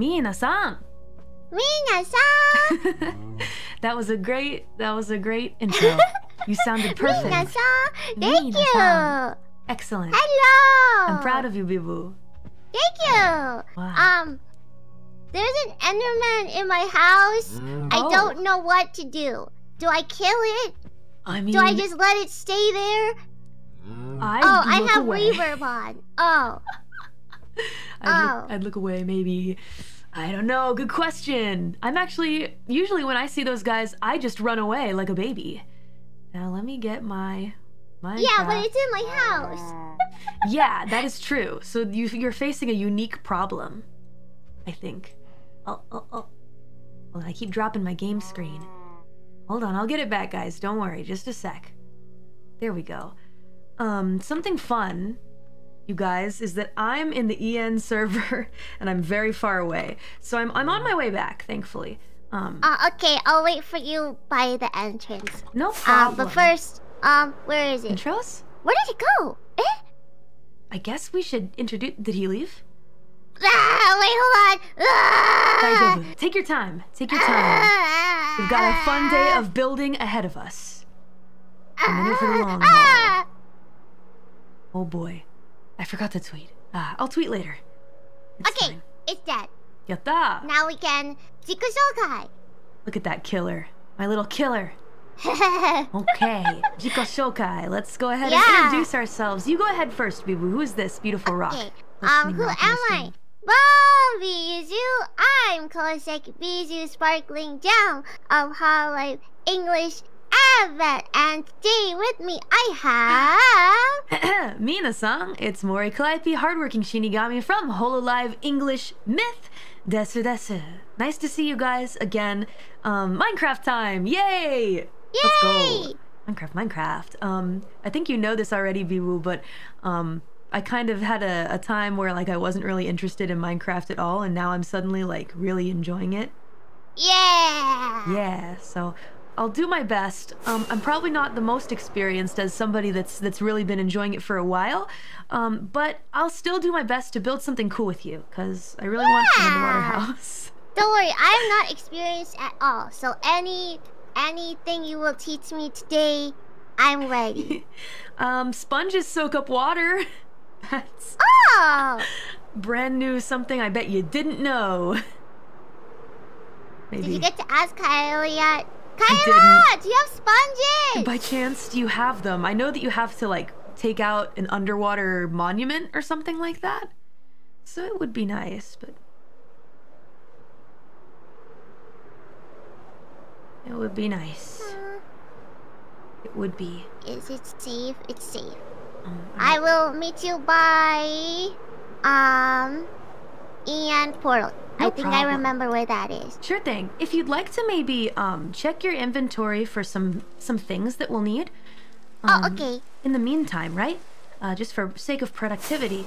Mina-san. Mina-san. that was a great. That was a great intro. you sounded perfect. Mina-san. Thank you. Mina-san. Excellent. Hello. I'm proud of you, Biboo. Thank you. Wow. Um, there's an Enderman in my house. I Oh. don't know what to do. Do I kill it? I mean, Do I just let it stay there? I'd oh, I have away. reverb on. Oh, I'd, Oh. look, I'd look away, maybe. I don't know. Good question. I'm actually usually when I see those guys, I just run away like a baby. Now let me get my my. yeah, but it's in my house. yeah, that is true. So you you're facing a unique problem. I think. Oh oh oh. Well, I keep dropping my game screen. Hold on, I'll get it back, guys. Don't worry, just a sec. There we go. Um, something fun, you guys, is that I'm in the EN server and I'm very far away. So I'm I'm on my way back, thankfully. Um, Uh, okay, I'll wait for you by the entrance. no Uh, problem. but first, um, where is it? intros. Where did it go? Eh? I guess we should introduce. Did he leave? Ah, wait, hold on. Ah! Take your time. Take your time. We've got a fun day of building ahead of us. I'm in it for the long haul. Ah! Oh boy. I forgot to tweet. Ah, I'll tweet later. It's Okay, fine. it's dead. Yatta! Now we can Zikushoukai. Look at that killer. My little killer. Okay. Jiko Shokai. Let's go ahead and introduce ourselves. You go ahead first, Biboo. Who is this beautiful rock? okay, um, who rock am I? screen. Bon Bijou. I'm Koseki Bijou Sparkling Gem of hololive English Advent. And today with me I have... Mina-san, it's Mori Calliope, hardworking Shinigami from Hololive English Myth. Desu desu. Nice to see you guys again. Um, Minecraft time! Yay! Let's go. Minecraft, Minecraft. Um, I think you know this already, Biboo, but um, I kind of had a, a time where like I wasn't really interested in Minecraft at all, and now I'm suddenly like really enjoying it. Yeah! Yeah, so I'll do my best. Um, I'm probably not the most experienced as somebody that's that's really been enjoying it for a while, um, but I'll still do my best to build something cool with you because I really want an underwater Yeah. house. Don't worry, I'm not experienced at all. So any anything you will teach me today, I'm ready. um, sponges soak up water. That's oh! brand new something I bet you didn't know. Maybe. Did you get to ask Kaela yet? Didn't. Do you have sponges? By chance, do you have them? I know that you have to like take out an underwater monument or something like that. So it would be nice, but it would be nice. Uh, It would be. Is it safe? It's safe. Um, I will meet you by um EN Portal. I No think I remember where that is. Sure thing. If you'd like to maybe um check your inventory for some some things that we'll need. oh, um, okay. In the meantime, right? Uh, just for sake of productivity,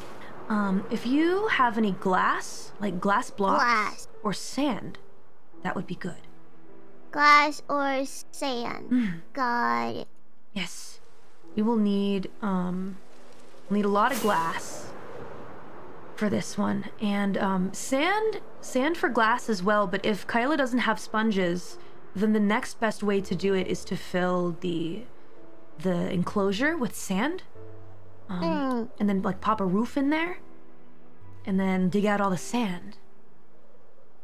um, if you have any glass, like glass blocks Glass. or sand, that would be good. Glass or sand. Mm. Got it. Yes, we will need um, we'll need a lot of glass for this one, and um, sand, sand for glass as well. But if Kaela doesn't have sponges, then the next best way to do it is to fill the the enclosure with sand, um, Mm. and then like pop a roof in there, and then dig out all the sand.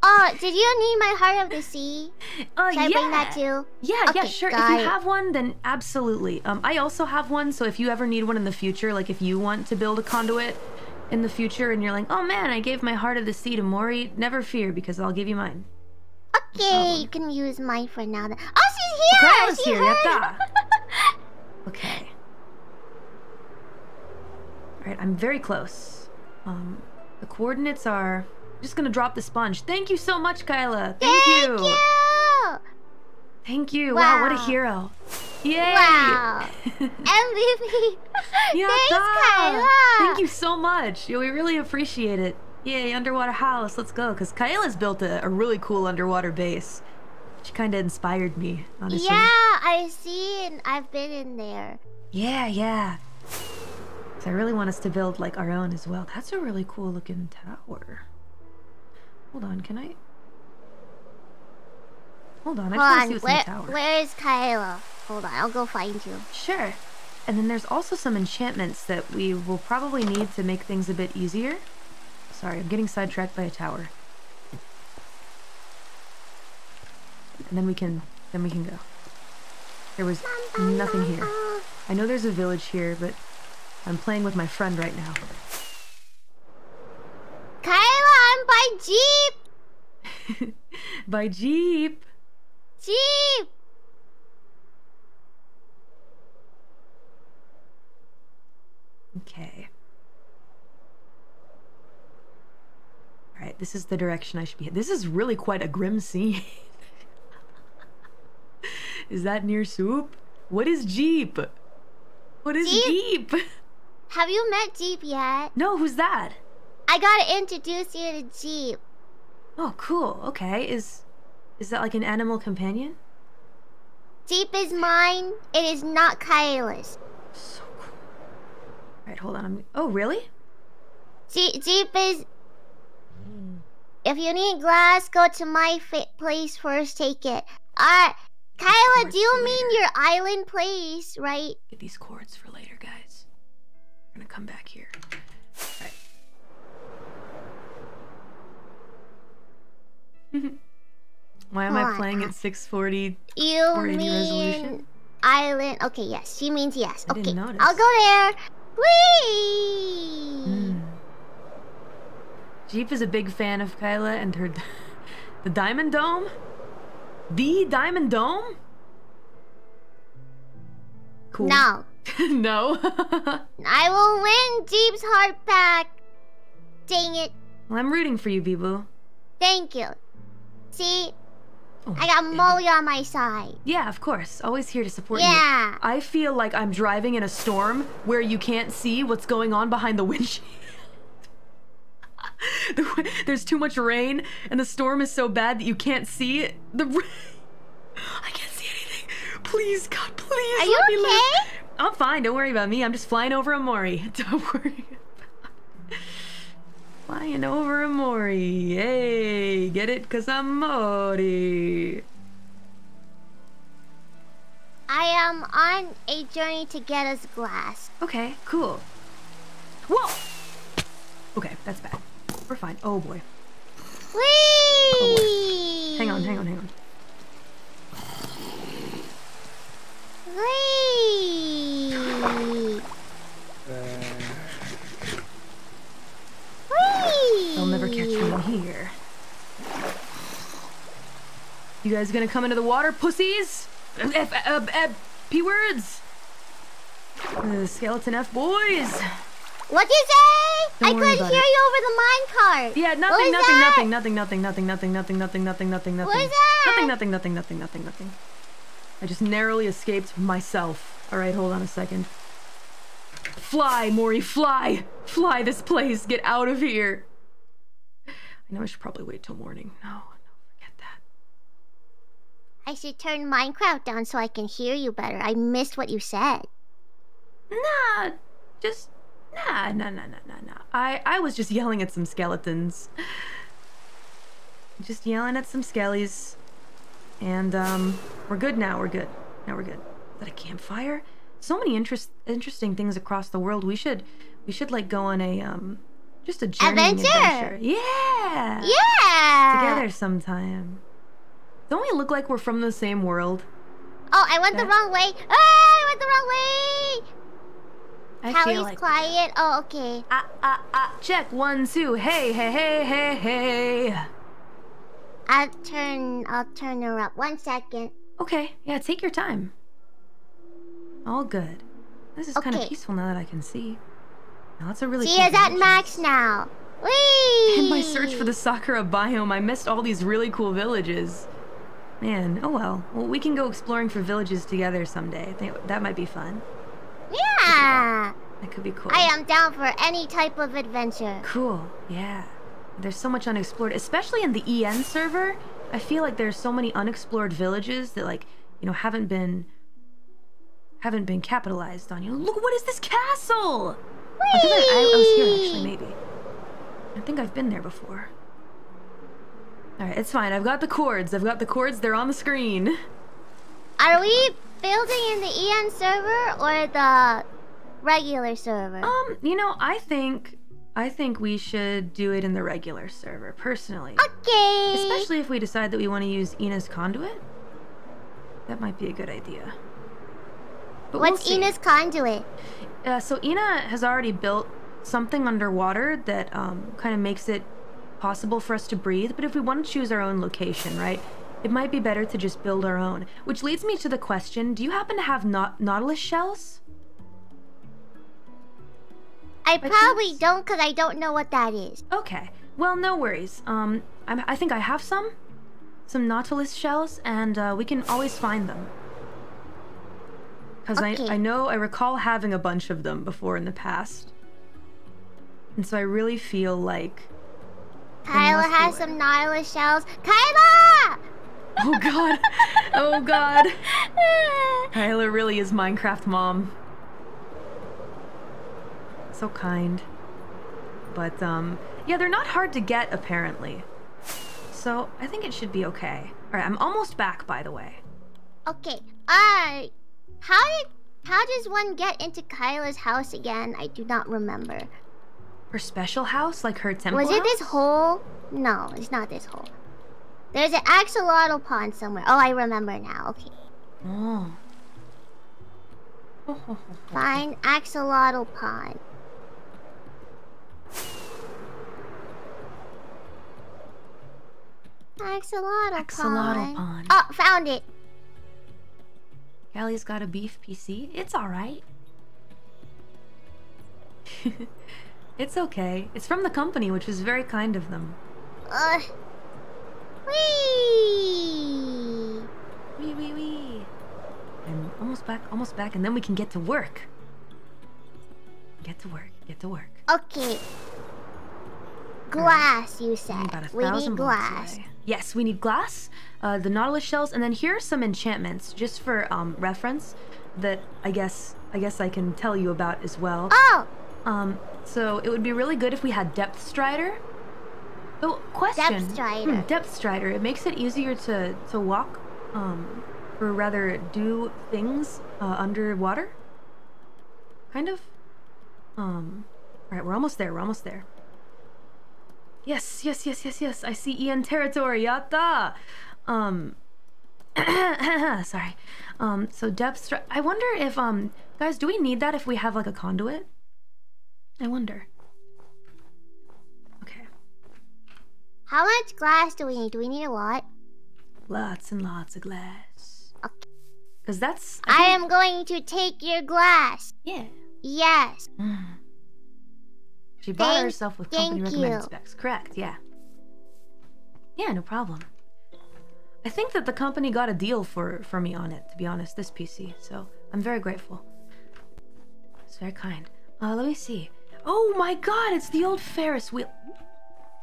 Oh, did you need my heart of the sea? Uh, Should I yeah. bring that too? Yeah, yeah, sure. If you have one, then absolutely. Um, I also have one, so if you ever need one in the future, like if you want to build a conduit in the future and you're like, oh man, I gave my heart of the sea to Mori, never fear because I'll give you mine. Okay, you can use mine for now. Then. Oh, she's here! Kaela's she here. Okay. Alright, I'm very close. Um, the coordinates are. I'm just gonna drop the sponge. Thank you so much, Kaela. Thank, Thank you! Thank you. Wow, what a hero. Yay! Wow. MVP! Yeah, Thanks. Kaela! Thank you so much. Yeah, we really appreciate it. Yay, underwater house. Let's go. Because Kaela's built a, a really cool underwater base. She kind of inspired me, honestly. Yeah, I see, and I've been in there. Yeah, yeah. 'Cause I really want us to build like our own as well. That's a really cool looking tower. Hold on, can I? Hold on, I Hold on, see what's where, in the tower. where is Kaela? Hold on, I'll go find you. Sure. And then there's also some enchantments that we will probably need to make things a bit easier. Sorry, I'm getting sidetracked by a tower. And then we can, then we can go. There was nothing here. I know there's a village here, but I'm playing with my friend right now. Kaela, I'm by Jeep! By Jeep! Jeep! Okay. Alright, this is the direction I should be. This is really quite a grim scene. is that near soup? What is Jeep? What is Jeep? Jeep? Have you met Jeep yet? No, who's that? I gotta introduce you to Jeep. Oh, cool. Okay. Is is that like an animal companion? Jeep is mine. It is not Kaela's. So cool. Alright, hold on. I'm Oh, really? Jeep is. If you need glass, go to my place first. Take it. Uh, Kaela, do you mean later. your island place, right? Get these cords for later, guys. We're gonna come back here. Alright. Why am I playing on. at 640? You 480 mean resolution? island? Okay, yes. She means yes. I okay. I'll go there. Whee! Mm. Jeep is a big fan of Kaela and her. the Diamond Dome? The Diamond Dome? Cool. No, no. I will win Jeep's heart back. Dang it! well, I'm rooting for you, Biboo. Thank you. See, I got. Mori on my side. Yeah, of course. Always here to support you. Yeah. I feel like I'm driving in a storm where you can't see what's going on behind the windshield. The There's too much rain, and the storm is so bad that you can't see it. The I can't see anything. Please, God, please. Are you me live. okay? I'm fine. Don't worry about me. I'm just flying over a Mori. Don't worry. Flying over a Mori. Hey, get it? Cause I'm Mori. I am on a journey to get us glass. Okay, cool. Whoa! Okay, that's bad. We're fine. Oh boy. Oh, Whee! Hang on, hang on, hang on. Whee! Uh, Whee! They'll never catch me in here. You guys gonna come into the water, pussies? Uh, F, uh, uh, P words? Uh, skeleton F boys. What'd you say? Don't I couldn't hear it. you over the minecart. Yeah, What nothing, nothing, nothing, nothing, nothing, nothing, nothing, nothing, nothing, nothing, nothing, nothing, What nothing. was that? Nothing, nothing, nothing, nothing, nothing, nothing. I just narrowly escaped myself. Alright, hold on a second. Fly, Mori, fly! Fly this place! Get out of here! I know I should probably wait till morning. No, no, forget that. I should turn Minecraft down so I can hear you better. I missed what you said. Nah, just nah, nah, nah, nah, nah, nah. I I was just yelling at some skeletons. Just yelling at some skellies, and um, we're good now. We're good. Now we're good. Is that a campfire? So many interest interesting things across the world. We should we should like go on a um just a journeying Adventure! adventure. Yeah. Yeah. Together sometime. Don't we look like we're from the same world? Oh, I went the wrong way. Ah, I went the wrong way. I Callie's like quiet. Oh, okay. ah ah ah. Check one two. Hey hey hey hey hey. I'll turn. I'll turn her up. One second. Okay, yeah, take your time. All good. This is kind of peaceful now that I can see. Now that's a really She cool is at max now. Whee! In my search for the Sakura biome, I missed all these really cool villages. Man, oh well. Well, we can go exploring for villages together someday. I think that might be fun. Yeah. That could be cool. I am down for any type of adventure. Cool. Yeah. There's so much unexplored, especially in the EN server. I feel like there's so many unexplored villages that like, you know, haven't been haven't been capitalized on. You look what is this castle? I I, I, I was here actually maybe. I think I've been there before. Alright, it's fine. I've got the cords. I've got the cords. They're on the screen. Are we building in the EN server or the regular server? Um, you know, I think I think we should do it in the regular server, personally. okay. Especially if we decide that we want to use Ina's conduit. That might be a good idea. But we'll What's. Ina's conduit? Uh, so Ina has already built something underwater that um, kind of makes it possible for us to breathe. But if we want to choose our own location, right, it might be better to just build our own. Which leads me to the question: Do you happen to have naut- nautilus shells? I By probably chance? don't because I don't know what that is. Okay. Well, no worries. Um, I'm, I think I have some, some nautilus shells, and uh, we can always find them. Because Okay. I, I know I recall having a bunch of them before in the past, and so I really feel like. Kaela has some Nautilus shells. Kaela! Oh God! oh God! Kaela really is Minecraft mom. So kind. But um, yeah, they're not hard to get apparently. So I think it should be okay. All right, I'm almost back, by the way. okay. Uh, how did how does one get into Kaela's house again? I do not remember. Her special house, like her temple. Was it this hole? No, it's not this hole. There's an axolotl pond somewhere. Oh, I remember now. Okay. Oh. Find axolotl pond. Axolotl, Axolotl pond. pond. Oh, found it. Callie's got a beef PC. It's all right. it's okay. It's from the company, which was very kind of them. Uh. Whee! Wee wee wee. I'm almost back, almost back, and then we can get to work. Get to work. Get to work. Okay. Glass, you said. We need glass. Yes, we need glass, uh, the nautilus shells, and then here are some enchantments, just for um, reference, that I guess I guess I can tell you about as well. Oh! Um, so it would be really good if we had Depth Strider. Oh, question. Depth Strider. Hmm, Depth Strider. It makes it easier to to walk, um, or rather do things uh, underwater. Kind of. Um. All right, we're almost there. We're almost there. Yes, yes, yes, yes, yes. I see EN territory. Yatta. Um. sorry. Um. So depth. I wonder if um guys, do we need that if we have like a conduit? I wonder. Okay. How much glass do we need? Do we need a lot? Lots and lots of glass. Okay. Cause that's. I think- am going to take your glass. Yeah. Yes. Mm. She bought Thank- herself with company recommended you. specs. Correct. Yeah. Yeah. No problem. I think that the company got a deal for for me on it. To be honest, this PC. So I'm very grateful. It's very kind. Uh, let me see. Oh my God! It's the old Ferris wheel.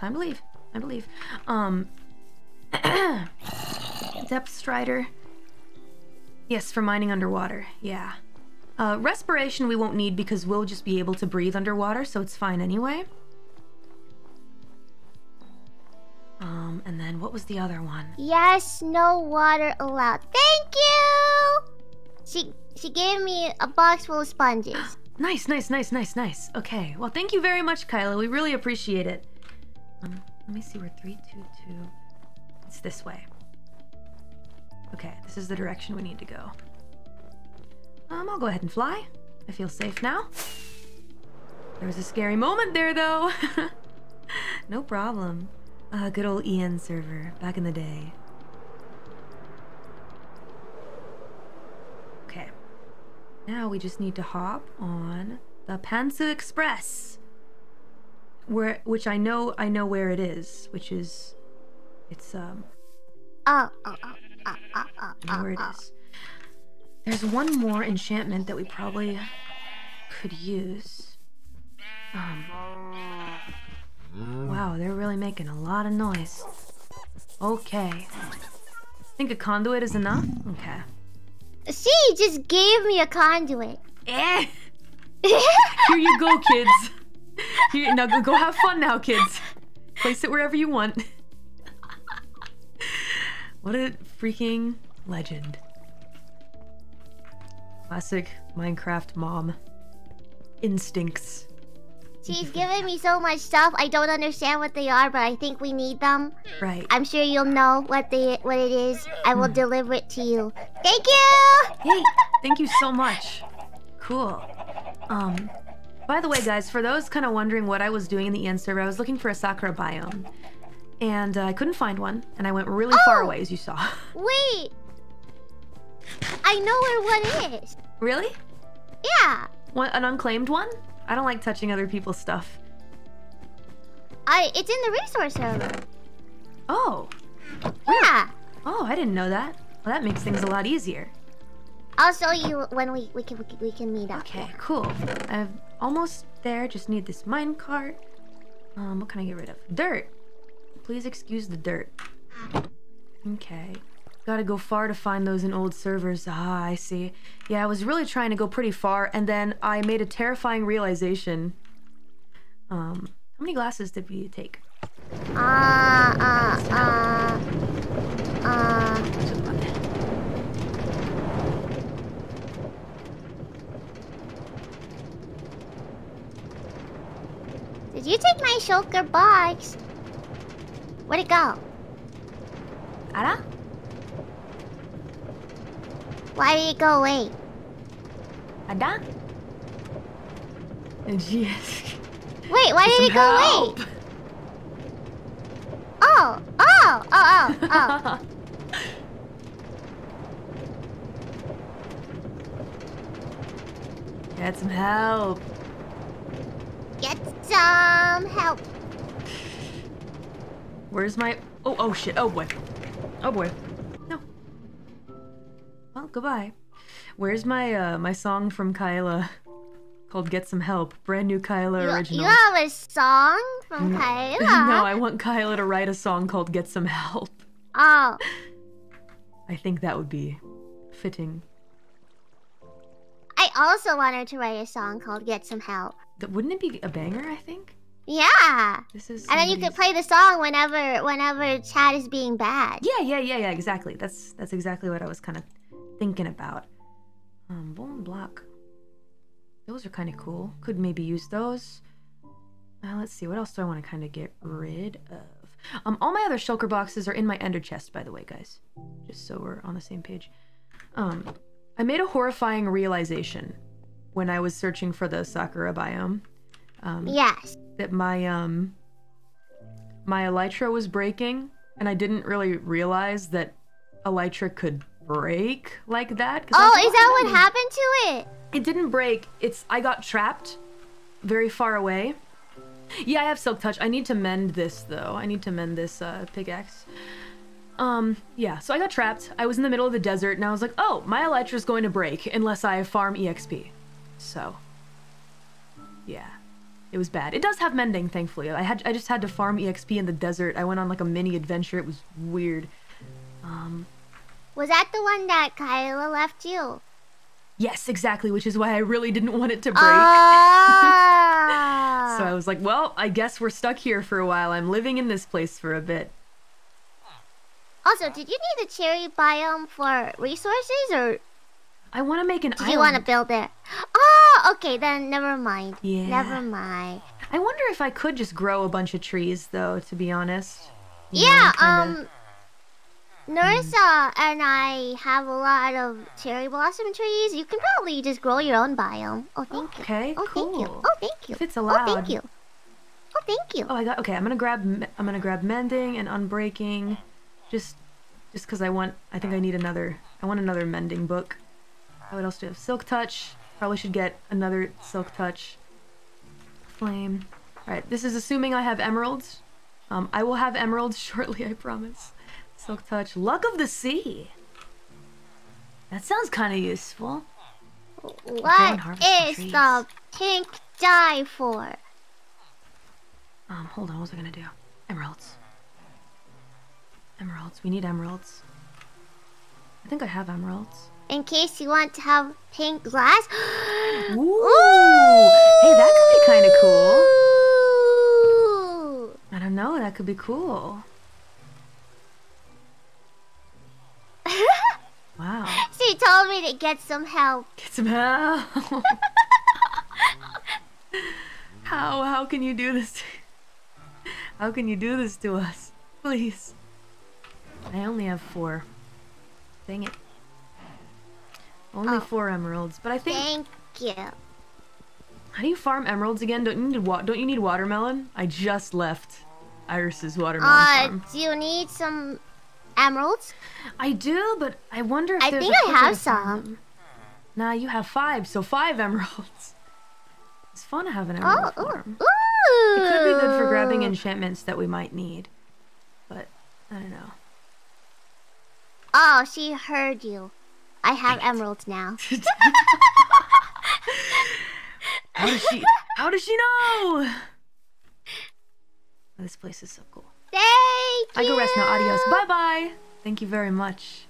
Time to leave. To leave. Um. Depth Strider. Yes, for mining underwater. Yeah. Uh, respiration we won't need because we'll just be able to breathe underwater, so it's fine anyway. Um, and then what was the other one? Yes, no water allowed. Thank you! She she gave me a box full of sponges. Nice, nice, nice, nice, nice. Okay. Well, thank you very much, Kaela. We really appreciate it. Um, let me see where 322. It's this way. Okay, this is the direction we need to go. Um, I'll go ahead and fly. I feel safe now. There was a scary moment there, though. no problem. Uh, good old EN server, back in the day. Okay. Now we just need to hop on the Pansu Express. Where which I know I know where it is, which is it's um Oh, oh, oh, oh, oh, oh, know where it oh, is. There's one more enchantment that we probably could use. Um Wow, they're really making a lot of noise. Okay. Think a conduit is enough? Okay. She just gave me a conduit. Eh! Here you go, kids. Here, now go, go have fun now, kids. Place it wherever you want. What a freaking legend. Classic Minecraft mom. Instincts. She's giving me so much stuff. I don't understand what they are, but I think we need them. Right. I'm sure you'll know what they what it is. I will deliver it to you. Thank you. Hey, thank you so much. Cool. Um, by the way, guys, for those kind of wondering what I was doing in the EN server, I was looking for a Sakura biome. And uh, I couldn't find one, and I went really far Oh! away, as you saw. Wait. I know where one is. really? Yeah. What, an unclaimed one? I don't like touching other people's stuff. I it's in the resource server. Oh. Yeah. Oh, I didn't know that. Well, that makes things a lot easier. I'll show you when we we can we can, meet up. Okay, cool. I'm almost there. Just need this mine cart. Um, what can I get rid of? Dirt. Please excuse the dirt. Okay. Gotta go far to find those in old servers. Ah, I see. Yeah, I was really trying to go pretty far, and then I made a terrifying realization. Um, how many glasses did we take? Uh uh ah. uh. Just one. Did you take my shulker box? Where'd it go? Ara? Why did it go away? Ada? Jeez. Wait, why did it go help. away? Oh, oh, oh, oh, oh. Get some help. Get some help. Where's my... Oh, oh shit. Oh boy. Oh boy. Well, goodbye. Where's my, uh, my song from Kaela? Called Get Some Help. Brand new Kaela You, original. you have a song from no, Kaela? no, I want Kaela to write a song called Get Some Help. Oh, I think that would be fitting. I also want her to write a song called Get Some Help. Th- Wouldn't it be a banger, I think? Yeah. This is And then you could play the song whenever whenever chat is being bad. Yeah, yeah, yeah, yeah, exactly. That's that's exactly what I was kind of thinking about. Um, bone block. Those are kind of cool. Could maybe use those. Uh, let's see, what else do I want to kind of get rid of? Um, all my other shulker boxes are in my ender chest, by the way, guys. Just so we're on the same page. Um, I made a horrifying realization when I was searching for the Sakura biome. Um, Yes. that my um my elytra was breaking and I didn't really realize that elytra could break like that. Oh, is that "Oh, what happened to it? It didn't break. It's I got trapped very far away. Yeah, I have silk touch. I need to mend this though. I need to mend this uh, pickaxe. Um, yeah, so I got trapped. I was in the middle of the desert and I was like, oh, my elytra's going to break unless I farm EXP. So, yeah, it was bad. It does have mending, thankfully. I had I just had to farm EXP in the desert. I went on like a mini adventure. It was weird. Um, Was that the one that Kaela left you? yes, exactly, which is why I really didn't want it to break. Ah. So I was like, well, I guess we're stuck here for a while. I'm living in this place for a bit. also, did you need the cherry biome for resources, or I want to make an did island. you want to build it? Oh, okay, then never mind. Yeah. Never mind. I wonder if I could just grow a bunch of trees, though. To be honest. You know, Yeah, kinda- um, Nerissa and I have a lot of cherry blossom trees. You can probably just grow your own biome. Oh, thank you. Okay, Oh, thank you. Oh, thank you. If it's allowed. Oh, thank you. Oh, thank you. Oh, I got. Okay, I'm gonna grab. I'm gonna grab mending and unbreaking, just, just because I want. I think I need another. I want another mending book. What else do I have? Silk touch. Probably should get another silk touch. Flame. All right. This is assuming I have emeralds. Um, I will have emeralds shortly. I promise. Silk touch. Luck of the sea. That sounds kind of useful. What is harvest some is trees. the pink dye for? Um, hold on, what was I gonna do? Emeralds. Emeralds. We need emeralds. I think I have emeralds. In case you want to have pink glass. Ooh! Hey, that could be kind of cool. I don't know, that could be cool. me to get some help. Get some help. how how can you do this? To, how can you do this to us? Please. I only have four. Dang it. Only Oh. four emeralds, but I think. Thank you. How do you farm emeralds again? Don't you need wa- Don't you need watermelon? I just left IRyS's watermelon Uh, farm. do you need some emeralds? I do, but I wonder if I think I have some. Nah, you have five, so five emeralds. It's fun to have an Oh, emerald ooh, farm. ooh. It could be good for grabbing enchantments that we might need, but I don't know. Oh, she heard you. I have emeralds now. How does she? How does she know? This place is so cool. Thank I you. go rest now. Adios. Bye bye. Thank you very much.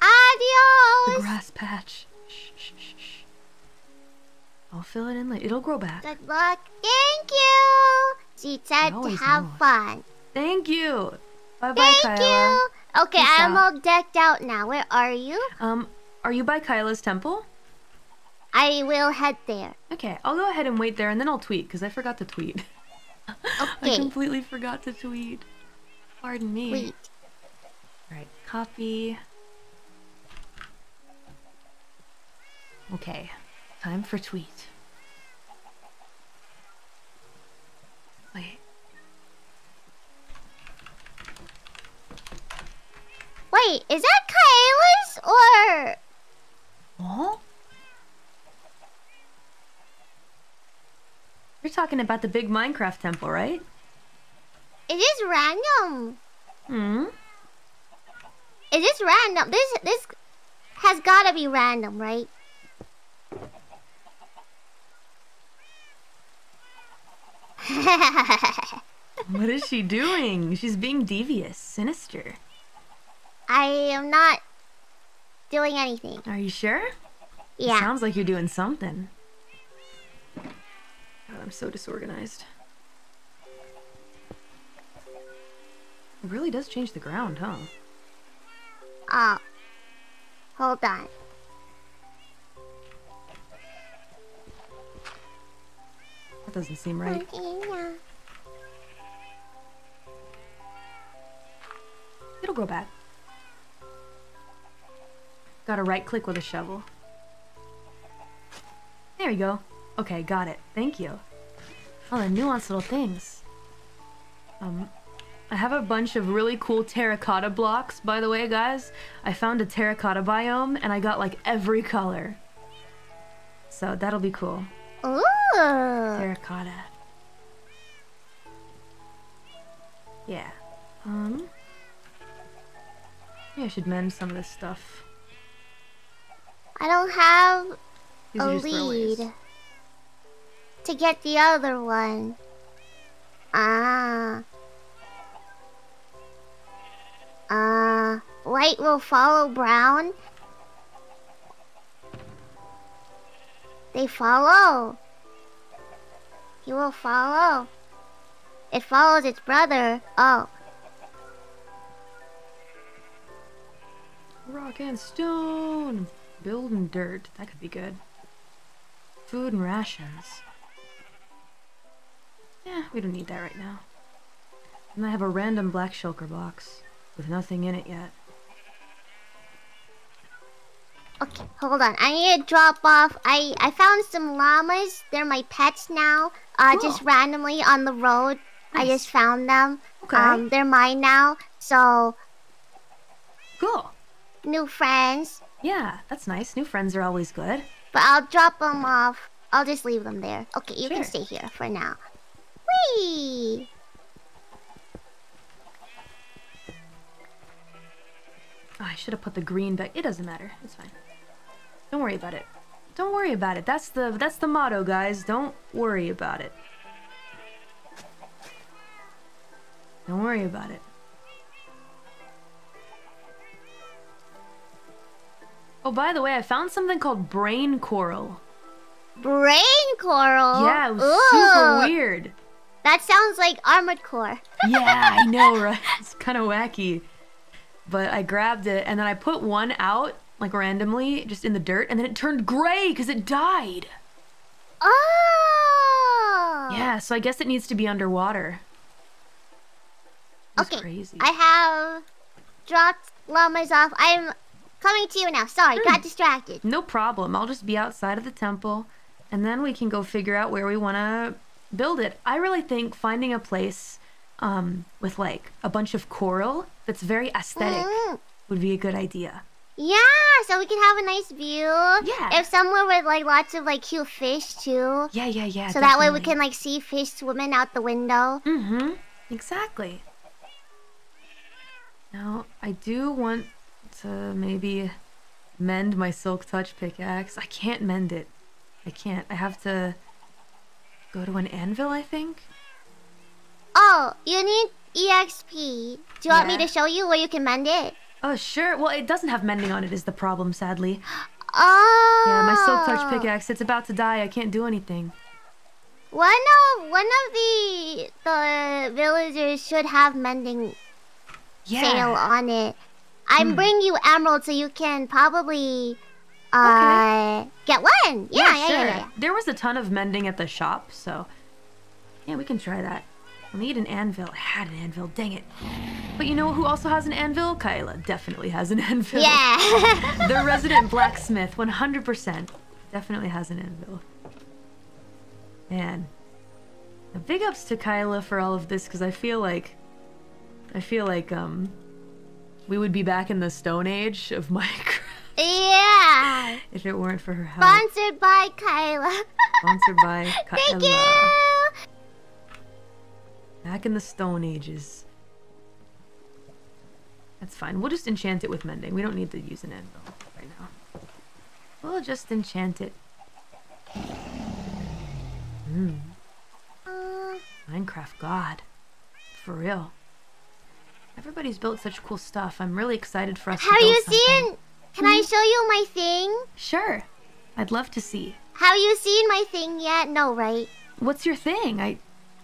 Adios. The grass patch. Shh, shh, shh. I'll fill it in later. It'll grow back. Good luck. Thank you. She said to have fun. Thank you. Bye bye, Thank Kaela. you. Okay, Peace I'm out. all decked out now. Where are you? Um, are you by Kaela's temple? I will head there. Okay, I'll go ahead and wait there, and then I'll tweet because I forgot to tweet. I completely forgot to tweet. Pardon me. Wait. All right, copy. Okay, time for tweet. Wait, Wait, is that Kaela's or what? You're talking about the big Minecraft temple, right? It is random? Hmm. It is this random? This this has gotta be random, right? What is she doing? She's being devious, sinister. I am not doing anything. Are you sure? Yeah. Sounds like you're doing something. God, I'm so disorganized. It really does change the ground, huh? Oh. Hold on. That doesn't seem right. It'll grow back. Gotta right click with a shovel. There you go. Okay, got it. Thank you. Oh, the nuanced little things. Um, I have a bunch of really cool terracotta blocks, by the way, guys. I found a terracotta biome and I got like every color. So that'll be cool. Ooh. Terracotta. Yeah. Um. Maybe I should mend some of this stuff. I don't have These a lead to get the other one. Ah. Uh, white will follow brown. They follow. He will follow. It follows its brother. Oh, Rock and stone. Building dirt. That could be good. Food and rations. Yeah, we don't need that right now. And I have a random black shulker box with nothing in it yet. okay. Hold on. I need to drop off. I I found some llamas. They're my pets now. Uh, just randomly on the road. I just found them. Okay. Um, they're mine now. So cool. new friends. Yeah, that's nice. New friends are always good. But I'll drop them off. I'll just leave them there. Okay, you can stay here for now. Whee! Oh, I should have put the green back. It doesn't matter. It's fine. Don't worry about it. Don't worry about it. That's the that's the motto, guys. Don't worry about it. Don't worry about it. Oh, by the way, I found something called brain coral. Brain coral. yeah, it was Ooh, super weird. That sounds like armored core. Yeah, I know, right? It's kind of wacky. But I grabbed it and then I put one out like randomly, just in the dirt, and then it turned gray because it died. Oh. Yeah, so I guess it needs to be underwater. It's Okay. crazy. I have dropped llamas off. I'm coming to you now. Sorry, Hmm. got distracted. No problem. I'll just be outside of the temple, and then we can go figure out where we want to build it. I really think finding a place um, with like a bunch of coral that's very aesthetic Mm. would be a good idea. Yeah, so we can have a nice view. Yeah. If somewhere with like lots of like cute fish too. Yeah, yeah, yeah. so that way we can like see fish swimming out the window. Mm-hmm. Exactly. Now, I do want to maybe mend my silk touch pickaxe. I can't mend it. I can't. I have to go to an anvil, I think. Oh, you need EXP. Do you want me to show you where you can mend it? Oh, sure. Well, it doesn't have mending on it is the problem, sadly. Oh. Yeah, my silk touch pickaxe, it's about to die. I can't do anything. One of one of the the villagers should have mending Yeah. sale on it. I'm Hmm. bringing you emerald so you can probably uh get one. Yeah, yeah, yeah, sure. yeah. There was a ton of mending at the shop, so yeah, we can try that. I need an anvil. I had an anvil. Dang it. But you know who also has an anvil? Kaela definitely has an anvil. Yeah. the resident blacksmith, 100%. Definitely has an anvil. Man. Now, big ups to Kaela for all of this, because I feel like... I feel like, um... We would be back in the Stone Age of Minecraft yeah. if it weren't for her help. Sponsored by Kaela. Sponsored by Kaela. Thank you. Back in the Stone Ages. That's fine. We'll just enchant it with mending. We don't need to use an anvil right now. We'll just enchant it. Hmm. Uh, Minecraft God. For real. Everybody's built such cool stuff. I'm really excited for us to have build you something. seen? Can I show you my thing? Sure. I'd love to see. Have you seen my thing yet? No, right? What's your thing? I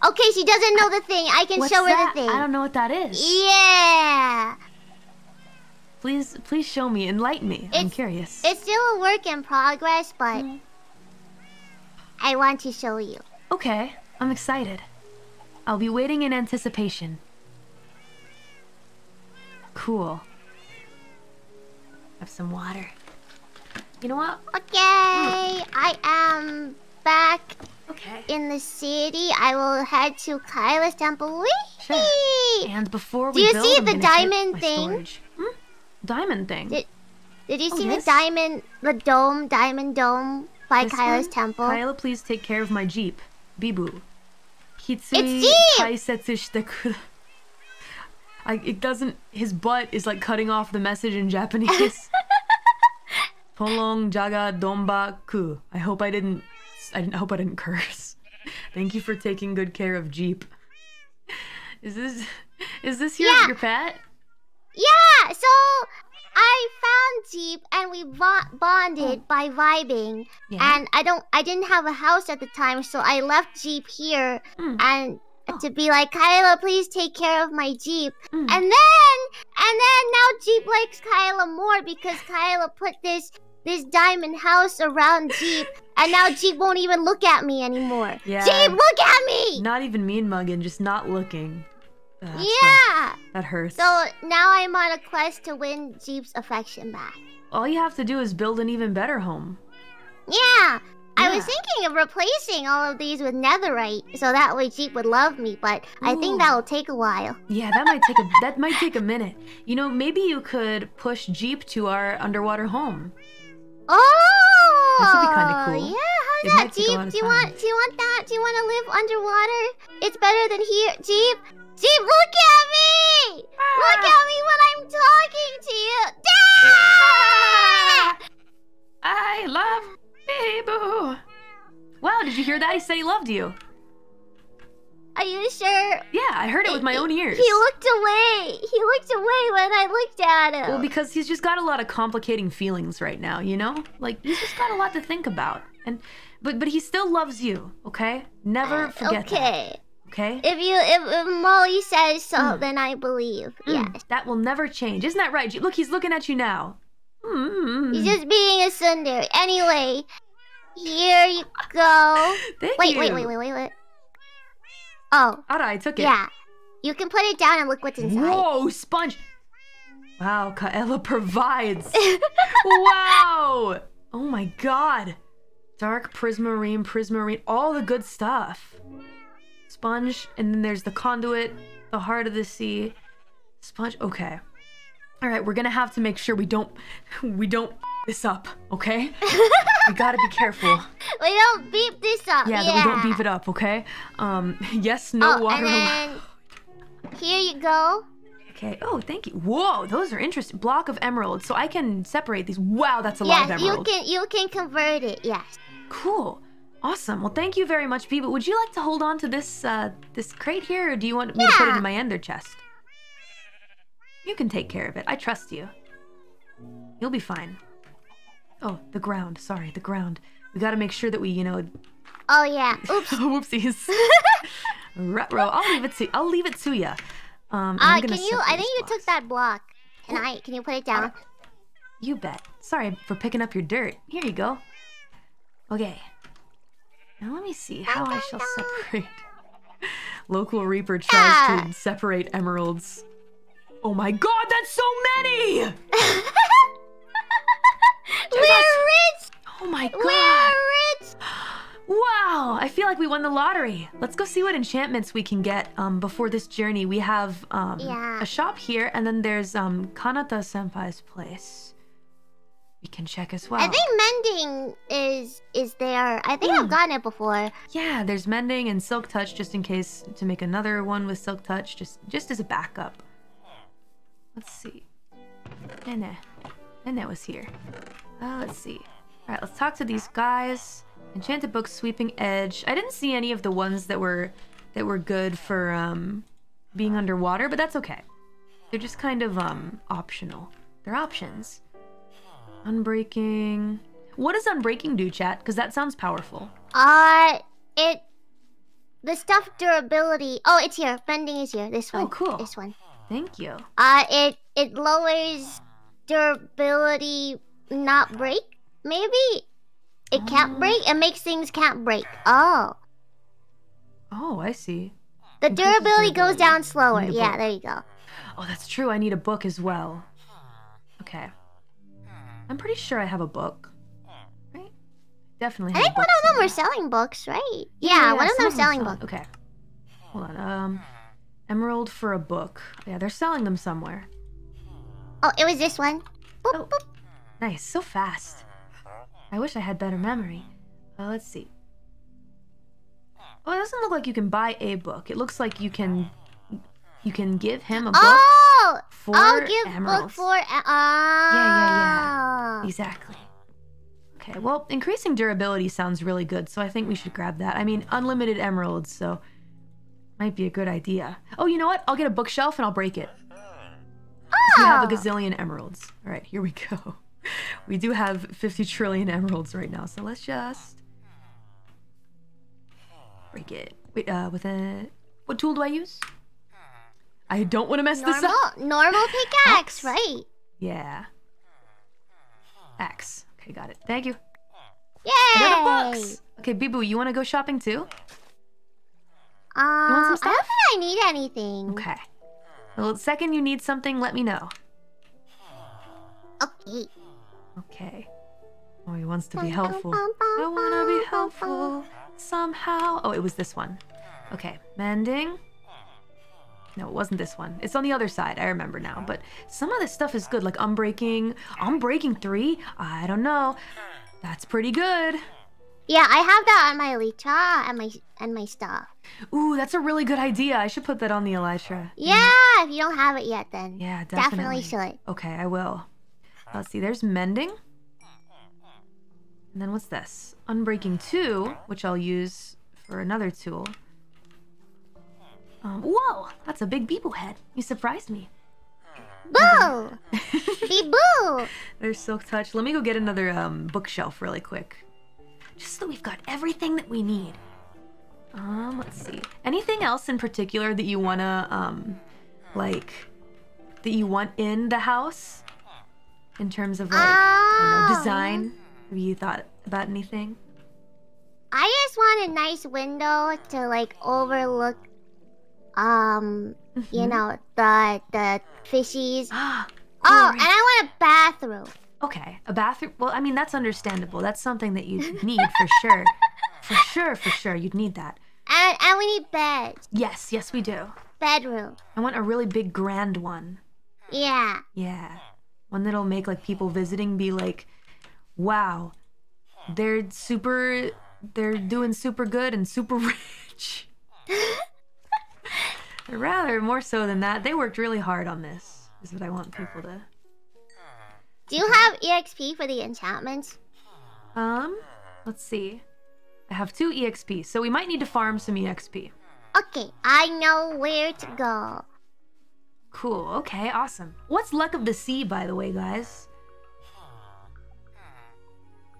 Okay, she doesn't know the thing. I can What's show her that? the thing. I don't know what that is. Yeah. Please please show me. Enlighten me. I'm curious. It's still a work in progress, but Mm. I want to show you. Okay, I'm excited. I'll be waiting in anticipation. Cool. Have some water. You know what? Okay, I am back Okay. in the city. I will head to Kaela's temple. Whee! Sure. And before we Do you build, see I'm the diamond thing? Hmm? Diamond thing. Did, did you Oh, see yes. the diamond, the dome, diamond dome by This Kaela's one? temple? Kaela, please take care of my jeep. Biboo. Hitsui It's Jeep! It doesn't. His butt is like cutting off the message in Japanese. Polong jaga domba ku. I hope I didn't. I didn't I hope I didn't curse. Thank you for taking good care of Jeep. Is this is this your Yeah. your pet? Yeah, so I found Jeep and we bo- bonded by vibing. Oh. Yeah. And I don't I didn't have a house at the time, so I left Jeep here Mm. and Oh. To be like, Kaela, please take care of my Jeep. Mm. And then and then now Jeep likes Kaela more because Kaela put this this diamond house around Jeep and now Jeep won't even look at me anymore. Yeah. Jeep, look at me! Not even mean mugging, just not looking. Rough. yeah. That hurts. So now I'm on a quest to win Jeep's affection back. All you have to do is build an even better home. Yeah. I was thinking of replacing all of these with netherite so that way Jeep would love me, but I Ooh. think that'll take a while. Yeah, that might take a that might take a minute. You know, maybe you could push Jeep to our underwater home. Oh! This would be kinda cool. Yeah, how's It that, might take a Jeep? Do you time. want do you want that? Do you want to live underwater? It's better than here, Jeep. Jeep, look at me! Look Ah. at me when I'm talking to you. Ah! I love Biboo. Wow, did you hear that? He said he loved you. Are you sure? Yeah, I heard it with my own ears. He looked away. He looked away when I looked at him. Well, because he's just got a lot of complicating feelings right now, you know? Like he's just got a lot to think about. And but but he still loves you, okay? Never forget that. okay. Okay? If you if, if Mori says so, Mm. then I believe. Mm, Yes. That will never change. Isn't that right? Look, he's looking at you now. Mm. He's just being a tsundere. Anyway, here you go. Thank Wait, you. wait, wait, wait, wait, wait. Oh, Alright, I took it. yeah. You can put it down and look what's inside. Whoa, sponge. Wow, Kaela provides. wow. Oh my god. Dark prismarine, prismarine, all the good stuff. Sponge, and then there's the conduit, the heart of the sea. Sponge. Okay. All right, we're gonna have to make sure we don't, we don't this up. Okay. we gotta be careful. we don't beep this up. Yeah, Yeah, we don't beep it up. Okay. Um. Yes. No oh, water. and then here you go. Okay. Oh, thank you. Whoa, those are interesting. Block of emeralds, so I can separate these. Wow, that's a lot of yes, you can you can convert it. Yes. Cool. Awesome. Well, thank you very much, Bee. But would you like to hold on to this uh, this crate here, or do you want me to put it in my ender chest? You can take care of it. I trust you. You'll be fine. Oh, the ground. Sorry, the ground. We got to make sure that we, you know. Oh yeah. Oops. Whoopsies. Retro. I'll leave it to. I'll leave it to you. Um, Uh, can you? I think you took that block. Can I? Can you put it down? You bet. Sorry for picking up your dirt. Here you go. Okay. Now let me see how I shall separate. Local Reaper tries Yeah. to separate emeralds. Oh my god, that's so many! We're rich. Oh my god! We're rich. Wow, I feel like we won the lottery. Let's go see what enchantments we can get um, before this journey. We have um, Yeah. a shop here, and then there's um, Kanata Senpai's place. We can check as well. I think mending is is there. I think Yeah. I've gotten it before. Yeah, there's mending and silk touch just in case to make another one with silk touch, just just as a backup. Let's see. Nene. Nene was here. Uh, let's see. All right, let's talk to these guys. Enchanted book, sweeping edge. I didn't see any of the ones that were that were good for um being underwater, but that's okay. They're just kind of um optional. They're options. Unbreaking. What does unbreaking do, chat? Because that sounds powerful. Uh, it the stuff durability. Oh, it's here. Bending is here. This Oh, one. cool. This one. Thank you. Uh, it it lowers durability, not break. Maybe it can't Oh. break. It makes things can't break. Oh, Oh, I see. the durability goes down slower. Yeah, there you go. Oh, that's true. I need a book as well. Okay. I'm pretty sure I have a book. Right? Definitely I think one of them were selling books, right? Yeah, one of them selling books. Okay. Hold on. Um, emerald for a book. Yeah, they're selling them somewhere. Oh, it was this one. Boop, Oh. boop. Nice. So fast. I wish I had better memory. Uh, let's see. Oh, it doesn't look like you can buy a book. It looks like you can you can give him a book Oh, for I'll give book emeralds. for. Uh, yeah, yeah, Exactly. Okay, well, increasing durability sounds really good, so I think we should grab that. I mean, unlimited emeralds, so might be a good idea. Oh, you know what? I'll get a bookshelf and I'll break it. We have a Oh. gazillion emeralds. All right, here we go. We do have 50 trillion emeralds right now, so let's just break it. Wait, uh, with a what tool do I use? I don't want to mess this up. normal Axe. pickaxe, right? Yeah. X. Okay, got it. Thank you. Yay! The books. Okay, Biboo, you want to go shopping too? Um, some I don't think I need anything. Okay. Well, the second you need something, let me know. Okay. Okay. Oh, he wants to be helpful. I want to be helpful somehow. Oh, it was this one. Okay, mending. No, it wasn't this one. It's on the other side. I remember now. But some of this stuff is good, like unbreaking. Unbreaking three. I don't know. That's pretty good. Yeah, I have that on my Elytra and my and my stuff. Ooh, that's a really good idea. I should put that on the Elytra. Yeah, if you don't have it yet, then Yeah, definitely. definitely should. Okay, I will. Let's see, there's mending. And then what's this? Unbreaking 2, which I'll use for another tool. Um, whoa! That's a big Beeble head. You surprised me. Boo! Biboo! There's Silk Touch. Let me go get another um, bookshelf really quick. Just so we've got everything that we need. Um, let's see. Anything else in particular that you wanna, um, like, that you want in the house? in terms of like don't know, design? Have you thought about anything? I just want a nice window to like overlook, um, you Mhm. know, the the fishies. Oh, and I want a bathroom. Okay, a bathroom. Well, I mean that's understandable. That's something that you need for sure. For sure, for sure, you'd need that. And and we need beds. Yes, yes, we do. Bedroom. I want a really big, grand one. Yeah. Yeah, one that'll make like people visiting be like, "Wow, they're super. They're doing super good and super rich." Rather more so than that, they worked really hard on this. Is what I want people to. Do you have EXP for the enchantments? Um, let's see. I have two EXP, so we might need to farm some EXP. Okay, I know where to go. Cool. Okay. Awesome. What's luck of the sea, by the way, guys?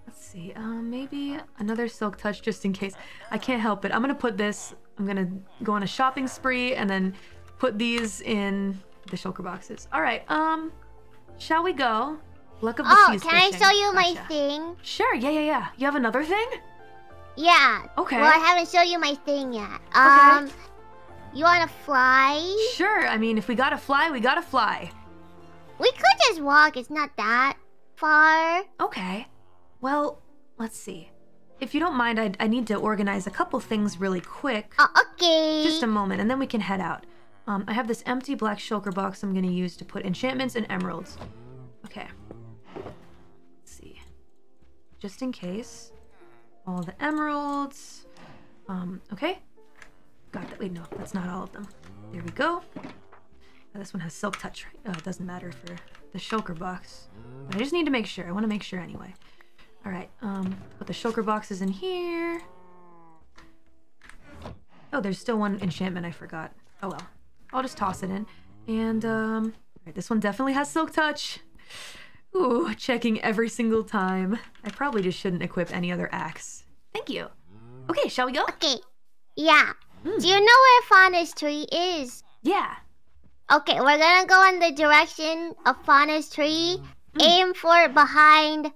Let's see. Um, maybe another silk touch just in case. I can't help it. I'm gonna put this. I'm gonna go on a shopping spree and then put these in the shulker boxes. All right. Um, shall we go? Luck of the Oh, seas can I show you my Gotcha. thing? Sure. Yeah. Yeah. Yeah. You have another thing? Yeah. Okay. Well, I haven't shown you my thing yet. Um, you wanna fly? Sure. I mean, if we gotta fly, we gotta fly. We could just walk. It's not that far. Okay. Well, let's see. If you don't mind, I, I need to organize a couple things really quick. Oh, okay. Just a moment, and then we can head out. Um, I have this empty black shulker box I'm gonna use to put enchantments and emeralds. Okay. Let's see. Just in case. All the emeralds. Um, okay. Got that. Wait, no, that's not all of them. There we go. Uh, this one has silk touch? Oh, it doesn't matter for the shulker box. But I just need to make sure. I want to make sure anyway. All right. Um, put the shulker boxes in here. Oh, there's still one enchantment I forgot. Oh well. I'll just toss it in. And um this one definitely has silk touch. Ooh, checking every single time. I probably just shouldn't equip any other axe. Thank you. Okay, shall we go? Okay. Yeah. Hmm. Do you know where Fauna's tree is? Yeah. Okay, we're gonna go in the direction of Fauna's tree. Hmm. Aim for behind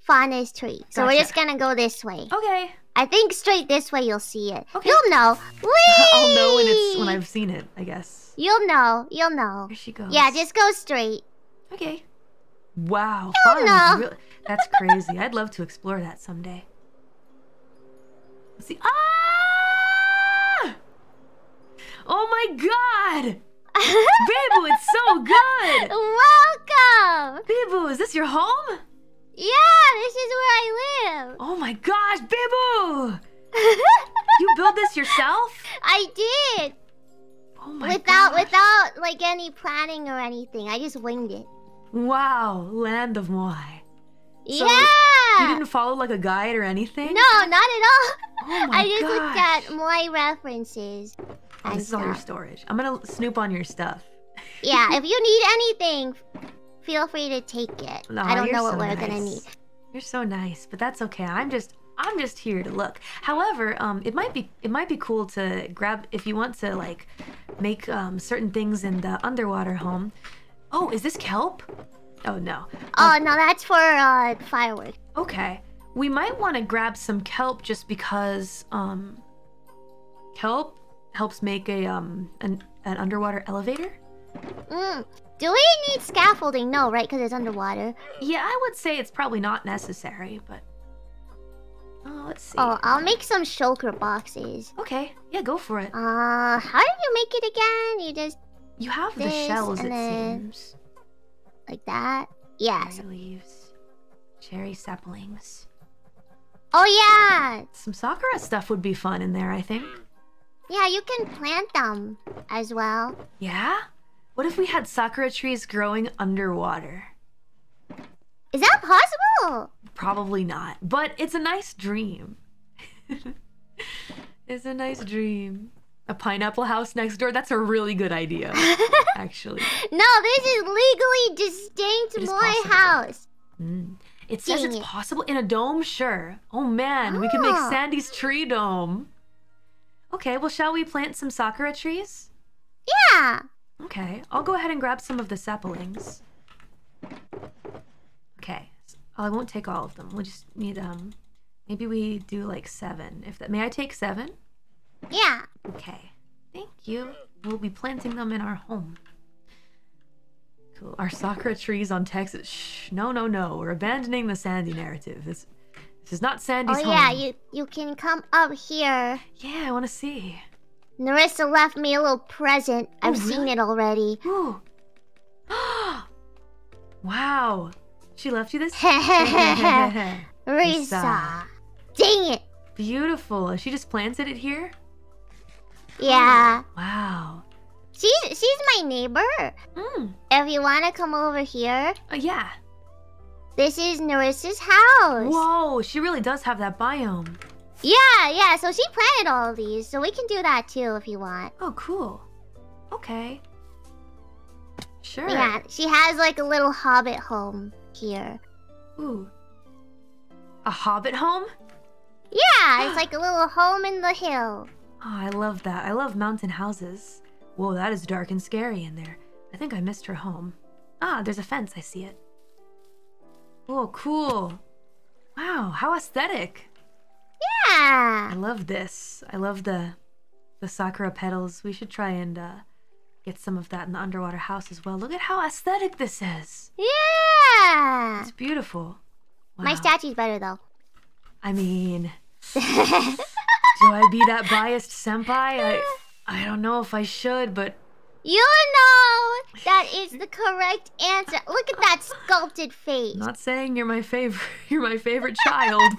Fauna's tree. So we're just gonna go this way. Okay. I think straight this way you'll see it. Okay. You'll know. Whee! I'll know when it's when I've seen it, I guess. You'll know. You'll know. There she goes. Yeah, just go straight. Okay. Wow. Real- That's crazy. I'd love to explore that someday. Let's see. Ah! Oh my god! Biboo, it's so good! Welcome. Biboo, is this your home? Yeah, this is where I live. Oh my gosh, Biboo! You built this yourself? I did Oh my without gosh. without like any planning or anything. I just winged it. Wow, land of Moai. So, yeah. You didn't follow like a guide or anything? No, not at all. Oh my I just looked gosh. at my references. Oh, this is all your storage. I'm gonna snoop on your stuff. Yeah, if you need anything, feel free to take it. Aw, I don't know what so we're gonna need. You're so nice, but that's okay. I'm just I'm just here to look. However, um, it might be it might be cool to grab if you want to like make um, certain things in the underwater home. Oh, is this kelp? Oh no. Oh no, that's for uh fireworks. Okay. We might want to grab some kelp just because um, kelp helps make a um an, an underwater elevator. Mm. Do we need scaffolding? No, right? Because it's underwater. Yeah, I would say it's probably not necessary, but oh, let's see. Oh, I'll make some shulker boxes. Okay, yeah, go for it. Uh, how did you make it again? You just You have the shells, it seems. like that? Yes. Cherry leaves, cherry saplings. Oh yeah, Some sakura stuff would be fun in there, I think. yeah. You can plant them as well. Yeah? What if we had sakura trees growing underwater? Is that possible? Probably not, but it's a nice dream. it's a nice dream. A pineapple house next door? That's a really good idea, actually. No, this is legally distinct is my possible. house. Mm. It says Dang it's it. possible in a dome, sure. Oh man, we can make Ah. Sandy's tree dome. Okay, well, shall we plant some sakura trees? Yeah. Okay, I'll go ahead and grab some of the saplings. Oh, I won't take all of them. We'll just need um, maybe we do like seven. If that, may I take seven? Yeah. Okay. Thank you. We'll be planting them in our home. Cool. Our sakura trees on Texas. Shh. No, no, no. We're abandoning the Sandy narrative. This, this is not Sandy's oh, home. oh home. yeah, you you can come up here. Yeah, I want to see. Nerissa left me a little present. Oh, I've seen it already. Ooh. wow. She left you this? Risa. Dang it. Beautiful. She just planted it here? Yeah. Wow. She's she's my neighbor. Mm. If you wanna come over here, Uh, yeah. this is Nerissa's house. Whoa, she really does have that biome. Yeah, yeah. So she planted all of these, so we can do that too if you want. Oh, cool. Okay. Sure. Yeah, she has like a little hobbit home here. Ooh. A hobbit home? Yeah, it's like a little home in the hill. Oh, I love that. I love mountain houses. Whoa, that is dark and scary in there. I think I missed her home. Ah, there's a fence. I see it. Oh, cool. Wow, how aesthetic. Yeah. I love this. I love the the sakura petals. We should try and uh, get some of that in the underwater house as well. Look at how aesthetic this is. Yeah. It's beautiful. Wow. My statue's better though. I mean, do I be that biased senpai? I I don't know if I should, but You know that is the correct answer. Look at that sculpted face. I'm not saying you're my favorite. You're my favorite child.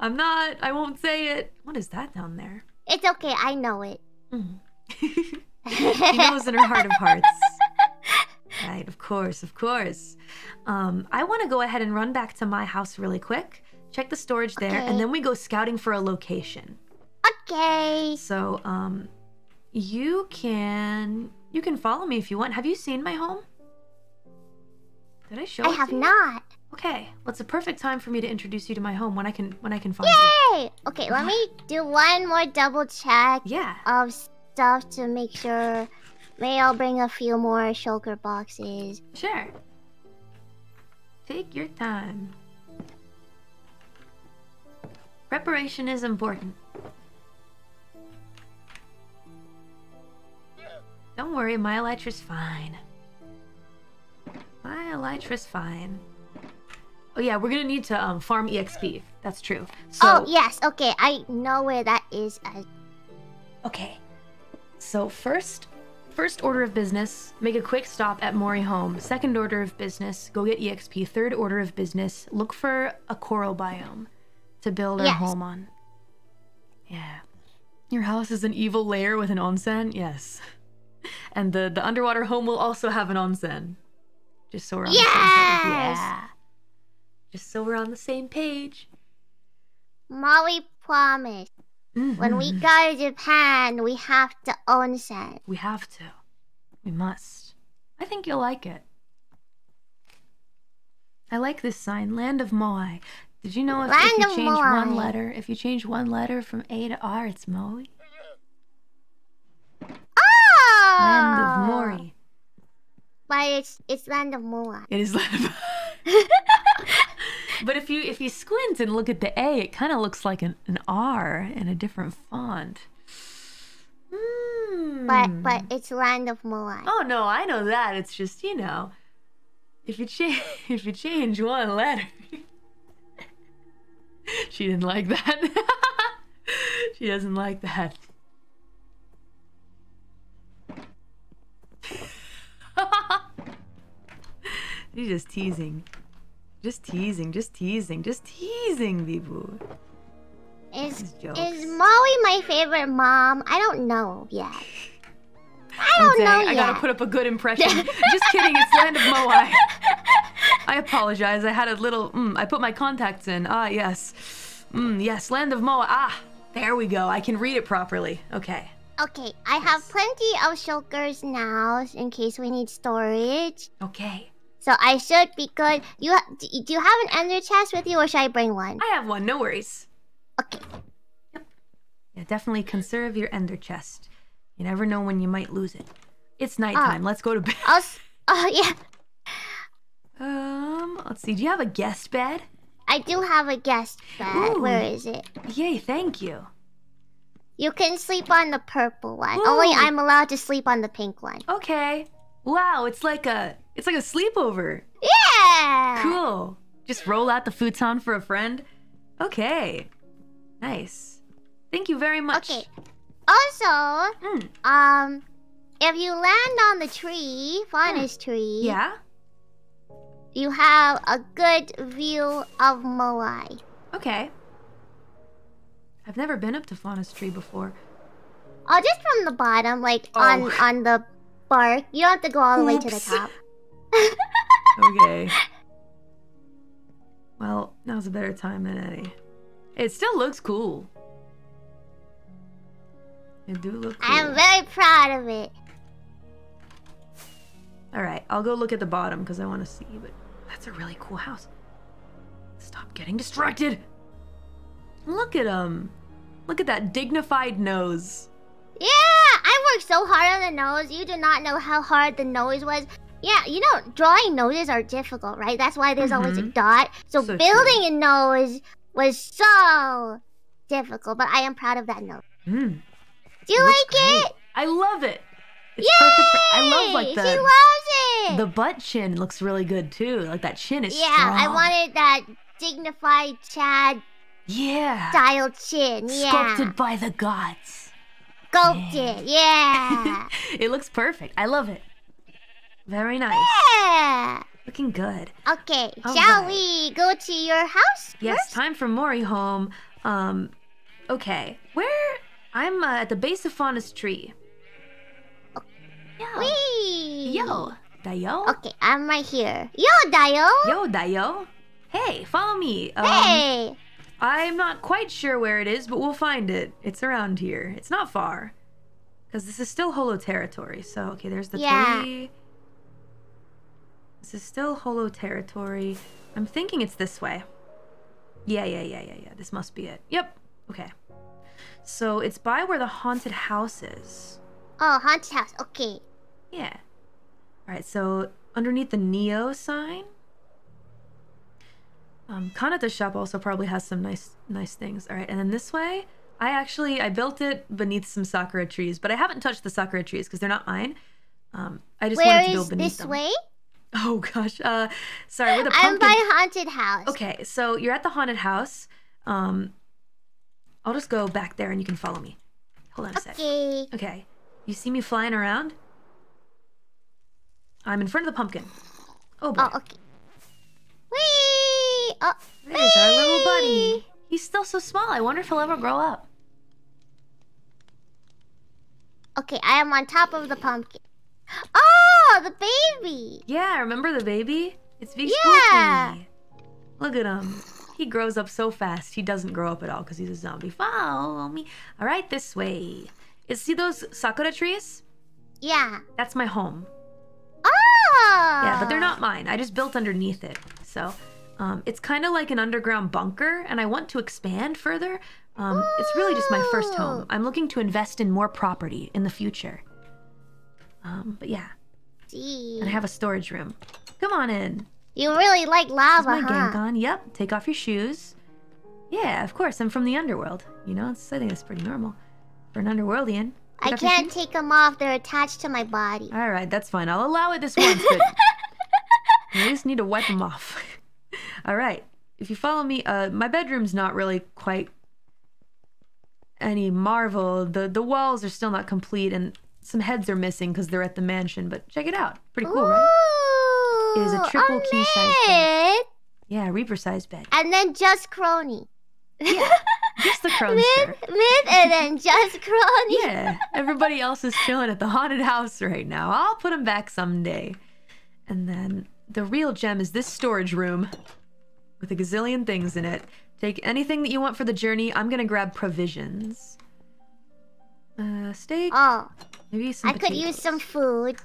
I'm not. I won't say it. What is that down there? It's okay, I know it. Mm. she knows in her heart of hearts. Right, of course, of course. Um, I want to go ahead and run back to my house really quick, check the storage there, Okay. and then we go scouting for a location. Okay. So, um, you can you can follow me if you want. Have you seen my home? Did I show I have you? not. Okay, well, it's a perfect time for me to introduce you to my home when I can when I can find you. Yay! Okay, let me do one more double check Yeah. of stuff to make sure. Maybe I'll bring a few more shulker boxes. Sure. Take your time. Preparation is important. Don't worry, my elytra's fine. My elytra's fine. Oh yeah, we're gonna need to um, farm EXP. That's true. So, oh yes, okay, I know where that is. I... Okay. So first, first order of business, make a quick stop at Mori Home. Second order of business, go get EXP. Third order of business, look for a coral biome to build our Yes. home on. Yeah. Your house is an evil lair with an onsen? Yes. And the the underwater home will also have an onsen. Just so we're on the same page. Yeah. Just so we're on the same page. Mori promised. Mm-hmm. When we go to Japan, we have to onsen. We have to. We must. I think you'll like it. I like this sign, Land of Moai. Did you know if, if you change one letter, if you change one letter from A to R, it's Moai? Oh! Land of Mori. But it's it's Land of Moa. It is Land of But if you if you squint and look at the A, it kind of looks like an, an R in a different font. Hmm. But but it's Land of Moa. Oh no, I know that. It's just you know, if you change if you change one letter. she didn't like that. she doesn't like that. You're just teasing. Just teasing, just teasing, just teasing, Biboo. Is is Mori my favorite mom? I don't know yet. I don't know I yet. gotta put up a good impression. Just kidding, it's Land of Moai. I apologize. I had a little. Mm, I put my contacts in. Ah, yes. Mm, yes, Land of Moai. Ah, there we go. I can read it properly. Okay. Okay, I have plenty of shulkers now in case we need storage. Okay. So I should be good. You ha- do you have an ender chest with you, or should I bring one? I have one. No worries. Okay. Yep. Yeah, definitely conserve your ender chest. You never know when you might lose it. It's nighttime. Let's go to bed. Oh yeah. Um, let's see. Do you have a guest bed? I do have a guest bed. Ooh. Where is it? Yay, thank you. You can sleep on the purple one. Only I'm allowed to sleep on the pink one. Okay. Wow, it's like a it's like a sleepover. Yeah. Cool. Just roll out the futon for a friend. Okay. Nice. Thank you very much. Okay. Also, Mm, um, if you land on the tree, Fauna's tree, yeah. you have a good view of Moai. Okay. I've never been up to Fauna's Tree before. Oh, just from the bottom, like Oh. on on the bark. You don't have to go all the way to the top. Okay. well, now's a better time than any. It still looks cool. It do look cool. I'm very proud of it. All right, I'll go look at the bottom because I want to see. But that's a really cool house. Stop getting distracted. Look at him. Look at that dignified nose. Yeah, I worked so hard on the nose. You do not know how hard the nose was. Yeah, you know, drawing noses are difficult, right? That's why there's always a Mhm. dot. So, So true. building a nose was so difficult, but I am proud of that nose. Mm, Do you like great. it? I love it. It's Yay! perfect. For, I love like She the loves it. the butt chin looks really good too. Like that chin is yeah, I wanted that dignified Chad Yeah. style chin. Yeah, Sculpted by the gods. sculpted. Yeah, it looks perfect. I love it. Very nice. yeah. Looking good. Okay, All shall right. we go to your house Yes, first? time for Mori home. Um, okay. Where? I'm uh, at the base of Fauna's Tree. Yo. Whee! Yo. Dayo? Okay, I'm right here. Yo, Dio. Yo, Dayo. Hey, follow me. Um, hey. I'm not quite sure where it is, but we'll find it. It's around here. It's not far. Because this is still Holo territory. So, okay, there's the Yeah. tree. This is still Holo territory. I'm thinking it's this way. Yeah, yeah, yeah, yeah, yeah. This must be it. Yep. Okay. So, it's by where the haunted house is. Oh, haunted house. Okay. Yeah. All right, so underneath the Neo sign. Um, Kanata shop also probably has some nice, nice things. All right, and then this way, I actually I built it beneath some sakura trees, but I haven't touched the sakura trees because they're not mine. Um, I just Where wanted to build is beneath this them. way? Oh gosh, uh, sorry, where the I'm pumpkin. by haunted house. Okay, so you're at the haunted house. Um, I'll just go back there and you can follow me. Hold on a sec. Okay. Okay. You see me flying around? I'm in front of the pumpkin. Oh boy. Oh, okay. Whee! Oh, There's our little whee! buddy. He's still so small. I wonder if he'll ever grow up. Okay, I am on top of the pumpkin. Oh, the baby. Yeah, remember the baby? It's V Yeah. Look at him. He grows up so fast. He doesn't grow up at all because he's a zombie. Follow me. All right, this way. Is see those sakura trees? Yeah. That's my home. Oh. Yeah, but they're not mine. I just built underneath it. So um, it's kind of like an underground bunker, and I want to expand further. Um, it's really just my first home. I'm looking to invest in more property in the future. Um, but yeah, and I have a storage room. Come on in. You really like lava, my huh? Genkan. Yep. Take off your shoes. Yeah, of course. I'm from the underworld. You know, it's, I think it's pretty normal for an underworldian. I Take your can't take them off. They're attached to my body. All right, that's fine. I'll allow it this once, but you just need to wipe them off. All right. If you follow me, uh, my bedroom's not really quite any marvel. The the walls are still not complete, and some heads are missing because they're at the mansion. But check it out. Pretty cool, right? It is a triple a key size bed. Yeah, Reaper size bed. And then just Kronii. Yeah, Just the myth, cronester. myth, and then just Kronii. Yeah, everybody else is chilling at the haunted house right now. I'll put them back someday. And then the real gem is this storage room with a gazillion things in it. Take anything that you want for the journey. I'm gonna grab provisions. Uh, steak, Oh, maybe some. I could use some food.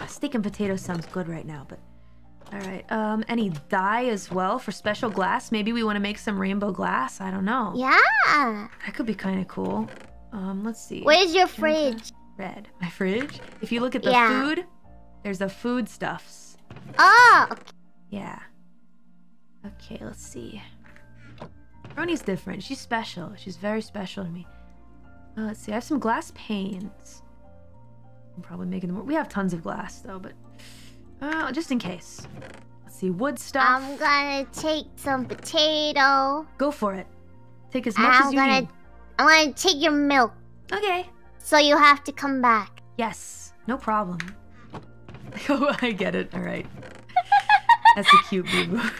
Ah, Steak and potatoes sounds good right now, but all right. Um, any dye as well for special glass? Maybe we want to make some rainbow glass. I don't know. Yeah. That could be kind of cool. Um, let's see. Where's your fridge? Red. My fridge. If you look at the Yeah. food, there's the food stuffs. Oh, okay. Yeah. Okay, let's see. Kronii's different. She's special. She's very special to me. Uh, let's see. I have some glass panes. I'm probably making them. We have tons of glass though, but uh, just in case. Let's see. Wood stuff. I'm gonna take some potato. Go for it. Take as much I'm as you gonna need. I'm gonna take your milk. Okay. So you have to come back. Yes. No problem. oh, I get it. All right. That's a cute boo.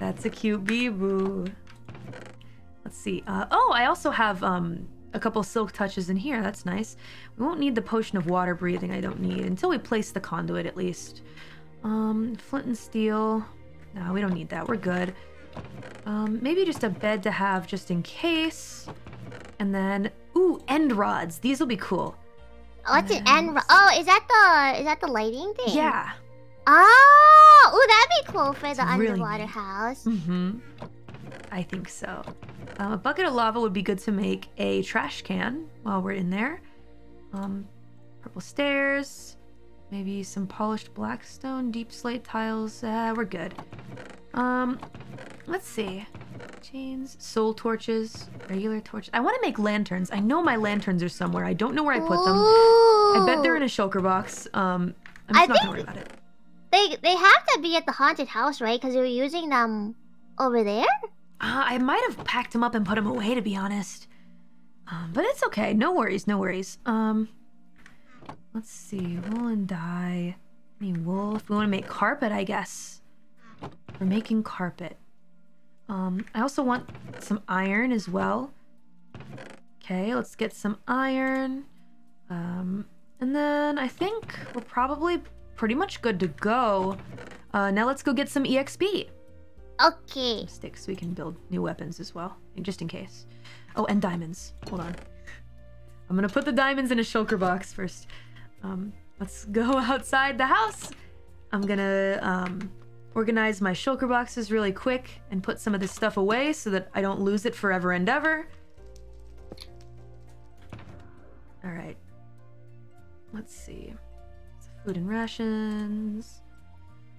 That's a cute Biboo. Let's see. Uh, oh, I also have um, a couple silk touches in here. That's nice. We won't need the potion of water breathing. I don't need until we place the conduit at least. Um, flint and steel. No, we don't need that. We're good. Um, maybe just a bed to have just in case. And then, ooh, end rods. These will be cool. What's an end? ro- Oh, is that the is that the lighting thing? Yeah. Oh, ooh, that'd be cool for the It's really underwater neat. house. Mm-hmm. I think so. Um, a bucket of lava would be good to make a trash can while we're in there. Um, purple stairs, maybe some polished blackstone, deepslate tiles. Uh, we're good. Um, let's see. Chains, soul torches, regular torches. I want to make lanterns. I know my lanterns are somewhere. I don't know where I put them. I bet they're in a shulker box. Um, I'm just I not gonna worry about it. They they have to be at the haunted house, right? Because you're using them over there. Uh, I might have packed them up and put them away, to be honest. Um, but it's okay. No worries, no worries. Um, let's see. Wool and dye. Any wool? If we want to make carpet, I guess. We're making carpet. Um, I also want some iron as well. Okay, let's get some iron. Um, and then I think we're probably pretty much good to go. Uh, now let's go get some EXP Okay. sticks we can build new weapons as well, just in case. Oh, and diamonds. Hold on. I'm gonna put the diamonds in a shulker box first. Um, let's go outside the house. I'm gonna um, organize my shulker boxes really quick and put some of this stuff away so that I don't lose it forever and ever. All right. Let's see. Food and rations.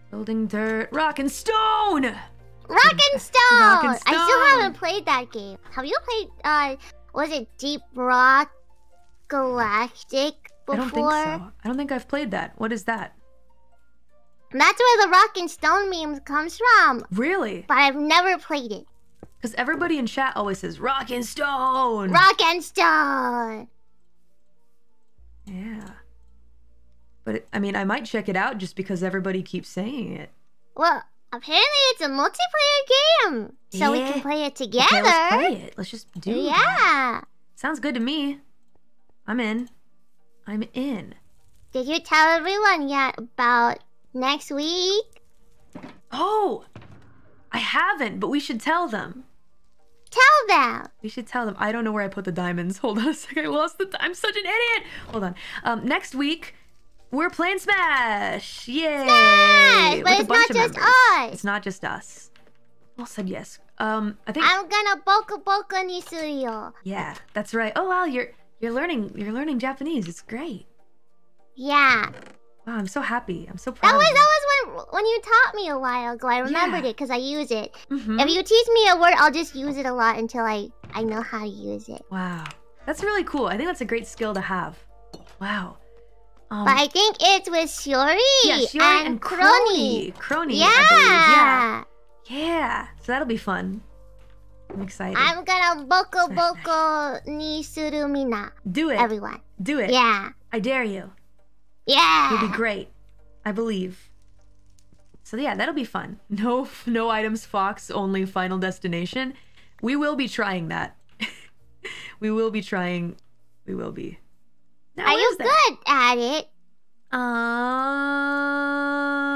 Building dirt. Rock and stone! Rock and Stone. Rock and I still haven't played that game. Have you played? Uh, was it Deep Rock Galactic before? I don't think so. I don't think I've played that. What is that? That's where the Rock and Stone memes comes from. Really? But I've never played it. Because everybody in chat always says rock and stone. Rock and Stone. Yeah. But it, I mean, I might check it out just because everybody keeps saying it. Well, apparently it's a multiplayer game, so we can play it Okay, together. let's play it. Let's just do it. yeah. Sounds good to me. I'm in. I'm in. Did you tell everyone yet about next week? Oh, I haven't, but we should tell them. Tell them. We should tell them. I don't know where I put the diamonds. Hold on a second. I lost the. I'm such an idiot. Hold on. Um, next week we're playing Smash. Yay! Smash! With But it's not just us. It's not just us. All said yes. Um, I think. I'm gonna boka boka ni suyo. Yeah, that's right. Oh wow, you're you're learning you're learning Japanese. It's great. Yeah. Wow, I'm so happy. I'm so proud. That was that was when when you taught me a while ago. I remembered Yeah. it because I use it. you. Mhm. If you teach me a word, I'll just use it a lot until I I know how to use it. Wow, that's really cool. I think that's a great skill to have. Wow. Um, But I think it's with Shiori, yeah, Shiori and, and Kronii. Kronii. Yeah. Yeah. Yeah. So that'll be fun. I'm excited. I'm gonna boko boko ni suru mina. Do it. Everyone. Do it. Yeah. I dare you. Yeah. It'll be great. I believe. So yeah, that'll be fun. No no items fox only final destination. We will be trying that. we will be trying we will be. Now, Are you good at it? Uh,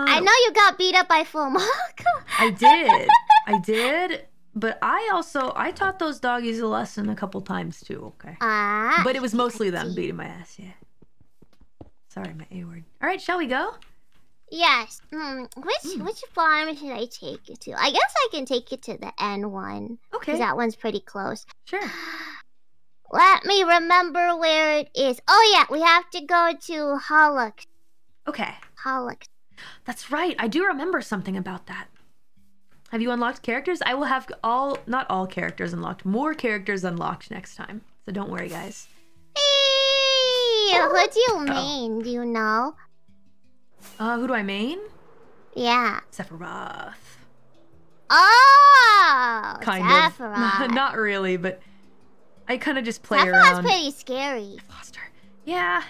I know you got beat up by Full I did. I did. But I also I taught those doggies a lesson a couple times too, okay? Ah. But it was mostly them beating my ass, yeah. Sorry, my A word. Alright, shall we go? Yes. Hmm. Which Hmm. which farm should I take you to? I guess I can take you to the N one Okay. because that one's pretty close. Sure. Let me remember where it is. Oh yeah, we have to go to holoX. Okay. holoX. That's right. I do remember something about that. Have you unlocked characters? I will have all, not all characters unlocked, more characters unlocked next time. So don't worry, guys. Hey, who do you main? Do you know? Uh, who do I main? Yeah. Sephiroth. Oh, Kind Sephiroth. of. Not really, but I kind of just play Sephiroth's around. pretty scary. Lost her. Yeah,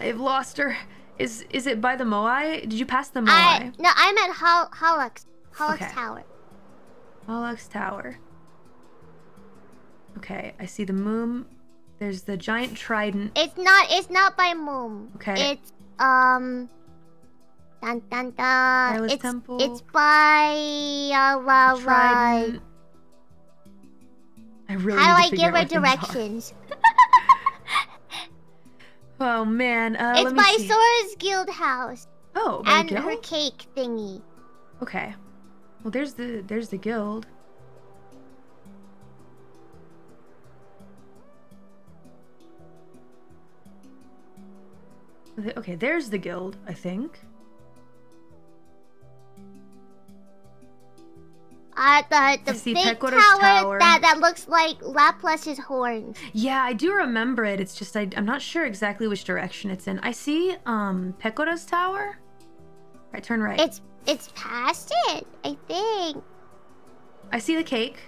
I've lost her. Is is it by the Moai? Did you pass the Moai? I no, I'm at Hol holoX. holoX Okay. Tower. Mollux Tower. Okay, I see the moon. There's the giant trident. It's not. It's not by Moon. Okay. It's um. Dun dun dun. It's Temple. it's by uh, la, la. Trident. I really How do I give her out what things are. directions? Oh man, uh, it's let me by see. Sora's Guild House oh, and the her cake thingy. Okay. Well, there's the there's the guild. Okay, there's the guild, I think. Uh, the the big tower, tower. that that looks like Laplace's horns. Yeah, I do remember it. It's just I, I'm not sure exactly which direction it's in. I see um Pekora's tower. Right, turn right. It's it's past it, I think. I see the cake.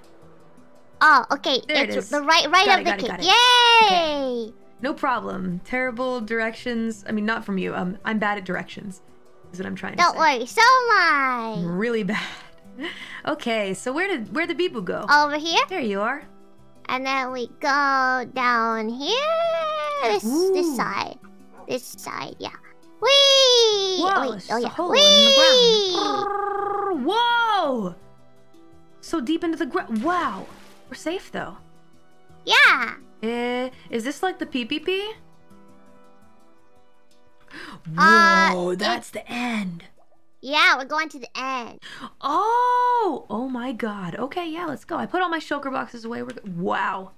Oh, okay. There it it's the right right Got of it, the it, cake. got Yay! No problem. Terrible directions. I mean, not from you. Um, I'm bad at directions. Is what I'm trying to say. Don't worry, so am I. I'm really bad. Okay, so where did where did Biboo go? Over here, There you are. and then we go down here. This this side, this side, yeah. Whee! Whoa, Wait, oh yeah. hole Whee! in the ground. Whoa! So deep into the ground. Wow. We're safe though. Yeah. Eh, is this like the PPP? Uh, Whoa, it- that's the end. Yeah, we're going to the end. Oh, oh my god. Okay, yeah, let's go. I put all my shulker boxes away. We're wow.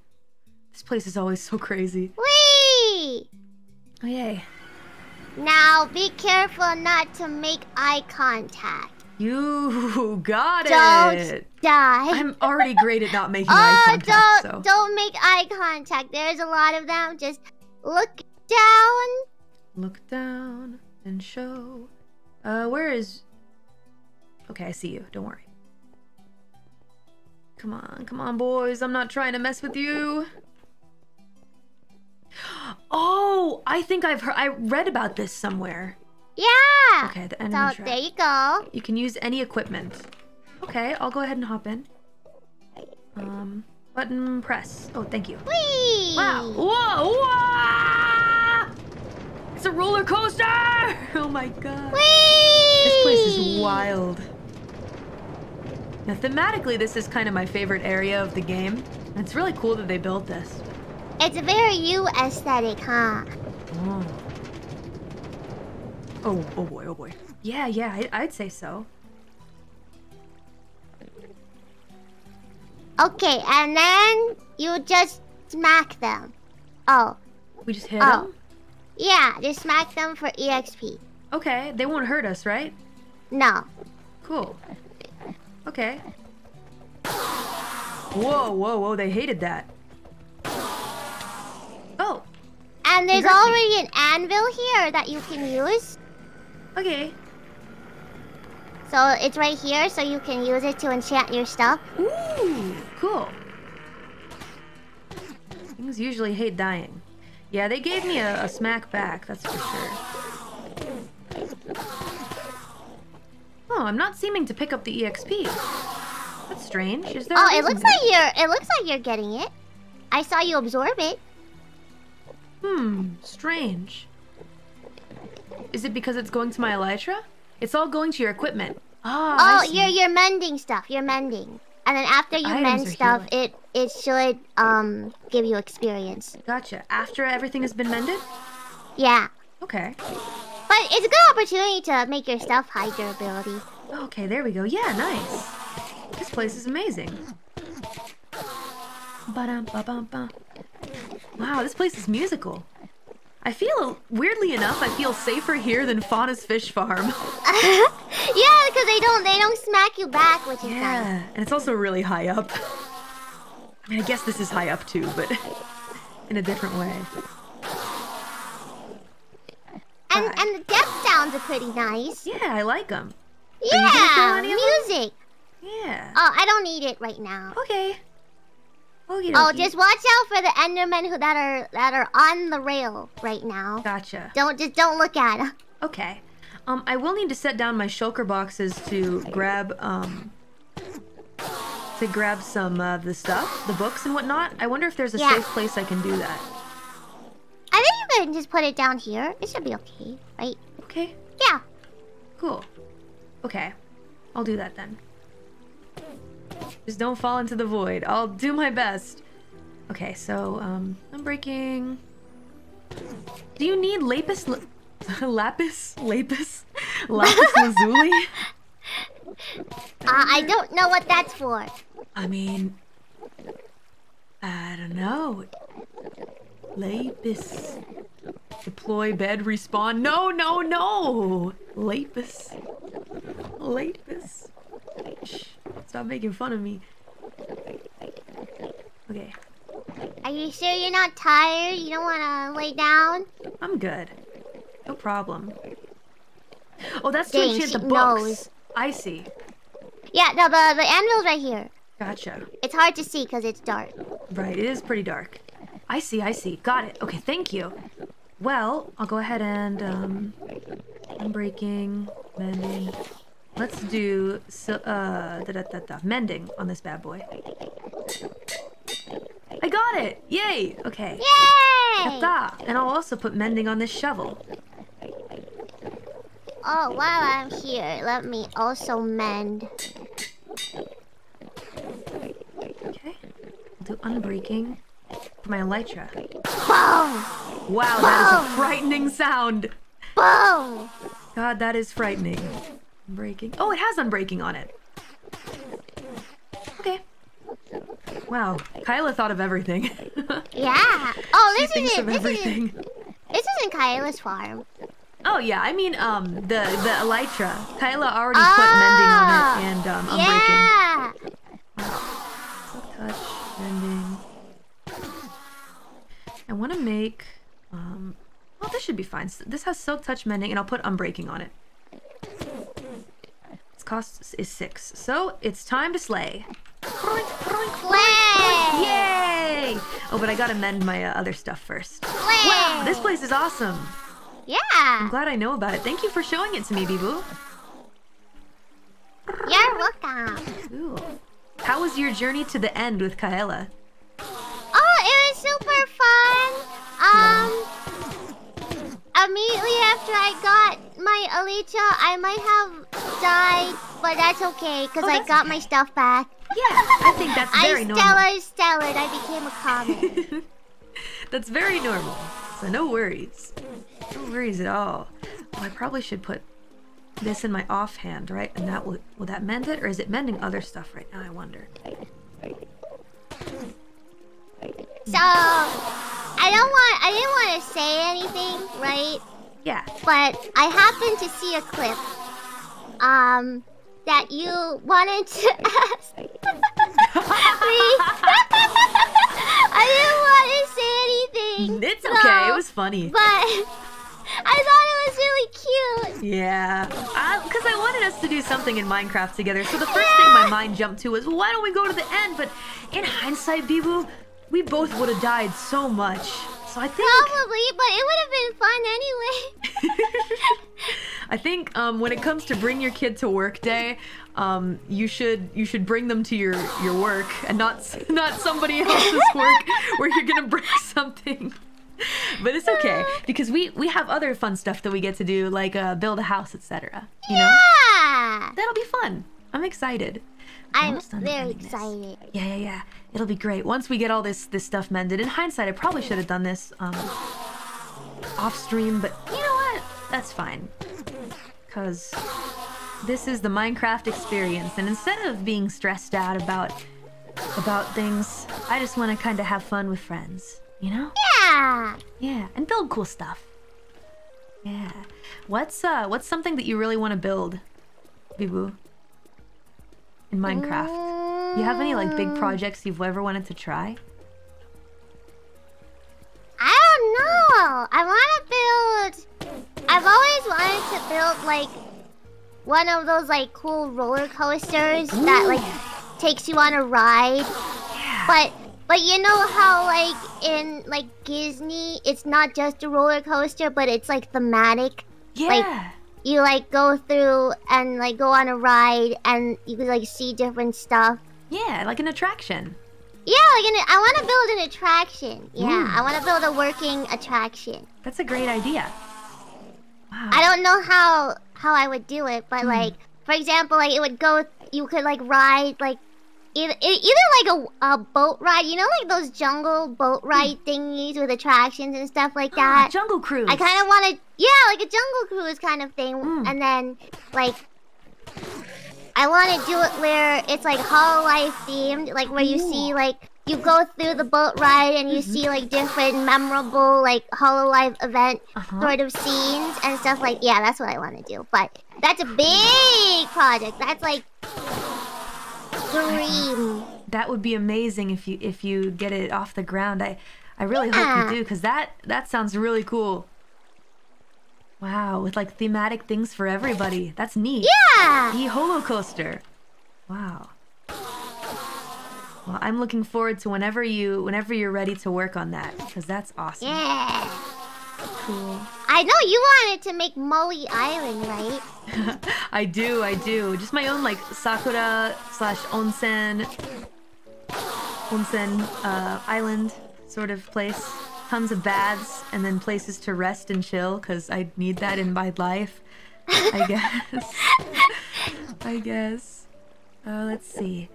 This place is always so crazy. Whee! Oh, yay. Now be careful not to make eye contact. You got Don't it. die. I'm already great at not making eye oh, contact, don't so. don't make eye contact. There's a lot of them. Just look down. Look down and show. Uh, where is. Okay, I see you. Don't worry. Come on, come on, boys. I'm not trying to mess with you. Oh, I think I've heard. I read about this somewhere. Yeah. Okay, the enemy So trap. there you go. You can use any equipment. Okay, I'll go ahead and hop in. Um, button press. Oh, thank you. Whee! Wow! Whoa! Whoa! It's a roller coaster! Oh my god. Whee! This place is wild. Now, thematically, this is kind of my favorite area of the game. And it's really cool that they built this. It's a very you aesthetic, huh? Oh. Oh, oh boy, oh boy. Yeah, yeah, I, I'd say so. Okay, and then you just smack them. Oh, We just hit Oh. them? Yeah, just smack them for EXP. Okay, they won't hurt us, right? No. Cool. Okay. Whoa, whoa, whoa, they hated that. Oh, And there's already an anvil here that you can use. okay. So it's right here, so you can use it to enchant your stuff. Ooh, cool. Things usually hate dying. Yeah, they gave me a, a smack back, that's for sure. Oh, I'm not seeming to pick up the EXP. That's strange. Is there? Oh, it looks like you're. It looks like you're getting it. I saw you absorb it. Hmm, strange. Is it because it's going to my elytra? It's all going to your equipment. Ah, Oh, you're you're mending stuff. You're mending, and then after you mend stuff, it it should um give you experience. Gotcha. After everything has been mended? Yeah, Okay. but it's a good opportunity to make your stuff high durability. Okay, there we go. Yeah, nice. This place is amazing. Ba-dum, ba-bum, ba. Wow, this place is musical. I feel weirdly enough, I feel safer here than Fauna's fish farm. yeah, because they don't they don't smack you back, which is nice. Yeah, and it's also really high up. I mean, I guess this is high up too, but in a different way. And and the death sounds are pretty nice. Yeah, I like them. Yeah, gonna kill any of them? music. Yeah. Oh, I don't need it right now. Okay. Okie Oh, dokie. just watch out for the Endermen who that are that are on the rail right now. Gotcha. Don't just don't look at them. Okay. Um, I will need to set down my shulker boxes to grab, um... To grab some of the stuff, the books and whatnot. I wonder if there's a Yeah. safe place I can do that. I think you can just put it down here. It should be okay, right? Okay, Yeah. cool. Okay, I'll do that then. Just don't fall into the void. I'll do my best. Okay, so, um, I'm breaking... Do you need lapis... La- lapis? Lapis? Lapis lazuli? Uh, I don't know what that's for. I mean, I don't know. Lapis. Deploy, bed, respawn. No, no, no! Lapis. Lapis. Shh. Stop making fun of me. Okay, Are you sure you're not tired? You don't want to lay down? I'm good. No problem. Oh, that's to Dang, enchant the books. knows. I see. Yeah, no, the the anvil's right here. Gotcha. It's hard to see because it's dark. Right, it is pretty dark. I see, I see. Got it. Okay, thank you. Well, I'll go ahead and, um, breaking mending. Let's do, so, uh, da, da, da, da, mending on this bad boy. I got it! Yay! Okay. Yay! And I'll also put mending on this shovel. Oh, while I'm here, let me also mend. Okay. I'll do unbreaking for my elytra. Boom! Wow, that is a frightening sound! Boom! God, that is frightening. Unbreaking. Oh, it has unbreaking on it. Okay. Wow, Kaela thought of everything. Yeah. Oh, she this thinks isn't. This isn't. This isn't Kaela's farm. Oh yeah, I mean um the the elytra. Kaela already put mending on Ah, it and um unbreaking. Yeah. Touch mending. I want to make um. Well, this should be fine. This has silk touch mending, and I'll put unbreaking on it. Its cost is six, so it's time to slay. Broink, broink, Slay! Yay! Oh, but I gotta mend my uh, other stuff first. Slay! Wow, this place is awesome. Yeah. I'm glad I know about it. Thank you for showing it to me, Biboo. You're welcome. Cool. How was your journey to the end with Kaela? Oh, it was super fun. Um, immediately after I got my elytra, I might have died, but that's okay because Oh, I got my stuff back. Yeah, I think that's very I normal. Stella Stellar. I became a comet. That's very normal. So no worries. No worries at all. Well, I probably should put this in my offhand, right? And that will will that mend it, or is it mending other stuff right now? I wonder. So I don't want. I didn't want to say anything, right? Yeah. but I happened to see a clip um that you wanted to ask me. I didn't want to say anything. It's okay. It was funny. But I thought it was really cute. Yeah. Because I wanted us to do something in Minecraft together. So the first thing my mind jumped to was, why don't we go to the end? But in hindsight, Biboo, we both would have died so much. So I think. Probably, but it would have been fun anyway. I think um, when it comes to bring your kid to work day, um, you should you should bring them to your your work and not not somebody else's work where you're gonna break something. But it's okay because we we have other fun stuff that we get to do like uh, build a house, etc. You know, Yeah. that'll be fun. I'm excited. I'm very this. excited. Yeah, yeah, yeah. It'll be great once we get all this this stuff mended. In hindsight, I probably should have done this um, off stream, but you know what? That's fine. Cause this is the Minecraft experience, and instead of being stressed out about about things, I just want to kind of have fun with friends. You know? Yeah. Yeah. Yeah, and build cool stuff. Yeah. What's uh what's something that you really want to build, Biboo? In Minecraft. You have any like big projects you've ever wanted to try? I don't know. I want to build. I've always wanted to build like one of those like cool roller coasters that like takes you on a ride. But but you know how like in like Disney, it's not just a roller coaster, but it's like thematic. Yeah. Like, You like go through and like go on a ride, and you can like see different stuff. Yeah, like an attraction. Yeah, like an, I want to build an attraction. Yeah, Mm. I want to build a working attraction. That's a great idea. Wow. I don't know how how I would do it, Hmm. but like for example, like it would go. You could like ride like either, either like a, a boat ride. You know, like those jungle boat ride thingies with attractions and stuff like Hmm. That. Jungle Cruise. I kind of want to, yeah, like a jungle cruise kind of thing, Mm. and then like. I want to do it where it's like hololive themed, like where you see like you go through the boat ride and you Mm-hmm. see like different memorable like hololive event Uh-huh. sort of scenes and stuff like yeah that's what i want to do but that's a big project that's like dream That would be amazing if you if you get it off the ground. I I really Yeah. hope you do cuz that that sounds really cool. Wow, with like thematic things for everybody. That's neat. yeah The Holo Coaster. Wow. Well, I'm looking forward to whenever you whenever you're ready to work on that because that's awesome. yeah Cool. i know you wanted to make Molly island right I do, I do. Just my own like sakura slash onsen onsen uh, island sort of place. Tons of baths and then places to rest and chill because I need that in my life. I guess. I guess. Uh, let's see.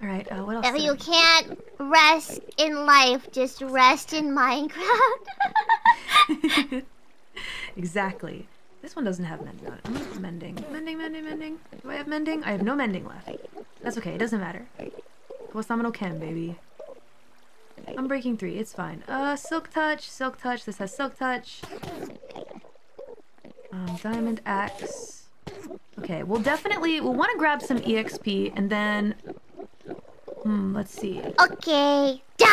All right. Uh, what else? if you can't rest in life just rest in minecraft exactly. This one doesn't have mending on it. I'm gonna put mending. Mending, mending, mending. Do I have mending? I have no mending left. That's okay. It doesn't matter. Kosamano Ken, baby. Unbreaking three. It's fine. Uh, silk touch, silk touch. This has silk touch. Um, diamond axe. Okay, we'll definitely we'll want to grab some exp and then. Hmm. Let's see. okay die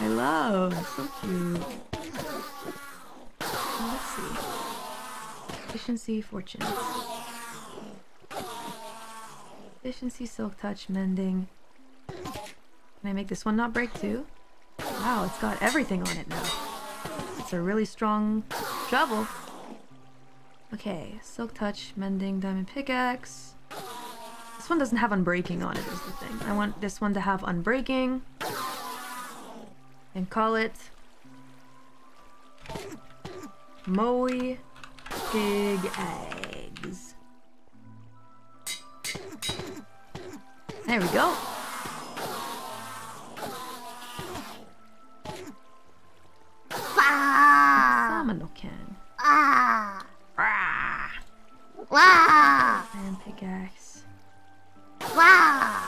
I love. So cute. Oh, let's see. Efficiency, fortune. Efficiency, silk touch, mending. Can I make this one not break too? Wow, it's got everything on it now. It's a really strong shovel. Okay, silk touch, mending, diamond pickaxe. This one doesn't have unbreaking on it, is the thing. I want this one to have unbreaking and call it Moe Pig Eggs. There we go. Ah Salmon can. ah Ah, wow and pickaxe. wow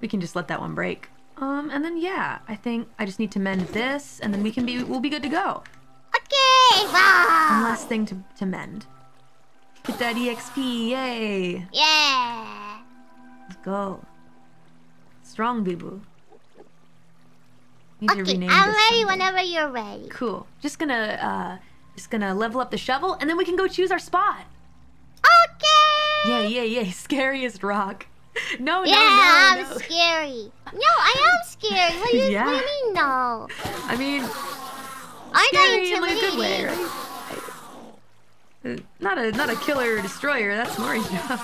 We can just let that one break. Um, and then yeah, I think I just need to mend this, and then we can be we'll be good to go. okay wow One last thing to to mend. Get that exp, yay! yeah Let's go. Strong Biboo. Okay, I'm ready whenever you're ready. Cool. Just gonna uh just gonna level up the shovel and then we can go choose our spot. Okay. Yeah, yeah, yeah. Scariest rock. No, Yeah, no, I'm no, no. scary. No, I am scary. What do you, what do Yeah. you mean no? I mean, Aren't scary I in like a good way, right? Uh, Not a not a killer or destroyer. That's Mori's job.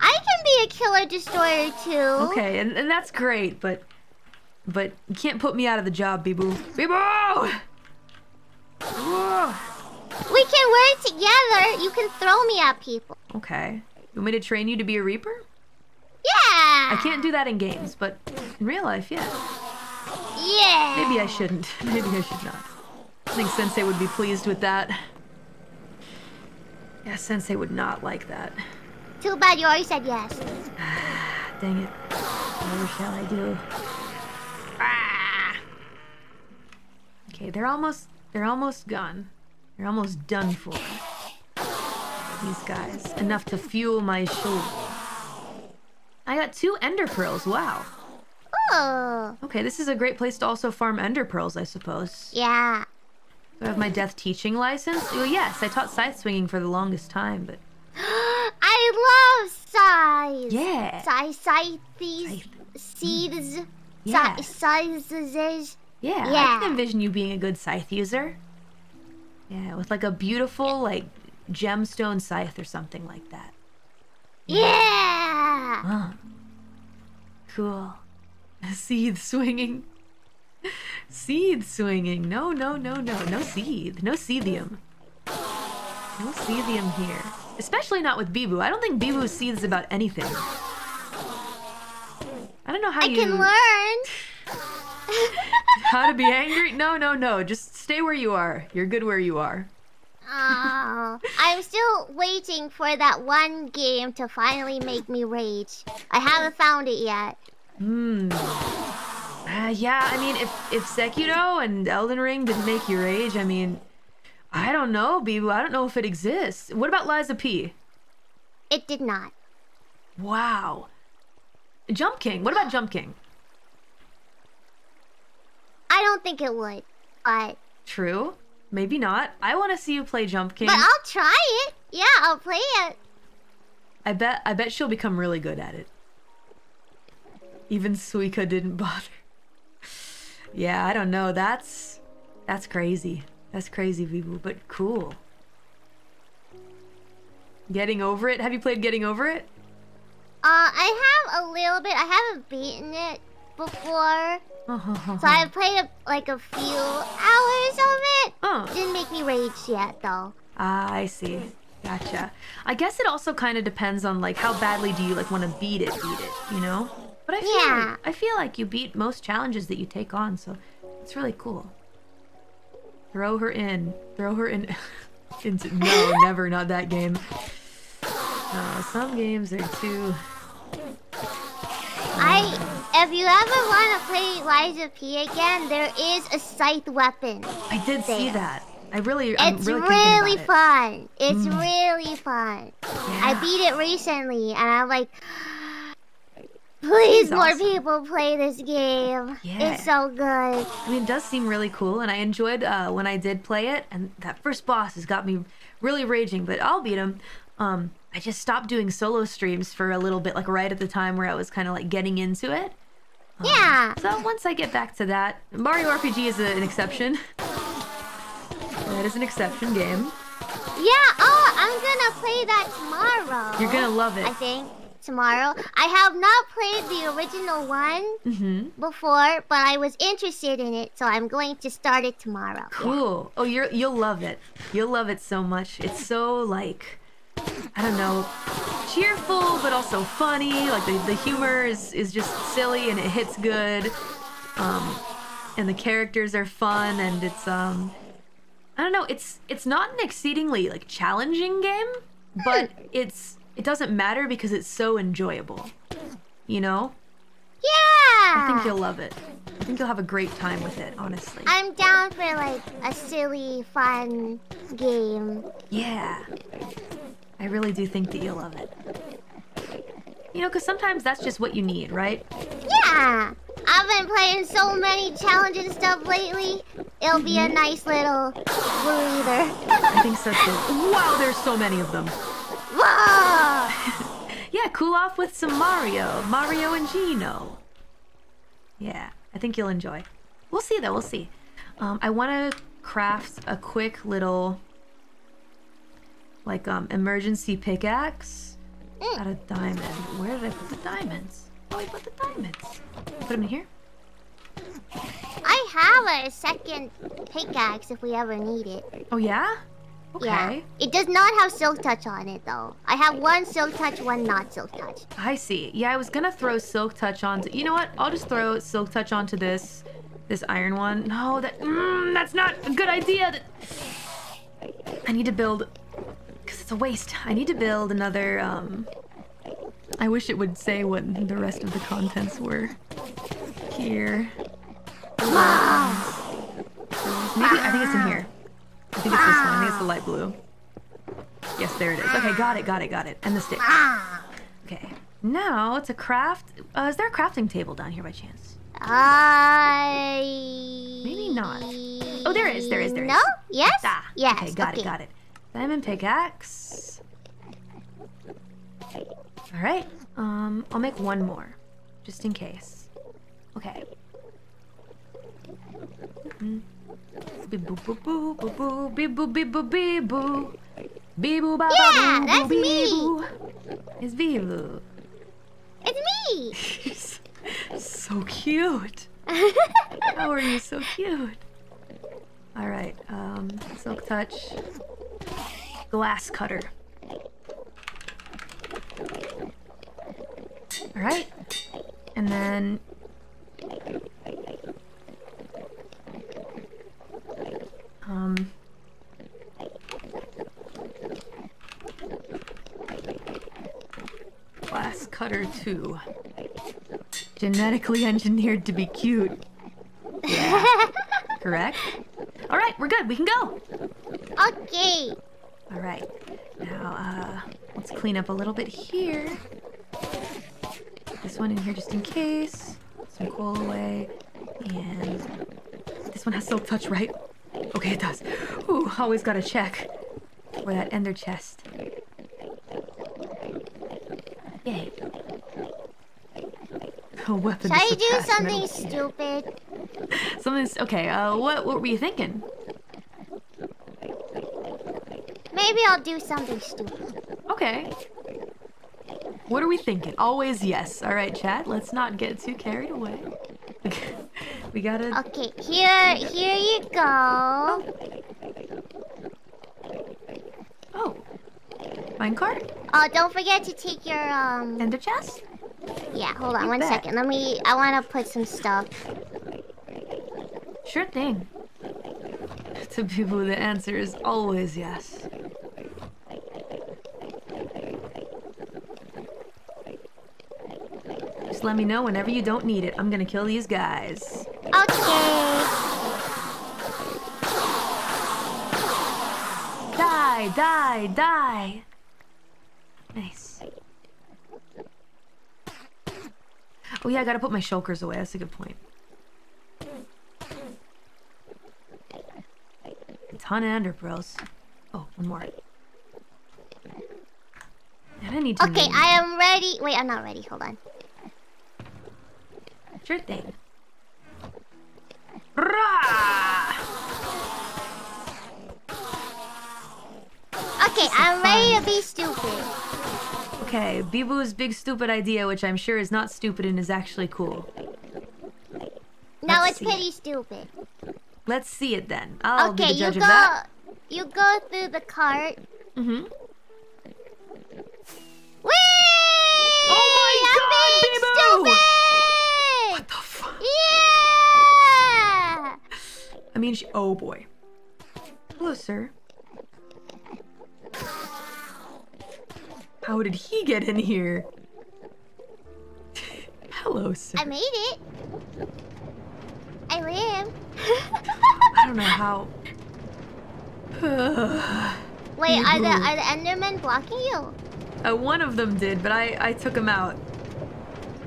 I can be a killer destroyer too. Okay, and, and that's great, but but you can't put me out of the job, Biboo. Biboo! We can work together. You can throw me at people. Okay. You want me to train you to be a reaper? Yeah. I can't do that in games, but in real life, yeah. Yeah. Maybe I shouldn't. Maybe I should not. I think Sensei would be pleased with that. Yeah, Sensei would not like that. Too bad you already said yes. Dang it. What shall I do? Okay, they're almost they're almost gone. They're almost done for. These guys. Enough to fuel my soul. I got two ender pearls, wow. Oh. Okay, this is a great place to also farm ender pearls, I suppose. Yeah. Do I have my death teaching license? Well, yes, I taught scythe swinging for the longest time, but I love size. yeah. Size, these Scythe. seeds. Yeah. Si- sizes. Yeah, I can envision you being a good scythe user. Yeah, with like a beautiful like gemstone scythe or something like that. Yeah. Huh. Cool. Seed swinging. Seed swinging. No, no, no, no. No seed. No seethium. No seethium here. Especially not with Biboo. I don't think Biboo seethes about anything. I don't know how I you can learn. how to be angry. No, no, no. Just stay where you are. You're good where you are. Oh, I'm still waiting for that one game to finally make me rage. I haven't found it yet. Hmm. Uh, yeah, I mean, if if Sekiro and Elden Ring didn't make you rage, I mean, I don't know, Biboo. I don't know if it exists. What about Lies of P? It did not. Wow. Jump King. What about Jump King? I don't think it would, but True. Maybe not. I want to see you play Jump King. but I'll try it. Yeah, I'll play it. I bet. I bet she'll become really good at it. Even Suika didn't bother. Yeah, I don't know. That's that's crazy. That's crazy, Biboo, but cool. Getting over it. Have you played Getting Over It? Uh, I have a little bit. I haven't beaten it before, so I've played a, like a few hours of it. Oh. Didn't make me rage yet, though. Ah, I see. Gotcha. I guess it also kind of depends on like how badly do you like want to beat it, beat it, you know? But I feel Yeah. like, I feel like you beat most challenges that you take on, so it's really cool. Throw her in. Throw her in. into no, never, not that game. No, some games are too. I, if you ever want to play Lies of P again, there is a scythe weapon. I did see that. I really, I'm It's really, really, it. fun. It's really fun. I beat it recently, and I'm like, please more awesome. people play this game. Yeah. It's so good. I mean, it does seem really cool, and I enjoyed uh, when I did play it. And that first boss has got me really raging, but I'll beat him. Um, I just stopped doing solo streams for a little bit, like right at the time where I was kind of like getting into it. Um, Yeah. So once I get back to that, Mario RPG is a, an exception. That is an exception game. Yeah. Oh, I'm gonna play that tomorrow. You're gonna love it. I think tomorrow. I have not played the original one Mm-hmm. before, but I was interested in it, so I'm going to start it tomorrow. Cool. Oh, you're you'll love it. You'll love it so much. It's so like I don't know, cheerful but also funny. Like the, the humor is is just silly and it hits good. Um and the characters are fun and it's um I don't know, it's it's not an exceedingly like challenging game, but it's it doesn't matter because it's so enjoyable. You know? Yeah. I think you'll love it. I think you'll have a great time with it, honestly. I'm down for like a silly, fun game. Yeah. I really do think that you'll love it. You know, because sometimes that's just what you need, right? Yeah. I've been playing so many challenging stuff lately. It'll be a nice little breather. I think so too. Wow, there's so many of them. Whoa! Yeah, cool off with some Mario. Mario and Geno. Yeah, I think you'll enjoy. We'll see though, we'll see. Um, I want to craft a quick little, like, um, emergency pickaxe out of diamond. Where did I put the diamonds? Oh, I put the diamonds. Put them in here? I have a second pickaxe if we ever need it. Oh, yeah? Okay. Yeah. It does not have silk touch on it though. I have one silk touch, one not silk touch. I see. Yeah, I was gonna throw Silk Touch onto. You know what? I'll just throw Silk Touch onto this, this iron one. No, that mm, that's not a good idea. That I need to build, cause it's a waste. I need to build another. Um, I wish it would say what the rest of the contents were. Here. There's Maybe I think it's in here. I think it's this one. I think it's the light blue. Yes, there it is. Okay, got it, got it, got it. And the stick. Okay. Now it's a craft. Uh, is there a crafting table down here by chance? I. Maybe not. Oh, there is, there is, there is. No? Yes? Ah, yes. Okay, got it, got it. Diamond pickaxe. All right. Um, I'll make one more, just in case. Okay. Mm. Beep boo boo boo boo boo beep boo beep boo beep boo. Beep boo ba ba Yeah, boo that's boo me. boo. It's Biboo. It's me! so cute. How are you so cute? All right, um, silk touch, glass cutter. All right, and then um. Glass cutter two. Genetically engineered to be cute. Yeah. Correct? All right, we're good. We can go. okay. All right. Now, uh, let's clean up a little bit here. This one in here just in case. Some coal away. And this one has silk touch, right? Okay, it does. Ooh, always gotta check for that ender chest. Yay. A weapon Should I do something stupid? Something's okay. Uh, what what were you thinking? Maybe I'll do something stupid. Okay. What are we thinking? Always yes. All right, chat. Let's not get too carried away. we gotta. Okay, here, here you go. Oh. Minecart? Oh, don't forget to take your um. Ender chest? Yeah, hold on You one bet. second. Let me. I want to put some stuff. Sure thing. To people, the answer is always yes. Just let me know whenever you don't need it. I'm gonna kill these guys. Okay. Die, die, die. Nice. Oh yeah, I gotta put my shulkers away. That's a good point. A ton of ender pearls. Oh, one more. I need to. Okay, I am ready. Wait, I'm not ready. Hold on. Sure thing. Rah! Okay, I'm ready to be stupid. Okay, Biboo's big stupid idea, which I'm sure is not stupid and is actually cool. No, Let's it's pretty it. stupid. Let's see it then. I'll okay, be the you go. of that. You go through the cart. Mm-hmm. Whee! Oh my I'm God, Biboo! What the fuck? Yeah! I mean, she, oh boy. Hello, sir. How did he get in here? Hello, sir. I made it. I live. I don't know how. Wait, are the are the Endermen blocking you? Uh, one of them did, but I, I took him out.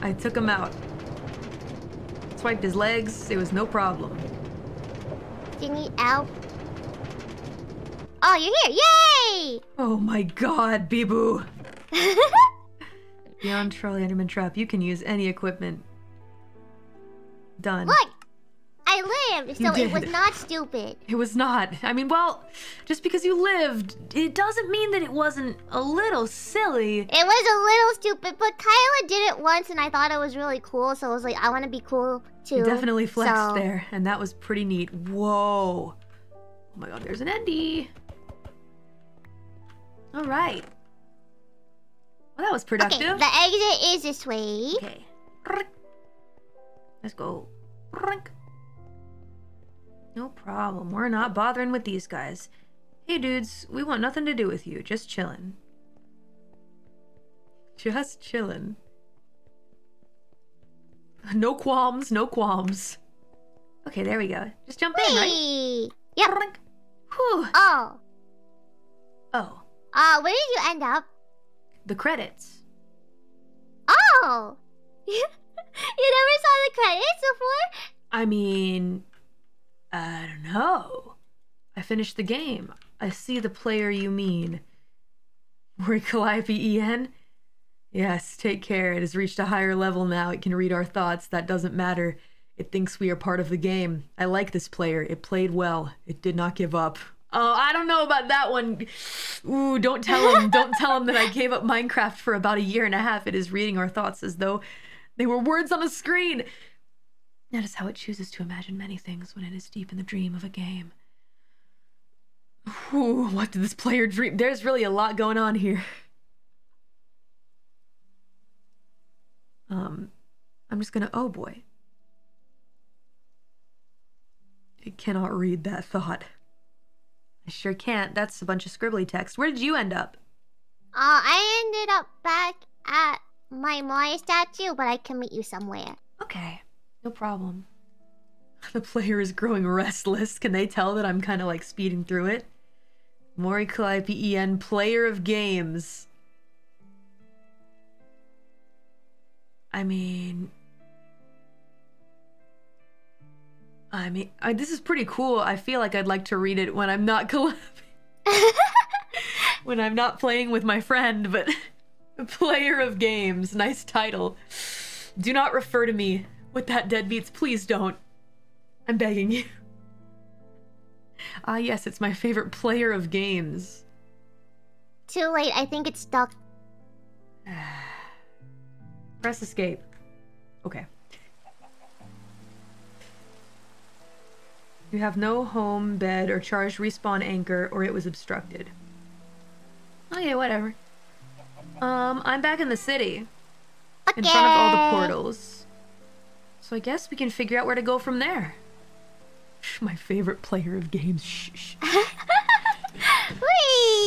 I took him out. Swiped his legs, it was no problem. Do you need help? Oh, you're here! Yay! Oh my god, Biboo! Beyond Troll Enderman Trap, you can use any equipment. Done. Look, I lived, so it was not stupid. It was not. I mean, well, just because you lived, it doesn't mean that it wasn't a little silly. It was a little stupid, but Kaela did it once, and I thought it was really cool. So I was like, I want to be cool too. You definitely flexed So- there, and that was pretty neat. Whoa. Oh my god, there's an Endy. All right. Well, that was productive. Okay, the exit is this way. Okay. Let's go. No problem. We're not bothering with these guys. Hey, dudes, we want nothing to do with you. Just chillin'. Just chillin'. No qualms, no qualms. Okay, there we go. Just jump in, right? Whee! Yep. Whew. Oh. Oh, Uh, where did you end up? the credits. Oh. you never saw the credits before? I mean, I don't know. I finished the game. I see the player you mean. Mori Calliope EN? Yes, take care. It has reached a higher level now. It can read our thoughts. That doesn't matter. It thinks we are part of the game. I like this player. It played well. It did not give up. Oh, I don't know about that one. Ooh, don't tell him. don't tell him that I gave up Minecraft for about a year and a half. It is reading our thoughts as though they were words on a screen. That is how it chooses to imagine many things when it is deep in the dream of a game. Ooh, what did this player dream? There's really a lot going on here. Um, I'm just gonna. Oh boy. It cannot read that thought. I sure can't. That's a bunch of scribbly text. Where did you end up? Uh, I ended up back at my Maya statue, but I can meet you somewhere. Okay, no problem. The player is growing restless. Can they tell that I'm kind of like speeding through it? Mori EN, player of games. I mean, I mean, I, this is pretty cool. I feel like I'd like to read it when I'm not Calliope, when I'm not playing with my friend, but player of games, nice title. Do not refer to me with that deadbeats, please don't. I'm begging you. Ah, yes, it's my favorite player of games. Too late. I think it's stuck. Press escape. Okay. You have no home, bed, or charged respawn anchor, or it was obstructed. Okay, whatever. Um, I'm back in the city. Okay. In front of all the portals. So I guess we can figure out where to go from there. Shh, my favorite player of games. Shh, shh.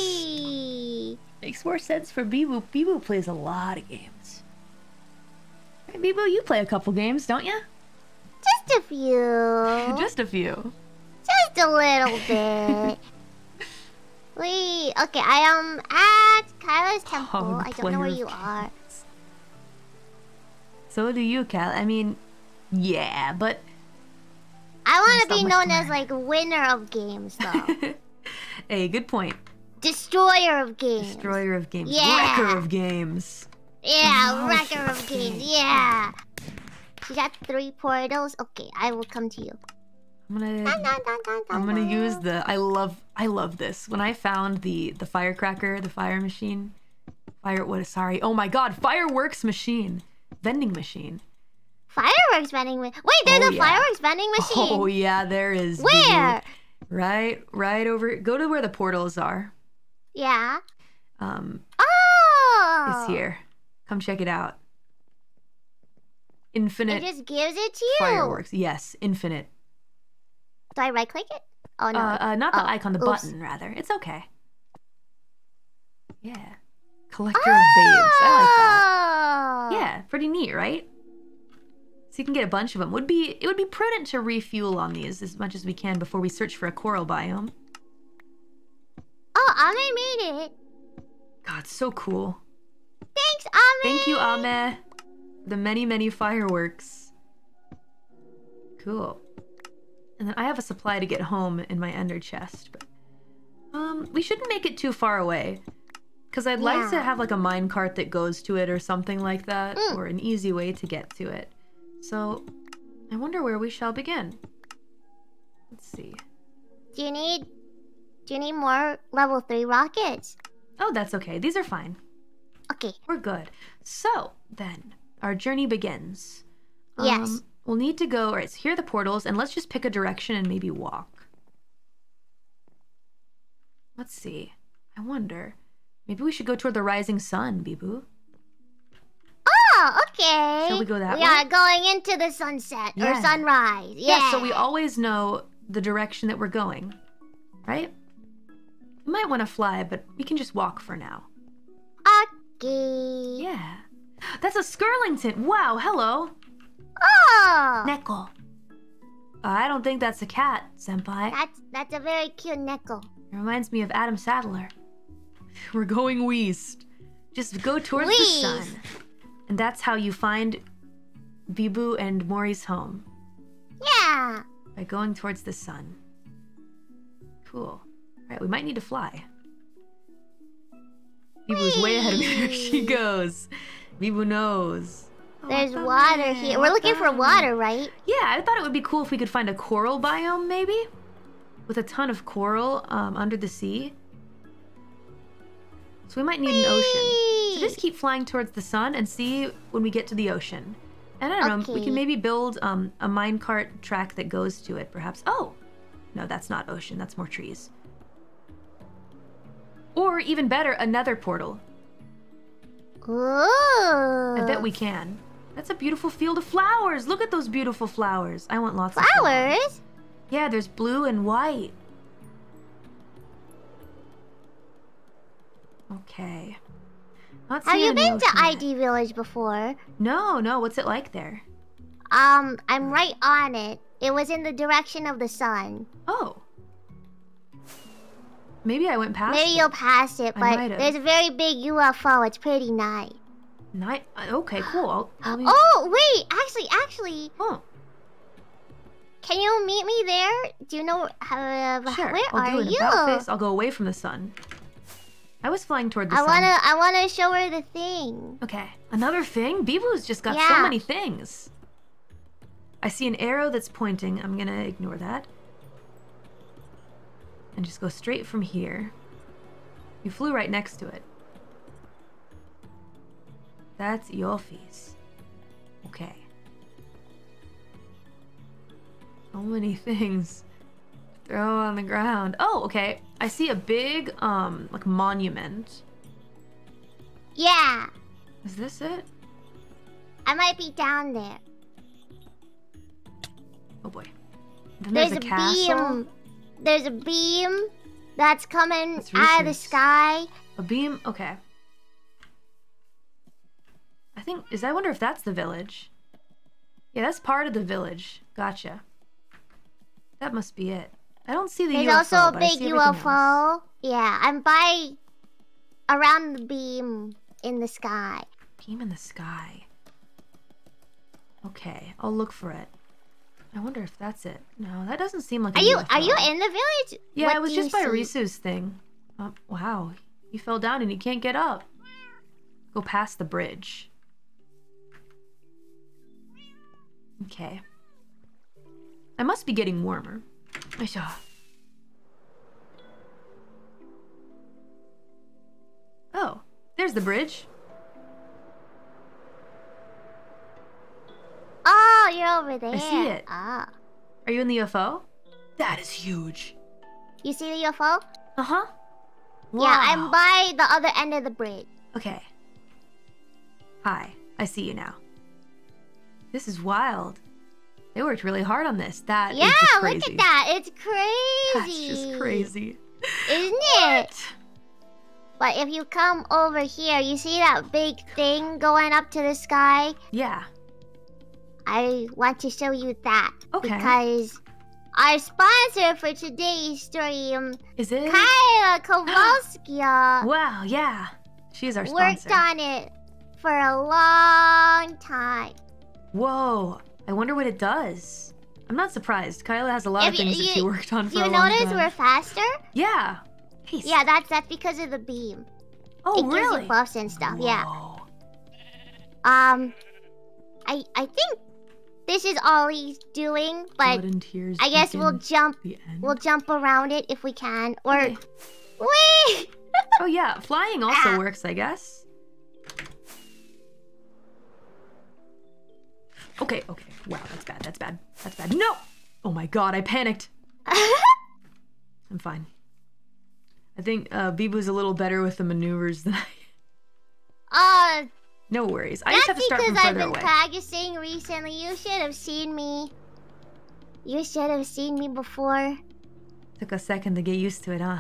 Whee! Makes more sense for Biboo. Biboo plays a lot of games. Hey, Biboo, you play a couple games, don't you? Just a few. Just a few. Just a little bit. Wait, okay, I am at Kaela's oh, temple. Pog I don't know where you are. So do you, Cal. I mean, yeah, but I want to be known as like winner of games, though. hey, good point. Destroyer of games. Destroyer of games. Yeah. Wrecker of games. Yeah, Oh, wrecker of games. Yeah. She got three portals. Okay, I will come to you. I'm gonna Dun, dun, dun, I'm gonna use the I love I love this. When I found the the firecracker, the fire machine, fire what sorry, oh my god, fireworks machine. Vending machine. fireworks vending machine. Wait, there's Oh, a yeah. fireworks vending machine. Oh yeah, there is. Where? Right, right over. Go to where the portals are. Yeah. Um, Oh. it's here. Come check it out. It just gives it to you. fireworks. Yes, infinite. Do I right click it? Oh no. Uh, uh, not the Oh, icon, the oops. button rather. It's okay. Yeah. Collector of babes. I like that. Oh. Yeah, pretty neat, right? So you can get a bunch of them. Would be it would be prudent to refuel on these as much as we can before we search for a coral biome. Oh, Ame made it. God, so cool. Thanks, Ame. Thank you, Ame. The many, many fireworks. Cool. And then I have a supply to get home in my ender chest, but um, we shouldn't make it too far away. Cause I'd like to have like a mine cart that goes to it or something like that, Mm. or an easy way to get to it. So, I wonder where we shall begin. Let's see. Do you need? Do you need more level three rockets? Oh, that's okay. These are fine. Okay. We're good. So then, our journey begins. Yes. Um, we'll need to go. All right, so here are the portals, and let's just pick a direction and maybe walk. Let's see. I wonder. Maybe we should go toward the rising sun, Biboo. Oh, okay. Shall we go that we way? are going into the sunset or Yeah. sunrise. Yeah. so we always know the direction that we're going, right? We might want to fly, but we can just walk for now. Okay. Yeah. That's a Skirlington. Wow, hello. Ah! Oh. Neko. I don't think that's a cat, Senpai. That's that's a very cute neko. It reminds me of Adam Sadler. We're going west. Just go towards the sun. And that's how you find Biboo and Mori's home. Yeah. By going towards the sun. Cool. Alright, we might need to fly. Biboo's way ahead of me. There she goes. Biboo knows. There's water here. We're looking for water, right? Yeah, I thought it would be cool if we could find a coral biome, maybe? With a ton of coral um, under the sea. So we might need an ocean. So just keep flying towards the sun and see when we get to the ocean. And I don't know, we can maybe build um, a minecart track that goes to it, perhaps. Oh! No, that's not ocean, that's more trees. Or even better, another portal. Ooh. I bet we can. That's a beautiful field of flowers. Look at those beautiful flowers. I want lots of flowers. flowers. Yeah, there's blue and white. Okay. Not Have you been to yet. ID Village before? No, no. What's it like there? Um, I'm right on it. It was in the direction of the sun. Oh. Maybe I went past Maybe it. you'll pass it, but there's a very big UFO. It's pretty nice. Ni- uh, okay, cool. I'll, Oh wait, actually, actually, oh, can you meet me there? Do you know uh, sure. where I'll are do you? I'll go away from the sun. I was flying toward the I sun. wanna, I wanna show her the thing. Okay, another thing? Biboo's just got so many things. I see an arrow that's pointing. I'm gonna ignore that. And just go straight from here. You flew right next to it. That's Yofis. Okay. So many things. to Throw on the ground. Oh, okay. I see a big, um, like monument. Yeah, Is this it? I might be down there. Oh boy. Then There's, there's, a, a, castle. beam. There's a beam that's coming That's out of the sky. A beam. Okay. I think is. I wonder if that's the village. Yeah, that's part of the village. Gotcha. That must be it. I don't see the There's UFO, also a big everything else. UFO. Yeah, I'm by around the beam in the sky. Beam in the sky. Okay, I'll look for it. I wonder if that's it. No, that doesn't seem like. Are you UFO. are you in the village? Yeah, What it was just by see? Risu's thing. Um, wow, he fell down and he can't get up. Go past the bridge. Okay. I must be getting warmer. Aisha. Oh, there's the bridge. Oh, you're over there. I see it. Ah, Are you in the UFO? That is huge. you see the UFO? Uh huh. Yeah, I'm by the other end of the bridge. Okay. Hi, I see you now. This is wild. They worked really hard on this. That is yeah, look at that. It's crazy. That's just crazy. Isn't it? But if you come over here, you see that big thing going up to the sky? Yeah. I want to show you that. Okay. Because our sponsor for today's stream, Is it? Kaela Kovalskia, Wow, yeah. She's our sponsor. worked on it for a long time. Whoa. I wonder what it does. I'm not surprised. Kaela has a lot If of you- things that she worked on for You a long notice we're faster? Yeah. Hey, Yeah, that's that's because of the beam. Oh, it gives really? you buffs and stuff. Yeah. Um, I I think this is all he's doing, but Blood and tears I guess we'll jump we'll jump around it if we can, or Okay. wait. Oh yeah, flying also Ah. works, I guess. Okay, okay. Wow, that's bad. That's bad. That's bad. No! Oh my god, I panicked. I'm fine. I think uh, Biboo's a little better with the maneuvers than I. No worries. I just have to start from further away. because I've been practicing recently. You should have seen me. You should have seen me before. Took a second to get used to it, huh?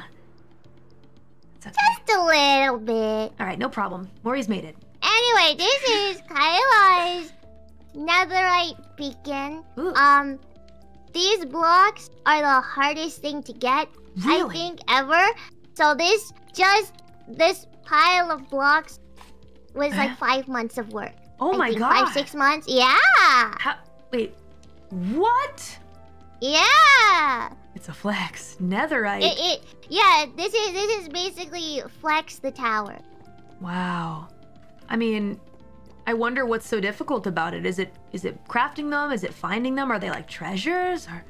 It's okay. Just a little bit. All right, no problem. Mori's made it. Anyway, this is Kaela's netherite beacon. Ooh. Um, these blocks are the hardest thing to get, I think, ever. So this just this pile of blocks was like five months of work. Oh I my god. Five, six months. Yeah. How, wait. What? Yeah. It's a flex. Netherite. It, it yeah, this is this is basically flex the tower. wow. I mean, I wonder what's so difficult about it. Is it is it crafting them? Is it finding them? Are they like treasures? Or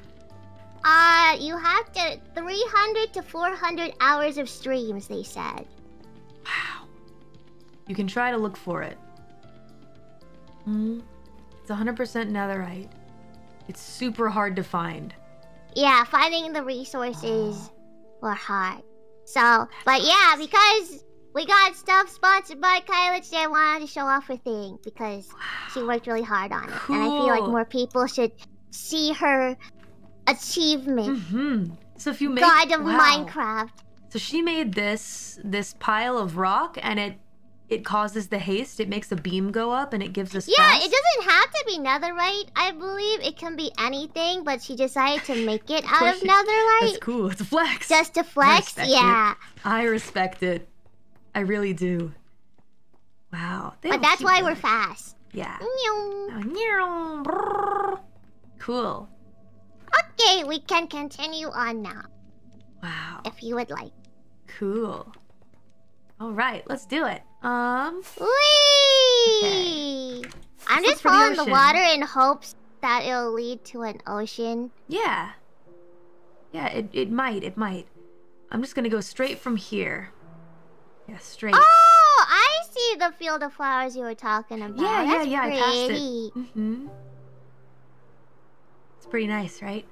Uh, you have to 300 to 400 hours of streams, they said. wow. You can try to look for it. Hmm. It's 100% netherite. It's super hard to find. Yeah, finding the resources were hard. So, but yeah, because we got stuff sponsored by Kaela today, I wanted to show off her thing because she worked really hard on it. And I feel like more people should see her achievement. Hmm. So if you make God of wow. Minecraft. So she made this this pile of rock, and it it causes the haste. It makes a beam go up, and it gives us. Yeah, fast. it doesn't have to be netherite. I believe it can be anything, but she decided to make it out of netherite That's cool. It's a flex. just to flex. respect Yeah, I respect it. I really do. Wow. But that's why we're fast. Yeah. Oh. Cool. Okay, we can continue on now Wow. if you would like. Cool. All right, let's do it. Um. Whee! I'm Let's just look for the following the, water in hopes that it'll lead to an ocean. Yeah. Yeah. It it might. It might. I'm just gonna go straight from here. Yeah, straight. Oh, I see the field of flowers you were talking about. Yeah, yeah, That's yeah, I passed it. pretty. Mm-hmm. It's pretty nice, right?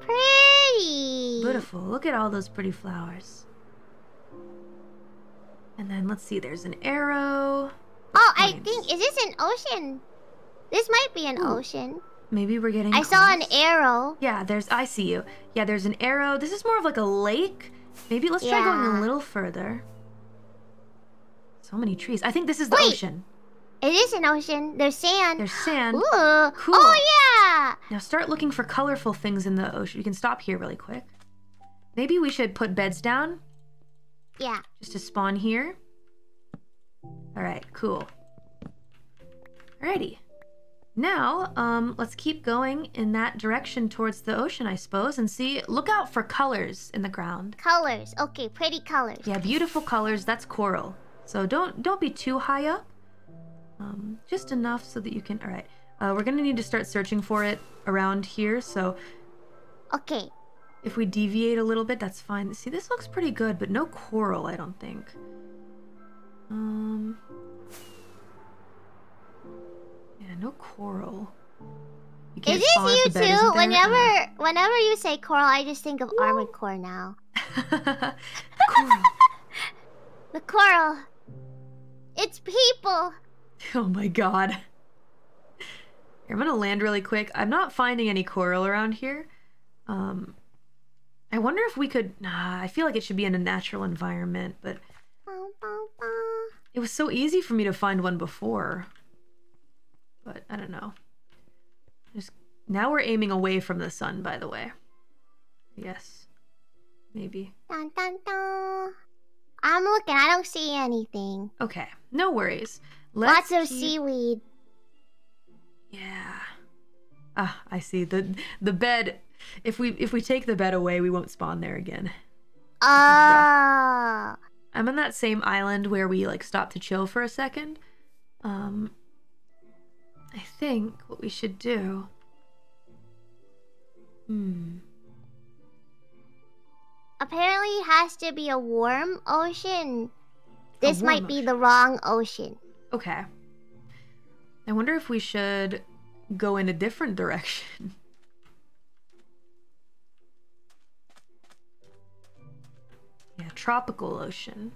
Pretty. Beautiful. Look at all those pretty flowers. And then let's see, there's an arrow. Oh, I think is this an ocean? This might be an Ooh, ocean. Maybe we're getting I saw an arrow. Yeah, there's I see you. Yeah, there's an arrow. This is more of like a lake. Maybe let's try going a little further. So many trees. I think this is the Wait. ocean. It is an ocean. There's sand. There's sand. Ooh. Cool. Oh yeah. Now start looking for colorful things in the ocean. You can stop here really quick. Maybe we should put beds down Yeah. just to spawn here. All right, cool. Alrighty. Now, um, let's keep going in that direction towards the ocean, I suppose, and see. Look out for colors in the ground. Colors. Okay, pretty colors. Yeah, beautiful colors. That's coral. So don't don't be too high up. Um, just enough so that you can. All right. Uh, we're gonna need to start searching for it around here. So Okay. If we deviate a little bit, that's fine. See, this looks pretty good, but no coral, I don't think. Um. Yeah, no coral. You Is this you bed too? isn't there? Whenever whenever you say coral, I just think of armored core now. coral. The coral. It's people. Oh my god. Here, I'm gonna land really quick. I'm not finding any coral around here. Um, I wonder if we could. Nah, I feel like it should be in a natural environment, but it was so easy for me to find one before. But I don't know. Just now we're aiming away from the sun, by the way. Yes, maybe. Dun, dun, dun. I'm looking. I don't see anything. Okay, no worries. Let's Lots of keep- seaweed. Yeah. Ah, I see. The the bed if we if we take the bed away, we won't spawn there again. Oh. I'm on that same island where we like stopped to chill for a second. Um I think what we should do Hmm. Apparently, it has to be a warm ocean. This warm might be the wrong ocean. Okay. I wonder if we should go in a different direction. tropical ocean.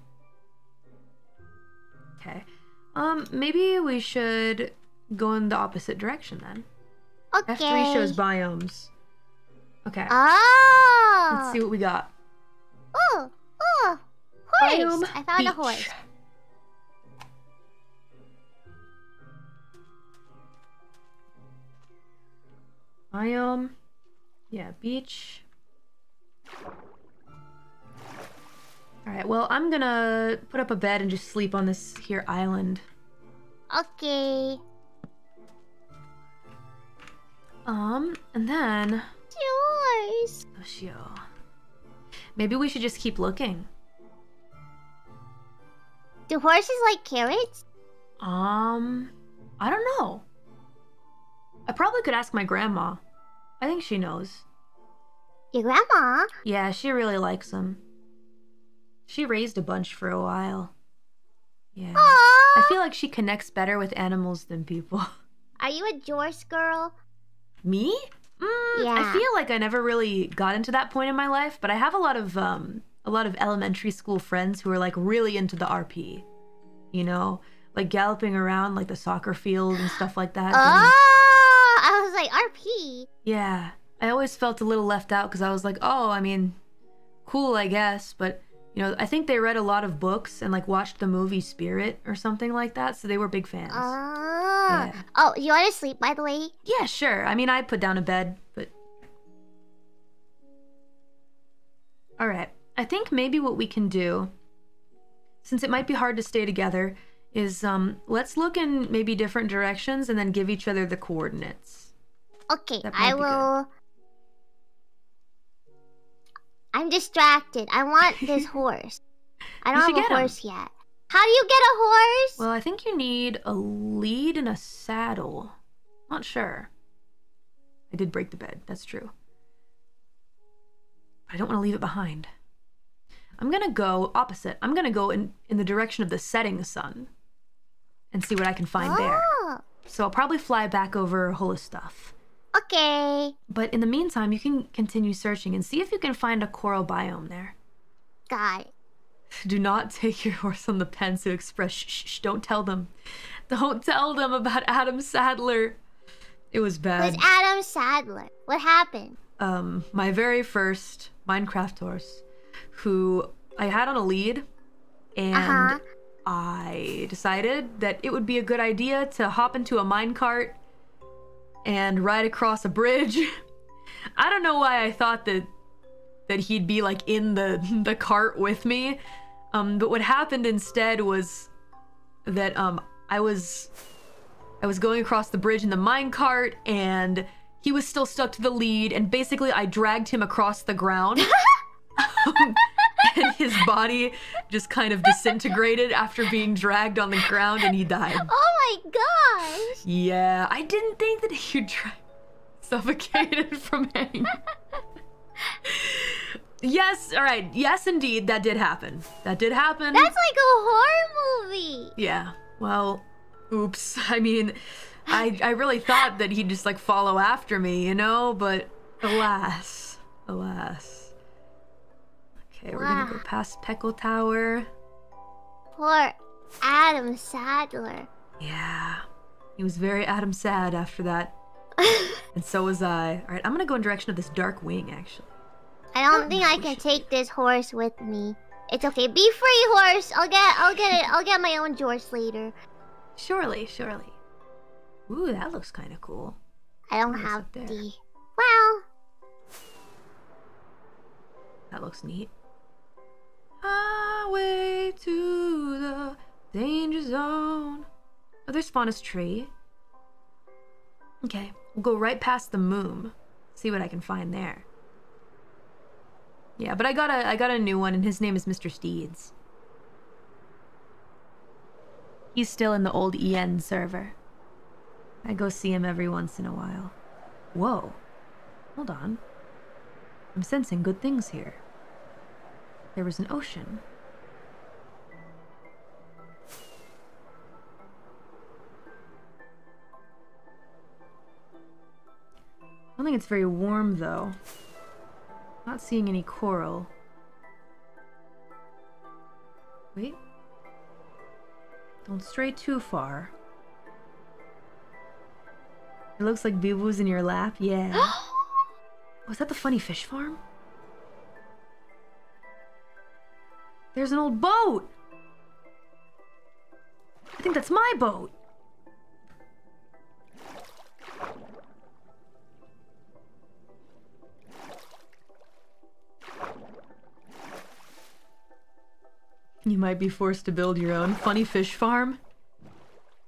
Okay. Um, maybe we should go in the opposite direction then. Okay. F3 shows biomes. Okay. Oh. Let's see what we got. Oh. Oh. Horse. Biome I found a beach. horse. Biome. Yeah, beach. Alright, well, I'm gonna put up a bed and just sleep on this here island. Okay. Um, and then... Yours. Oshio. Maybe we should just keep looking. Do horses like carrots? Um, I don't know. I probably could ask my grandma. I think she knows. Your grandma? Yeah, she really likes them. She raised a bunch for a while. Yeah. Aww. I feel like she connects better with animals than people. Are you a Jorce girl? Me? Mm, Yeah. I feel like I never really got into that point in my life, but I have a lot of um a lot of elementary school friends who are like really into the RP. You know, like galloping around like the soccer field and stuff like that. Oh, I was like RP. yeah. I always felt a little left out because I was like, oh, I mean, cool, I guess, but you know, I think they read a lot of books and like watched the movie Spirit or something like that, so they were big fans. Ah. Yeah. Oh, you want to sleep, by the way? Yeah, sure. I mean, I put down a bed, but. Alright. I think maybe what we can do, since it might be hard to stay together, is um, let's look in maybe different directions and then give each other the coordinates. Okay, I will. good. I'm distracted. I want this horse. I don't have a horse yet. How do you get a horse? Well, I think you need a lead and a saddle. Not sure. I did break the bed, that's true. But I don't want to leave it behind. I'm gonna go opposite. I'm gonna go in, in the direction of the setting sun and see what I can find there. Oh, So I'll probably fly back over Stuff. Okay. But in the meantime, you can continue searching and see if you can find a coral biome there. Got it. Do not take your horse on the Pensu Express. Shh, shh, shh, don't tell them. Don't tell them about Adam Sadler. It was bad. Was Adam Sadler? What happened? um, my very first Minecraft horse, who I had on a lead, and Uh-huh. I decided that it would be a good idea to hop into a minecart and ride across a bridge. I don't know why I thought that that he'd be like in the the cart with me. Um, but what happened instead was that um I was I was going across the bridge in the minecart and he was still stuck to the lead and basically I dragged him across the ground. and his body just kind of disintegrated after being dragged on the ground and he died. Oh my gosh! Yeah, I didn't think that he'd try suffocated from hanging. yes, all right. Yes, indeed, that did happen. That did happen. That's like a horror movie. yeah. Well, oops. I mean, I I really thought that he'd just like follow after me, you know, but alas, alas. Okay, we're gonna go past Peckle Tower. Poor Adam Sadler. Yeah. He was very Adam sad after that. and so was I. Alright, I'm gonna go in direction of this dark wing, actually. I don't oh, think I can should- take this horse with me. It's okay. Be free, horse. I'll get I'll get it. I'll get my own horse later. Surely, surely. Ooh, that looks kind of cool. I don't have the Well, That looks neat. Highway to the danger zone. Oh, there's Fauna's Tree. Okay, we'll go right past the moon. See what I can find there. Yeah, but I got a I got a new one, and his name is Mr. Steeds. He's still in the old EN server. I go see him every once in a while. Whoa. Hold on. I'm sensing good things here. There was an ocean. I don't think it's very warm though. Not seeing any coral. Wait. Don't stray too far. It looks like Biboo's in your lap. Yeah. Was that the funny fish farm? There's an old boat! I think that's my boat! You might be forced to build your own funny fish farm.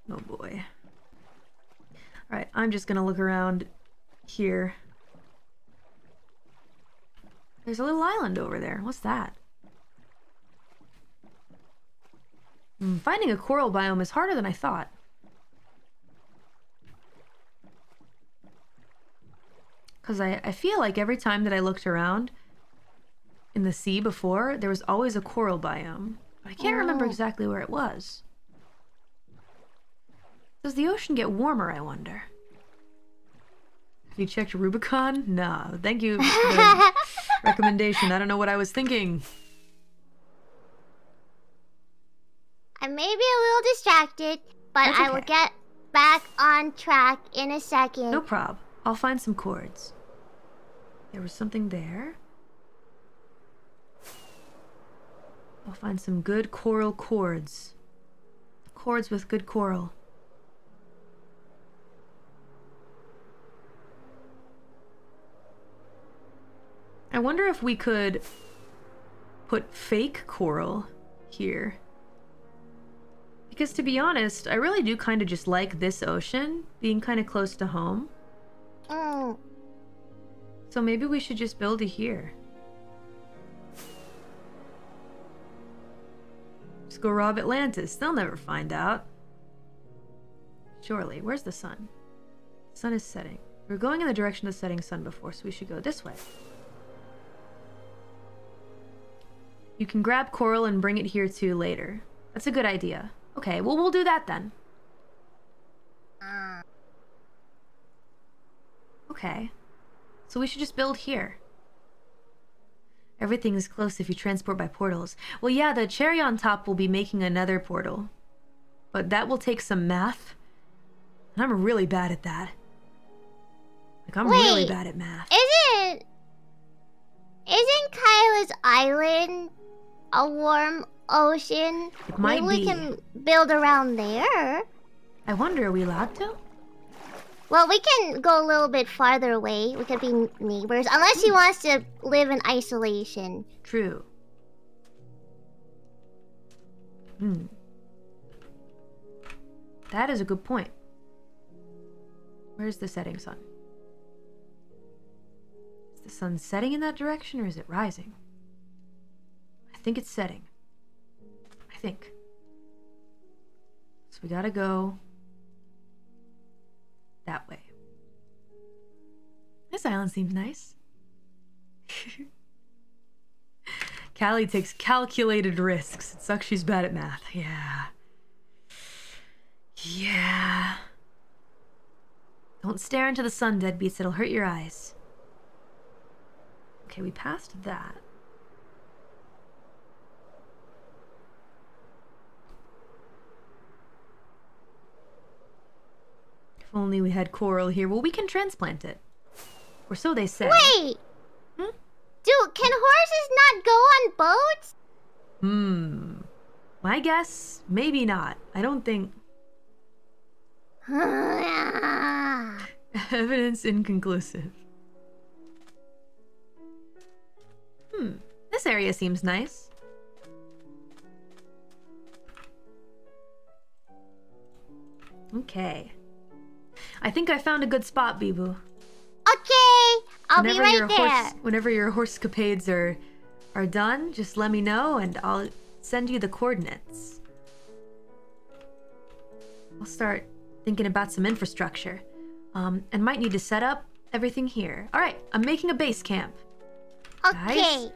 Oh boy. Alright, I'm just gonna look around here. There's a little island over there. What's that? Finding a coral biome is harder than I thought. Because I, I feel like every time that I looked around in the sea before, there was always a coral biome. But I can't remember Oh. exactly where it was. Does the ocean get warmer, I wonder? Have you checked Rubicon? No. Thank you for the recommendation. I don't know what I was thinking. I may be a little distracted, but That's I will get back on track in a second. No prob. I'll find some chords. There was something there. I'll find some good coral chords. Chords with good coral. I wonder if we could put fake coral here. Because to be honest, I really do kind of just like this ocean being kind of close to home. Mm. So maybe we should just build it here. Just go rob Atlantis. They'll never find out. Surely. Where's the sun? The Sun is setting. We were going in the direction of the setting sun before, so we should go this way. You can grab coral and bring it here too later. That's a good idea. Okay, well, we'll do that then. Okay. So we should just build here. Everything is close if you transport by portals. Well, yeah, the cherry on top will be making another portal. But that will take some math. And I'm really bad at that. Like, I'm really bad at math. Isn't isn't Kaela's island a warm ocean? It might Maybe be. we can build around there. I wonder, are we allowed to? Well, we can go a little bit farther away. We could be neighbors, unless he wants to live in isolation. True. Hmm. That is a good point. Where's the setting sun? Is the sun setting in that direction or is it rising? I think it's setting. Think. So we gotta go that way. This island seems nice. Callie takes calculated risks. It sucks she's bad at math. Yeah. Yeah. Don't stare into the sun, deadbeats. It'll hurt your eyes. Okay, we passed that. If only we had coral here. Well, we can transplant it. Or so they say. Wait! Hmm? Dude, can horses not go on boats? Hmm. My guess, maybe not. I don't think. Evidence inconclusive. Hmm. This area seems nice. Okay. I think I found a good spot, Biboo. okay, I'll be right your there. horse, whenever your horse capades are are done, just let me know and I'll send you the coordinates. I'll start thinking about some infrastructure. Um, and might need to set up everything here. All right, I'm making a base camp. Okay.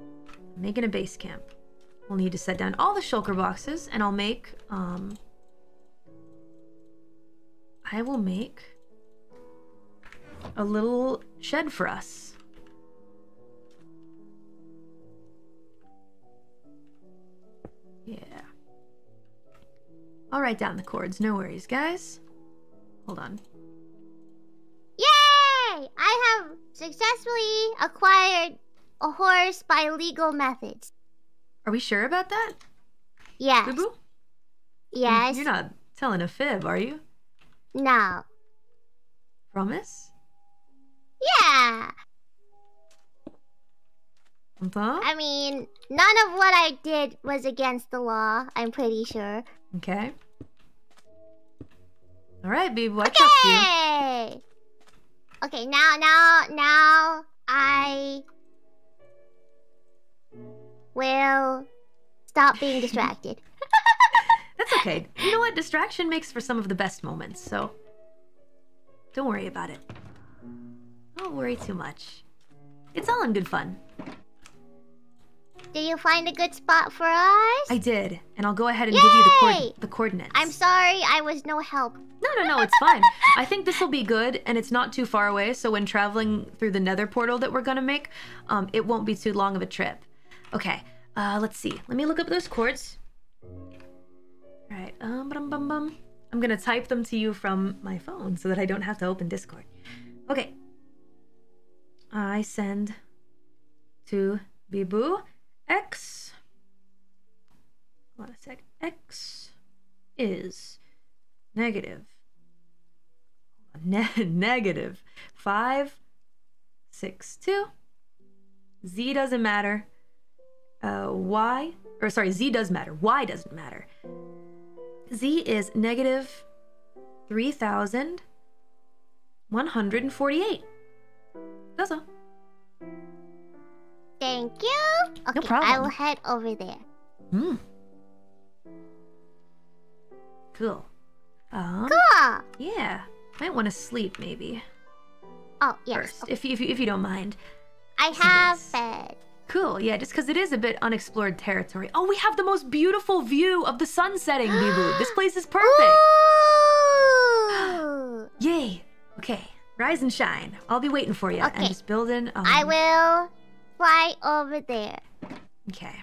I'm making a base camp. We'll need to set down all the shulker boxes, and I'll make um. I will make a little shed for us. Yeah. I'll write down the chords. No worries, guys. Hold on. Yay! I have successfully acquired a horse by legal methods. Are we sure about that? Yes. Boo boo? Yes. You're not telling a fib, are you? No. Promise? Yeah. Huh? I mean, none of what I did was against the law, I'm pretty sure. Okay. All right, Biboo, I trust you. Okay! Okay, now, now, now, I will stop being distracted. That's okay. You know what? Distraction makes for some of the best moments, so don't worry about it. Don't worry too much. It's all in good fun. Did you find a good spot for us? I did, and I'll go ahead and give you the, Yay! the coordinates. I'm sorry, I was no help. No, no, no, it's fine. I think this will be good, and it's not too far away, so when traveling through the nether portal that we're gonna make, um, it won't be too long of a trip. Okay, uh, let's see. Let me look up those chords. Um, bum, bum, bum. I'm gonna type them to you from my phone so that I don't have to open Discord. Okay. I send to Biboo X. Hold on a sec. X is negative. Ne- negative five, six, two. Z doesn't matter. Uh, y or sorry, Z does matter. Y doesn't matter. Z is negative three thousand one hundred and forty-eight. That's all. Thank you. Okay, I problem. will head over there. Hmm. Cool. Um, Cool. yeah. Might want to sleep maybe Oh, yes. first, if you, if you if you don't mind. I have Yes. bed. Cool, yeah, just because it is a bit unexplored territory. Oh, we have the most beautiful view of the sun setting, Biboo. This place is perfect. Yay. Okay, rise and shine. I'll be waiting for you. Okay. I'm just building. Um, I will fly over there. Okay.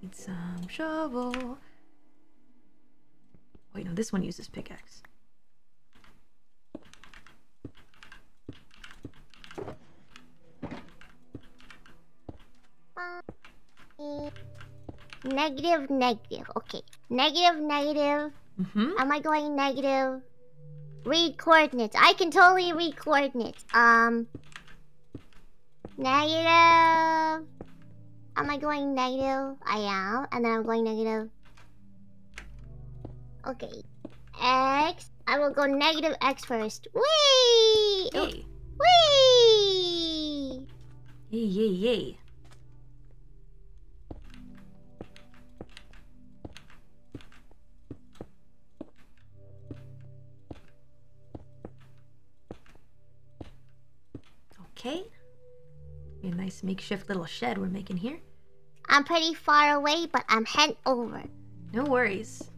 Need some shovel. Wait, no, this one uses pickaxe. Negative, negative. Okay. Negative, negative. Mm-hmm. Am I going negative? Read coordinates. I can totally read coordinates. Um. Negative. Am I going negative? I am. And then I'm going negative. Okay. X. I will go negative X first. Whee! Yay. Whee! Yay, yay, yay. Okay. A nice makeshift little shed we're making here. I'm pretty far away, but I'm heading over. No worries.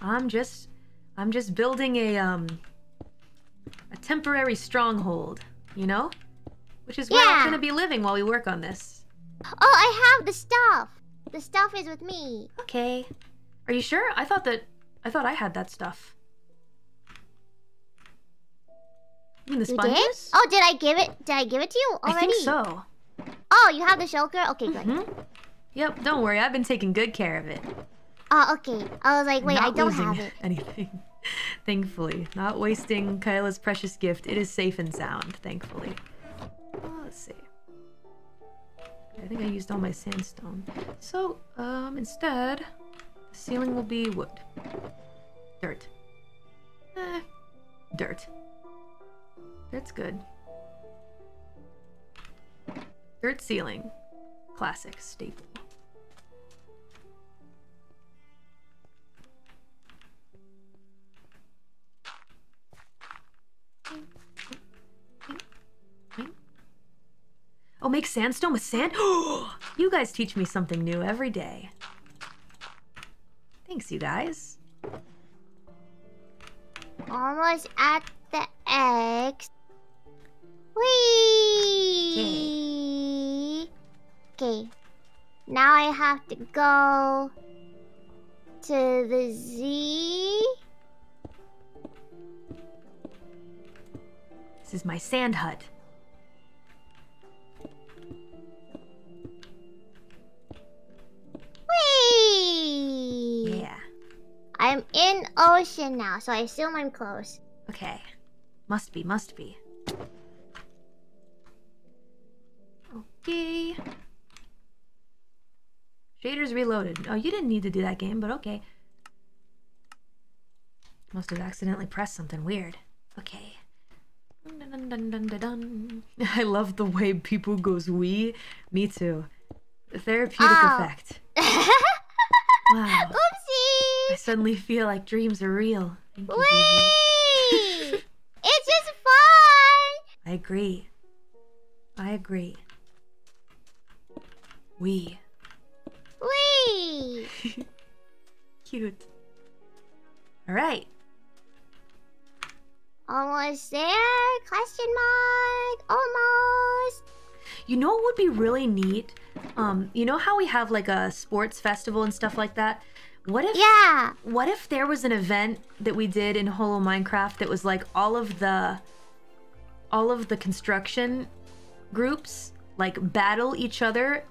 I'm just I'm just building a um a temporary stronghold, you know? Which is where Yeah. I'm gonna be living while we work on this. Oh, I have the stuff. The stuff is with me. Okay. Are you sure? I thought that I thought I had that stuff. You mean the You did? Oh, did I give it? Did I give it to you already? I think so. Oh, you have the shulker? Okay, good. hmm Yep, don't worry, I've been taking good care of it. Oh, okay. I was like, wait, I don't have it. anything. thankfully. Not wasting Kaela's precious gift. It is safe and sound, thankfully. Oh, let's see. I think I used all my sandstone. So, um, instead, the ceiling will be wood. Dirt. Eh, dirt. Dirt's good. Dirt ceiling. Classic staple. Oh, make sandstone with sand? you guys teach me something new every day. Thanks, you guys. Almost at the X. Whee! Okay. Now I have to go to the Z. This is my sand hut. Yeah. I'm in ocean now, so I assume I'm close. Okay. Must be, must be. Okay. Shaders reloaded. Oh, you didn't need to do that game, but okay. Must have accidentally pressed something weird. Okay. Dun, dun, dun, dun, dun, dun. I love the way people goes we. Me too. The therapeutic Oh. effect. Wow. Oopsie! I suddenly feel like dreams are real. Thank you, Vivi. Wait! it's just fun! I agree. I agree. We. Wait! Cute. Alright. Almost there? Question mark? Almost. You know what would be really neat? Um, you know how we have like a sports festival and stuff like that? What if Yeah. what if there was an event that we did in Holo Minecraft that was like all of the all of the construction groups like battle each other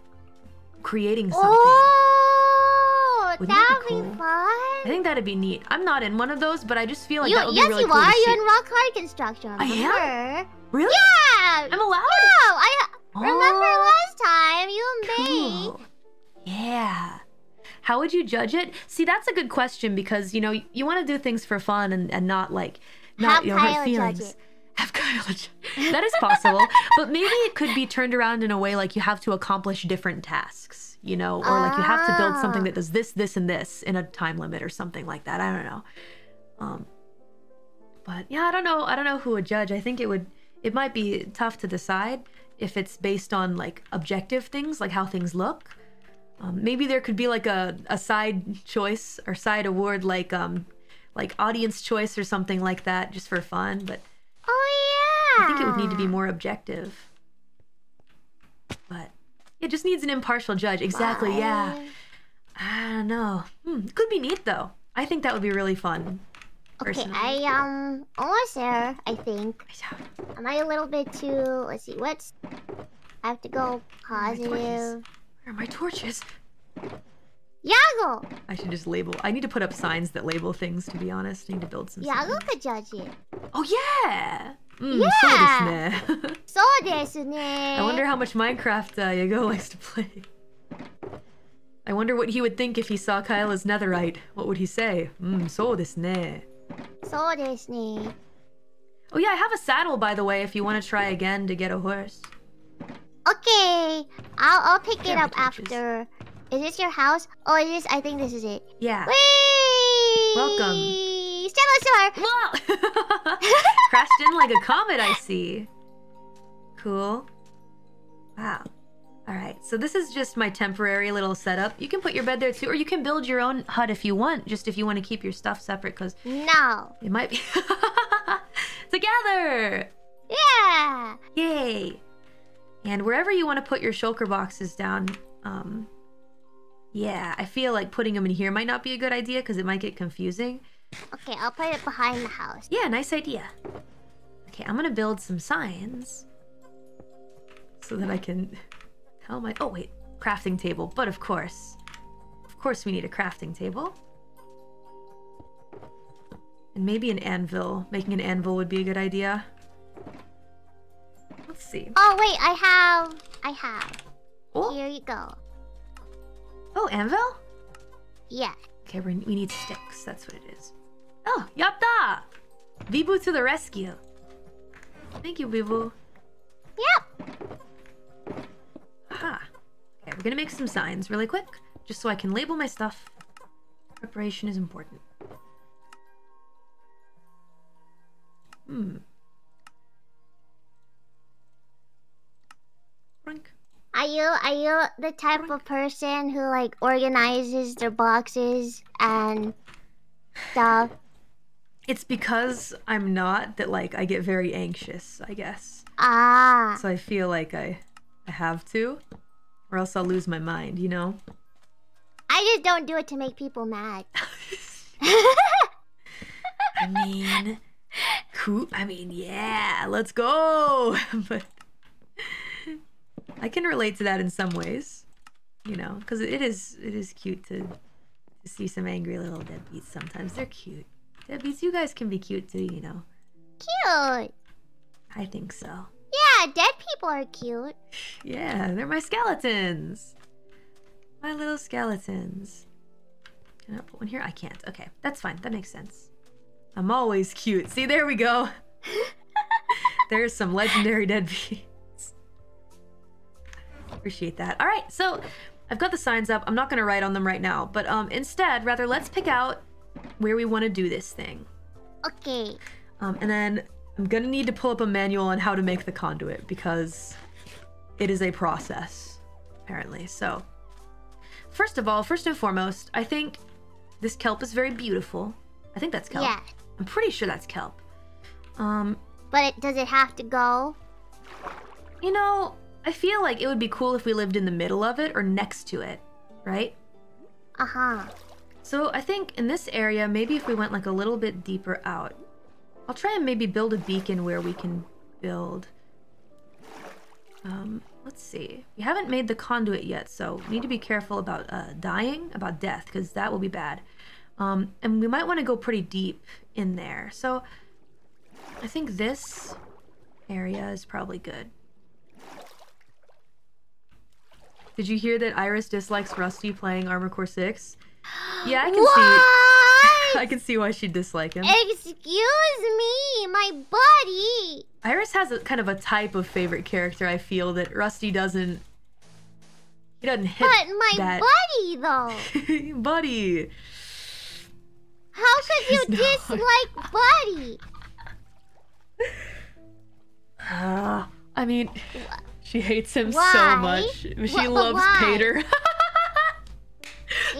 creating something. Oh, Wouldn't that that'd be be, cool? fun. I think that'd be neat. I'm not in one of those, but I just feel like you, that would yes, be really you cool are. to You're see. in rock hard construction. I am? Really? Yeah. I'm allowed? No, I remember last time you and me. Cool. Yeah. How would you judge it? See, that's a good question because you know you want to do things for fun and, and not like not Have you know, hurt feelings. Have Kyle. That is possible, but maybe it could be turned around in a way like you have to accomplish different tasks, you know, or like you have to build something Ah. that does this, this, and this in a time limit or something like that. I don't know. Um, but yeah, I don't know. I don't know who would judge. I think it would. It might be tough to decide if it's based on like objective things, like how things look. Um, maybe there could be like a, a side choice or side award, like um, like audience choice or something like that, just for fun. But Oh yeah. I think it would need to be more objective. But it just needs an impartial judge. Exactly. Yeah. I don't know. Hmm, could be neat though. I think that would be really fun. Okay, I um almost there, I think. Am I a little bit too let's see, what's I have to go positive. Where are my torches? YAGOO! I should just label I need to put up signs that label things to be honest. I need to build some YAGOO could judge it. Oh yeah! Mm, yeah! So desu ne. I wonder how much Minecraft uh, YAGOO likes to play. I wonder what he would think if he saw Kaela's netherite. What would he say? Mmm. so desu ne. そうですね。 Oh yeah, I have a saddle by the way if you want to try again to get a horse. Okay, I'll I'll pick There it are up torches. after. Is this your house? Oh, it is. I think this is it. Yeah. Whee! Welcome. Stella Star. Whoa! Crashed in like a comet, I see. Cool. Wow. Alright, so this is just my temporary little setup. You can put your bed there too, or you can build your own hut if you want, just if you want to keep your stuff separate, because No. it might be. Together! Yeah. Yay! And wherever you want to put your shulker boxes down, um, yeah, I feel like putting them in here might not be a good idea because it might get confusing. Okay, I'll put it behind the house. Yeah, nice idea. Okay, I'm gonna build some signs so that I can tell my. Oh wait, crafting table. But of course, of course, we need a crafting table. And maybe an anvil. Making an anvil would be a good idea. Let's see. Oh wait, I have. I have. Oh, Here you go. oh, anvil. Yeah. Okay, we we need sticks. That's what it is. Oh, yatta! Biboo to the rescue. Thank you, Biboo. Yep. We're gonna make some signs really quick, just so I can label my stuff. Preparation is important. Hmm. Frank. Are you are you the type of person who like organizes their boxes and stuff? It's because I'm not that like I get very anxious, I guess. Ah. So I feel like I I have to or else I'll lose my mind, you know? I just don't do it to make people mad. I mean, cool. I mean, yeah, let's go. but I can relate to that in some ways, you know, because it is it is cute to to see some angry little deadbeats sometimes. They're cute. Deadbeats, you guys can be cute too, you know. Cute. I think so. Yeah, dead people are cute. Yeah, they're my skeletons. My little skeletons. Can I put one here? I can't. Okay, that's fine. That makes sense. I'm always cute. See, there we go. There's some legendary deadbeats. Appreciate that. All right, so I've got the signs up. I'm not going to write on them right now, but um, instead, rather, let's pick out where we want to do this thing. Okay. Um, and then I'm going to need to pull up a manual on how to make the conduit because it is a process, apparently. So, first of all, first and foremost, I think this kelp is very beautiful. I think that's kelp. Yeah. I'm pretty sure that's kelp. Um, But it, does it have to go? you know, I feel like it would be cool if we lived in the middle of it or next to it, right? Uh huh. So I think in this area, maybe if we went like a little bit deeper out, I'll try and maybe build a beacon where we can build. Um, let's see. We haven't made the conduit yet, so we need to be careful about uh, dying, about death, because that will be bad. Um, and we might want to go pretty deep in there. So I think this area is probably good. Did you hear that IRyS dislikes Rusty playing Armored Core 6? Yeah, I can see. I can see why she'd dislike him. Excuse me, my buddy. IRyS has a kind of a type of favorite character. I feel that Rusty doesn't. He doesn't hit But my that. buddy, though. buddy. How could you No. dislike buddy? Ah, I mean, she hates him so much. She loves why? Pater.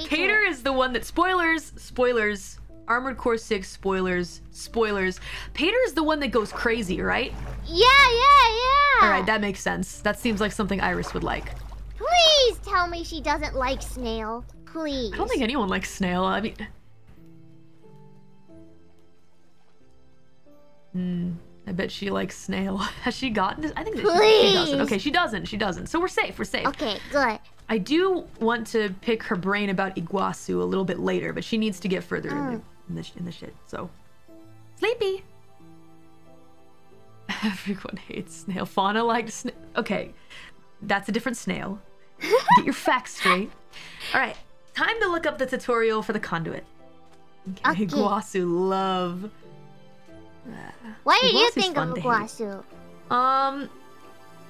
Pater is the one that spoilers, spoilers, Armored Core 6 spoilers, spoilers. Pater is the one that goes crazy, right? Yeah, yeah, yeah. All right, that makes sense. That seems like something IRyS would like. Please tell me she doesn't like snail. Please. I don't think anyone likes snail. I mean, hmm. I bet she likes snail. Has she gotten this? I think that she, she doesn't. Please. Okay, she doesn't. She doesn't. So we're safe. We're safe. Okay, good. I do want to pick her brain about Iguazu a little bit later, but she needs to get further in, the, Mm. in the in the shit. So sleepy. Everyone hates snail. Fauna liked snail. Okay, that's a different snail. Get your facts straight. All right, time to look up the tutorial for the conduit. Okay, Okay. Iguazu love. What did you think of. Iguazu? Um,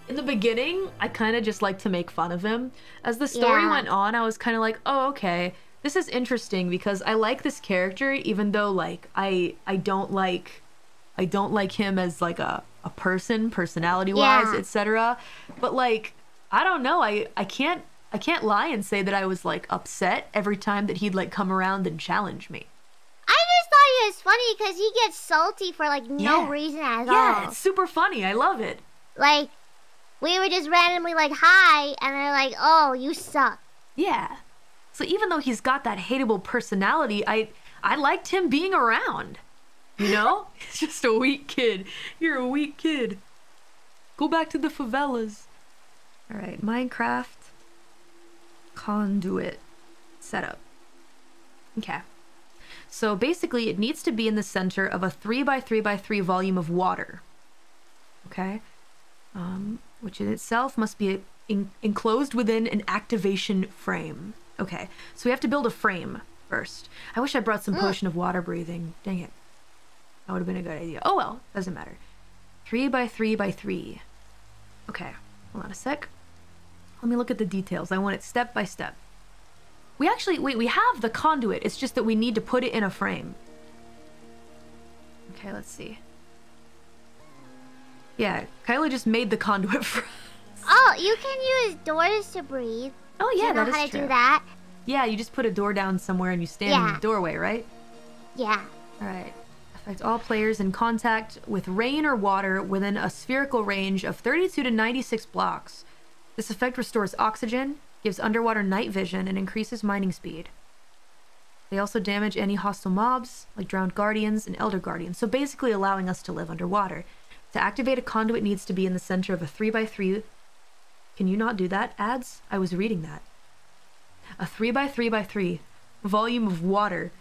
in the beginning, I kind of just liked to make fun of him. As the story Yeah. went on, I was kind of like, oh, okay, this is interesting because I like this character, even though like I I don't like I don't like him as like a a person, personality wise, Yeah. etc. But like I don't know, I I can't I can't lie and say that I was like upset every time that he'd like come around and challenge me. I just thought it was funny because he gets salty for like no Yeah. reason at Yeah, all. it's super funny. I love it. Like, we were just randomly like, hi, and they're like, oh, you suck. Yeah. So even though he's got that hateable personality, I I liked him being around. You know? he's just a weak kid. You're a weak kid. Go back to the favelas. All right, Minecraft conduit setup. Okay. So basically, it needs to be in the center of a 3 by 3 by 3 volume of water. Okay? Um, which in itself must be en- enclosed within an activation frame. Okay, so we have to build a frame first. I wish I brought some hmm. potion of water breathing. Dang it. That would have been a good idea. Oh well, doesn't matter. 3 by 3 by 3. Okay, hold on a sec. Let me look at the details. I want it step by step. We actually, wait, we have the conduit. It's just that we need to put it in a frame. Okay, let's see. Yeah, Kaela just made the conduit for us. Oh, you can use doors to breathe. Oh yeah, Do yeah, you know that is how to true. do that? Yeah, you just put a door down somewhere and you stand in the doorway, right? Yeah. All right. Affect all players in contact with rain or water within a spherical range of 32 to 96 blocks. This effect restores oxygen, gives underwater night vision, and increases mining speed. They also damage any hostile mobs, like drowned guardians and elder guardians, so basically allowing us to live underwater. To activate a conduit needs to be in the center of a 3x3. Can you not do that, ads? I was reading that. A 3x3x3 volume of water,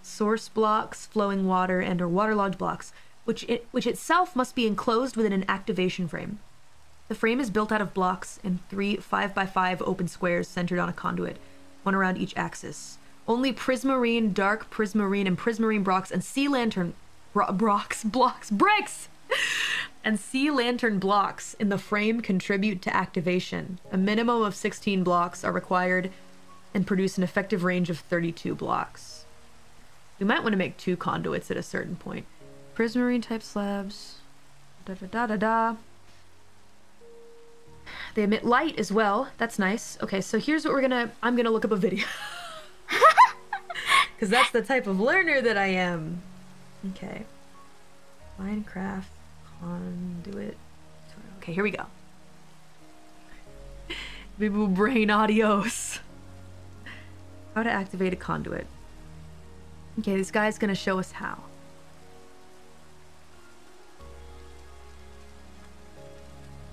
source blocks, flowing water, and or waterlogged blocks, which it, which itself must be enclosed within an activation frame. The frame is built out of blocks in three 5 by 5 open squares centered on a conduit, one around each axis. Only prismarine, dark prismarine, and prismarine blocks and sea lantern bro- blocks, blocks, bricks, and sea lantern blocks in the frame contribute to activation. A minimum of 16 blocks are required and produce an effective range of 32 blocks. We might want to make two conduits at a certain point. Prismarine type slabs. Da da da da da. They emit light as well. That's nice. Okay, so here's what we're gonna. I'm gonna look up a video. Because that's the type of learner that I am. Okay. Minecraft conduit. Okay, here we go. Biboo brain adios. How to activate a conduit. Okay, this guy's gonna show us how.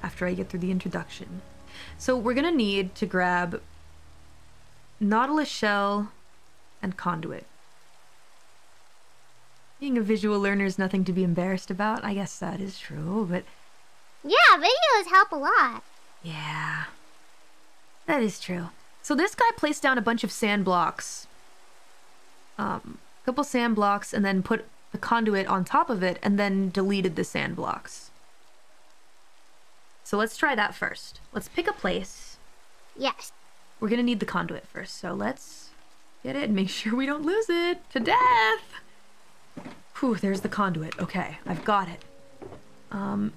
After I get through the introduction. So we're gonna need to grab Nautilus shell and conduit. Being a visual learner is nothing to be embarrassed about. I guess that is true, but Yeah, videos help a lot. yeah. That is true. So this guy placed down a bunch of sand blocks. Um, a couple sand blocks and then put the conduit on top of it and then deleted the sand blocks. So let's try that first. Let's pick a place. Yes. We're gonna need the conduit first, so let's get it and make sure we don't lose it to death. Whew, there's the conduit. Okay, I've got it. Um,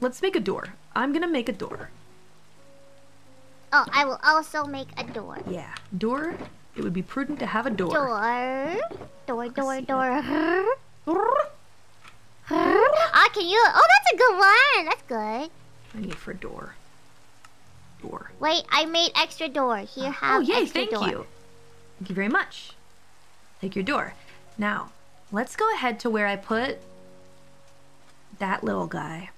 let's make a door. I'm gonna make a door. Oh, I will also make a door. Yeah, door. It would be prudent to have a door. Door. Door, door, door. Ah, can you? Oh, that's a good one. That's good. I need for a door. Door. Wait, I made extra door. Here, have oh, yay! extra Thank door. you. Thank you very much. Take your door. Now, let's go ahead to where I put that little guy.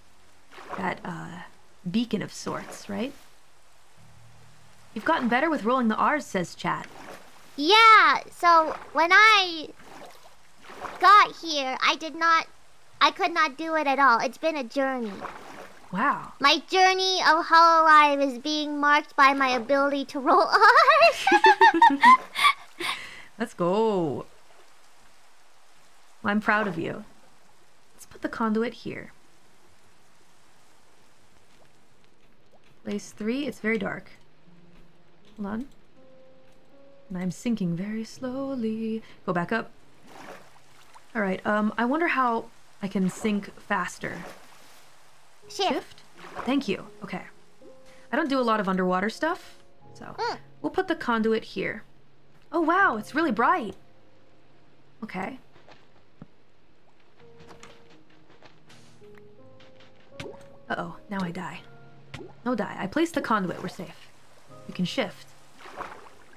That uh, beacon of sorts, right? You've gotten better with rolling the R's, says chat. Yeah, so when I got here, I did not. I could not do it at all. It's been a journey. Wow. My journey of Hololive is being marked by my ability to roll R's. Let's go. Well, I'm proud of you. Let's put the conduit here. Place three. It's very dark. Hold on. And I'm sinking very slowly. Go back up. All right. Um, I wonder how I can sink faster. Shift. Shift? Thank you. Okay. I don't do a lot of underwater stuff, so Mm. we'll put the conduit here. Oh wow, it's really bright. Okay. Uh-oh, now I die. No die. I placed the conduit. We're safe. You can shift.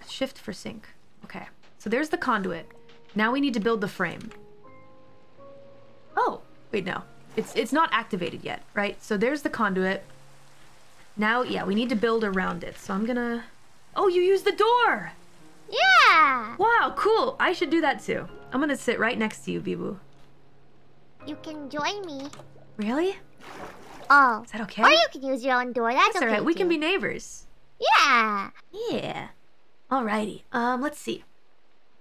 Shift for sink. Okay. So there's the conduit. Now we need to build the frame. Oh, wait, no. It's it's not activated yet, right? So there's the conduit. Now, yeah, we need to build around it. So I'm gonna... Oh, you use the door! Yeah. Wow, cool. I should do that too. I'm gonna sit right next to you, Biboo. You can join me. Really? Is Oh. that okay? Or you can use your own door. That's, That's okay. alright. We can be neighbors. Yeah. Yeah. Alrighty. Um, let's see.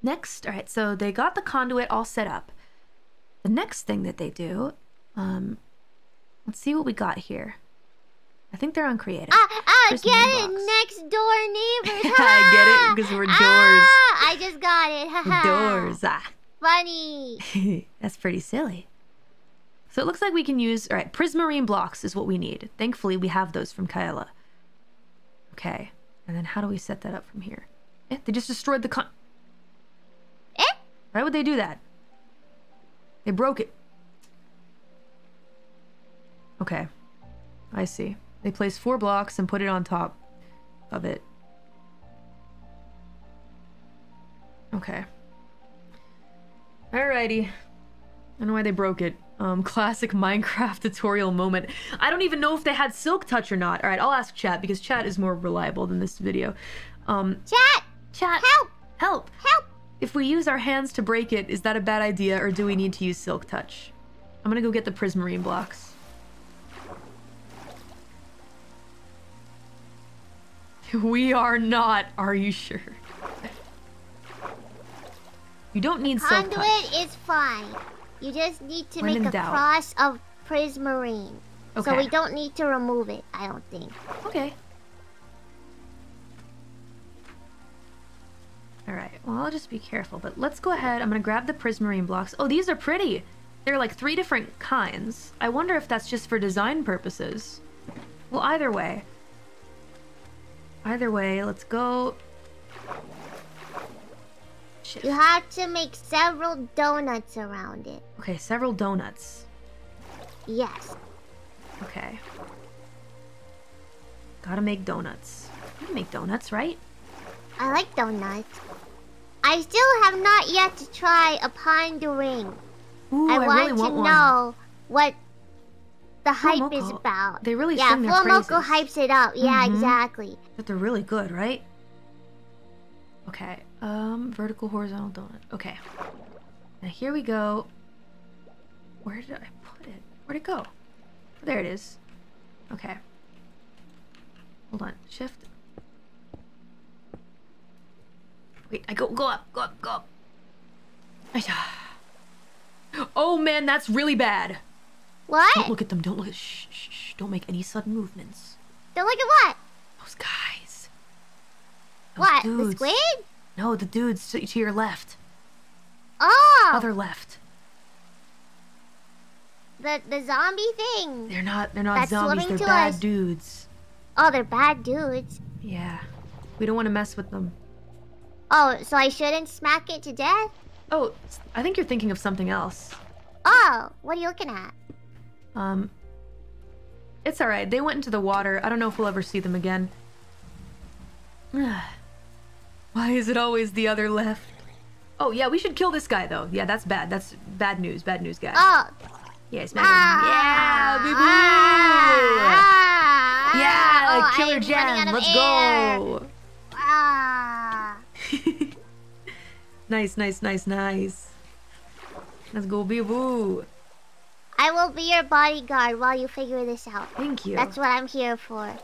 Next, alright, so they got the conduit all set up. The next thing that they do, um, let's see what we got here. I think they're on creative. Ah, ah, There's get it, next door neighbors. I get it, because we're doors. Ah, I just got it. Doors. Ah. Funny. That's pretty silly. So it looks like we can use, all right, prismarine blocks is what we need. Thankfully, we have those from Kaela. Okay. And then how do we set that up from here? Eh, they just destroyed the con. Eh? Why would they do that? They broke it. Okay. I see. They placed four blocks and put it on top of it. Okay. Alrighty. I don't know why they broke it. Um, classic Minecraft tutorial moment. I don't even know if they had silk touch or not. Alright, I'll ask chat because chat is more reliable than this video. Um, Chat, chat, help. Help! Help! If we use our hands to break it, is that a bad idea or do we need to use Silk Touch? I'm gonna go get the Prismarine blocks. We are not, are you sure? You don't need Silk Touch. Conduit is fine. You just need to When make a doubt. cross of prismarine. So we don't need to remove it, I don't think. Okay. Alright, well, I'll just be careful, but let's go ahead. I'm gonna grab the prismarine blocks. Oh, these are pretty! They're like three different kinds. I wonder if that's just for design purposes. Well, either way. Either way, let's go. Shift. You have to make several donuts around it. Okay, several donuts. Yes. Okay. Gotta make donuts. You can make donuts, right? I like donuts. I still have not yet to try a pon de ring. Ooh, I, I, want really to want one. know what the hype is about. They really yeah, sing their praises. hypes it up. Yeah, Mhm. exactly. But they're really good, right? Okay. Um, vertical, horizontal donut. Okay. Now here we go. Where did I put it? Where'd it go? There it is. Okay. Hold on. Shift. Wait, I go go up, go up, go up. Oh man, that's really bad. What? Don't look at them. Don't look at. Shh, shh, shh. Don't make any sudden movements. Don't look at what? Those guys. Those What? The squid? No, the dudes to, to your left. Oh, Other left. the the zombie thing. They're not. They're not That's zombies. They're bad us. dudes. Oh, they're bad dudes. Yeah. We don't want to mess with them. Oh, so I shouldn't smack it to death? Oh, I think you're thinking of something else. Oh, what are you looking at? Um. It's all right. They went into the water. I don't know if we'll ever see them again. Why is it always the other left? Oh yeah, we should kill this guy though. Yeah, that's bad. That's bad news. Bad news, guy. Oh. yeah, smack him. Ah, Yeah, baby. ah, Yeah, ah, oh, killer I'm running out jam. Let's air. go. Ah. nice, nice, nice, nice. Let's go, Biboo. I will be your bodyguard while you figure this out. Thank you. That's what I'm here for.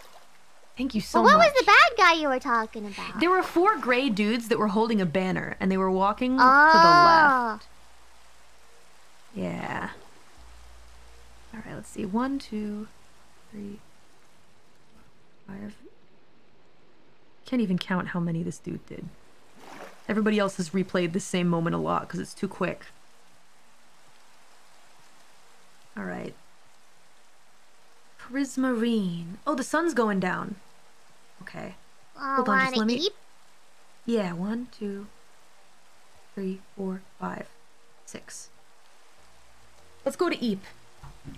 Thank you so but what much. was the bad guy you were talking about? There were four gray dudes that were holding a banner, and they were walking oh. to the oh. left. Yeah. All right. Let's see. One, two, three, five. Can't even count how many this dude did. Everybody else has replayed the same moment a lot because it's too quick. All right. Prismarine. Oh, the sun's going down. Okay. Oh, Hold on, just let me-? Yeah, one, two, three, four, five, six. Let's go to Eep.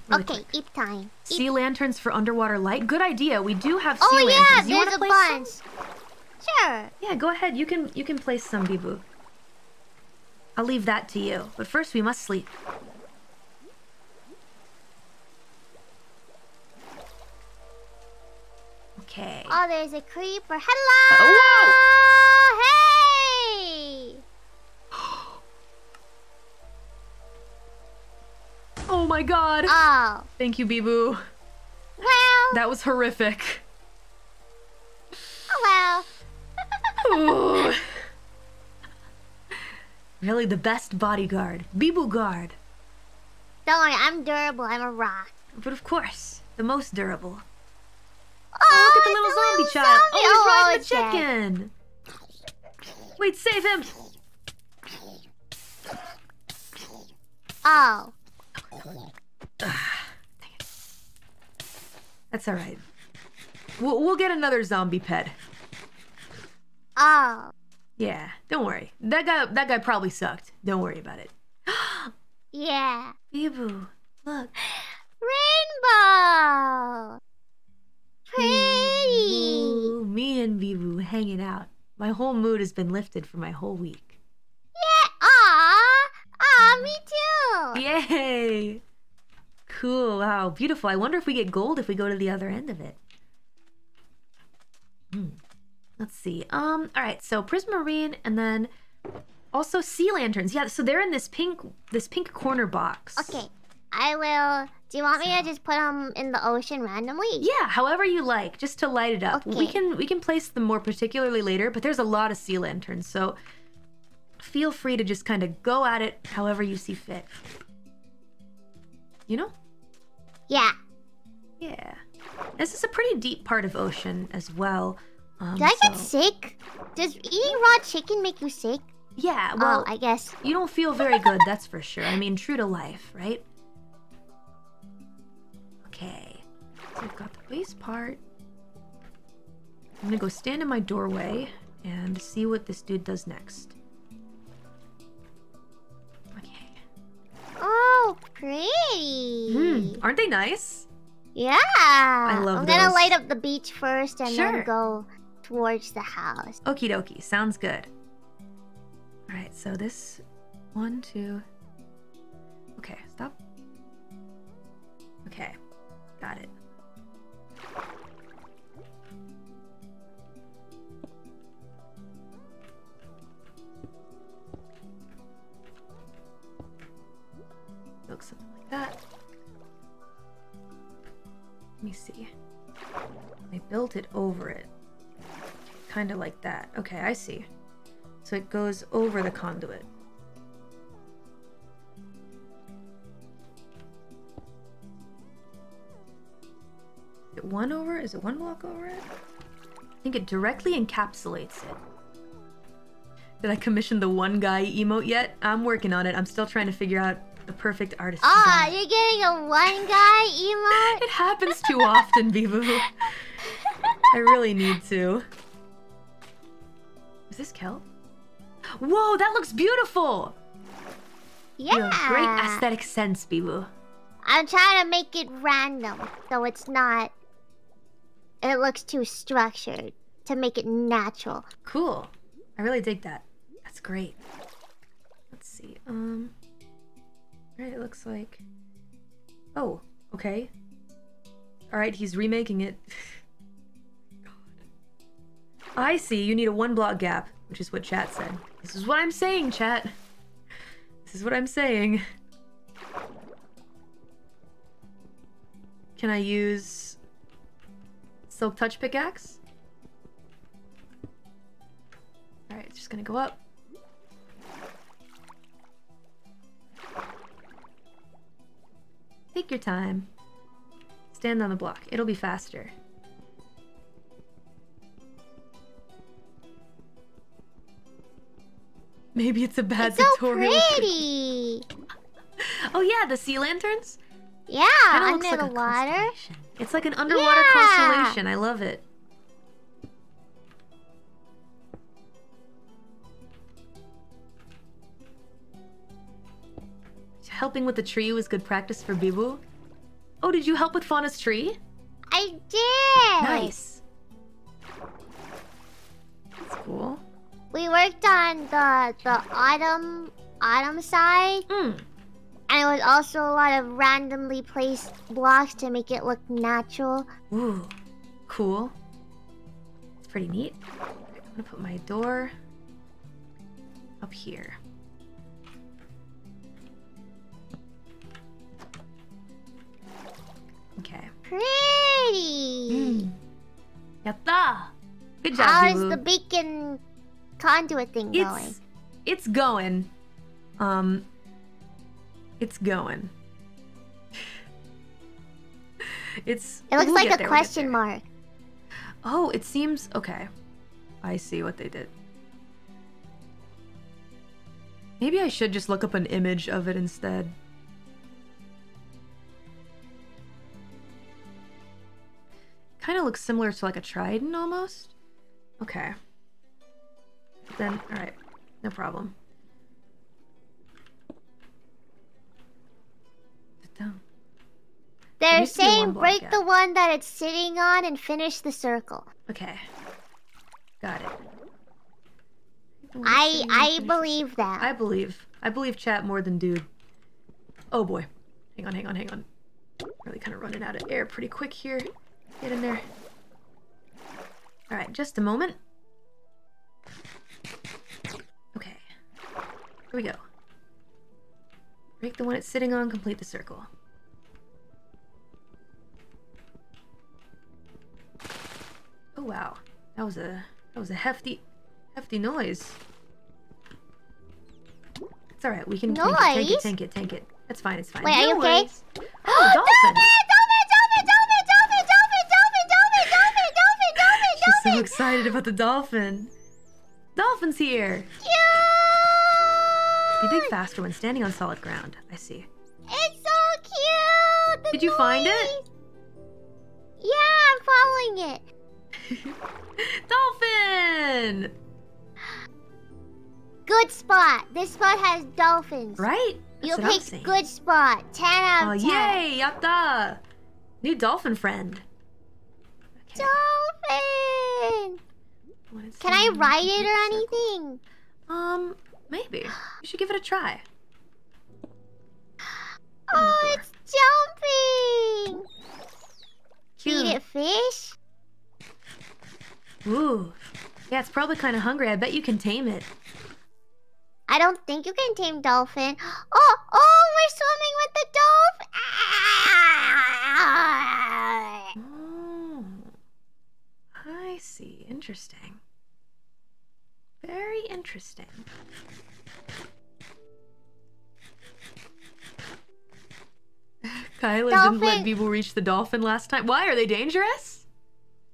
really Okay, quick. eat time. Eat. Sea lanterns for underwater light. Good idea. We do have oh, sea Oh lanterns. yeah, you there's a place some? bunch. Sure. Yeah, go ahead. You can you can place some, Biboo. I'll leave that to you. But first, we must sleep. Okay. Oh, there's a creeper. Hello. Oh, Hey. Oh my God. Oh. Thank you, Biboo. Well. That was horrific. Oh well. Really, the best bodyguard, Biboo Guard. Don't worry, I'm durable. I'm a rock. But of course, the most durable. Oh, Oh, look at the little zombie child. Oh, zombie. Oh, he's riding it's the dead. chicken. Wait, save him. Oh. That's all right. We'll, we'll get another zombie pet. Oh. Yeah, don't worry. That guy, that guy probably sucked. Don't worry about it. Yeah. Biboo, look. Rainbow. Pretty. Biboo, me and Biboo hanging out. My whole mood has been lifted for my whole week. Yeah. Aw. Aw, me too. Yay! Cool. Wow. Beautiful. I wonder if we get gold if we go to the other end of it. Hmm. Let's see. Um, all right, so Prismarine and then also sea lanterns. Yeah, so they're in this pink this pink corner box. Okay, I will. Do you want me to just put them in the ocean randomly? Yeah, however you like, just to light it up. We can we can place them more particularly later, but there's a lot of sea lanterns, so feel free to just kind of go at it however you see fit. You know? Yeah. Yeah. This is a pretty deep part of ocean as well. Um, Did I get sick? Does eating raw chicken make you sick? Yeah, well, oh, I guess. you don't feel very good, that's for sure. I mean, true to life, right? So I've got the base part. I'm gonna go stand in my doorway and see what this dude does next. Okay. Oh, pretty. Hmm, aren't they nice? Yeah. I love them. I'm gonna light up the beach first and Sure. then go towards the house. Okie dokie, sounds good. Alright, so this one, two. Okay, stop. Okay, got it. Looks something like that. Let me see. I built it over it. Kind of like that. Okay, I see. So it goes over the conduit. Is it one over? Is it one block over it? I think it directly encapsulates it. Did I commission the one guy emote yet? I'm working on it. I'm still trying to figure out the perfect artist. Ah, design. you're getting a one guy emote? It happens too often, Biboo. I really need to. Is this kelp? Whoa, that looks beautiful! yeah. You have great aesthetic sense, Biboo. I'm trying to make it random so it's not. It looks too structured to make it natural. Cool. I really dig that. That's great. Let's see. Um. Alright, it looks like. Oh, okay. Alright, he's remaking it. God. I see, you need a one block gap, which is what chat said. This is what I'm saying, chat. This is what I'm saying. Can I use Silk Touch Pickaxe? Alright, it's just gonna go up. Take your time. Stand on the block. It'll be faster. Maybe it's a bad It's so pretty. Oh yeah, the sea lanterns. Yeah, Kinda under looks like the a water. constellation. It's like an underwater Yeah. constellation. I love it. Helping with the tree was good practice for Biboo. Oh, did you help with Fauna's tree? I did. Nice. That's cool. We worked on the the autumn autumn side, Hmm. and it was also a lot of randomly placed blocks to make it look natural. Ooh, cool. It's pretty neat. I'm gonna put my door up here. Okay. Pretty. Yatta! Good job, How is the beacon conduit thing going? It's it's going. Um it's going. it's It looks we'll like a there, we'll question mark. Oh, it seems okay. I see what they did. Maybe I should just look up an image of it instead. Kind of looks similar to like a trident almost. Okay. Then, alright. No problem. They're needs to be one saying break the one that it's sitting on and finish the circle. Okay. Got it. I I believe that. I believe. I believe chat more than dude. Oh boy. Hang on, hang on, hang on. Really kind of running out of air pretty quick here. Get in there. Alright, just a moment. Okay. Here we go. Break the one it's sitting on complete the circle. Oh wow. That was a that was a hefty hefty noise. It's alright, we can tank it, tank it, tank it, tank it. That's fine, it's fine. Wait, no are you okay? Worries. Oh, dolphin! So excited about the dolphin. Dolphin's here! You dig faster when standing on solid ground. I see. It's so cute! The Did you find it? Yeah, I'm following it. dolphin! Good spot. This spot has dolphins. Right? You That's picked good spot. 10 out Oh, of 10. yay! Yatta! New dolphin friend. Okay. Dolphin! Can I ride it or anything? Um, maybe. You should give it a try. Oh, it's jumping! Cute. Feed it fish? Ooh. Yeah, it's probably kind of hungry. I bet you can tame it. I don't think you can tame dolphin. Oh, oh, we're swimming with the dolphin. I see. Interesting. Very interesting. Kaela didn't let people reach the dolphin last time. Why? Are they dangerous?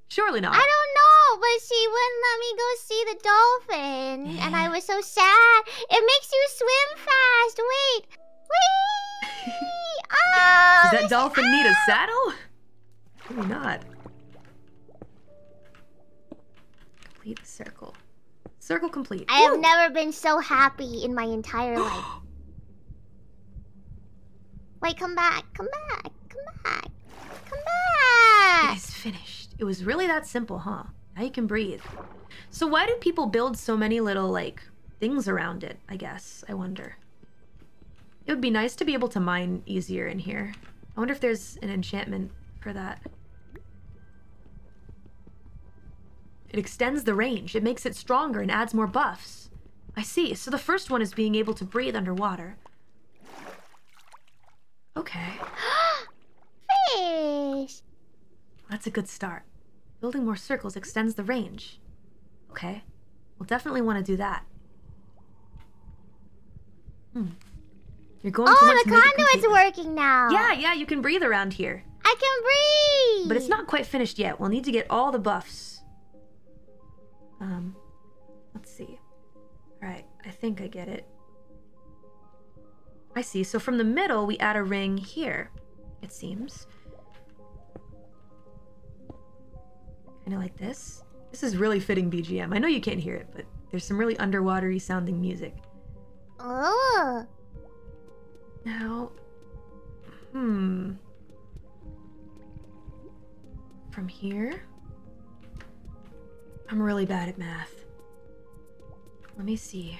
Surely not. I don't know, but she wouldn't let me go see the dolphin, and I was so sad. It makes you swim fast. Wait, wait. Oh, Does that this- dolphin need a ah! saddle? Maybe not. Complete the circle. Circle complete. I have never been so happy in my entire life. Wait, come back, come back, come back, come back. is finished. It was really that simple, huh? Now you can breathe. So why do people build so many little like things around it? I guess. I wonder. It would be nice to be able to mine easier in here. I wonder if there's an enchantment for that. It extends the range. It makes it stronger and adds more buffs. I see. So the first one is being able to breathe underwater. Okay. Fish. That's a good start. Building more circles extends the range. Okay. We'll definitely want to do that. Hmm. You're going to Oh, the to make it conduit's working now. Yeah, yeah, you can breathe around here. I can breathe. But it's not quite finished yet. We'll need to get all the buffs. Think I get it. I see. So from the middle, we add a ring here, it seems. Kind of like this. This is really fitting BGM. I know you can't hear it, but there's some really underwatery sounding music. Oh. Now, hmm. From here? I'm really bad at math. Let me see.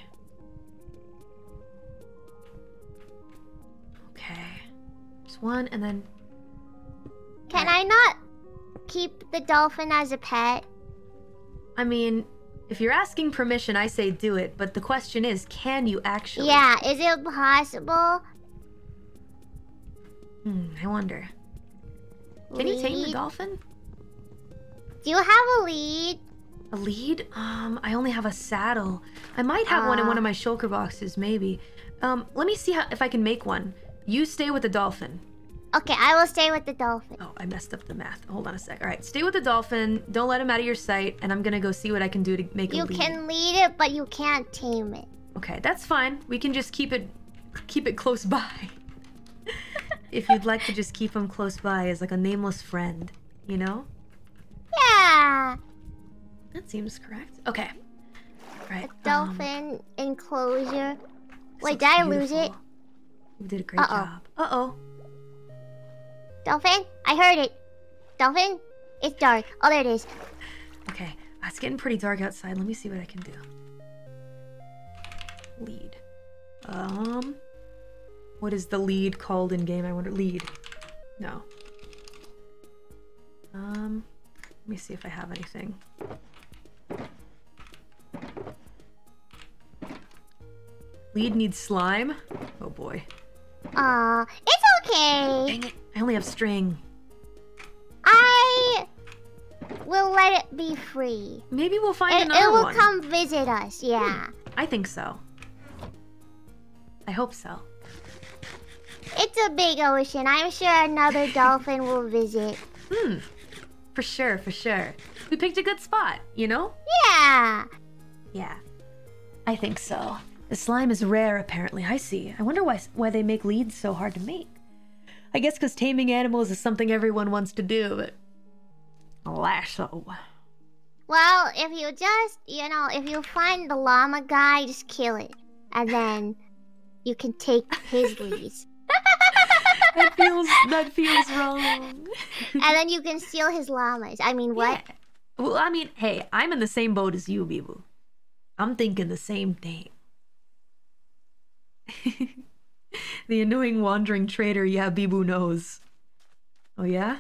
There's one, and then. Can I not keep the dolphin as a pet? I mean, if you're asking permission, I say do it, but the question is can you actually? Yeah, is it possible? Hmm, I wonder. Can you tame the dolphin? Do you have a lead? A lead? Um, I only have a saddle. I might have one in one Ah. of my shulker boxes, maybe. Um, let me see how, if I can make one. You stay with the dolphin. Okay, I will stay with the dolphin. Oh, I messed up the math. Hold on a sec. All right, stay with the dolphin. Don't let him out of your sight, and I'm gonna go see what I can do to make You lead. can lead it, but you can't tame it. Okay, that's fine. We can just keep it, keep it close by. if you'd like to just keep him close by as like a nameless friend, you know? Yeah. That seems correct. Okay. All right. A um, dolphin enclosure. Wait, did I lose it? You did a great Uh-oh. job. Uh oh. Dolphin? I heard it. Dolphin? It's dark. Oh, there it is. Okay, uh, it's getting pretty dark outside. Let me see what I can do. Lead. Um, what is the lead called in game? I wonder. Lead. No. Um, let me see if I have anything. Lead needs slime? Oh boy. Aw, it's okay. Dang it. I only have string. I will let it be free. Maybe we'll find It, another one. it will one. come visit us, yeah. I think so. I hope so. It's a big ocean. I'm sure another dolphin will visit. Hmm. For sure, for sure. We picked a good spot, you know? Yeah. Yeah. I think so. The slime is rare, apparently. I see. I wonder why why they make leads so hard to make. I guess because taming animals is something everyone wants to do, but Lasso. Well, if you just, you know, if you find the llama guy, just kill it. And then you can take his leads. That feels that feels wrong. and then you can steal his llamas. I mean, what? Yeah. Well, I mean, hey, I'm in the same boat as you, Biboo. I'm thinking the same thing. the annoying wandering trader, yeah, Biboo knows. Oh yeah?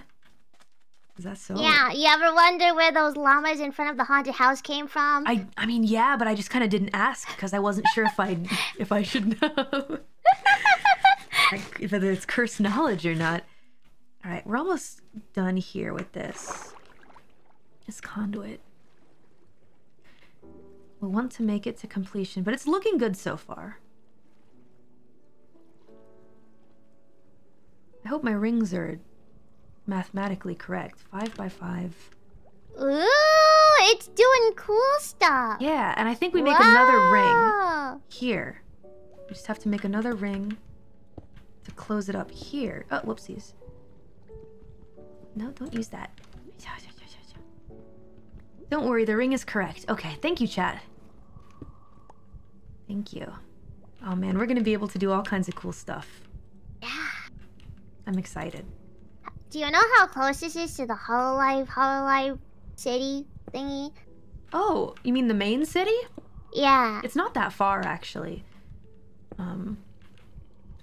Is that so? Yeah, you ever wonder where those llamas in front of the haunted house came from? I I mean, yeah, but I just kind of didn't ask because I wasn't sure if I if I should know. like, if it's cursed knowledge or not. All right, we're almost done here with this. This conduit. We want to make it to completion, but it's looking good so far. I hope my rings are mathematically correct. Five by five. Ooh, it's doing cool stuff. Yeah, and I think we make another ring here. We just have to make another ring to close it up here. Oh, whoopsies. No, don't use that. Don't worry, the ring is correct. Okay, thank you, chat. Thank you. Oh man, we're gonna be able to do all kinds of cool stuff. Yeah. I'm excited. Do you know how close this is to the Hololive Hololive city thingy? Oh, you mean the main city? Yeah. It's not that far, actually. Um,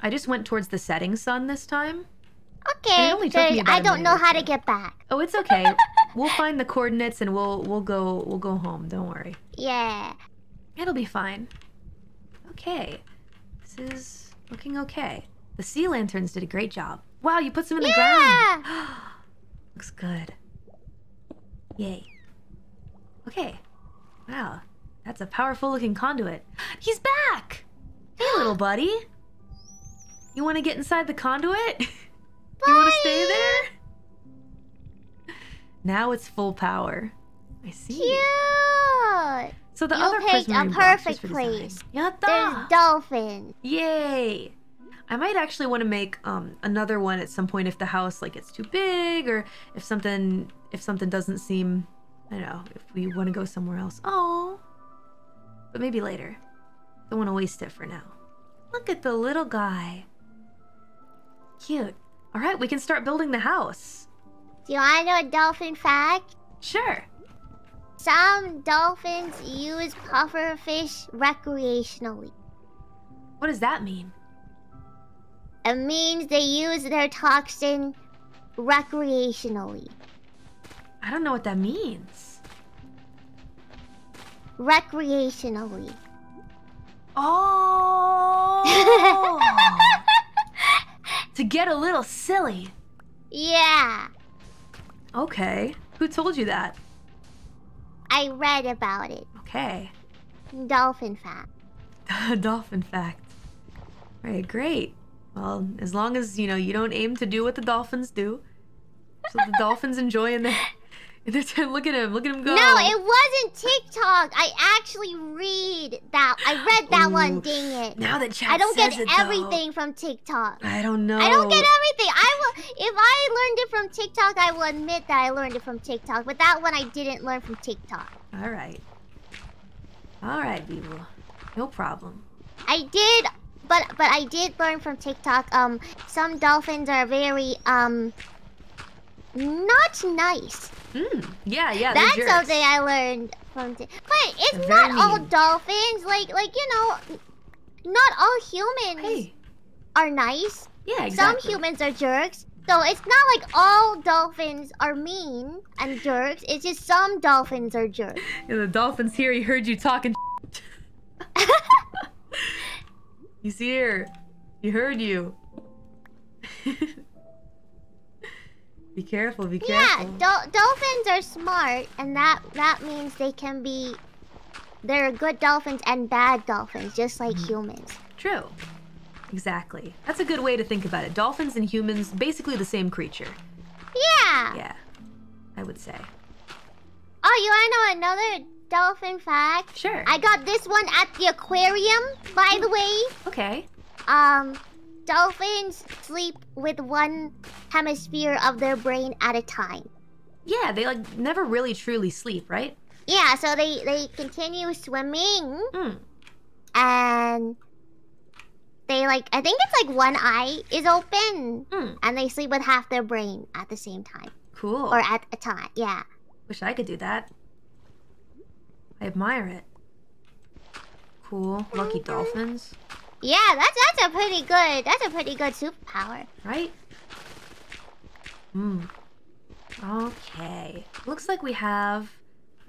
I just went towards the setting sun this time. Okay. only took me good. about I don't know how to get back. Oh, it's okay. we'll find the coordinates and we'll we'll go we'll go home. Don't worry. Yeah. It'll be fine. Okay. This is looking okay. The sea lanterns did a great job. Wow, you put some in the ground. Yeah. Looks good. Yay. Okay. Wow. That's a powerful looking conduit. He's back! Hey, little buddy. You want to get inside the conduit? you want to stay there? Now it's full power. I see. Cute. So the You other picked a prismarine box was perfect place. Yatta! There's dolphins. Yay! I might actually want to make um another one at some point if the house like gets too big or if something if something doesn't seem I don't know if we want to go somewhere else. Oh, but maybe later. Don't want to waste it for now. Look at the little guy. Cute. All right, we can start building the house. Do you want to know a dolphin fact? Sure. Some dolphins use pufferfish recreationally. What does that mean? It means they use their toxin recreationally. I don't know what that means. Recreationally. Oh! to get a little silly. yeah, Okay. Who told you that? I read about it. Okay. Dolphin fact. Dolphin fact. Right, great. Well, as long as, you know, you don't aim to do what the dolphins do. So the dolphins enjoy in their, their time. Look at him. Look at him go. No, it wasn't TikTok. I actually read that. I read that Ooh. one. Dang it! Now that chat I don't get it, though. everything from TikTok. I don't know. I don't get everything. I will. If I learned it from TikTok, I will admit that I learned it from TikTok. But that one I didn't learn from TikTok. All right. All right, people. No problem. I did, but but I did learn from TikTok. Um, some dolphins are very um not nice. Hmm. Yeah, yeah. That's jerks. something I learned from. T- but it's They're not all dolphins. Like like you know, not all humans Hey. are nice. Yeah, exactly. Some humans are jerks. So it's not like all dolphins are mean and jerks. It's just some dolphins are jerks. Yeah, the dolphins here. He heard you talking. He's here. He heard you. be careful, be Yeah, careful. dol- dolphins are smart, and that that means they can be. There are good dolphins and bad dolphins, just like Mm-hmm. humans. True. Exactly. That's a good way to think about it. Dolphins and humans, basically the same creature. Yeah. Yeah, I would say. Oh, you wanna know another dolphin fact? Sure. I got this one at the aquarium, by the way. Okay. Um, dolphins sleep with one hemisphere of their brain at a time. Yeah, they like never really truly sleep, right? Yeah, so they they continue swimming Hmm. and they like I think it's like one eye is open Hmm. and they sleep with half their brain at the same time Cool. or at a time. Yeah. Wish I could do that. I admire it. Cool. Lucky dolphins, Yeah, that's that's a pretty good that's a pretty good superpower. right? Hmm. Okay. Looks like we have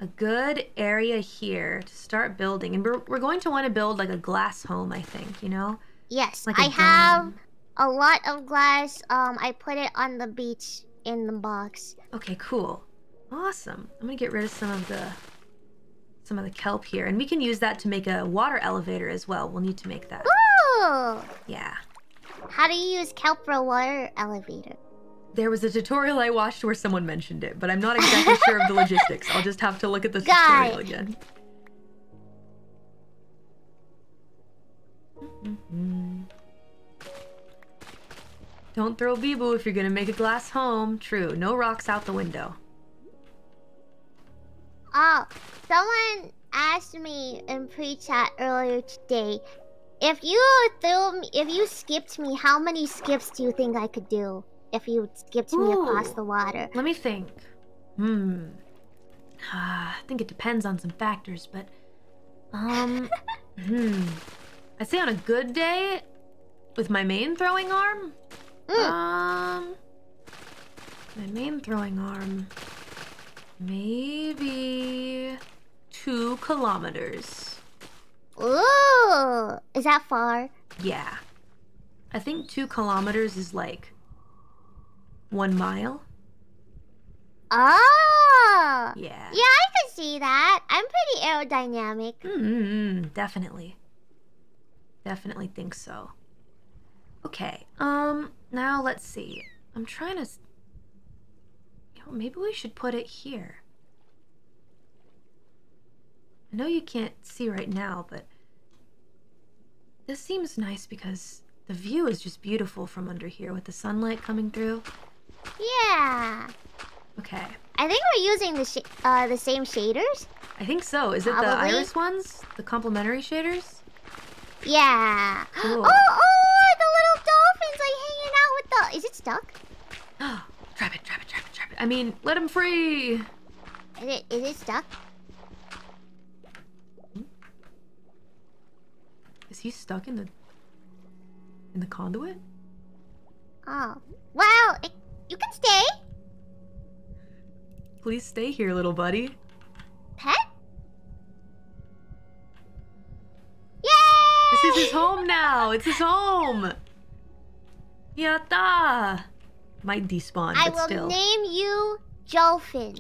a good area here to start building. And we're, we're going to want to build like a glass home, I think, you know? Yes, Like I have dome. a lot of glass. Um, I put it on the beach in the box. Okay, cool. Awesome. I'm gonna get rid of some of the some of the kelp here. And we can use that to make a water elevator as well. We'll need to make that. Ooh! Yeah. How do you use kelp for a water elevator? There was a tutorial I watched where someone mentioned it, but I'm not exactly sure of the logistics. I'll just have to look at the Got tutorial it. again. Mhm. Don't throw Biboo if you're gonna make a glass home. True, no rocks out the window. Oh, someone asked me in pre-chat earlier today, if you threw me, if you skipped me, how many skips do you think I could do if you skipped me across the water? Let me think. Hmm. Ah, I think it depends on some factors, but um, hmm. I'd say on a good day, with my main throwing arm. Mm. Um, my main throwing arm, maybe two kilometers. Ooh, is that far? Yeah, I think two kilometers is like one mile. Oh, Yeah. yeah, I can see that. I'm pretty aerodynamic. Mm, definitely. Definitely think so. Okay. Um. Now let's see. I'm trying to. S- You know, maybe we should put it here. I know you can't see right now, but this seems nice because the view is just beautiful from under here with the sunlight coming through. Yeah, Okay. I think we're using the sh- uh the same shaders. I think so. Is it the Probably. iris ones? The complementary shaders? Yeah. Cool. Oh, oh, the little dolphins like hanging out with the. Is it stuck? trap it, trap it, trap it, trap it. I mean, let him free! Is it is it stuck? Is he stuck in the in the conduit? Oh, well, it, you can stay, Please stay here, little buddy. pet. Yay! This is his home now. It's his home. Yatta! Might despawn, I but will still. name you Dolphin.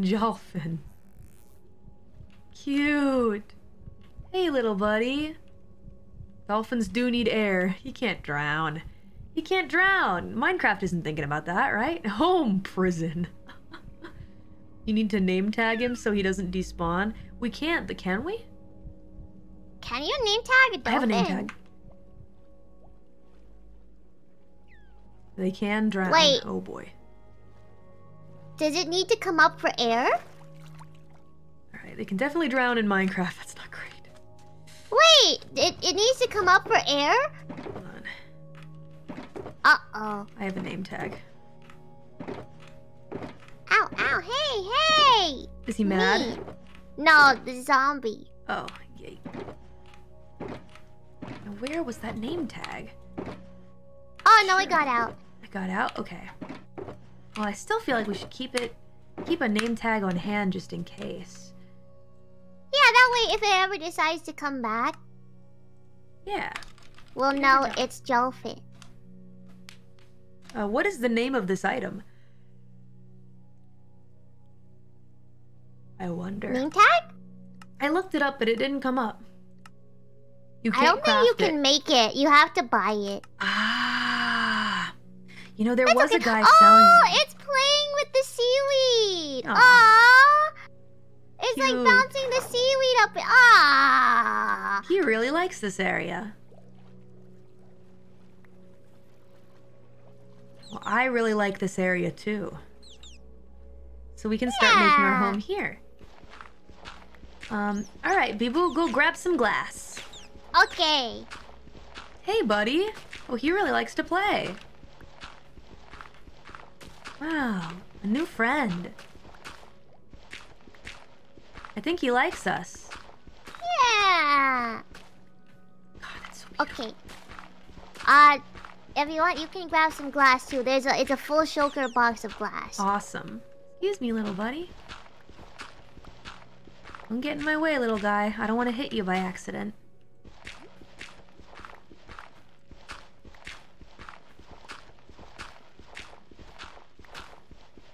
Dolphin. Cute. Hey, little buddy. Dolphins do need air. He can't drown. He can't drown. Minecraft isn't thinking about that, right? Home prison. you need to name tag him so he doesn't despawn. We can't, but can we? Can you name tag a dolphin? I have a name tag. They can drown. Wait. Oh boy. Does it need to come up for air? Alright, they can definitely drown in Minecraft. That's not great. Wait, it, it needs to come up for air? Hold on. Uh-oh. I have a name tag. Ow, ow, hey, hey! Is he mad? Me. No, the zombie. Oh, yay. Now, where was that name tag? Oh, no, it got out. Got out? Okay. Well, I still feel like we should keep it, keep a name tag on hand just in case. Yeah, that way if it ever decides to come back. Yeah. will know it's jellyfish. Uh, what is the name of this item? I wonder. Name tag? I looked it up, but it didn't come up. You I can't I don't think you craft can it. make it. You have to buy it. Ah. You know, there It's was okay. a guy oh, selling Oh, it's playing with the seaweed. Aw. Aww. It's like bouncing the seaweed up. Ah. He really likes this area. Well, I really like this area too. So we can start making our home here. Um, alright, Biboo, go grab some glass. Okay. Hey, buddy. Oh, he really likes to play. Wow, a new friend. I think he likes us. Yeah. God, that's so. Okay. Uh, if you want, you can grab some glass too. There's a, it's a full shulker box of glass. Awesome. Excuse me, little buddy. Don't get in my way, little guy. I don't want to hit you by accident.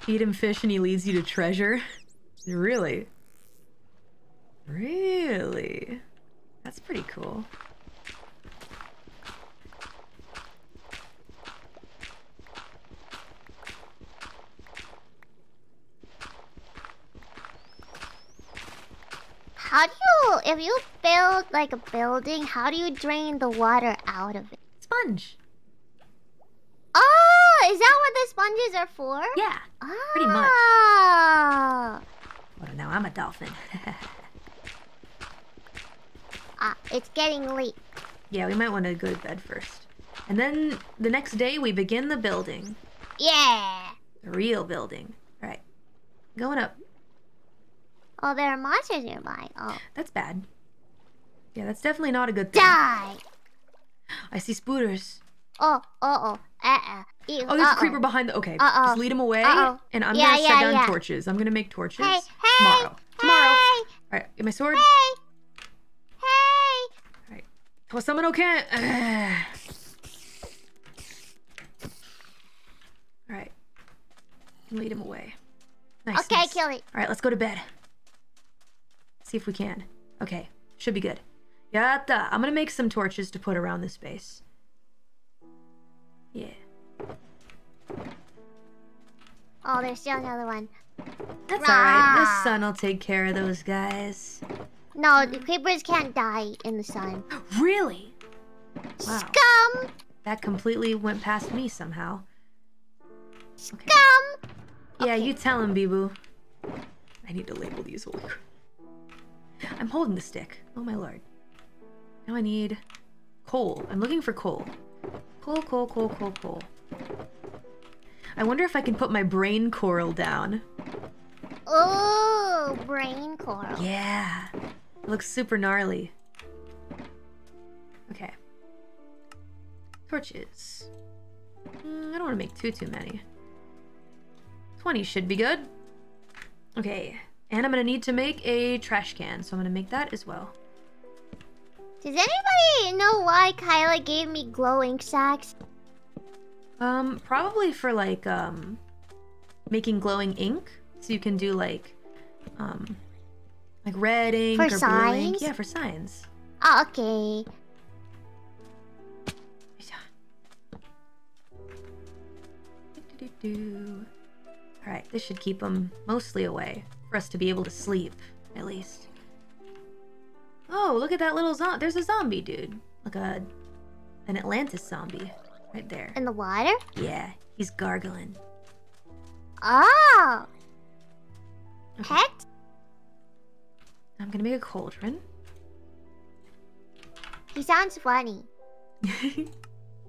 Feed him fish and he leads you to treasure? really? Really? That's pretty cool. How do you, if you build like a building, how do you drain the water out of it? Sponge. Oh, is that what the sponges are for? Yeah. Ah. pretty much. much. Well, now I'm a dolphin. Ah, it's getting late. Yeah, we might want to go to bed first. And then the next day we begin the building. Yeah. The real building. Alright. Going up. Oh, there are monsters nearby. Oh. That's bad. Yeah, that's definitely not a good thing. Die. I see spooters. Oh, oh, oh. Uh-uh. Ew, Oh, there's uh-oh. a creeper uh-uh. behind the. Okay, Uh-oh. just lead him away. Uh-oh. And I'm Yeah, gonna set yeah, down yeah. torches. I'm gonna make torches. Hey, hey. Tomorrow. Tomorrow. Alright, get my sword. Hey. Hey. Alright. Well, someone okay. Alright. Lead him away. Nice. Okay, nice. kill it. Alright, let's go to bed. See if we can. Okay, should be good. Yatta! I'm gonna make some torches to put around this base. Yeah. Oh, there's still another one. That's alright. The sun will take care of those guys. No, the creepers can't die in the sun. Really? Wow. Scum! That completely went past me somehow. Okay. Scum! Yeah, Okay. you tell him, Biboo. I need to label these. Holy. I'm holding the stick. Oh my lord. Now I need coal. I'm looking for coal. Coal, cool, cool, cool, cool. I wonder if I can put my brain coral down. Oh, brain coral. Yeah. It looks super gnarly. Okay. Torches. Mm, I don't want to make too, too many. 20 should be good. Okay. And I'm going to need to make a trash can, so I'm going to make that as well. Does anybody know why Kaela gave me glowing sacks? Um, probably for like, um, making glowing ink. So you can do like, um, like red ink For or blue ink. Yeah, for signs. Oh, okay. Alright, this should keep them mostly away. For us to be able to sleep, at least. Oh, look at that little zombie. There's a zombie dude. Like a... An Atlantis zombie. Right there. In the water? Yeah, he's gargling. Oh! Okay. Pet? I'm gonna make a cauldron. He sounds funny.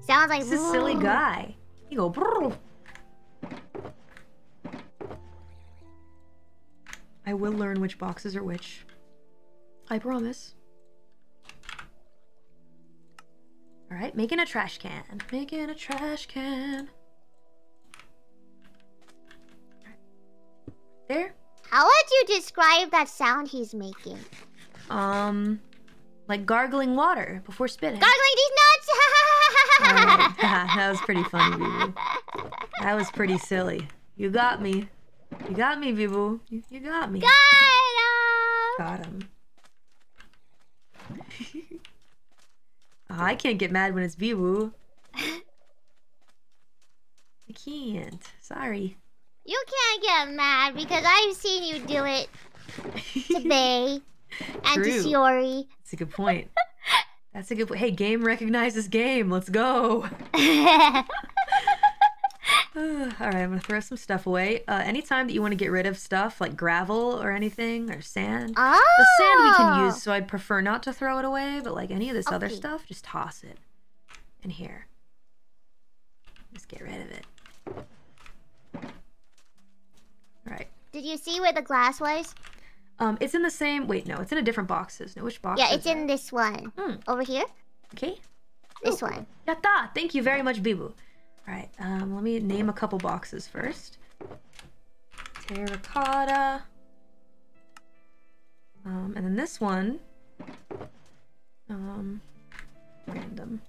Sounds like a silly guy. He go... "Brrr." I will learn which boxes are which. I promise. Alright, making a trash can. Making a trash can. There. How would you describe that sound he's making? Um, like gargling water before spitting. Gargling these nuts! Alright. that was pretty funny, Biboo. That was pretty silly. You got me. You got me, Biboo. You, you got me. Got him! Got him. Oh, I can't get mad when it's Biboo. I can't. Sorry. You can't get mad because I've seen you do it to Bae and to True. Shiori. That's a good point. That's a good point. Hey, game recognizes game. Let's go. Uh, all right, I'm gonna throw some stuff away. Uh, anytime that you want to get rid of stuff like gravel or anything or sand, oh! the sand we can use. So I'd prefer not to throw it away, but like any of this other stuff, just toss it in here. Just get rid of it. All right. Did you see where the glass was? Um, it's in the same. Wait, no, it's in a different boxes. No, which box? Yeah, it's in that? this one. Hmm. Over here? Okay. This Oh, one. Yatta! Thank you very much, Biboo. All right, um, let me name a couple boxes first. Terracotta. Um, and then this one. Um, random.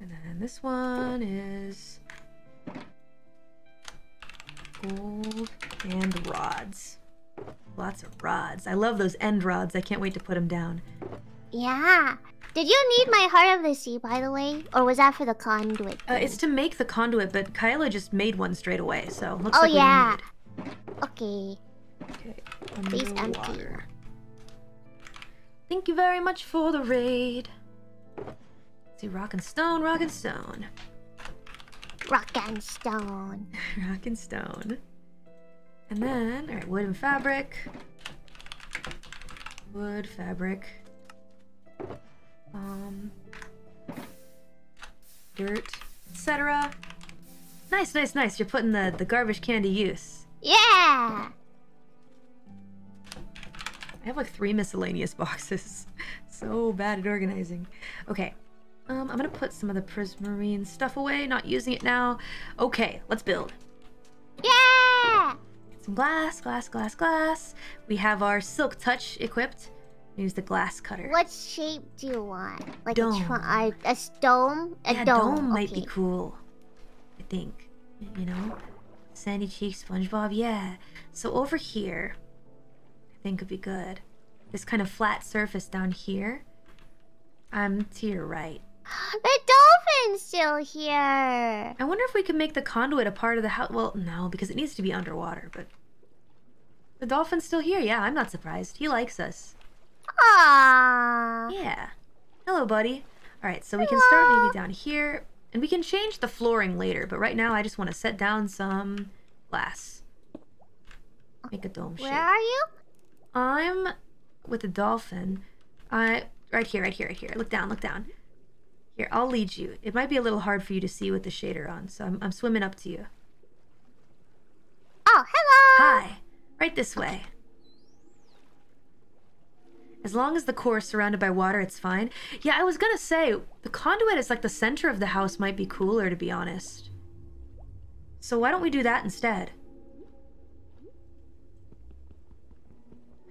And then this one is gold and rods. Lots of rods. I love those end rods. I can't wait to put them down. Yeah. Did you need my heart of the sea, by the way? Or was that for the conduit? Uh, it's to make the conduit, but Kaela just made one straight away, so looks Oh, like yeah. Okay. Okay, Please empty. Thank you very much for the raid. Let's see, rock and stone, rock and stone, Rock and stone. rock and stone. And then, all right, wood and fabric. Wood, fabric. Um, dirt, etc. Nice, nice, nice. You're putting the, the garbage can to use. Yeah! I have like three miscellaneous boxes. so bad at organizing. Okay. Um, I'm gonna put some of the prismarine stuff away, not using it now. Okay, let's build. Yeah! Some glass, glass, glass, glass. We have our silk touch equipped. Use the glass cutter. What shape do you want? Like Dome. a, a, a stone? A yeah, dome. might be cool. I think. You know? Sandy cheek, SpongeBob, yeah. So over here, I think would be good. This kind of flat surface down here. I'm to your right. The dolphin's still here. I wonder if we could make the conduit a part of the house. Well, no, because it needs to be underwater, but. The dolphin's still here, yeah, I'm not surprised. He likes us. Aww. Yeah. Hello, buddy. Alright, so we can start maybe down here. And we can change the flooring later, but right now I just want to set down some glass. Make a dome shape. Where are you? I'm with a dolphin. I right here, right here, right here. Look down, look down. Here, I'll lead you. It might be a little hard for you to see with the shader on, so I'm, I'm swimming up to you. Oh, hello. Hi. Right this way. As long as the core is surrounded by water, it's fine. Yeah, I was gonna say, the conduit is like the center of the house might be cooler, to be honest. So why don't we do that instead?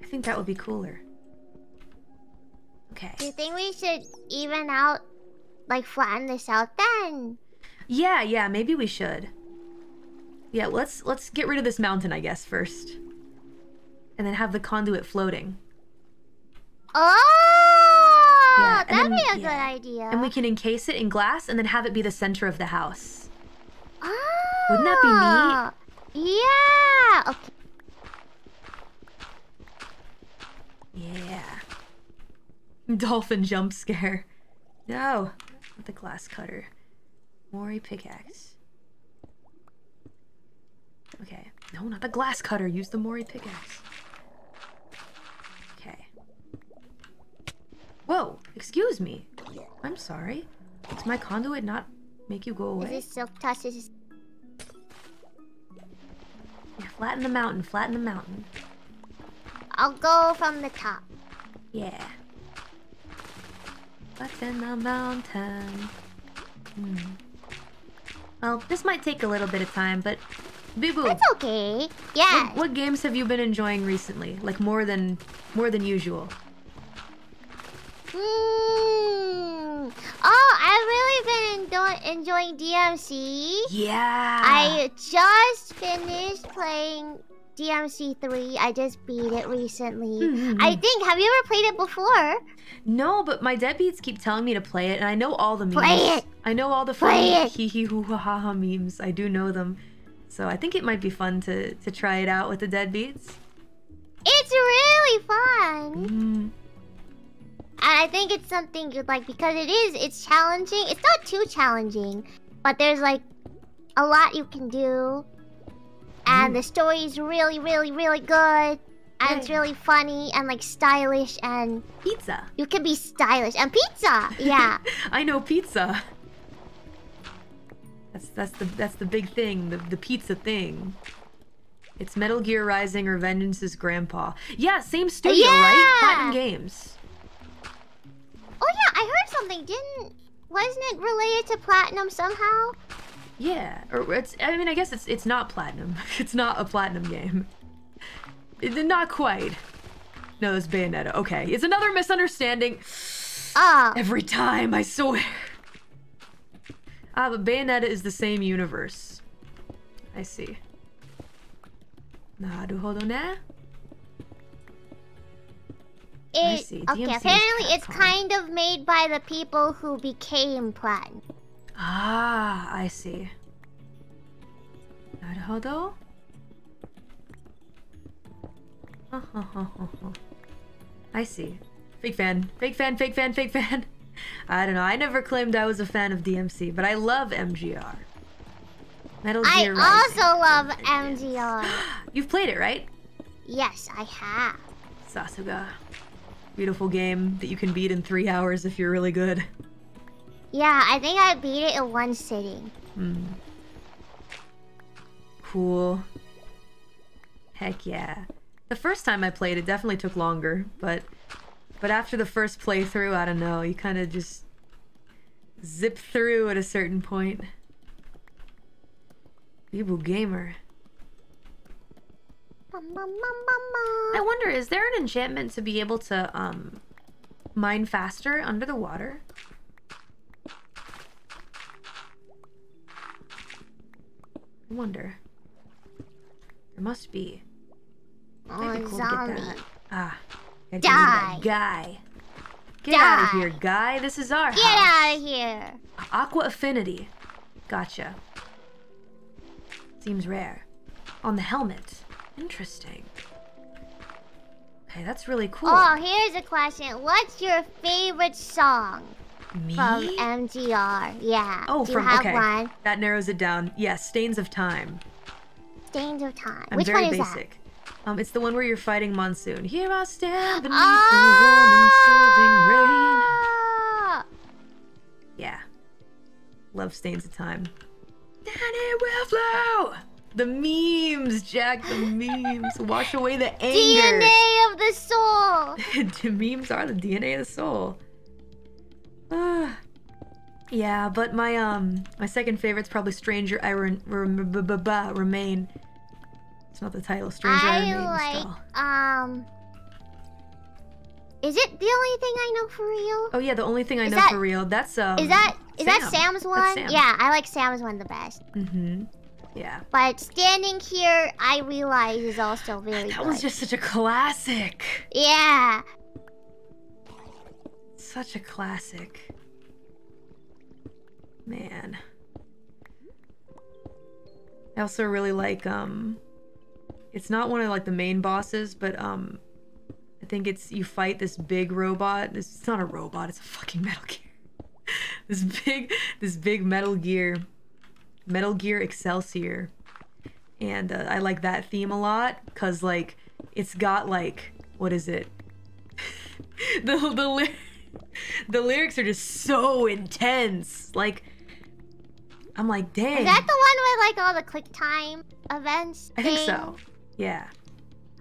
I think that would be cooler. Okay. Do you think we should even out, like flatten this out then? Yeah, yeah, maybe we should. Yeah, let's let's get rid of this mountain, I guess, first. And then have the conduit floating. Oh, Yeah, that'd then- be a yeah. good idea. And we can encase it in glass and then have it be the center of the house. Oh, Wouldn't that be neat? Oh, yeah. Okay. Yeah. Dolphin jump scare. No. Not the glass cutter. Mori pickaxe. Okay. No, not the glass cutter. Use the Mori pickaxe. Okay. Whoa. Excuse me. I'm sorry. Does my conduit not make you go Is away? this silk? Is this... Yeah, flatten the mountain. Flatten the mountain. I'll go from the top. Yeah. Flatten the mountain. Hmm. Well, this might take a little bit of time, but Biboo, That's okay. Yeah. what, what games have you been enjoying recently? Like more than more than usual? Mm. Oh, I've really been enjoying DMC. Yeah. I just finished playing DMC 3. I just beat it recently. Mhm. I think, have you ever played it before? No, but my deadbeats keep telling me to play it, and I know all the memes. Play it. I know all the funny hee hee hoo ha ha ha memes. I do know them. So I think it might be fun to, to try it out with the deadbeats. It's really fun. Mm. And I think it's something you'd like because it is, it's challenging. It's not too challenging, but there's like a lot you can do. And Mm. the story is really, really, really good. And it's really funny and like stylish and Pizza. you can be stylish. And pizza! Yeah. I know pizza. That's that's the that's the big thing, the the pizza thing. It's Metal Gear Rising Revengeance's grandpa. Yeah, same studio, right? Yeah! Platinum Games. Oh yeah, I heard something. Didn't wasn't it related to platinum somehow? Yeah, or it's. I mean, I guess it's it's not platinum. It's not a platinum game. It- not quite. No, it's Bayonetta. Okay, it's another misunderstanding. Oh. Every time, I swear. Ah, but Bayonetta is the same universe. I see. Naruhodo ne? I It, see. okay, apparently it's kind of made by the people who became platinum. Ah, I see. Naruhodo? I see. Fake fan. Fake fan, fake fan, fake fan. I don't know. I never claimed I was a fan of DMC, but I love MGR. Metal I Gear Rising. also love MGR. You've played it, right? Yes, I have. Sasuga. Beautiful game that you can beat in three hours if you're really good. Yeah, I think I beat it in one sitting. Hmm. Cool. Heck yeah. The first time I played it definitely took longer, but but after the first playthrough, I don't know, you kind of just zip through at a certain point. Ebu Gamer. I wonder, is there an enchantment to be able to um mine faster under the water? I wonder. There must be. Might be Oh, cool to get zombie. that. Ah. Die. Guy. Get out of here, guy. This is our Get house. out of here. Aqua Affinity. Gotcha. Seems rare. On the helmet. Interesting. Okay, that's really cool. Oh, here's a question. What's your favorite song Me? from MGR? Yeah. oh, Do from you have okay. one? That narrows it down. Yes, Stains of Time. Stains of Time. I'm Which very one is basic. Um, it's the one where you're fighting Monsoon. Here I stand beneath Ah! the warm and soothing rain. Yeah. Love Stains of Time. Danny will flow! The memes, Jack, the memes. Wash away the anger. DNA of the soul. the memes are the DNA of the soul. Ah. yeah, but my um my second favorite's probably Stranger I Re- Rem- b- b- b- Remain. It's not the title. Stranger I, Remain. I is like um. Is it the only thing I know for real? Oh yeah, the only thing I Is know that- for real. That's um. is that is that Sam. Sam's That's one? Sam. Yeah, I like Sam's one the best. Mm-hmm. Yeah. But standing here, I realize is also very That good. was just such a classic. yeah. Such a classic. Man. I also really like um it's not one of like the main bosses, but um I think it's you fight this big robot. This it's not a robot, it's a fucking Metal Gear. this big this big Metal Gear Metal Gear Excelsior. And uh, I like that theme a lot cuz like it's got like what is it? the the ly- the lyrics are just so intense. Like I'm like, dang. Is that the one with like all the quick time events? I think so. Yeah.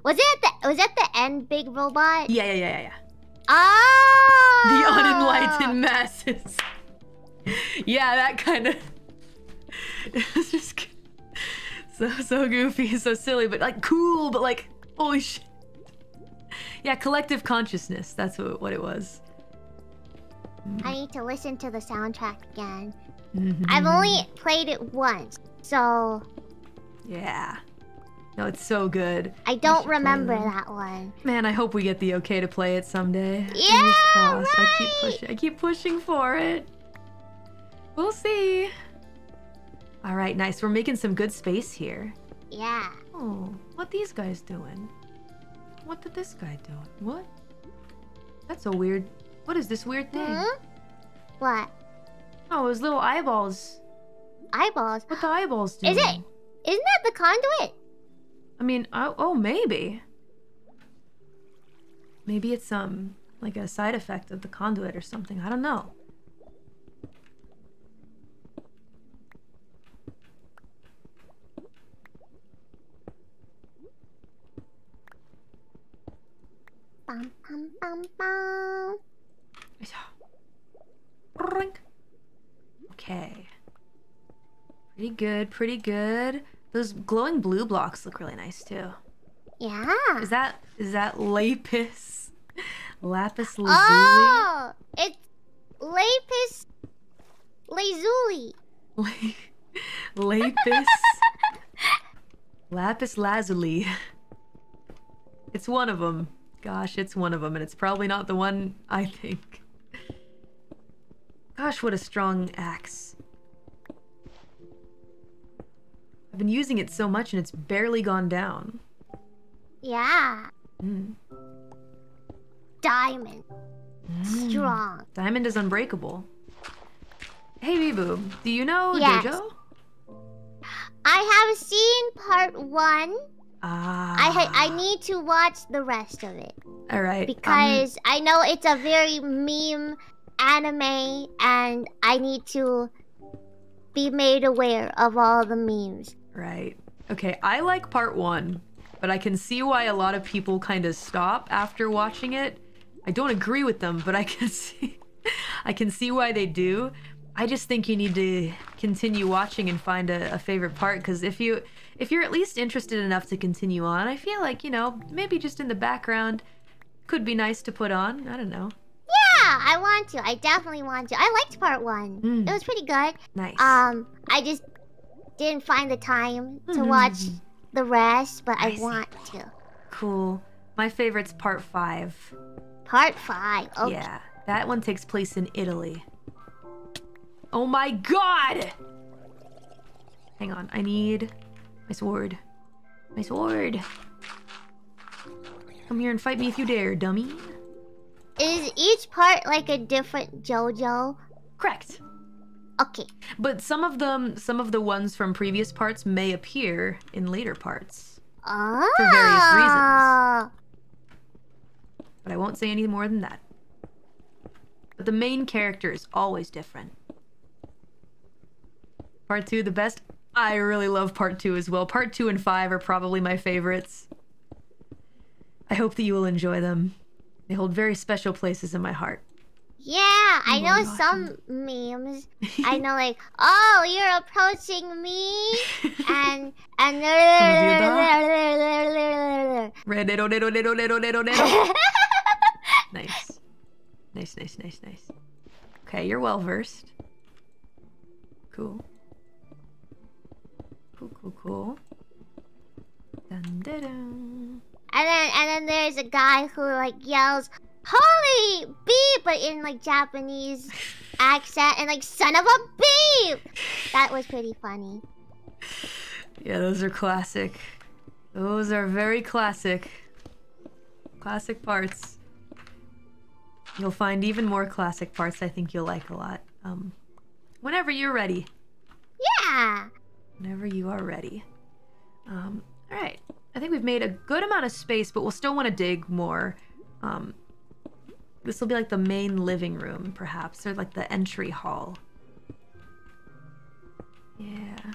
Was it at the was it the end big robot? Yeah, yeah, yeah, yeah, yeah. Oh. The unenlightened masses. yeah, that kind of. It's just so so goofy, so silly, but like cool, but like holy shit. Yeah, collective consciousness. That's what, what it was. I need to listen to the soundtrack again. Mhm. I've only played it once, so Yeah. No, it's so good. I don't remember that one. Man, I hope we get the okay to play it someday. Yeah, crossed. I keep pushing. I keep pushing for it. We'll see. All right, nice. We're making some good space here. Yeah. Oh, what these guys doing? What did this guy do? What? That's so weird. What is this weird thing? Hmm? What? Oh, his little eyeballs. Eyeballs? What the eyeballs doing? Is it? Isn't that the conduit? I mean, oh, oh, maybe. Maybe it's um like a side effect of the conduit or something. I don't know. Bum, bum, bum, bum. Okay. Pretty good, pretty good. Those glowing blue blocks look really nice too. Yeah. Is that is that lapis? Lapis lazuli? Oh, it's lapis lazuli. Lapis. Lapis lazuli. It's one of them. Gosh, it's one of them, and it's probably not the one I think. Gosh, what a strong axe. I've been using it so much and it's barely gone down. Yeah. Mm. Diamond. Mm. Strong. Diamond is unbreakable. Hey, Biboo, do you know Yes. JoJo? I have seen part one. Ah. I I need to watch the rest of it All right. um, because I know it's a very meme anime, and I need to be made aware of all the memes. Right. Okay, I like part one, but I can see why a lot of people kind of stop after watching it. I don't agree with them, but I can see I can see why they do. I just think you need to continue watching and find a, a favorite part because if you if you're at least interested enough to continue on, I feel like, you know, maybe just in the background could be nice to put on. I don't know. Yeah, I want to. I definitely want to. I liked part one. Mm. It was pretty good. Nice. Um, I just didn't find the time to watch the rest, but I, I want to. cool. My favorite's part 5. Part five. Okay. Yeah, that one takes place in Italy. Oh my god! Hang on, I need my sword. My sword. Come here and fight me if you dare, dummy. Is each part like a different JoJo? Correct. Okay. But some of them, some of the ones from previous parts may appear in later parts. Oh. various ah. reasons. But I won't say any more than that. But the main character is always different. Part 2, the best. I really love part 2 as well. Part 2 and 5 are probably my favorites. I hope that you will enjoy them. They hold very special places in my heart. Yeah, I Oh know my gosh. some memes. I know like, oh, you're approaching me, and and. Nice. Nice, nice, nice, nice. Okay, you're well versed. Cool. Cool, cool, dun, dun. And then and then there's a guy who like yells, "Holy beep!" but in like Japanese accent and like "Son of a beep." That was pretty funny. Yeah, those are classic. Those are very classic. Classic parts. You'll find even more classic parts I think you'll like a lot. Um, whenever you're ready. Yeah. Whenever you are ready. Um, all right. I think we've made a good amount of space, but we'll still want to dig more. Um, this will be like the main living room, perhaps, or like the entry hall. Yeah.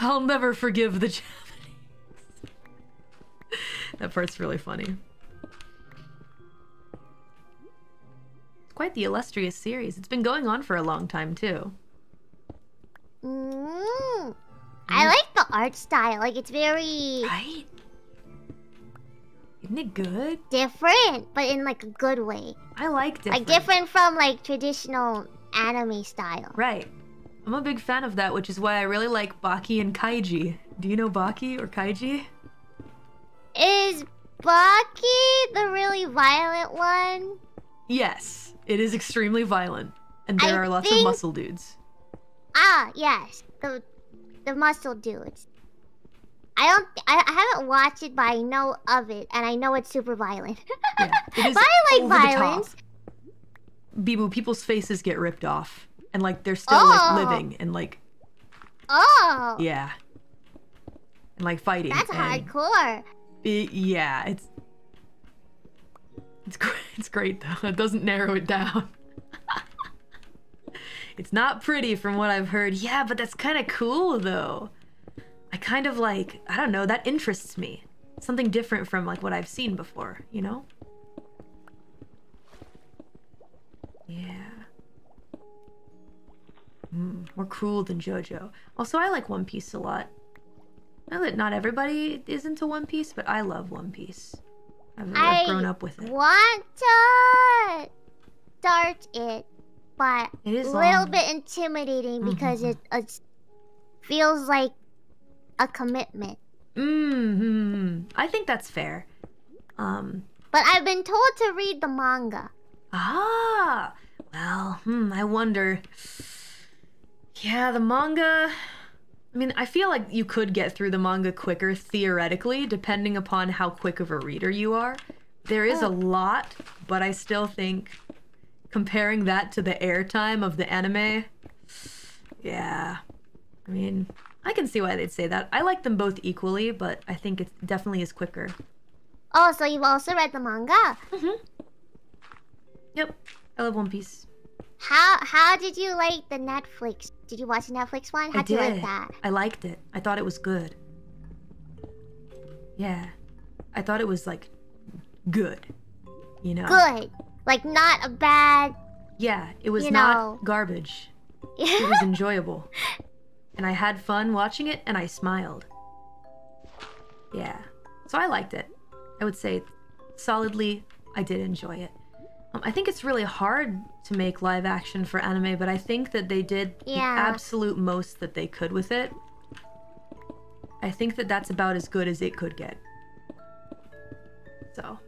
I'll never forgive the Japanese. that part's really funny. It's quite the illustrious series. It's been going on for a long time, too. Mm. I like the art style. Like it's very Right? Isn't it good? different, but in like a good way. I like different. Like different from like traditional anime style. Right. I'm a big fan of that, which is why I really like Baki and Kaiji. Do you know Baki or Kaiji? Is Baki the really violent one? Yes, it is extremely violent, and there I are lots of muscle dudes. Ah, yes, the the muscle dudes. I don't. I, I haven't watched it, but I know of it, and I know it's super violent. Yeah, it is but I like over the top. violence. Biboo, people's faces get ripped off, and like they're still Oh. like living and like Oh, yeah, and like fighting. that's hardcore. it- yeah, it's it's great. It's great though. It doesn't narrow it down. It's not pretty from what I've heard. Yeah, but that's kind of cool though. I kind of like I don't know. That interests me. Something different from like what I've seen before. You know. Yeah. Mm, more cruel than JoJo. Also, I like One Piece a lot. I know that not everybody is into One Piece, but I love One Piece. I've, I've grown up with it. Want to start it, but a little long. bit intimidating because Mhm. it it feels like a commitment. Mm-hmm. I think that's fair. Um. But I've been told to read the manga. Ah. Well, hmm. I wonder. Yeah, the manga. I mean, I feel like you could get through the manga quicker theoretically, depending upon how quick of a reader you are. There is a Oh. lot, but I still think comparing that to the airtime of the anime, yeah. I mean, I can see why they'd say that. I like them both equally, but I think it definitely is quicker. Oh, so you've also read the manga? Mm-hmm. Yep. I love One Piece. How how did you like the Netflix? Did you watch the Netflix one? I How'd you like did. that? I liked it. I thought it was good. Yeah. I thought it was like good. You know? Good. Like not a bad. Yeah, it was not know. garbage. It was enjoyable. And I had fun watching it and I smiled. Yeah. So I liked it. I would say solidly I did enjoy it. Um, I think it's really hard to make live action for anime, but I think that they did Yeah. the absolute most that they could with it. I think that that's about as good as it could get. So,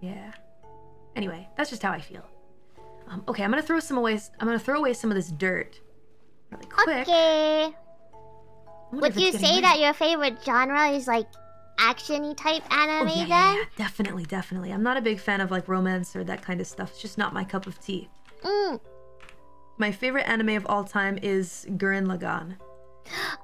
yeah. Anyway, that's just how I feel. Um, okay, I'm gonna throw some away. I'm gonna throw away some of this dirt really quick. okay. Would you say late. that your favorite genre is like actiony type Oh, anime yeah, then? yeah, yeah, definitely, definitely. I'm not a big fan of like romance or that kind of stuff. It's just not my cup of tea. Mm. My favorite anime of all time is Gurren Lagann.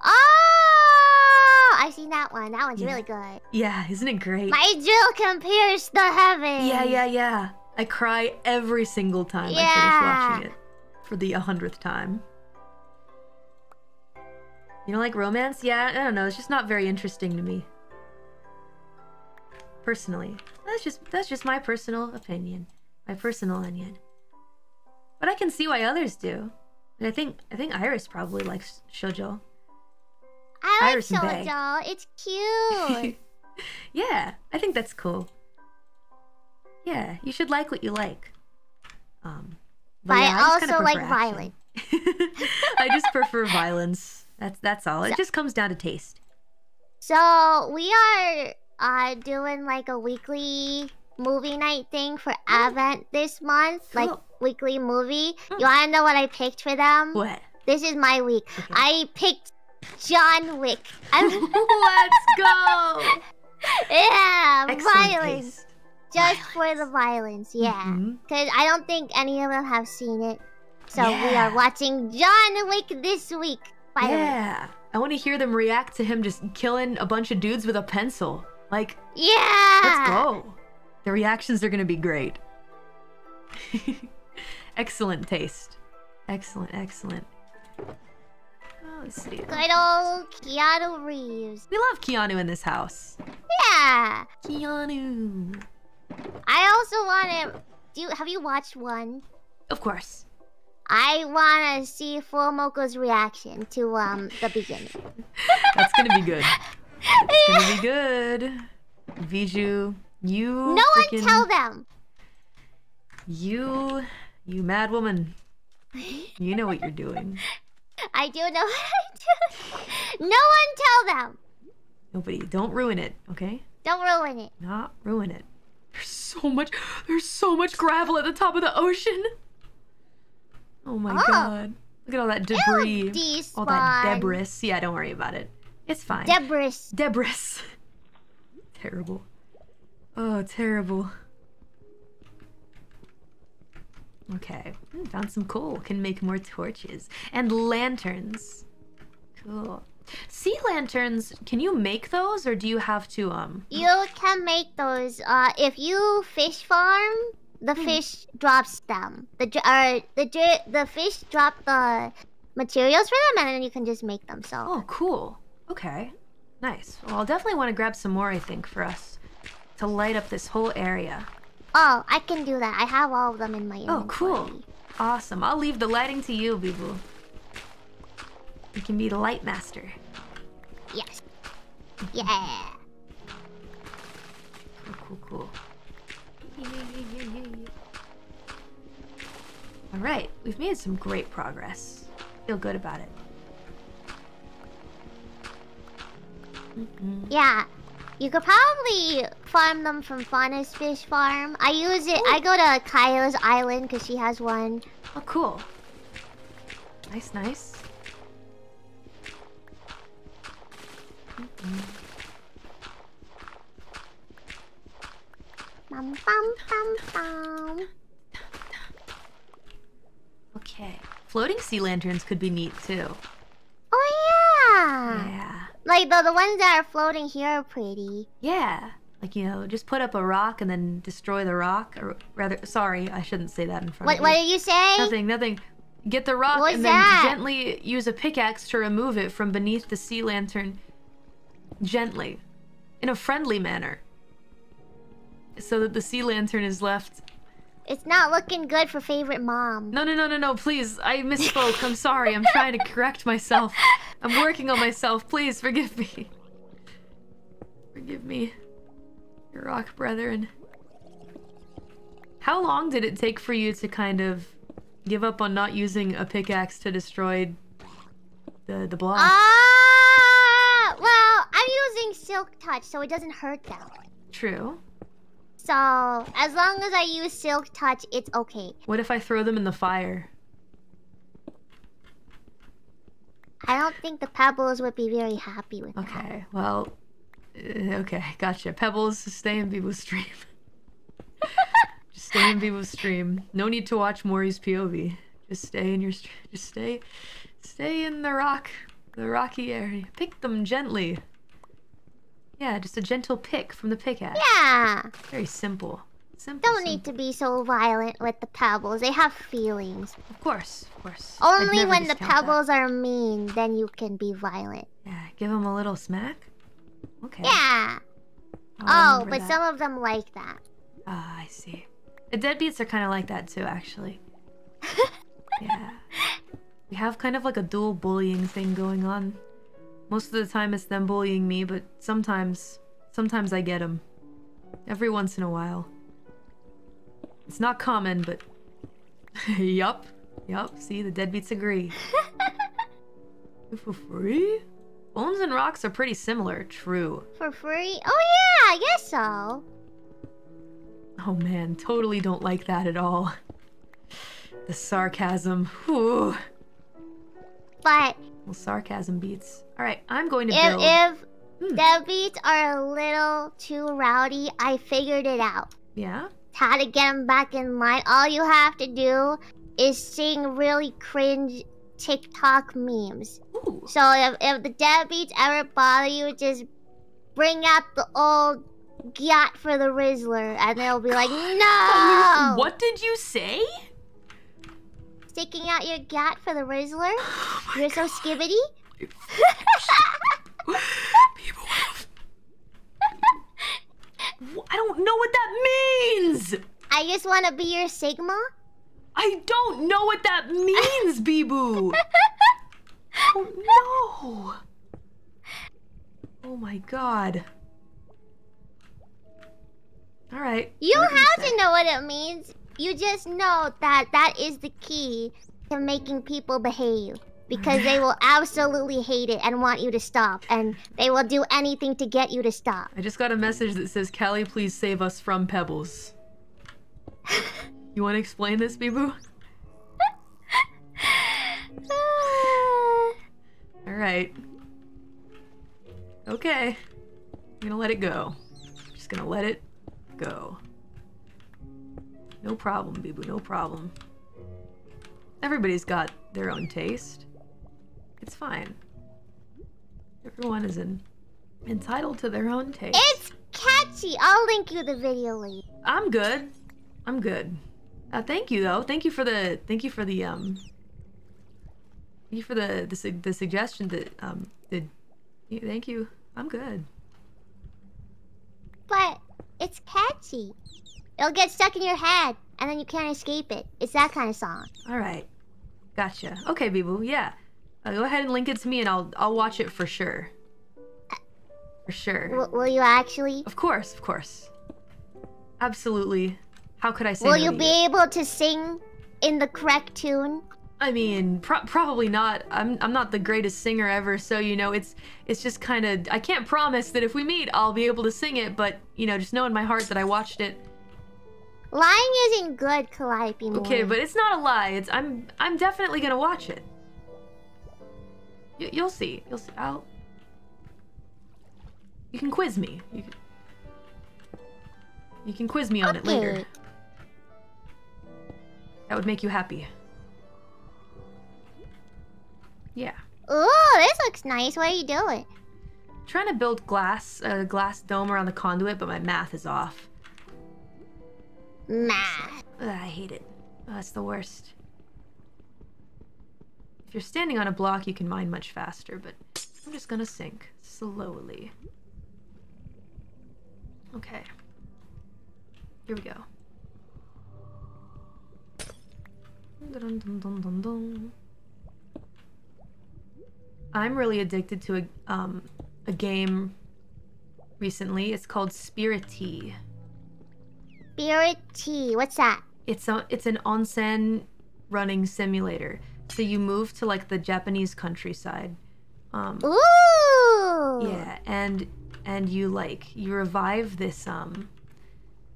Oh, I've seen that one. That one's Yeah. really good. Yeah, isn't it great? My drill can pierce the heavens. Yeah, yeah, yeah. I cry every single time I finish watching it for the a hundredth time. You don't like romance? Yeah, I don't know. It's just not very interesting to me. Personally, that's just that's just my personal opinion, my personal onion. But I can see why others do. And I think I think IRyS probably likes shojo. I like IRyS. Shoujo. It's cute. yeah, I think that's cool. Yeah, you should like what you like. Um, But I just kinda also like action. I just prefer violence. That's that's all. It just comes down to taste. so we are uh doing like a weekly movie night thing for Advent this month, like. Weekly movie. Hmm. You want to know what I picked for them? What? This is my week. Okay. I picked John Wick. Let's go. yeah, Excellent violence. taste. Just for the violence, yeah. Because I don't think any of them have seen it. So we are watching John Wick this week. Finally. Yeah. I want to hear them react to him just killing a bunch of dudes with a pencil. Like, Yeah. let's go. The reactions are going to be great. excellent taste. Excellent, excellent. Oh, let's see. Good old Keanu Reeves. We love Keanu in this house. Yeah. Keanu. I also want to. Do you, have you watched one? Of course. I want to see FuwaMoco's reaction to um the beginning. That's gonna be good. It's gonna be good. Biboo, you. No freaking- one tell them. You, you mad woman. You know what you're doing. I do know what I do. No one tell them. Nobody, don't ruin it, okay? Don't ruin it. Not ruin it. There's so much. There's so much gravel at the top of the ocean. Oh my Oh. god! Look at all that debris. all that debris. Yeah, don't worry about it. It's fine. Debris. Debris. terrible. Oh, terrible. Okay, hmm, found some coal. Can make more torches and lanterns. Cool. Sea lanterns. Can you make those, or do you have to um? You can make those. Uh, if you fish farm, the Hmm. fish drops them. The uh, the the fish drop the materials for them, and then you can just make them. So Oh, cool. Okay. Nice. Well, I'll definitely want to grab some more, I think, for us to light up this whole area. Oh, I can do that. I have all of them in my inventory. Oh, cool. Awesome. I'll leave the lighting to you, Biboo. You can be the light master. Yes. Yeah. Cool, cool, cool. Yeah, yeah, yeah, yeah, yeah. All right, we've made some great progress. Feel good about it. Mhm. Yeah. You could probably farm them from Fauna's Fish Farm. I use it. I go to Kaela's Island because she has one. Oh, cool. Nice, nice. Mhm. Bum, bum, bum, bum. Okay. Floating sea lanterns could be neat too. Oh yeah. Yeah. Like the the ones that are floating here are pretty. Yeah. Like, you know, just put up a rock and then destroy the rock. Or rather, sorry, I shouldn't say that in front What of what you. did you say? Nothing, nothing. Get the rock What's and that? then gently use a pickaxe to remove it from beneath the sea lantern. Gently. In a friendly manner. So that the sea lantern is left. It's not looking good for favorite mom. No, no, no, no, no, please. I misspoke. I'm sorry. I'm trying to correct myself. I'm working on myself. Please forgive me. Forgive me. Your rock brethren. How long did it take for you to kind of give up on not using a pickaxe to destroy the the block? Ah, well, I'm using Silk Touch, so it doesn't hurt them. True. So as long as I use Silk Touch, it's okay. What if I throw them in the fire? I don't think the pebbles would be very happy with that. Okay, well, uh, okay, gotcha. Pebbles, stay in Biboo's stream. Just stay in Biboo's stream. No need to watch Mori's POV. Just stay in your, just stay, stay in the rock, the rocky area. Pick them gently. Yeah, just a gentle pick from the pickaxe. Yeah, Very simple. Simple. don't need to be so violent with the pebbles. They have feelings. Of course, of course. Only when the discount that. pebbles are mean, then you can be violent. Yeah, give them a little smack. Okay. Yeah. I'll Oh, but that. some of them like that. Ah, I see. The deadbeats are kind of like that too, actually. yeah. We have kind of like a dual bullying thing going on. Most of the time it's them bullying me, but sometimes, sometimes I get them. Every once in a while. It's not common, but yup, yup. See, the deadbeats agree. For free? Bones and rocks are pretty similar. True. For free? Oh yeah, I guess so. Oh man, totally don't like that at all. The sarcasm. Whew. But Well, sarcasm beats. Alright, I'm going to if build. if Hmm. deadbeats are a little too rowdy, I figured it out. Yeah? How to get them back in line? All you have to do is sing really cringe TikTok memes. Ooh. So if, if the deadbeats ever bother you, just bring out the old Gyat for the Rizzler, and they'll be like, no! What did you say? Sticking out your Gyat for the Rizzler? Oh You're so God. skibidi? People I don't know what that means! I just want to be your Sigma? I don't know what that means, Biboo! oh no! Oh my god. All right. You don't have to know what it means. You just know that that is the key to making people behave. Because they will absolutely hate it and want you to stop. And they will do anything to get you to stop. I just got a message that says, Callie, please save us from pebbles. you want to explain this, Biboo? All right. Okay. I'm gonna let it go. Just gonna let it go. No problem, Biboo, no problem. Everybody's got their own taste. It's fine. Everyone is in, entitled to their own taste. it's catchy. I'll link you the video later. I'm good. I'm good. Uh, thank you though. Thank you for the thank you for the um thank you for the the, the suggestion that um did thank you. I'm good. But it's catchy. It'll get stuck in your head and then you can't escape it. It's that kind of song. All right. Gotcha. Okay, Biboo. Yeah. Uh, go ahead and link it to me and I'll I'll watch it for sure. For sure. W- will you actually? Of course, of course. Absolutely. How could I say Will no you be able to sing in the correct tune? I mean, pro- probably not. I'm I'm not the greatest singer ever, so you know, it's it's just kind of I can't promise that if we meet, I'll be able to sing it, but you know, just know in my heart that I watched it. Lying isn't good, Calliope Mori. Okay, but it's not a lie. It's I'm I'm definitely gonna watch it. You, you'll see. You'll see. I'll. You can quiz me. You can. You can quiz me on it later. That would make you happy. Yeah. Ooh, this looks nice. What are you doing? trying to build glass a glass dome around the conduit, but my math is off. Math. Ugh, I hate it. Oh, that's the worst. If you're standing on a block, you can mine much faster, but I'm just gonna sink slowly. Okay. Here we go. Dun, dun, dun. I'm really addicted to a um a game recently. It's called Spirit Tea. Spirit tea. What's that? It's a it's an onsen running simulator. So you move to like the Japanese countryside. Um Ooh. yeah, and and you like you revive this um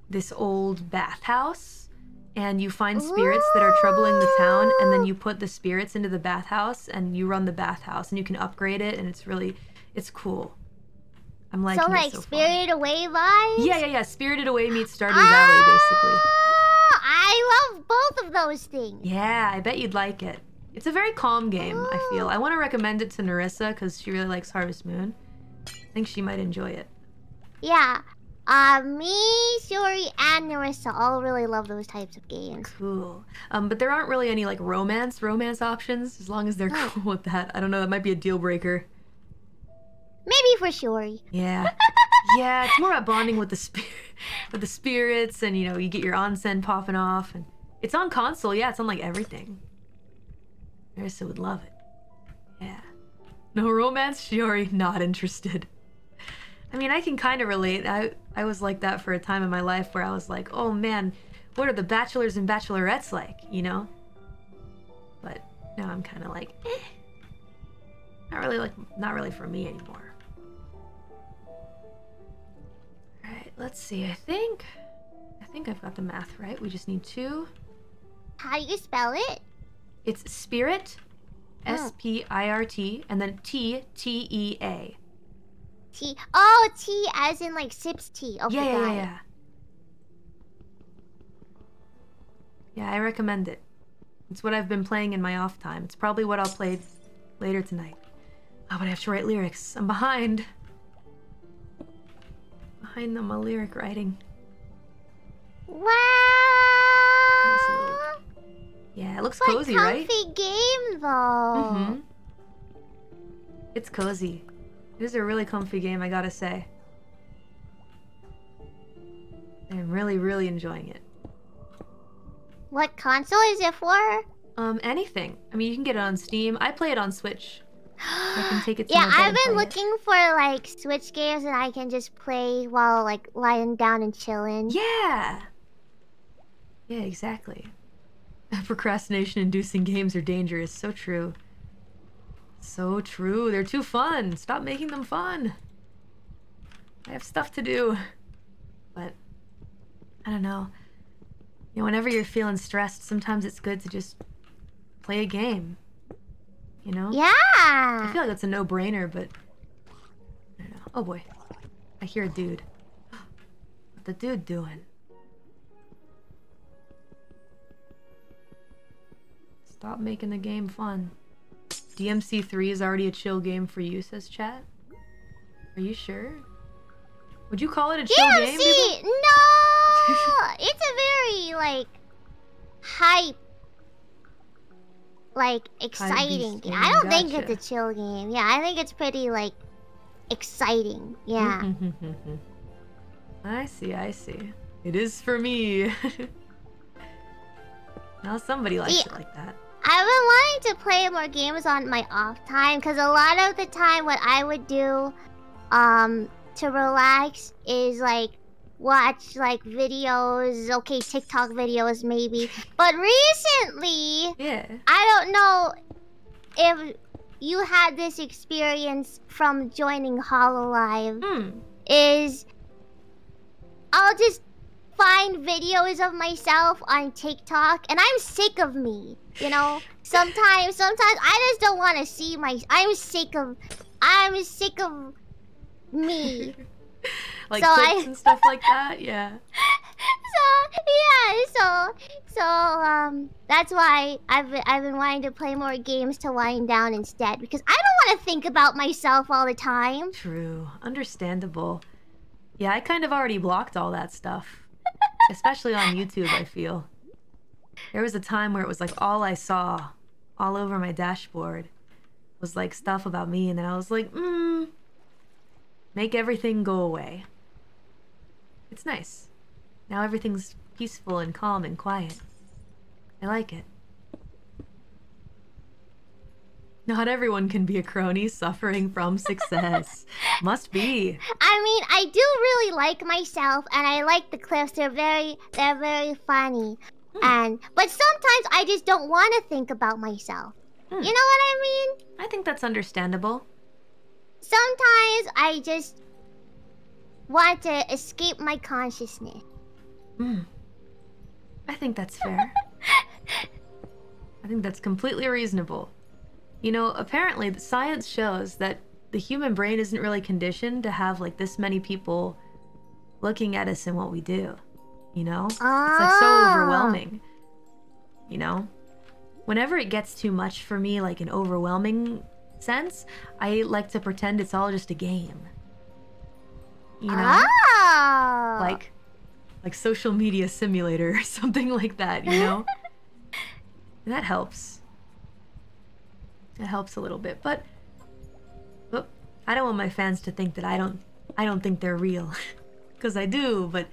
this old bathhouse and you find spirits that are troubling the town and then you put the spirits into the bathhouse and you run the bathhouse and you can upgrade it and it's really it's cool. I'm liking so like so far. Spirit Away vibes. Yeah, yeah, yeah. Spirited Away meets Stardew Valley, basically. Ah, I love both of those things. Yeah, I bet you'd like it. It's a very calm game, I feel. I want to recommend it to Nerissa because she really likes Harvest Moon. I think she might enjoy it. Yeah. Uh, me, Shiori, and Nerissa all really love those types of games. Cool. Um, but there aren't really any like romance romance options as long as they're Oh. cool with that. I don't know, that might be a deal breaker. Maybe for Shiori. Yeah. yeah, it's more about bonding with the spirit with the spirits and you know, you get your onsen popping off and it's on console, yeah, it's on like everything. Nerissa would love it. Yeah. No romance, Shiori, not interested. I mean, I can kind of relate. I I was like that for a time in my life where I was like, "Oh man, what are the bachelors and bachelorettes like?" You know. But now I'm kind of like, eh. Not really like, not really for me anymore. All right, let's see. I think, I think I've got the math right. We just need two. How do you spell it? It's spirit. S P I R T, and then T T E A. T. Oh, T as in like sips tea. Okay, Yeah, yeah, yeah, yeah. Yeah, I recommend it. It's what I've been playing in my off time. It's probably what I'll play later tonight. Oh, but I have to write lyrics. I'm behind. Behind on my lyric writing. Wow. Yeah, it looks What cozy, comfy right? game though. Mm-hmm. It's cozy. It is a really comfy game, I gotta say. I'm really, really enjoying it. What console is it for? Um, anything. I mean, you can get it on Steam. I play it on Switch. I can take it yeah, I've been play it. looking for like Switch games that I can just play while like lying down and chilling. Yeah. Yeah, exactly. Procrastination inducing games are dangerous. So true. So true. They're too fun. Stop making them fun. I have stuff to do. But I don't know. You know, whenever you're feeling stressed, sometimes it's good to just play a game. You know? Yeah. I feel like that's a no-brainer, but I don't know. Oh boy, I hear a dude. What the dude doing? Stop making the game fun. DMC3 is already a chill game for you, says chat. Are you sure? Would you call it a chill game? people? DMC, no, it's a very like hype, like exciting game. game, I don't think it's a chill game. Yeah, I think it's pretty like exciting. Yeah. I see, I see. It is for me. now somebody likes See, it like that. I've been wanting to play more games on my off time because a lot of the time, what I would do, um, to relax is like watch like videos. Okay, TikTok videos maybe. But recently, Yeah. I don't know if you had this experience from joining Hololive. Hmm. Is I'll just find videos of myself on TikTok, and I'm sick of me. You know, sometimes, sometimes I just don't want to see my. I'm sick of. I'm sick of me. like So clips I- and stuff like that. Yeah. so yeah, so so um, that's why I've been, I've been wanting to play more games to wind down instead because I don't want to think about myself all the time. True. Understandable. Yeah, I kind of already blocked all that stuff. Especially on YouTube, I feel. There was a time where it was like all I saw all over my dashboard was like stuff about me, and then I was like, mm, make everything go away. It's nice. Now everything's peaceful and calm and quiet. I like it. Not everyone can be a Kronii suffering from success. Must be. I mean, I do really like myself, and I like the clips. They're very, they're very funny. And but sometimes I just don't want to think about myself. Hmm. You know what I mean? I think that's understandable. Sometimes I just want to escape my consciousness. Hmm. I think that's fair. I think that's completely reasonable. You know, apparently, the science shows that the human brain isn't really conditioned to have like this many people looking at us and what we do. You know? It's like so Ah. overwhelming. You know? Whenever it gets too much for me, like an overwhelming sense, I like to pretend it's all just a game. You know? Oh. like like social media simulator or something like that you know that helps it helps a little bit but but i don't want my fans to think that i don't i don't think they're real because i do but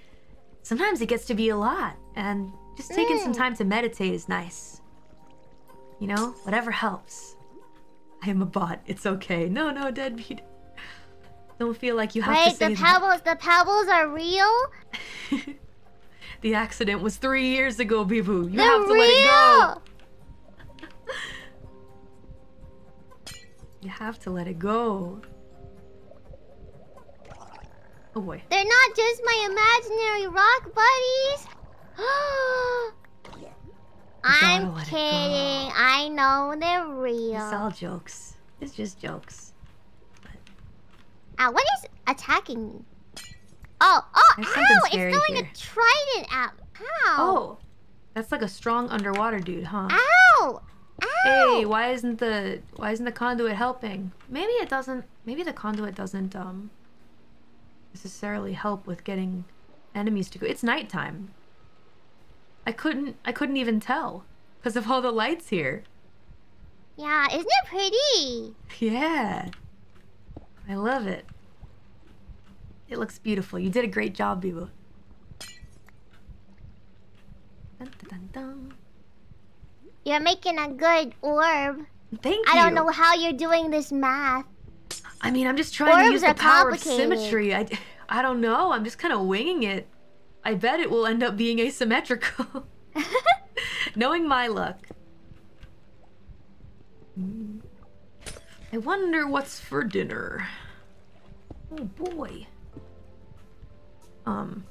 sometimes it gets to be a lot and just taking some Mm. time to meditate is nice you know whatever helps i am a bot it's okay no no deadbeat don't feel like you have to Wait, say the that. pebbles, the pebbles are real. the accident was three years ago, Biboo. You They're have to real. let it go. You have to let it go. Oh boy. They're not just my imaginary rock buddies. I'm kidding. I know they're real. It's all jokes. It's just jokes. Ah, what is attacking me? Oh, oh, There's ow! It's throwing here. a trident at Ow! Oh, that's like a strong underwater dude, huh? Ow! Ow! Hey, why isn't the why isn't the conduit helping? Maybe it doesn't. Maybe the conduit doesn't um necessarily help with getting enemies to go. It's nighttime. I couldn't. I couldn't even tell because of all the lights here. Yeah, isn't it pretty? Yeah, I love it. It looks beautiful. You did a great job, Biboo. Dun, dun, dun. You're making a good orb. Thank you. I don't know how you're doing this math. I mean, I'm just trying to use the power of symmetry. I, I don't know. I'm just kind of winging it. I bet it will end up being asymmetrical. Knowing my luck. I wonder what's for dinner. Oh boy. Um.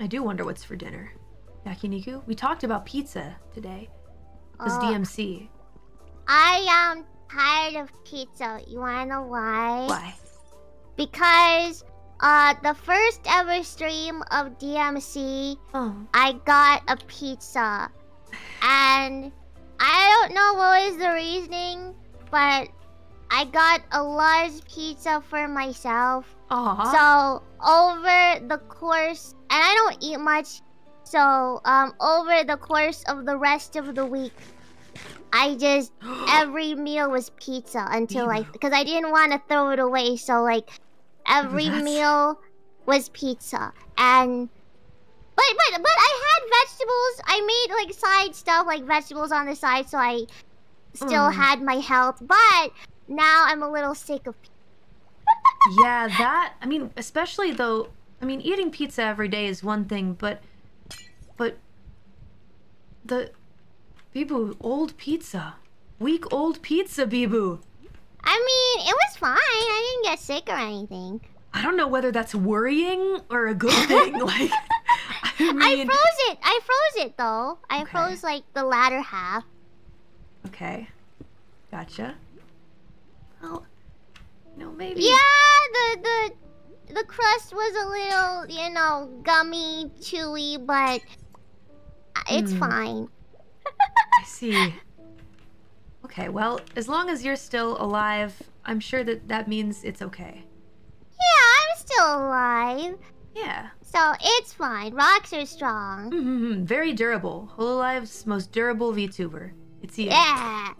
I do wonder what's for dinner. Yakiniku? We talked about pizza today. It was Oh. DMC. I am tired of pizza. You wanna know why? Why? Because uh the first ever stream of DMC, Oh. I got a pizza. And I don't know what was the reasoning, but I got a large pizza for myself. Aw. So over the course, and I don't eat much, so um over the course of the rest of the week, I just every meal was pizza until like Ew. because I didn't want to throw it away, so like every That's- meal was pizza and. But, but but I had vegetables. I made like side stuff like vegetables on the side, so I still Mm. had my health. But now I'm a little sick of. yeah, that. I mean, especially though. I mean, eating pizza every day is one thing, but, but, the, Biboo, old pizza, week old pizza, Biboo. I mean, it was fine. I didn't get sick or anything. I don't know whether that's worrying or a good thing. like, I I froze it. I froze it though. I Okay. froze like the latter half. okay, gotcha. Well, no, maybe. Yeah, the the the crust was a little, you know, gummy, chewy, but it's Hmm. fine. I see. Okay, well, as long as you're still alive, I'm sure that that means it's okay. Yeah, I'm still alive, Yeah. so it's fine. Rocks are strong. Mm-hmm. Very durable. Hololive's most durable VTuber. It's you. Yeah.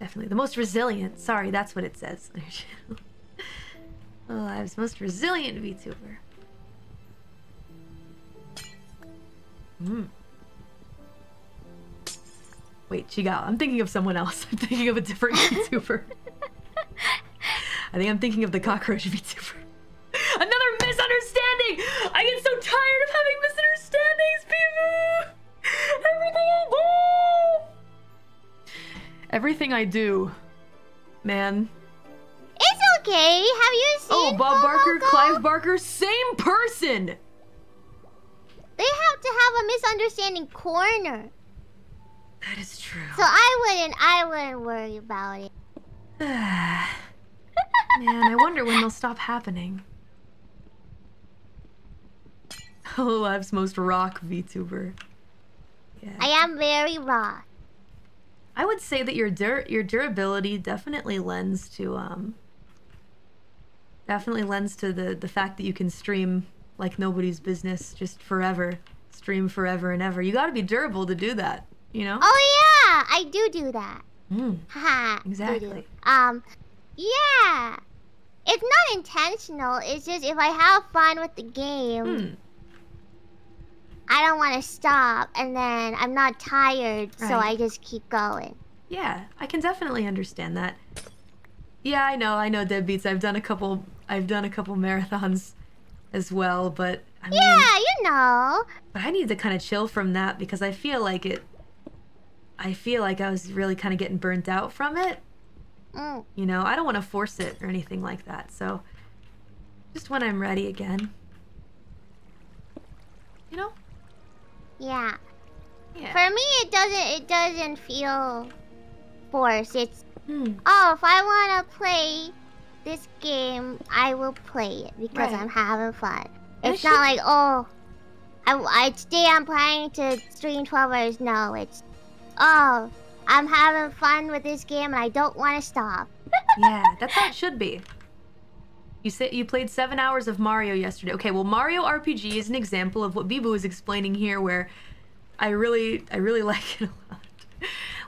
Definitely. The most resilient. Sorry, that's what it says on your channel. Hololive's most resilient VTuber. Hmm. Wait, Chigal. I'm thinking of someone else. I'm thinking of a different VTuber. I think I'm thinking of the cockroach VTuber. Another misunderstanding! I get so tired of having misunderstandings, people! Everything I do! Everything I do. Man. It's okay. Have you seen Oh, Bob Barker, Coco? Clive Barker, same person! They have to have a misunderstanding corner. That is true. So I wouldn't I wouldn't worry about it. Man, I wonder when they'll stop happening. Hololive's most rock VTuber. Yeah. I am very raw. I would say that your dur- your durability definitely lends to um definitely lends to the the fact that you can stream like nobody's business just forever. Stream forever and ever. You got to be durable to do that, you know? Oh yeah, I do do that. Mm, Haha. do do. exactly. Um, yeah. It's not intentional. It's just if I have fun with the game, Hmm. I don't want to stop, and then I'm not tired, so I just keep going. Yeah, I can definitely understand that. Yeah, I know, I know deadbeats. I've done a couple I've done a couple marathons as well, but I mean Yeah, you know. but I need to kind of chill from that because I feel like it I feel like I was really kind of getting burnt out from it. Mm. You know, I don't want to force it or anything like that. So just when I'm ready again. You know? Yeah. Yeah. For me, it doesn't. It doesn't feel forced. It's Hmm. oh, if I want to play this game, I will play it because Right. I'm having fun. It's it not should- like oh, I, I today I'm planning to stream 12 hours. No, it's oh, I'm having fun with this game and I don't want to stop. yeah, that's how it should be. You said you played seven hours of Mario yesterday. Okay, well, Mario RPG is an example of what Biboo is explaining here, where I really, I really like it a lot.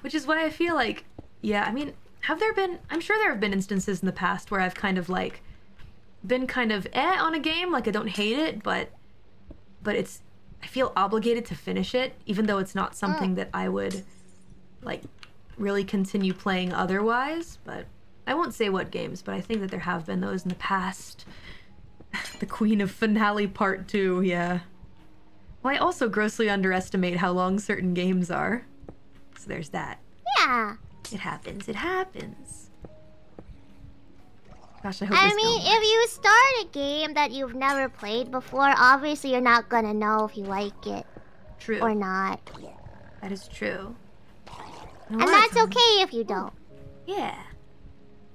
Which is why I feel like, yeah, I mean, have there been? I'm sure there have been instances in the past where I've kind of like been kind of eh on a game, like I don't hate it, but but it's I feel obligated to finish it, even though it's not something that I would like really continue playing otherwise, but I won't say what games, but I think that there have been those in the past. the Queen of Finale Part 2, yeah. Well, I also grossly underestimate how long certain games are. So there's that. Yeah. It happens, it happens. Gosh, I hope I mean, if you start a game that you've never played before, obviously you're not gonna know if you like it True. or not. That is true. And, And that's okay if you don't. Yeah.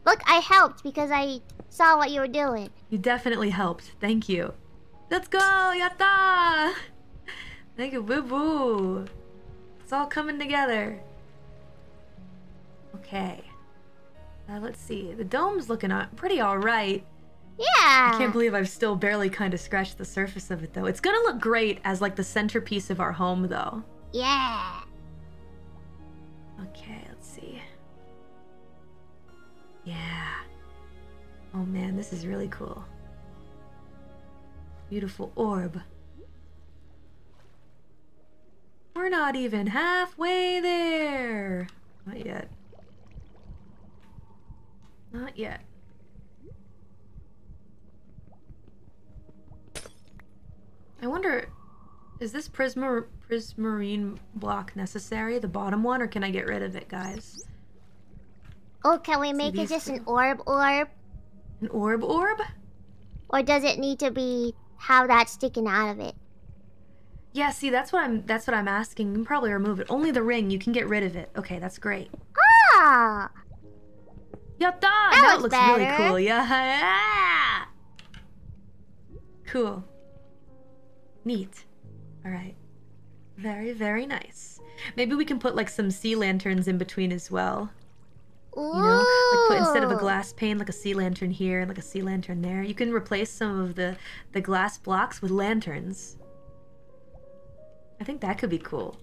Look, I helped because I saw what you were doing. You definitely helped. Thank you. Let's go! Yatta! Thank you, boo boo. It's all coming together. Okay. Uh, let's see. The dome's looking pretty alright. Yeah. I can't believe I've still barely kind of scratched the surface of it, though. It's gonna look great as, like, the centerpiece of our home, though. Yeah. Oh man, this is really cool. Beautiful orb. We're not even halfway there. Not yet. Not yet. I wonder, is this prisma prismarine block necessary, the bottom one, or can I get rid of it, guys? Oh, can we make it just an orb orb? An orb orb? Or does it need to be how that's sticking out of it? Yeah, see, that's what I'm that's what I'm asking. You can probably remove it. Only the ring, you can get rid of it. Okay, that's great. Ah! Yatta! That, looks looks really cool. Yeah. Cool. Neat. All right. Very, very nice. Maybe we can put like some sea lanterns in between as well. Ooh. You know, like put instead of a glass pane, like a sea lantern here and like a sea lantern there. You can replace some of the the glass blocks with lanterns. I think that could be cool.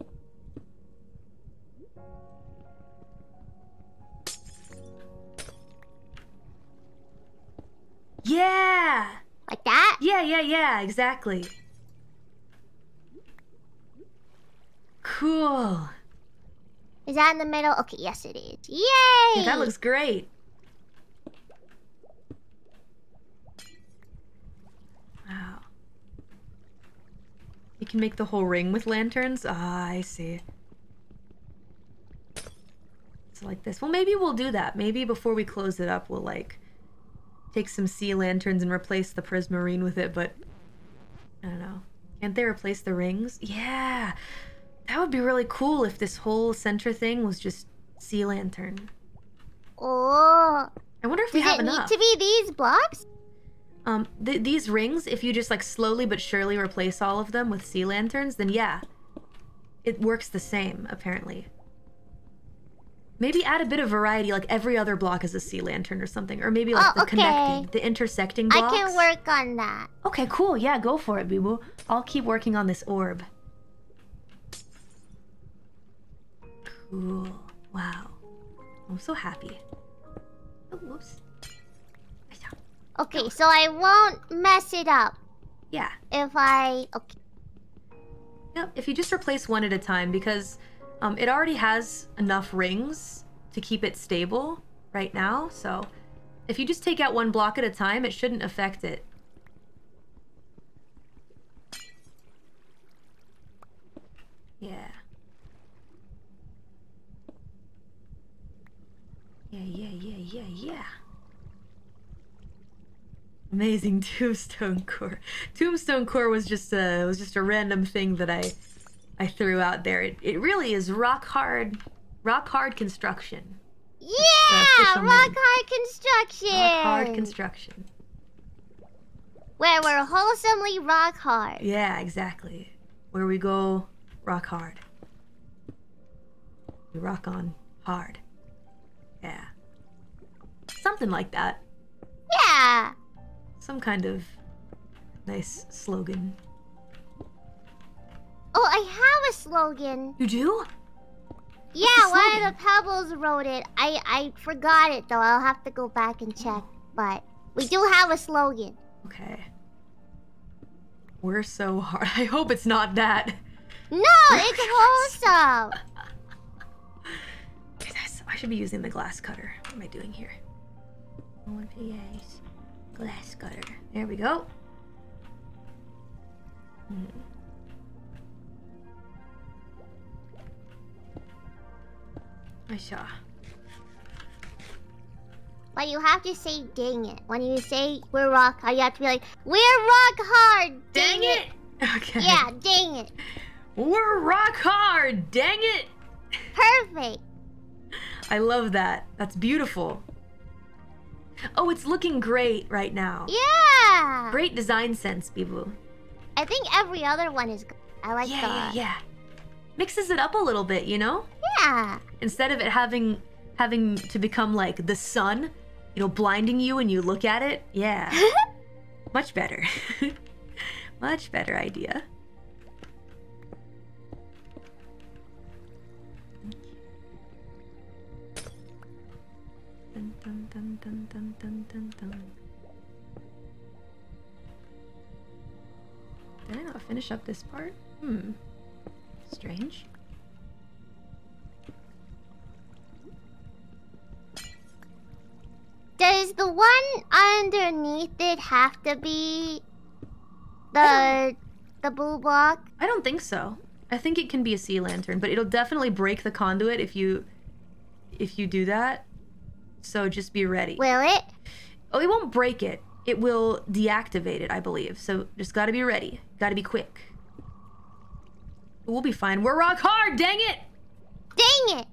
Yeah! Like that? Yeah, yeah, yeah, exactly. Cool. Is that in the middle? Okay, yes it is. Yay! Yeah, that looks great. Wow. You can make the whole ring with lanterns? Ah, I see. It's like this. Well, maybe we'll do that. Maybe before we close it up, we'll like take some sea lanterns and replace the prismarine with it, but I don't know. Can't they replace the rings? Yeah. That would be really cool if this whole center thing was just sea lantern. Oh. I wonder if we Does have it need to be these blocks? Um, th- these rings, if you just like slowly but surely replace all of them with sea lanterns, then yeah, it works the same apparently. Maybe add a bit of variety, like every other block is a sea lantern or something, or maybe like Oh, the okay. connecting, the intersecting I blocks. can work on that. Okay, cool. Yeah, go for it, Boo Boo. I'll keep working on this orb. Cool. Wow. I'm so happy. Oh, whoops. Okay, so I won't mess it up Yeah. if I. Okay. Yep, if you just replace one at a time, because um, it already has enough rings to keep it stable right now, so if you just take out one block at a time, it shouldn't affect it. Yeah. Yeah, yeah, yeah, yeah, yeah. Amazing tombstone core. Tombstone core was just a was just a random thing that I I threw out there. It, it really is rock hard, rock hard construction. Uh, yeah! Rock name. hard construction! Rock hard construction. Where we're wholesomely rock hard. Yeah, exactly. Where we go, rock hard. We rock on hard. Yeah. Something like that. Yeah! Some kind of nice slogan. Oh, I have a slogan. You do? Yeah, one of the pebbles wrote it. I I forgot it though. I'll have to go back and check. But we do have a slogan. Okay. We're so hard. I hope it's not that. No, it's wholesome. Should be using the glass cutter. What am I doing here? One PS. Glass cutter. There we go. Hmm. I saw. But you have to say dang it. When you say we're rock hard, you have to be like, we're rock hard! Dang it! Okay. Yeah, dang it. We're rock hard! Dang it! Perfect. I love that. That's beautiful. Oh, it's looking great right now. Yeah. Great design sense, Biboo. I think every other one is good. I like Yeah, the... yeah, yeah. Mixes it up a little bit, you know? Yeah. Instead of it having having to become like the sun, you know, blinding you when you look at it. Yeah. Much better. Much better idea. Dun, dun, dun, dun, dun. Did I not finish up this part? Hmm. Strange. Does the one underneath it have to be the the blue block? I don't think so. I think it can be a sea lantern, but it'll definitely break the conduit if you if you do that. So just be ready. Will it? Oh, it won't break it. It will deactivate it, I believe. So just gotta be ready. Gotta be quick. We'll be fine. We're rock hard, dang it! Dang it!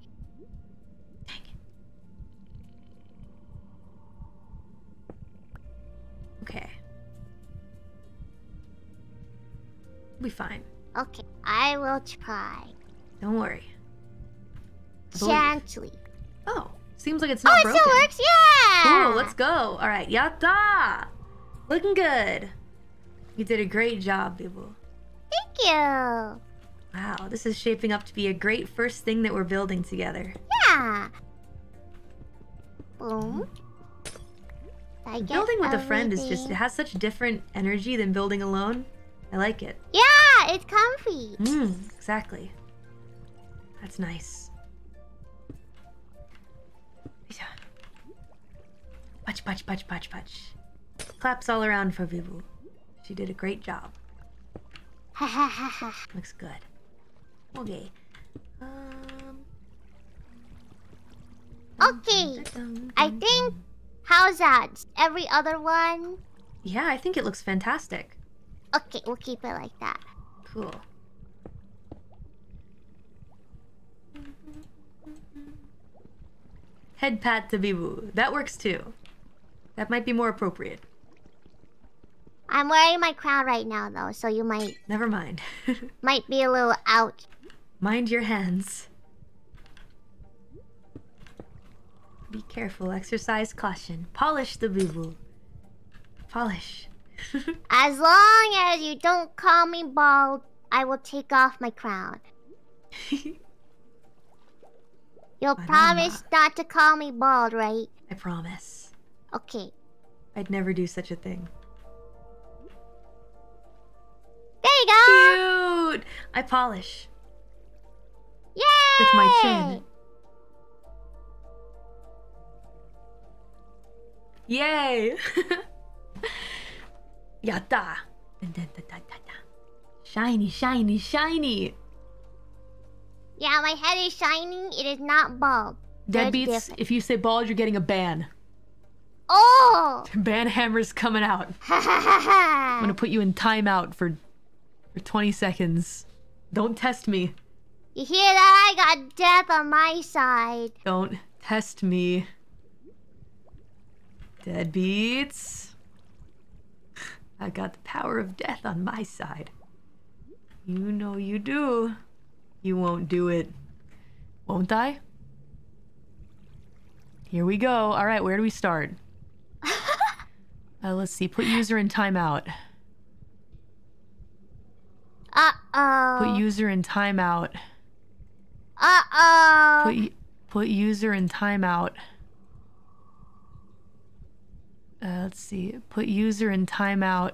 Dang it. Okay. We'll be fine. Okay, I will try. Don't worry. Gently. Oh, seems like it's not broken. Oh, it broken. still works? Yeah! Cool, let's go. All right, yatta! Looking good. You did a great job, Biboo. Thank you. Wow, this is shaping up to be a great first thing that we're building together. Yeah. Boom. I Building with a friend is just, it has such different energy than building alone. I like it. Yeah, it's comfy. Mm, exactly. That's nice. Punch, punch, punch, punch, punch. Claps all around for Biboo. She did a great job. Ha ha ha ha. Looks good. Okay. Um. Okay, I think. How's that? Every other one? Yeah, I think it looks fantastic. Okay, we'll keep it like that. Cool. Head pat to Biboo. That works too. That might be more appropriate. I'm wearing my crown right now, though, so you might Never mind. might be a little out. Mind your hands. Be careful. Exercise caution. Polish the Biboo. Polish. As long as you don't call me bald, I will take off my crown. You'll promise not to call me bald, right? I promise. Okay. I'd never do such a thing. There you go! Cute! I polish. Yay! with my chin. Yay! Yatta! Dun, dun, dun, dun, dun. Shiny, shiny, shiny! Yeah, my head is shining. It is not bald. Deadbeats, if you say bald, you're getting a ban. Oh! Ban hammer's coming out. Ha ha ha I'm gonna put you in timeout for, for 20 seconds. Don't test me. You hear that? I got death on my side. Don't test me. Deadbeats. I got the power of death on my side. You know you do. You won't do it. Won't I? Here we go. All right, where do we start? Uh, let's see. Put user in timeout. Uh oh. Put user in timeout. Uh oh. Put put user in timeout. Uh, let's see. Put user in timeout.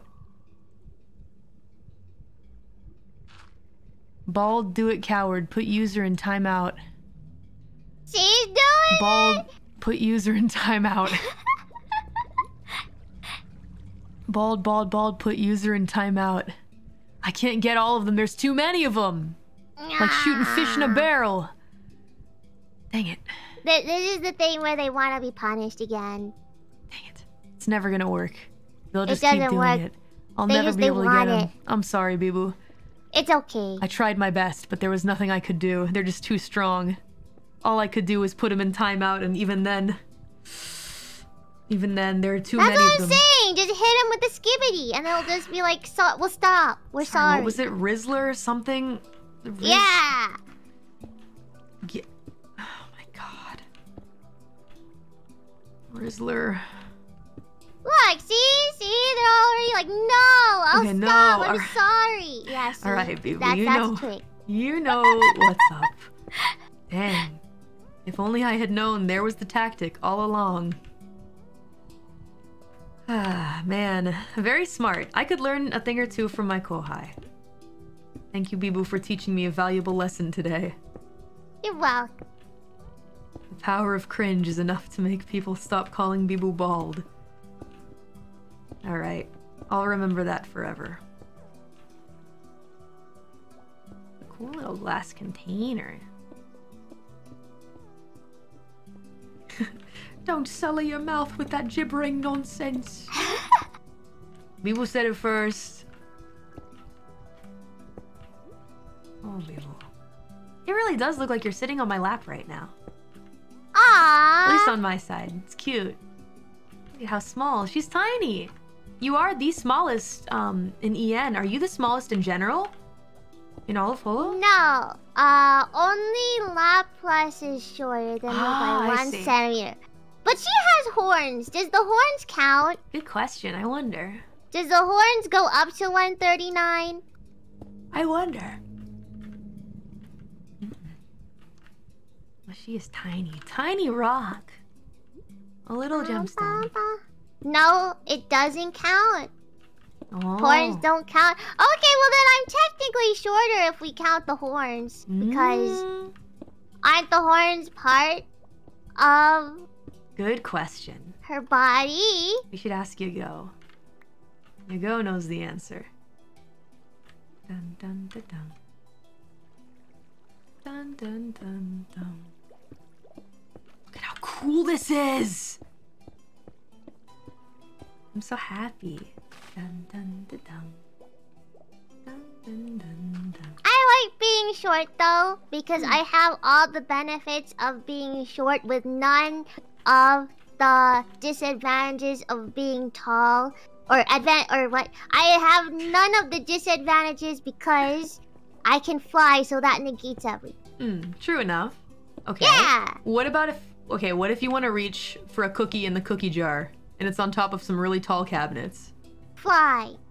Bald, do it, coward. Put user in timeout. She's doing Bald, put user in timeout. bald, bald, bald, put user in timeout. I can't get all of them. There's too many of them. Like shooting fish in a barrel. Dang it. This is the thing where they want to be punished again. Dang it. It's never gonna work. They'll just keep doing work. it. I'll They never just- be able to get them. it. I'm sorry, Biboo. It's okay. I tried my best, but there was nothing I could do. They're just too strong. All I could do was put them in timeout, and even then, even then, there are too That's many what I'm them. saying. Just hit him with the skibidi, and they'll just be like, "So, we'll stop. We're sorry." What was it, Rizzler or something? Riz- Yeah. Ge- Oh my god. Rizzler. Look, see, see, they're already like, "No, I'll Okay, no, stop. I'm alright. sorry." Yeah. See, All right, baby, That, you that's know. trick. You know what's up. Dang. If only I had known there was the tactic all along. Ah, man. Very smart. I could learn a thing or two from my Kohai. Thank you, Biboo, for teaching me a valuable lesson today. You're welcome. The power of cringe is enough to make people stop calling Biboo bald. Alright. I'll remember that forever. Cool little glass container. Don't sully your mouth with that gibbering nonsense. Biboo said it first. Oh, Biboo. It really does look like you're sitting on my lap right now. Ah! At least on my side. It's cute. Look at how small. She's tiny. You are the smallest um, in EN. Are you the smallest in general? In all of Holo? No. Uh, only Laplus is shorter than me Ah, by one centimeter. But she has horns. Does the horns count? Good question. I wonder. Does the horns go up to 139? I wonder. Well, she is tiny. Tiny rock. A little gemstone. No, it doesn't count. Oh. Horns don't count. Okay, well then I'm technically shorter if we count the horns. Because Mm, aren't the horns part of Good question. her body? We should ask YAGOO. YAGOO knows the answer. Dun dun dun dun. Dun dun dun dun. Look at how cool this is! I'm so happy. Dun dun dun dun. Dun dun dun dun. I like being short though because hmm. I have all the benefits of being short with none of the disadvantages of being tall or advan or what I have none of the disadvantages because I can fly so that negates everything. Hmm, true enough. Okay. Yeah. What about if okay, what if you want to reach for a cookie in the cookie jar and it's on top of some really tall cabinets? Fly.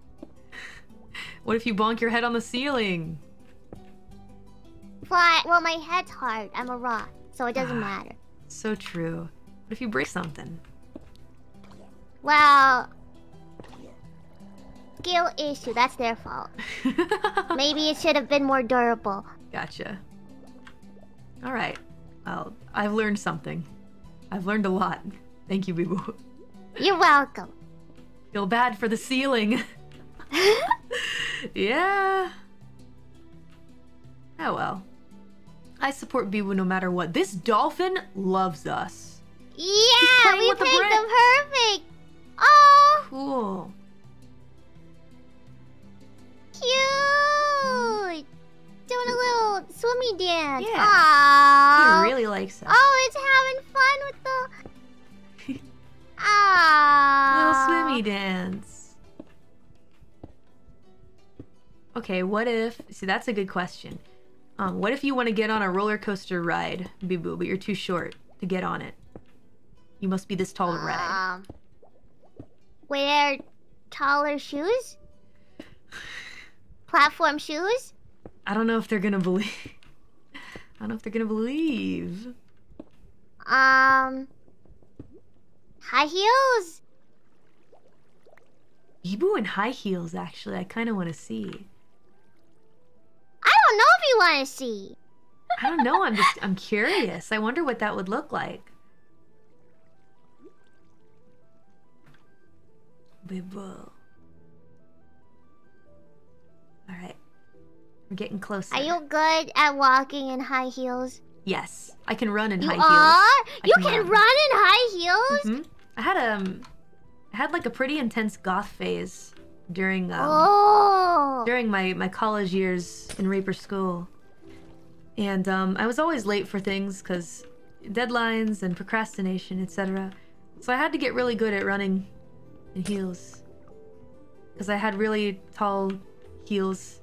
What if you bonk your head on the ceiling? Fly well my head's hard. I'm a rock, so it doesn't Ah. matter. So true. What if you break something? Well skill issue, that's their fault. Maybe it should have been more durable. gotcha. All right. Well, I've learned something. I've learned a lot. Thank you, Biboo. You're welcome. Feel bad for the ceiling. yeah. Oh well. I support Biboo no matter what. This dolphin loves us. Yeah, we with the perfect. Oh, Cool. cute. Doing a little swimmy dance. Yeah. Aww. He really likes us. Oh, it's having fun with the. Little swimmy dance. Okay, what if? See, that's a good question. Um, what if you want to get on a roller coaster ride, Biboo, but you're too short to get on it? You must be this tall ride. Um, wear taller shoes. Platform shoes. I don't know if they're gonna believe. I don't know if they're gonna believe. Um, high heels. Biboo in high heels, actually, I kind of want to see. I don't know if you want to see. I don't know. I'm just, I'm curious. I wonder what that would look like. Bible. Alright. We're getting closer. Are you good at walking in high heels? Yes. I can run in You high are? heels. You can can run. run in high heels? Mhm. I had um I had like a pretty intense goth phase during um Oh. during my my college years in Reaper School. And um I was always late for things cuz deadlines and procrastination, etc. So I had to get really good at running in heels. Cuz I had really tall heels.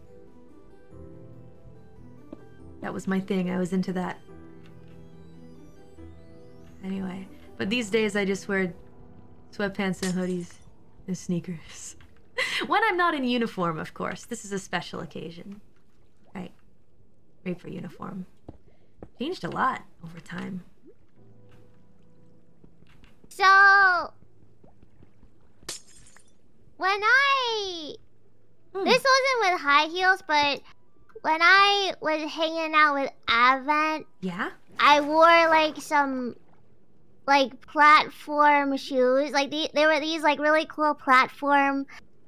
That was my thing. I was into that. Anyway, but these days I just wear sweatpants and hoodies and sneakers. when I'm not in uniform, of course. This is a special occasion. Right. Great for uniform. Changed a lot over time. So when I Hmm. this wasn't with high heels, but when I was hanging out with Advent, Yeah? I wore like some like platform shoes. Like the, they were these like really cool platform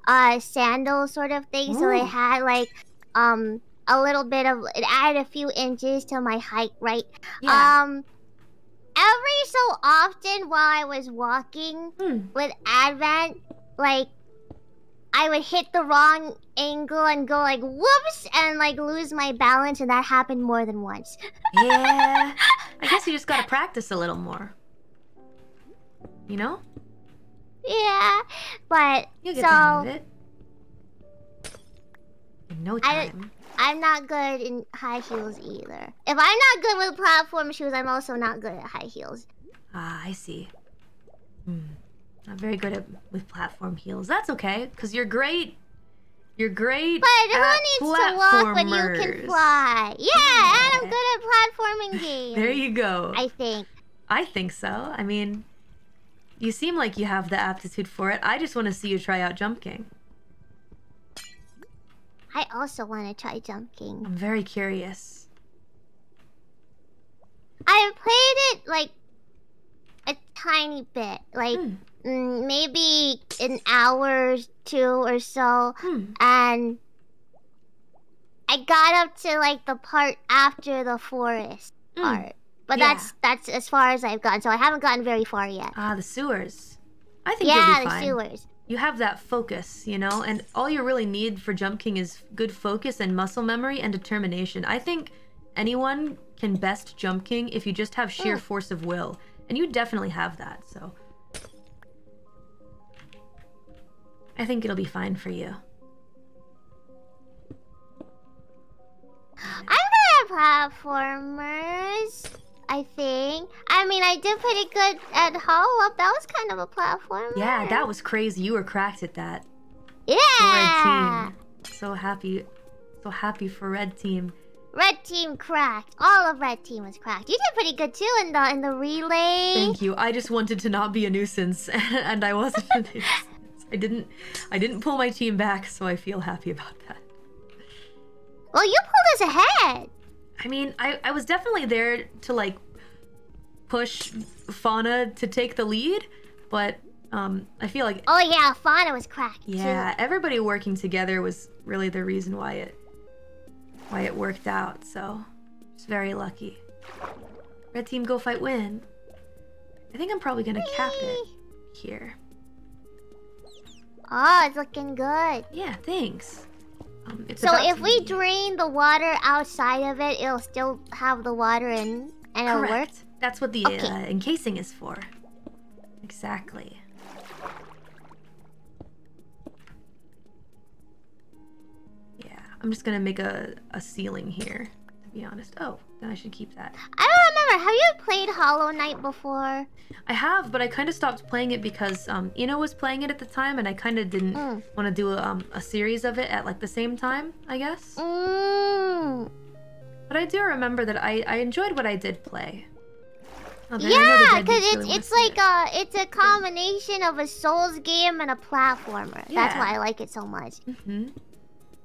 uh sandal sort of thing. So they had like um a little bit of it added a few inches to my height, right? Yeah. Um every so often while I was walking Hmm. with Advent, like I would hit the wrong angle and go like whoops and like lose my balance and that happened more than once. Yeah. I guess you just gotta practice a little more. You know? Yeah, but You'll get so the hang of it. In no I- time. I'm not good in high heels either. If I'm not good with platform shoes, I'm also not good at high heels. Ah, I see. Hmm. Not very good at with platform heels. That's okay, because you're great. You're great. But who needs to walk when you can fly? Yeah, and I'm good at platforming games. There you go. I think. I think so. I mean, you seem like you have the aptitude for it. I just want to see you try out Jump King. I also want to try jumping. I'm very curious. I've played it like a tiny bit, like Hmm. mm, maybe an hour or two or so, Hmm. and I got up to like the part after the forest Hmm. part. But Yeah. that's that's as far as I've gotten, so I haven't gotten very far yet. Ah, the sewers. I think you'll yeah, the fine. sewers. You have that focus, you know, and all you really need for Jump King is good focus and muscle memory and determination. I think anyone can best Jump King if you just have sheer Mm. force of will, and you definitely have that. So I think it'll be fine for you. I'm good at platformers. I think. I mean, I did pretty good at Hollow Up. That was kind of a platformer. Yeah, that was crazy. You were cracked at that. Yeah. So happy. So happy for Red team. Red team cracked. All of red team was cracked. You did pretty good too in the in the relay. Thank you. I just wanted to not be a nuisance, and I wasn't a nuisance. I didn't. I didn't pull my team back, so I feel happy about that. Well, you pulled us ahead. I mean, I, I was definitely there to like push Fauna to take the lead, but um, I feel like Oh yeah, Fauna was cracked yeah, too. everybody working together was really the reason why it why it worked out. So, just very lucky. Red team, go fight, win. I think I'm probably gonna cap it here. Oh, it's looking good. Yeah, thanks. Um, it's So if we drain the water outside of it, it'll still have the water in, and it'll work. Correct. That's what the Okay. uh, encasing is for. Exactly. Yeah, I'm just gonna make a, a ceiling here, to be honest. Oh, I should keep that. I don't remember. Have you played Hollow Knight before? I have, but I kind of stopped playing it because um, Ina was playing it at the time, and I kind of didn't Mm. want to do a, um, a series of it at like the same time, I guess. Mm. But I do remember that I, I enjoyed what I did play. Oh, there, I know the Yeah, because it's really it's like it. a it's a combination of a Souls game and a platformer. That's why I like it so much. hmm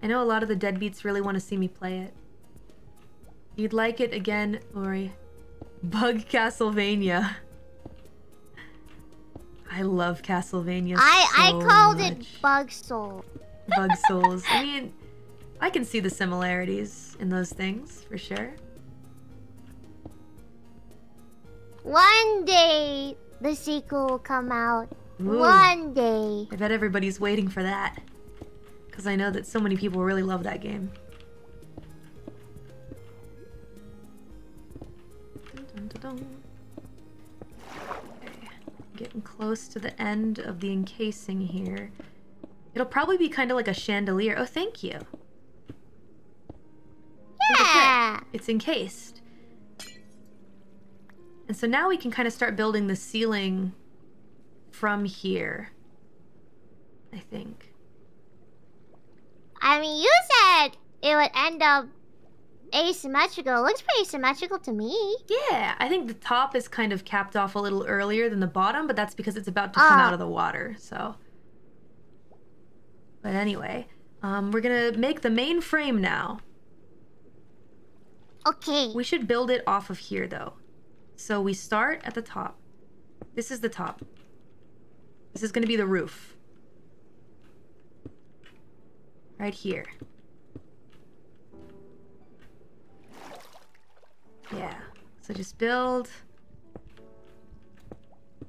I know a lot of the deadbeats really want to see me play it. You'd like it again, Lori. Bug Castlevania. I love Castlevania. I so I called much. it Bug Soul. Bug Souls. I mean, I can see the similarities in those things for sure. One day the sequel will come out. Ooh. One day. I bet everybody's waiting for that. Because I know that so many people really love that game. Dun. Okay. Getting close to the end of the encasing here. It'll probably be kind of like a chandelier. Oh, thank you. Look at that. Yeah. It's encased. And so now we can kind of start building the ceiling from here. I think. I mean, you said it would end up asymmetrical. It looks pretty symmetrical to me. Yeah, I think the top is kind of capped off a little earlier than the bottom, but that's because it's about to come Ah. out of the water, so. But anyway, um, we're gonna make the main frame now. Okay. We should build it off of here though. So we start at the top. This is the top. This is gonna be the roof. Right here. Yeah. So just build.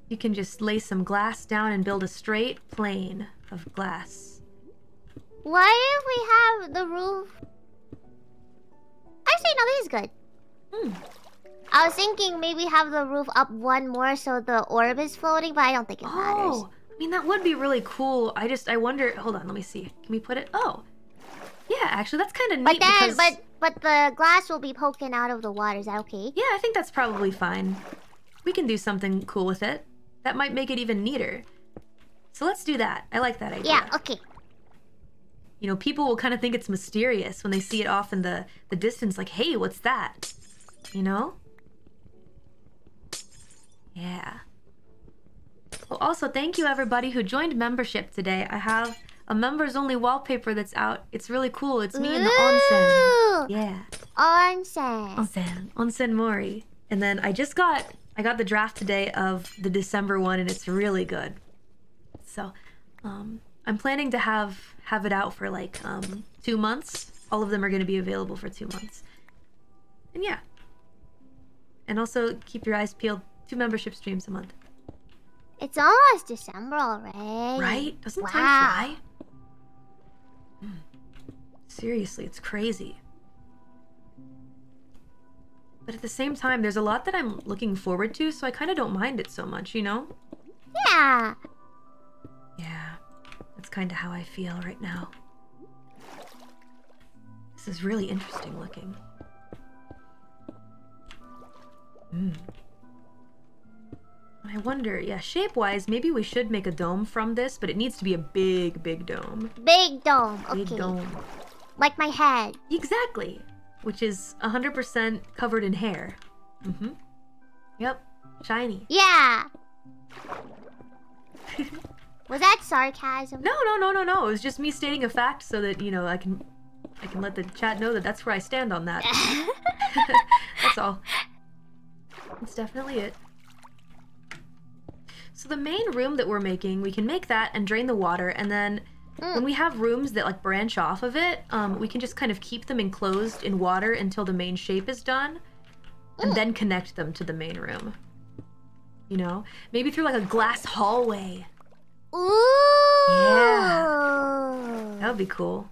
You can just lay some glass down and build a straight plane of glass. What if we have the roof? Actually, no, this is good. Hmm. I was thinking maybe have the roof up one more so the orb is floating, but I don't think it matters. Oh, I mean that would be really cool. I just I wonder. Hold on, let me see. Can we put it? Oh, yeah. Actually, that's kind of neat But then, because but but the glass will be poking out of the water. Is that okay? yeah, I think that's probably fine. We can do something cool with it. That might make it even neater. So let's do that. I like that idea. Yeah. Okay. You know, people will kind of think it's mysterious when they see it off in the the distance. Like, hey, what's that? You know? Yeah. Well, also, thank you everybody who joined membership today. I have a members only wallpaper that's out. It's really cool. It's me in the onsen. Yeah. Onsen. Onsen. Onsen Mori. And then I just got I got the draft today of the December one and it's really good. So, um I'm planning to have have it out for like um 2 months. All of them are going to be available for 2 months. And yeah. And also keep your eyes peeled. Two membership streams a month. It's almost December already. Right? Doesn't Wow. time fly? Seriously, it's crazy. But at the same time, there's a lot that I'm looking forward to, so I kind of don't mind it so much, you know? Yeah. Yeah, that's kind of how I feel right now. This is really interesting looking. Hmm. I wonder, yeah, shape-wise, maybe we should make a dome from this, but it needs to be a big, big dome. Big dome. Okay. Big dome. Like my head. Exactly. Which is 100% covered in hair. Mm-hmm. Yep. Shiny. Yeah. Was that sarcasm? No, no, no, no, no. It was just me stating a fact so that, you know, I can I can let the chat know that that's where I stand on that. that's all. That's definitely it. So the main room that we're making, we can make that and drain the water, and then when we have rooms that like branch off of it, um, we can just kind of keep them enclosed in water until the main shape is done, and then connect them to the main room. You know, maybe through like a glass hallway. Ooh. Yeah. That would be cool.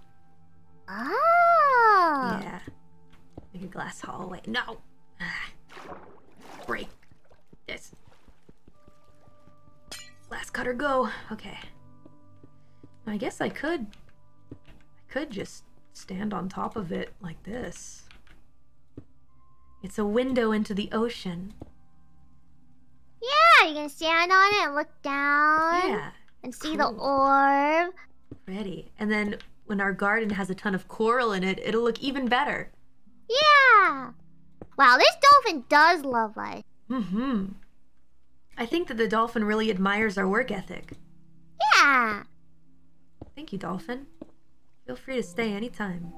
Ah. Yeah. Like a glass hallway. No. Break this. Glass cutter, go. Okay. I guess I could. I could just stand on top of it like this. It's a window into the ocean. Yeah, you can stand on it and look down Yeah. and see the orb. Ready. And then when our garden has a ton of coral in it, it'll look even better. Yeah. Wow, this dolphin does love life. Mm-hmm. I think that the dolphin really admires our work ethic. Yeah. Thank you, dolphin. Feel free to stay anytime.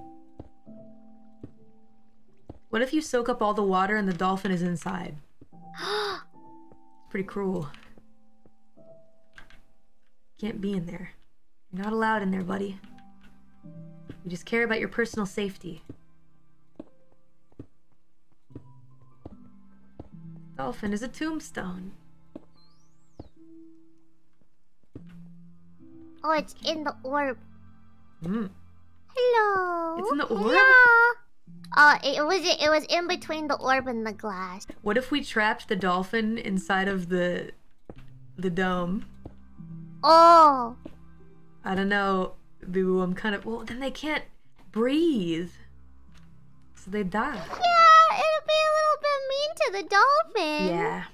What if you soak up all the water and the dolphin is inside? it's Pretty cruel. Can't be in there. You're not allowed in there, buddy. We just care about your personal safety. Dolphin is a tombstone. Oh, it's in the orb. Hmm. Hello. It's in the orb? Hello. Uh, it was it was in between the orb and the glass. What if we trapped the dolphin inside of the the dome? Oh. I don't know, Boo. I'm kind of well. Then they can't breathe, so they die. Yeah, it'll be a little bit mean to the dolphin. Yeah.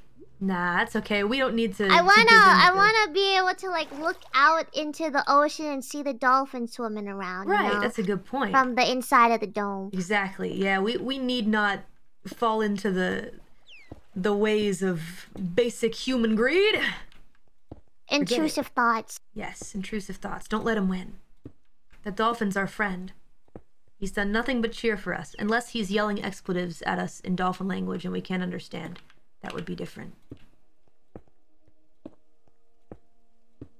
Nah, that's okay. We don't need to. I wanna, them I wanna be able to like look out into the ocean and see the dolphin swimming around. you Right, know, that's a good point. from the inside of the dome. Exactly. Yeah, we we need not fall into the the ways of basic human greed. Intrusive thoughts. Yes, intrusive thoughts. Don't let him win. The dolphin's our friend. He's done nothing but cheer for us, unless he's yelling expletives at us in dolphin language and we can't understand. That would be different.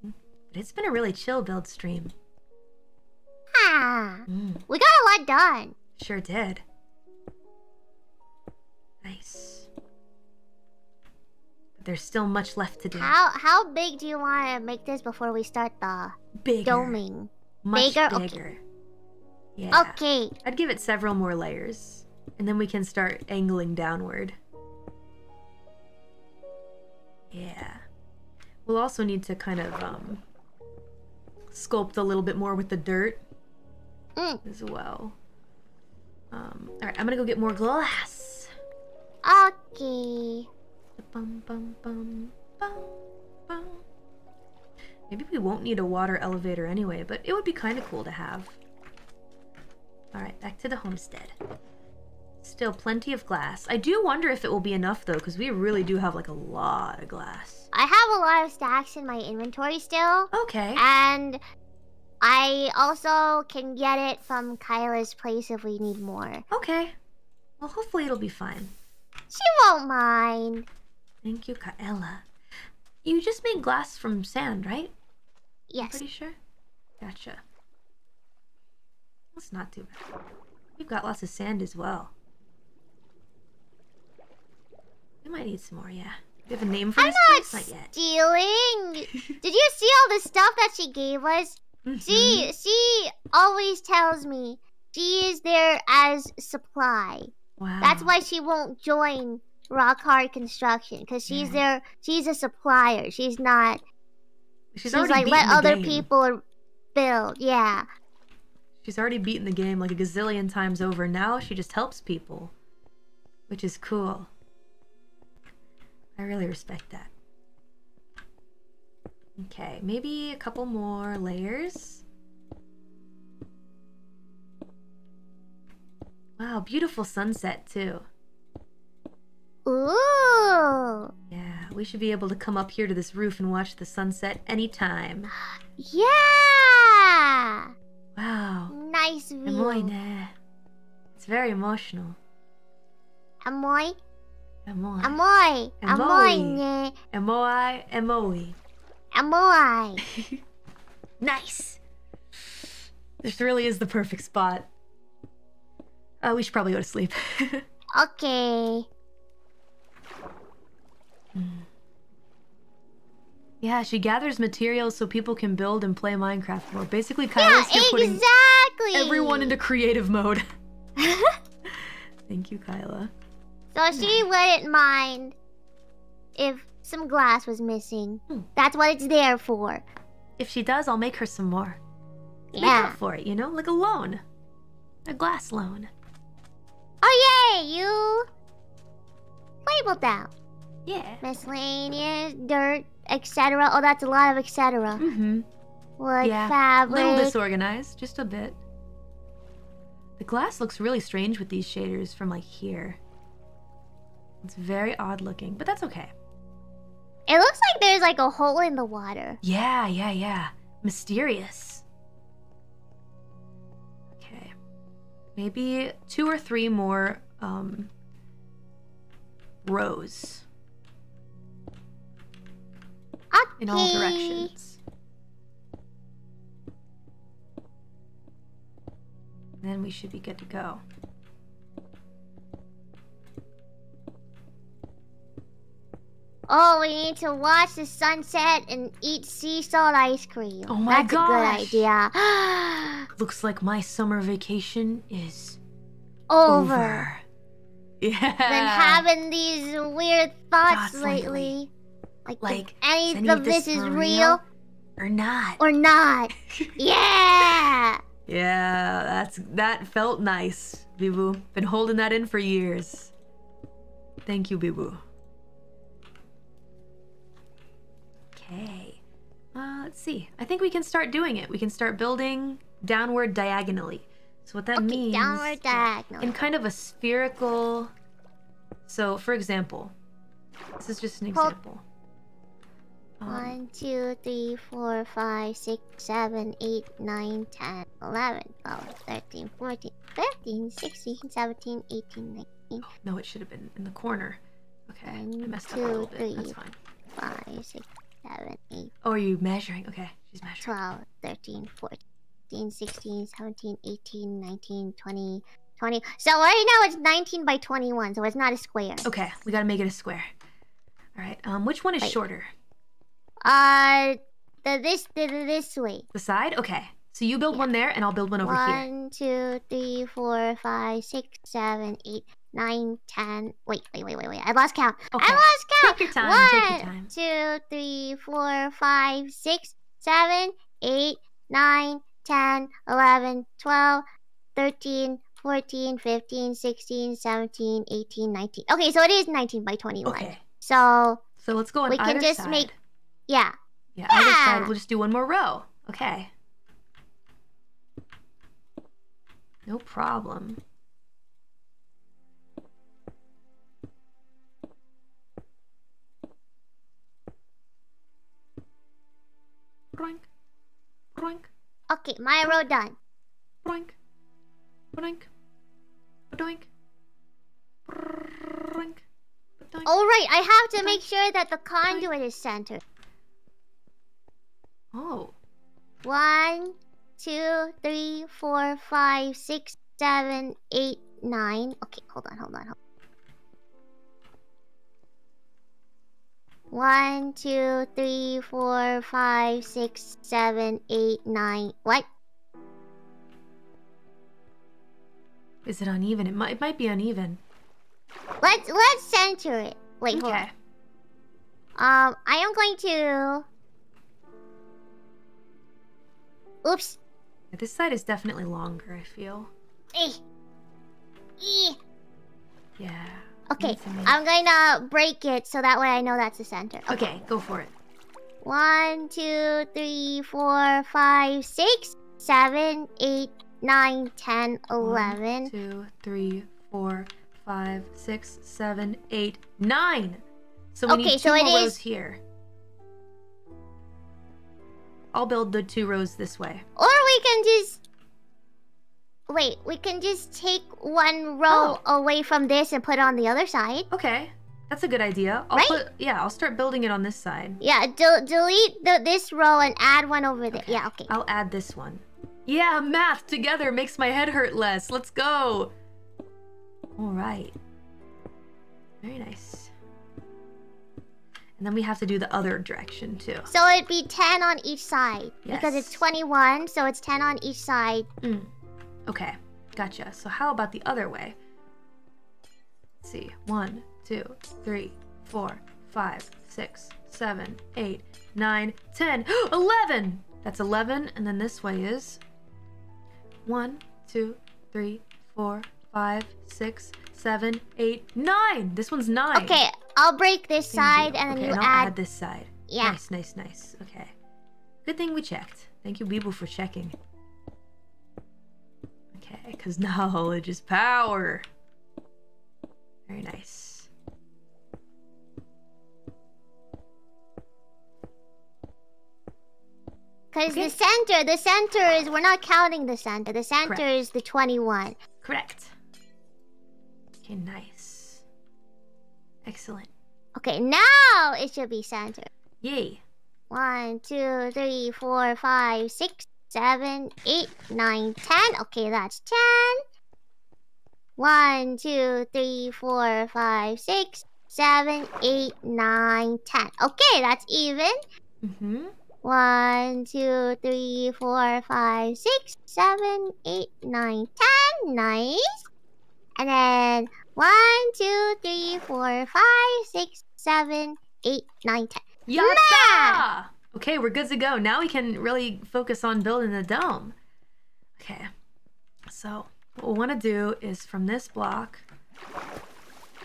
But it's been a really chill build stream. Ah, Mm, we got a lot done. sure did. Nice. But there's still much left to do. How how big do you want to make this before we start the Bigger. doming? Much Bigger? Okay. Yeah. Okay. I'd give it several more layers, and then we can start angling downward. Yeah. We'll also need to kind of um, sculpt a little bit more with the dirt Mm. as well. Um, all right, I'm gonna go get more glass. Okay. Bum, bum, bum, bum, bum. Maybe we won't need a water elevator anyway, but it would be kind of cool to have. Alright, back to the homestead. Still plenty of glass. I do wonder if it will be enough though, because we really do have like a lot of glass. I have a lot of stacks in my inventory still, Okay. and I also can get it from Kaela's place if we need more. Okay. Well, hopefully it'll be fine. She won't mind. Thank you, Kaela. You just made glass from sand, right? Yes. Pretty sure? Gotcha. That's not too bad. We've got lots of sand as well. We might need some more, yeah. Do you have a name for I'm this not place? Not stealing. Did you see all the stuff that she gave us? She Mhm. she always tells me she is there as supply. Wow. That's why she won't join Rock Hard Construction because she's Yeah. there. She's a supplier. She's not. She's, She's, like let other game. people build. Yeah. She's already beaten the game like a gazillion times over. Now she just helps people, which is cool. I really respect that. Okay, maybe a couple more layers. Wow, beautiful sunset too. Ooh. Yeah, we should be able to come up here to this roof and watch the sunset anytime. Yeah. Wow. Nice view. Emoine. It's very emotional. Amoy. Emoy. Amoy. Amoy. Amoy. Emoi. Emoi. Amoy. Nice. This really is the perfect spot. Uh, we should probably go to sleep. Okay. yeah, she gathers materials so people can build and play Minecraft more. Basically, Yeah, Kaela's here putting exactly. everyone into creative mode. Thank you, Kyla. So she wouldn't mind if some glass was missing. Hmm. That's what it's there for. If she does, I'll make her some more. Make Yeah. up for it, you know, like a loan, a glass loan. Oh yay! You labeled them. Yeah. Miscellaneous, dirt, etc. Oh, that's a lot of etc. Mm-hmm. Wood, Yeah, a little disorganized, just a bit. The glass looks really strange with these shaders from like here. It's very odd looking, but that's okay. It looks like there's like a hole in the water. Yeah, yeah, yeah. Mysterious. Okay. Maybe two or three more um, rows. Okay. In all directions. Then we should be good to go. Oh, we need to watch the sunset and eat sea salt ice cream. Oh my god. That's gosh. a good idea. Looks like my summer vacation is Over. over. Yeah. Been having these weird thoughts, Thoughts lately. Like, Like, any, any of of this, this is real, real? or not. or not. yeah! Yeah, that's that felt nice, Biboo. Been holding that in for years. Thank you, Biboo. Okay. Uh, let's see. I think we can start doing it. We can start building downward diagonally. So what that Okay, means downward diagonal. in kind of a spherical. So, for example, this is just an example. Um, One, two, three, four, five, six, seven, eight, nine, ten, eleven, twelve, thirteen, fourteen, fifteen, sixteen, seventeen, eighteen, nineteen, oh, no, it should have been in the corner. Okay, I messed up a little bit. That's fine. five, six, seven, eight, Oh, are you measuring? Okay, she's measuring. 12, 13, 14, 16, 17, 18, 19, 20, 20. So right now it's 19 by 21, so it's not a square. Okay, we gotta make it a square. All right. Um, which one is Wait. shorter? Uh, the this the, the this way. The side? Okay. So you build one there, and I'll build one over here. One, two, three, four, five, six, seven, eight, nine, ten. Wait, wait, wait, wait, wait. I lost count. Okay. I lost count. Take your time, One, take your time. two, three, four, five, six, seven, eight, nine, ten, eleven, twelve, thirteen, fourteen, fifteen, sixteen, seventeen, eighteen, nineteen. Okay, so it is 19 by 21. Okay. So, So let's go on We can just side. make- yeah. Yeah, either Yeah. side. We'll just do one more row. Okay. No problem. Okay, my row done. Broink. Broink. Doink. Broink. All right, I have to make sure that the conduit is centered. Oh. One, two, three, four, five, six, seven, eight, nine. Okay, hold on, hold on, hold on. One, two, three, four, five, six, seven, eight, nine. What? Is it uneven? It might, it might be uneven. Let's let's center it. Wait, hold Okay. on. Um, I am going to. Oops. This side is definitely longer, I feel. Eh. Eh. Yeah. Okay, Need to make- I'm going to break it so that way I know that's the center. Okay, go for it. One, two, three, four, five, six, seven, eight, nine, ten, eleven. One, two, three, four, five, six, seven, eight, nine. So we Okay, need two so it more is- rows here. I'll build the two rows this way. Or we can just. Wait, we can just take one row away from this and put it on the other side. Okay, that's a good idea. I'll Right? put yeah, I'll start building it on this side. Yeah, del- delete the, this row and add one over there. Yeah, okay. I'll add this one. Yeah, math together makes my head hurt less. Let's go. All right. Very nice. And then we have to do the other direction too. So it'd be 10 on each side. Because it's 21, so it's 10 on each side. Mm. Okay, gotcha. So how about the other way? Let's see. One, two, three, four, five, six, seven, eight, nine, ten, eleven. That's eleven, and then this way is one, two, three, four, five, six, seven, eight, nine. This one's nine. Okay, I'll break this Thank side you. and then okay, you and I'll add. add this side. Yeah. Nice, nice, nice. Okay. Good thing we checked. Thank you, Biboo, for checking. Because knowledge is power. Very nice. Because Okay. the center, the center is. We're not counting the center. The center Correct. is the 21. Correct. Okay, nice. Excellent. Okay, now it should be centered. Yay. One, two, three, four, five, six, seven, eight, nine, ten. Okay, that's ten. One, two, three, four, five, six, seven, eight, nine, ten. Okay, that's even. Mm-hmm. One, two, three, four, five, six, seven, eight, nine, ten. Nice. And then one, two, three, four, five, six, seven, eight, nine, ten. Yatta! Okay, we're good to go. Now we can really focus on building the dome. Okay, so what we want to do is from this block,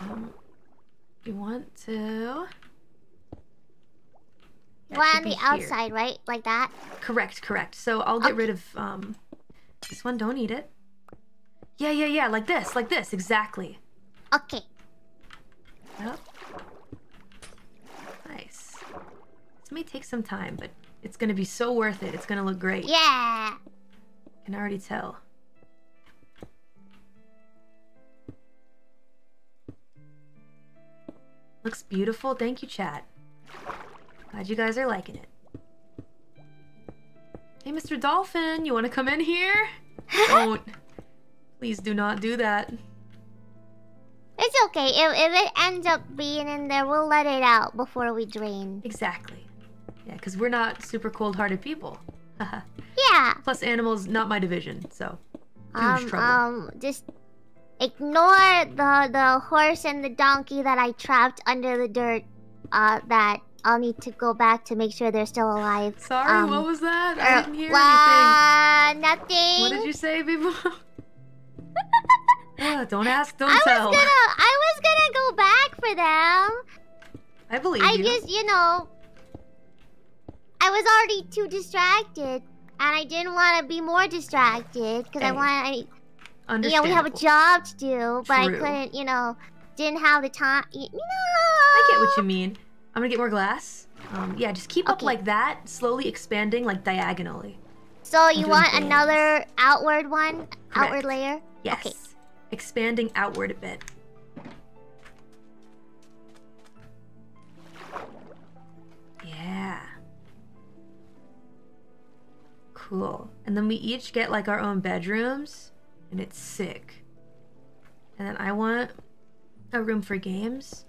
um, we want to. One on the here. outside, right? Like that. Correct, correct. So I'll get Okay. rid of um, this one. Don't eat it. Yeah, yeah, yeah. Like this, like this, exactly. Okay. Yep. Nice. This may take some time, but it's gonna be so worth it. It's gonna look great. Yeah. I can already tell. Looks beautiful. Thank you, chat. Glad you guys are liking it. Hey, Mr. Dolphin, you want to come in here? Don't. Please do not do that. It's okay. If, if it ends up being in there, we'll let it out before we drain. Exactly. Yeah, because we're not super cold-hearted people. Yeah. Plus, animals not my division, so huge Um, trouble. um, just ignore the the horse and the donkey that I trapped under the dirt. Uh, that I'll need to go back to make sure they're still alive. Sorry, um, what was that? I Er, didn't hear wha- anything. Nothing. What did you say, people? Don't ask, don't I was gonna, I was gonna go back for them. I believe I you. just, you know, I was already too distracted, and I didn't want to be more distracted because I Hey, want, I, yeah, we have a job to do, but True. I couldn't, you know, didn't have the time. Know, I get what you mean. I'm gonna get more glass. Um, yeah, just keep up like that, slowly expanding like diagonally. So you want things. another outward one, outward layer? Yes. Okay. Expanding outward a bit. Cool. And then we each get like our own bedrooms, and it's sick. And then I want a room for games,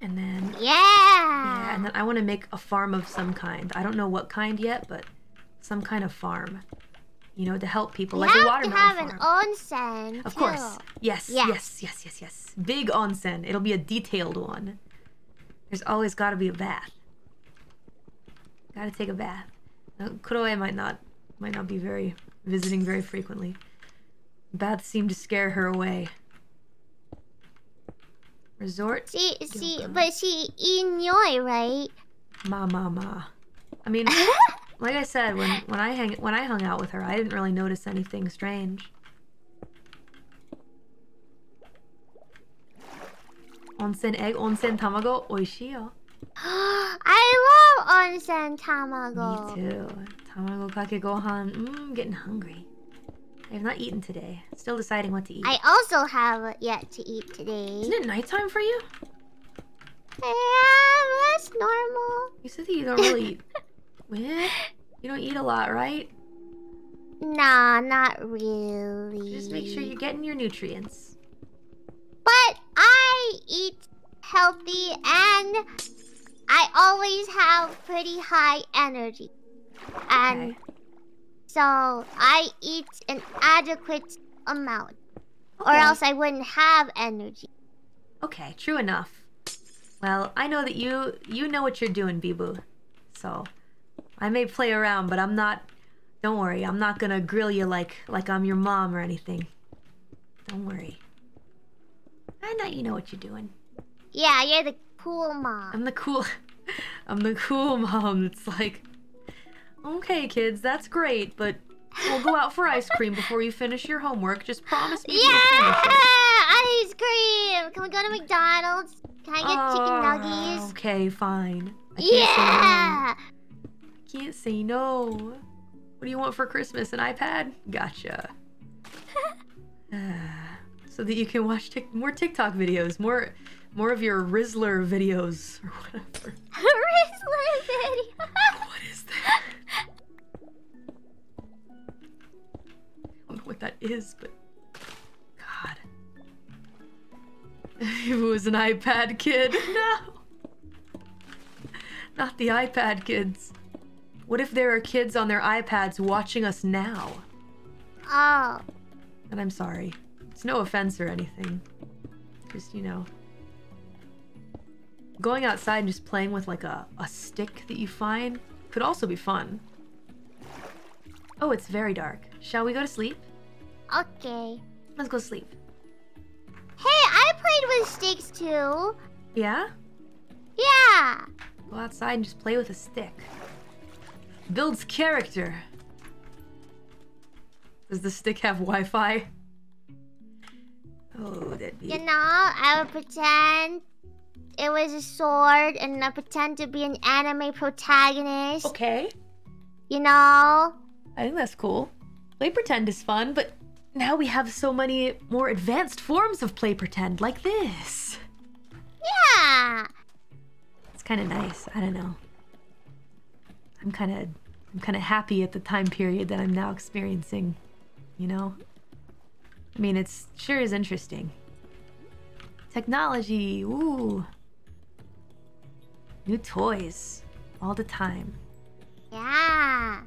and then Yeah. yeah, and then I want to make a farm of some kind. I don't know what kind yet, but some kind of farm. You know, to help people, you like a have to watermelon have farm. an onsen. Of too. course. Yes, Yes. yes, yes, yes, yes. Big onsen. It'll be a detailed one. There's always got to be a bath. Got to take a bath. Kuroe might not might not be very visiting very frequently. Baths seem to scare her away. Resort See, see, but she enjoy, right? ma ma ma. I mean, like I said, when when I hang when I hung out with her, I didn't really notice anything strange. Onsen egg, onsen tamago, oishii yo. I love onsen tamago. Me too. Tamago kake gohan. Mmm, getting hungry. I have not eaten today. Still deciding what to eat. I also have yet to eat today. Isn't it nighttime for you? Yeah, that's normal. You said that you don't really eat. What? You don't eat a lot, right? Nah, not really. Just make sure you're getting your nutrients. But I eat healthy and I always have pretty high energy. And Okay. so I eat an adequate amount. Or else I wouldn't have energy. Okay, true enough. Well, I know that you you know what you're doing, Biboo. So, I may play around, but I'm not. Don't worry, I'm not gonna grill you like like I'm your mom or anything. Don't worry. I know you know what you're doing. Yeah, you're the cool mom. I'm the cool. I'm the cool mom. It's like, okay, kids, that's great, but we'll go out for ice cream before you finish your homework. Just promise me Yeah! you'll finish it. Ice cream! Can we go to McDonald's? Can I get chicken Oh, nuggies? Okay, fine. I can't say no. Yeah! Can't say no. What do you want for Christmas? An iPad? Gotcha. Ah, so that you can watch more TikTok videos, more, more of your Rizzler videos or whatever. Rizzler video. What is that? I don't know what that is, but God. If it was an iPad kid, no. Not the iPad kids. What if there are kids on their iPads watching us now? Oh. And I'm sorry. It's no offense or anything. Just, you know. Going outside and just playing with like a, a stick that you find could also be fun. Oh, it's very dark. Shall we go to sleep? Okay. Let's go sleep. Hey, I played with sticks too. Yeah? Yeah. Go outside and just play with a stick. Builds character. Does the stick have Wi-Fi? Oh, that'd be... You know, I would pretend it was a sword and I pretend to be an anime protagonist. Okay. You know? I think that's cool. Play pretend is fun, but now we have so many more advanced forms of play pretend, like this. Yeah. It's kind of nice. I don't know. I'm kind of, I'm kind of happy at the time period that I'm now experiencing. You know. I mean, it's sure is interesting. Technology, ooh. New toys, all the time. Yeah. Ah.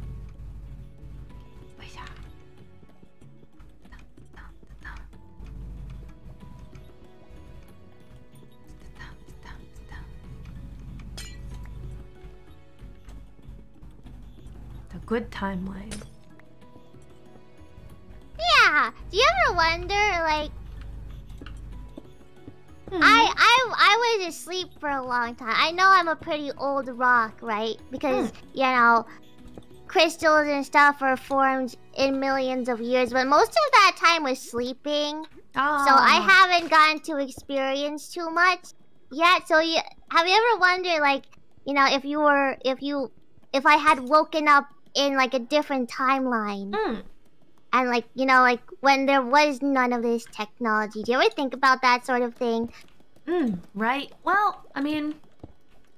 The good timeline. Yeah. Do you ever wonder, like, Hmm. I I I was asleep for a long time. I know I'm a pretty old rock, right? Because you know, crystals and stuff are formed in millions of years, but most of that time was sleeping. Oh. So I Ah. haven't gotten to experience too much yet. So you have you ever wondered, like, you know, if you were if you if I had woken up in like a different timeline Hmm. And like you know like when there was none of this technology do you ever think about that sort of thing Mm, right. Well, I mean,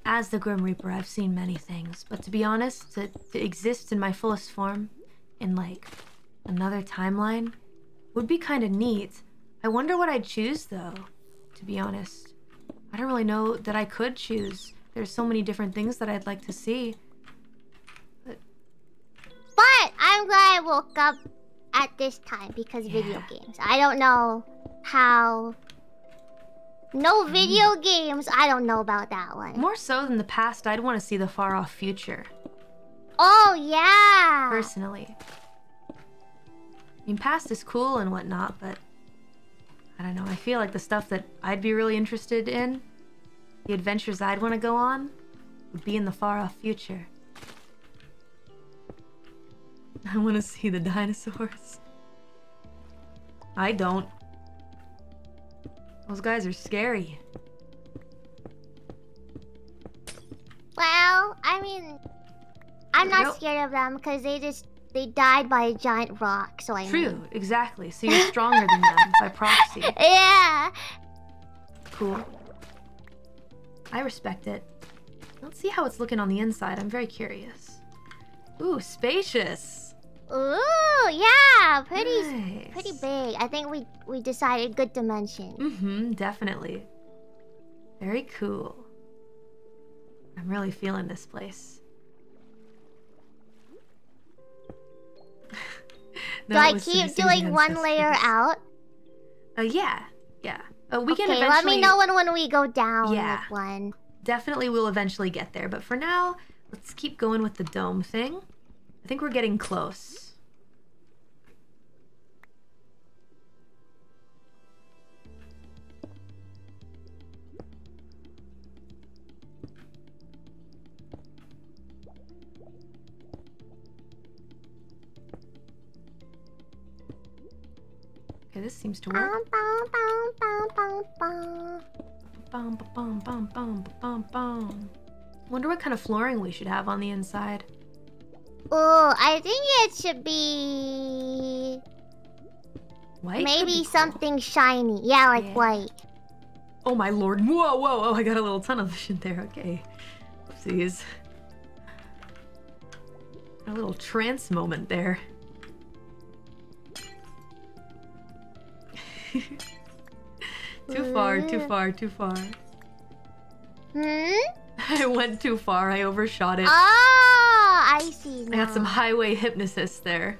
as the Grim Reaper, I've seen many things, but to be honest, to, to exist in my fullest form in like another timeline would be kind of neat. I wonder what I'd choose though, to be honest. I don't really know that I could choose. There's so many different things that I'd like to see. but i'm glad i woke up at this time because video games i don't know how no Mm. video games i don't know about that one. More so than the past, I'd want to see the far off future, Oh yeah personally. I mean, past is cool and whatnot, but I don't know. I feel like the stuff that I'd be really interested in, the adventures I'd want to go on, would be in the far off future. I want to see the dinosaurs. I don't. Those guys are scary. well i mean i'm not scared of them because they just they died by a giant rock so i True, mean exactly. So you're stronger than them by proxy. yeah Cool. I respect it. Let's see how it's looking on the inside. I'm very curious. Ooh, spacious. Ooh yeah pretty Nice. pretty big i think we we decided good dimension Mm-hmm, definitely. Very cool. I'm really feeling this place. Do I keep doing one layer out? Uh, yeah, yeah. Uh, we can okay, eventually. let me know when, when we go down Yeah. with one. Definitely, we'll eventually get there. But for now, let's keep going with the dome thing. I think we're getting close. Okay, this seems to work. Bum, bum, bum, bum, bum, bum. Wonder what kind of flooring we should have on the inside. Oh, I think it should be White? maybe cool. something shiny. Yeah, like Yeah. white. Oh my lord! Whoa, whoa! Oh, I got a little tunnel vision there. Okay, oopsies. A little trance moment there. too far, too far, too far. Hmm? I went too far. I overshot it. Oh, I see. I got some highway hypnosis there.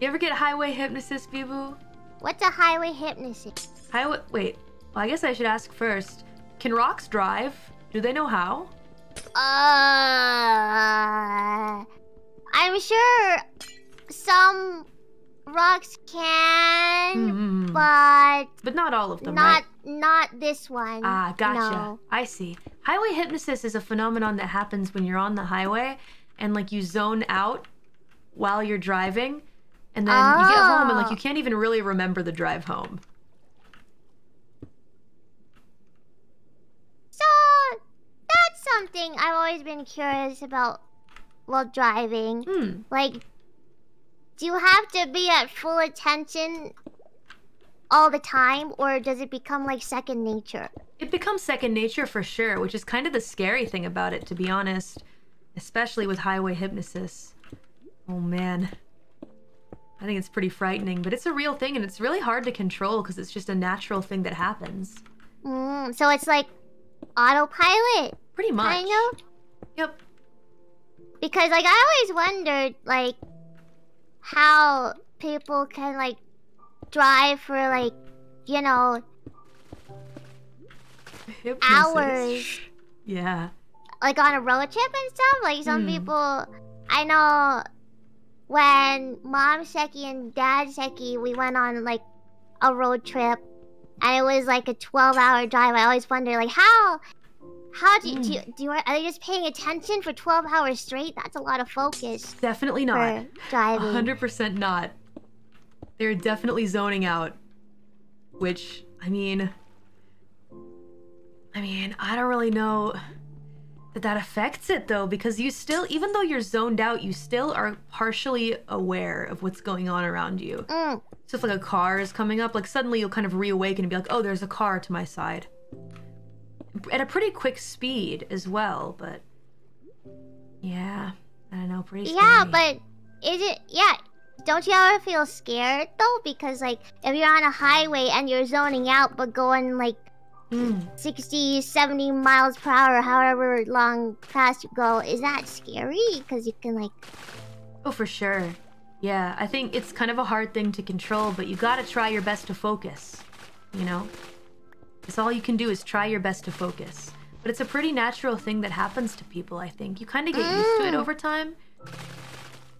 You ever get highway hypnosis, Biboo? What's a highway hypnosis? Highway. Wait. Well, I guess I should ask first. Can rocks drive? Do they know how? Uh, I'm sure some rocks can, Hmm, but But not all of them, not right? not this one. Ah, gotcha. No. I see. Highway hypnosis is a phenomenon that happens when you're on the highway and like you zone out while you're driving, and then you get home and like Oh. you can't even really remember the drive home. So that's something I've always been curious about while driving. Hmm. Like, do you have to be at full attention all the time, or does it become like second nature? It becomes second nature for sure, which is kind of the scary thing about it, to be honest. Especially with highway hypnosis. Oh man. I think it's pretty frightening, but it's a real thing and it's really hard to control because it's just a natural thing that happens. Mm, so it's like autopilot, Pretty much. kind of. Yep. Because like I always wondered like how people can like drive for like you know Hypnosis. hours Yeah. like on a road trip and stuff. Like some Hmm. people, I know when mom Seki and dad Seki, we went on like a road trip, and it was like a twelve-hour drive. I always wonder like how. How do you, do you, do you, are they just paying attention for 12 hours straight? That's a lot of focus Definitely not. driving. 100% not. They're definitely zoning out. Which, I mean. I mean, I don't really know that that affects it though, because you still, even though you're zoned out, you still are partially aware of what's going on around you. Mm, So if like a car is coming up, like suddenly you'll kind of reawaken and be like, oh, there's a car to my side. At a pretty quick speed as well, but yeah, I don't know, pretty yeah, scary. but is it? Yeah. Don't you ever feel scared though? Because like if you're on a highway and you're zoning out, but going like Mm. 60, 70 miles per hour, however long fast you go, is that scary? Because you can like, Oh, for sure. Yeah, I think it's kind of a hard thing to control, but you gotta try your best to focus. You know? It's all you can do is try your best to focus. But it's a pretty natural thing that happens to people, I think. You kind of get used to it Mm. over time.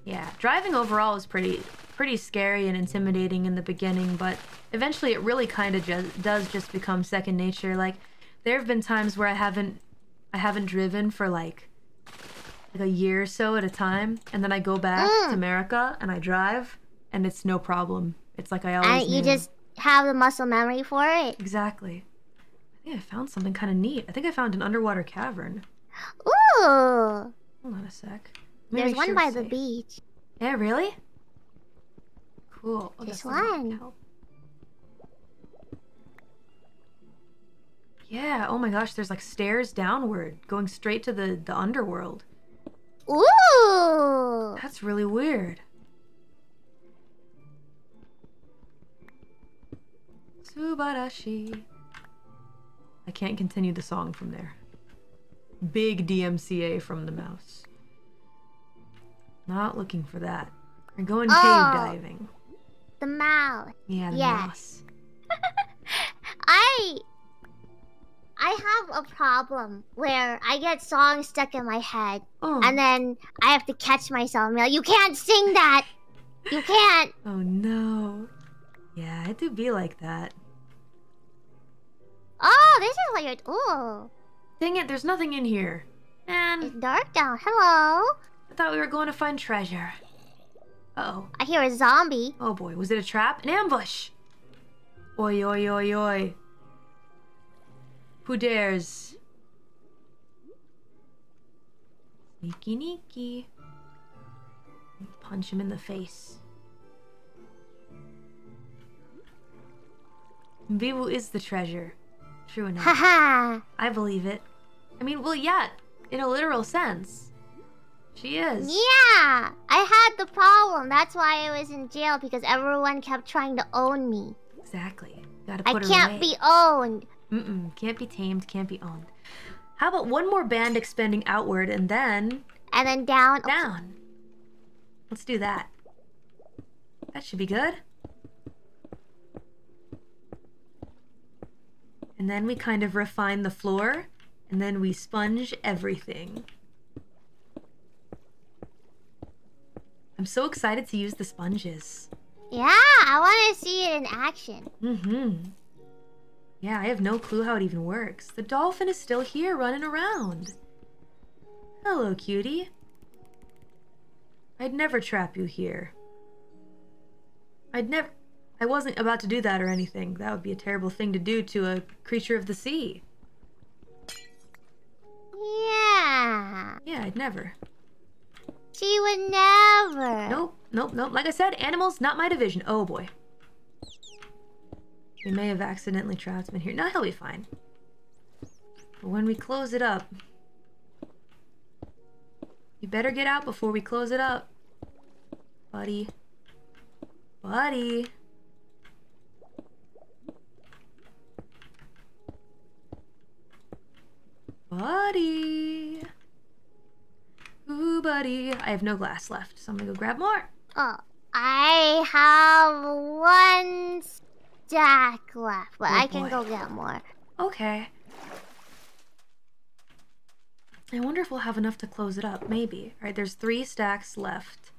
Yeah, driving overall is pretty pretty scary and intimidating in the beginning, but eventually it really kind of just does just become second nature. Like there have been times where I haven't I haven't driven for like like a year or so at a time, and then I go back to Mm. America and I drive, and it's no problem. It's like I always and you knew. just have the muscle memory for it. exactly. I I found something kind of neat. I think I found an underwater cavern. Ooh, Hold on a sec. There's one sure by the safe. beach. Yeah, really? Cool. Oh, This that's not gonna one. Yeah. Oh my gosh, there's like stairs downward, going straight to the the underworld. Ooh, That's really weird. Subarashi. I can't continue the song from there. Big DMCA from the mouse. Not looking for that. We're going cave Oh. diving. the mouse. Yeah, the Yes. mouse. I I have a problem where I get songs stuck in my head Oh, and then I have to catch myself and be like, you can't sing that. You can't. oh no. Yeah, I do be like that. Oh, this is like a ooh. Dang it, there's nothing in here. Man, It's dark down. Hello. I thought we were going to find treasure. Uh-oh. I hear a zombie. Oh boy, was it a trap? An ambush! Oi, oi, oi, oi. Who dares? Sneaky, sneaky. Punch him in the face. Biboo is the treasure. True enough. Haha. I believe it. I mean, well, yeah, in a literal sense. She is. yeah, I had the problem. That's why I was in jail because everyone kept trying to own me. Exactly. Gotta I her can't away. be owned. Mm-mm. Can't be tamed. Can't be owned. How about one more band expanding outward and then And then down. down? Let's do that. That should be good. And then we kind of refine the floor, and then we sponge everything. I'm so excited to use the sponges. Yeah, I want to see it in action. Mm-hmm. Yeah, I have no clue how it even works. The dolphin is still here running around. Hello, cutie. I'd never trap you here. I'd never... I wasn't about to do that or anything. That would be a terrible thing to do to a creature of the sea. Yeah. Yeah, I'd never. She would never. Nope, nope, nope. Like I said, animals, not my division. Oh boy. We may have accidentally trapped him in here. No, he'll be fine. But when we close it up... You better get out before we close it up. Buddy. Buddy. Buddy. Ooh, buddy. I have no glass left, so I'm gonna go grab more. Oh, I have one stack left, but Oh, I can boy. go get more. Okay. I wonder if we'll have enough to close it up. Maybe. All right, there's three stacks left.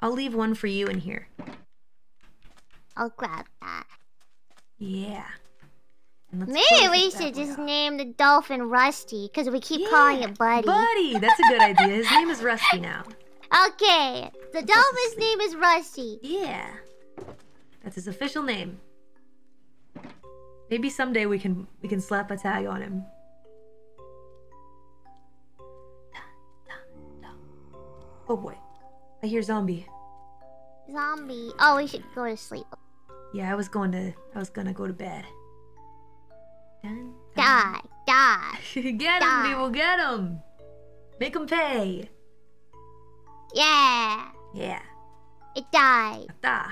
I'll leave one for you in here. I'll grab that. Yeah. Maybe we should just off. name the dolphin Rusty, because we keep calling Yeah, it Buddy. Buddy! That's a good idea. His name is Rusty now. Okay, the dolphin's name is Rusty. Yeah. That's his official name. Maybe someday we can we can slap a tag on him. Oh boy. I hear zombie. Zombie. Oh, we should go to sleep. Yeah, I was going to I was gonna go to bed. Dun, dun. Die. Die. get him, people, get him! Make him pay! Yeah. Yeah. It died. Da.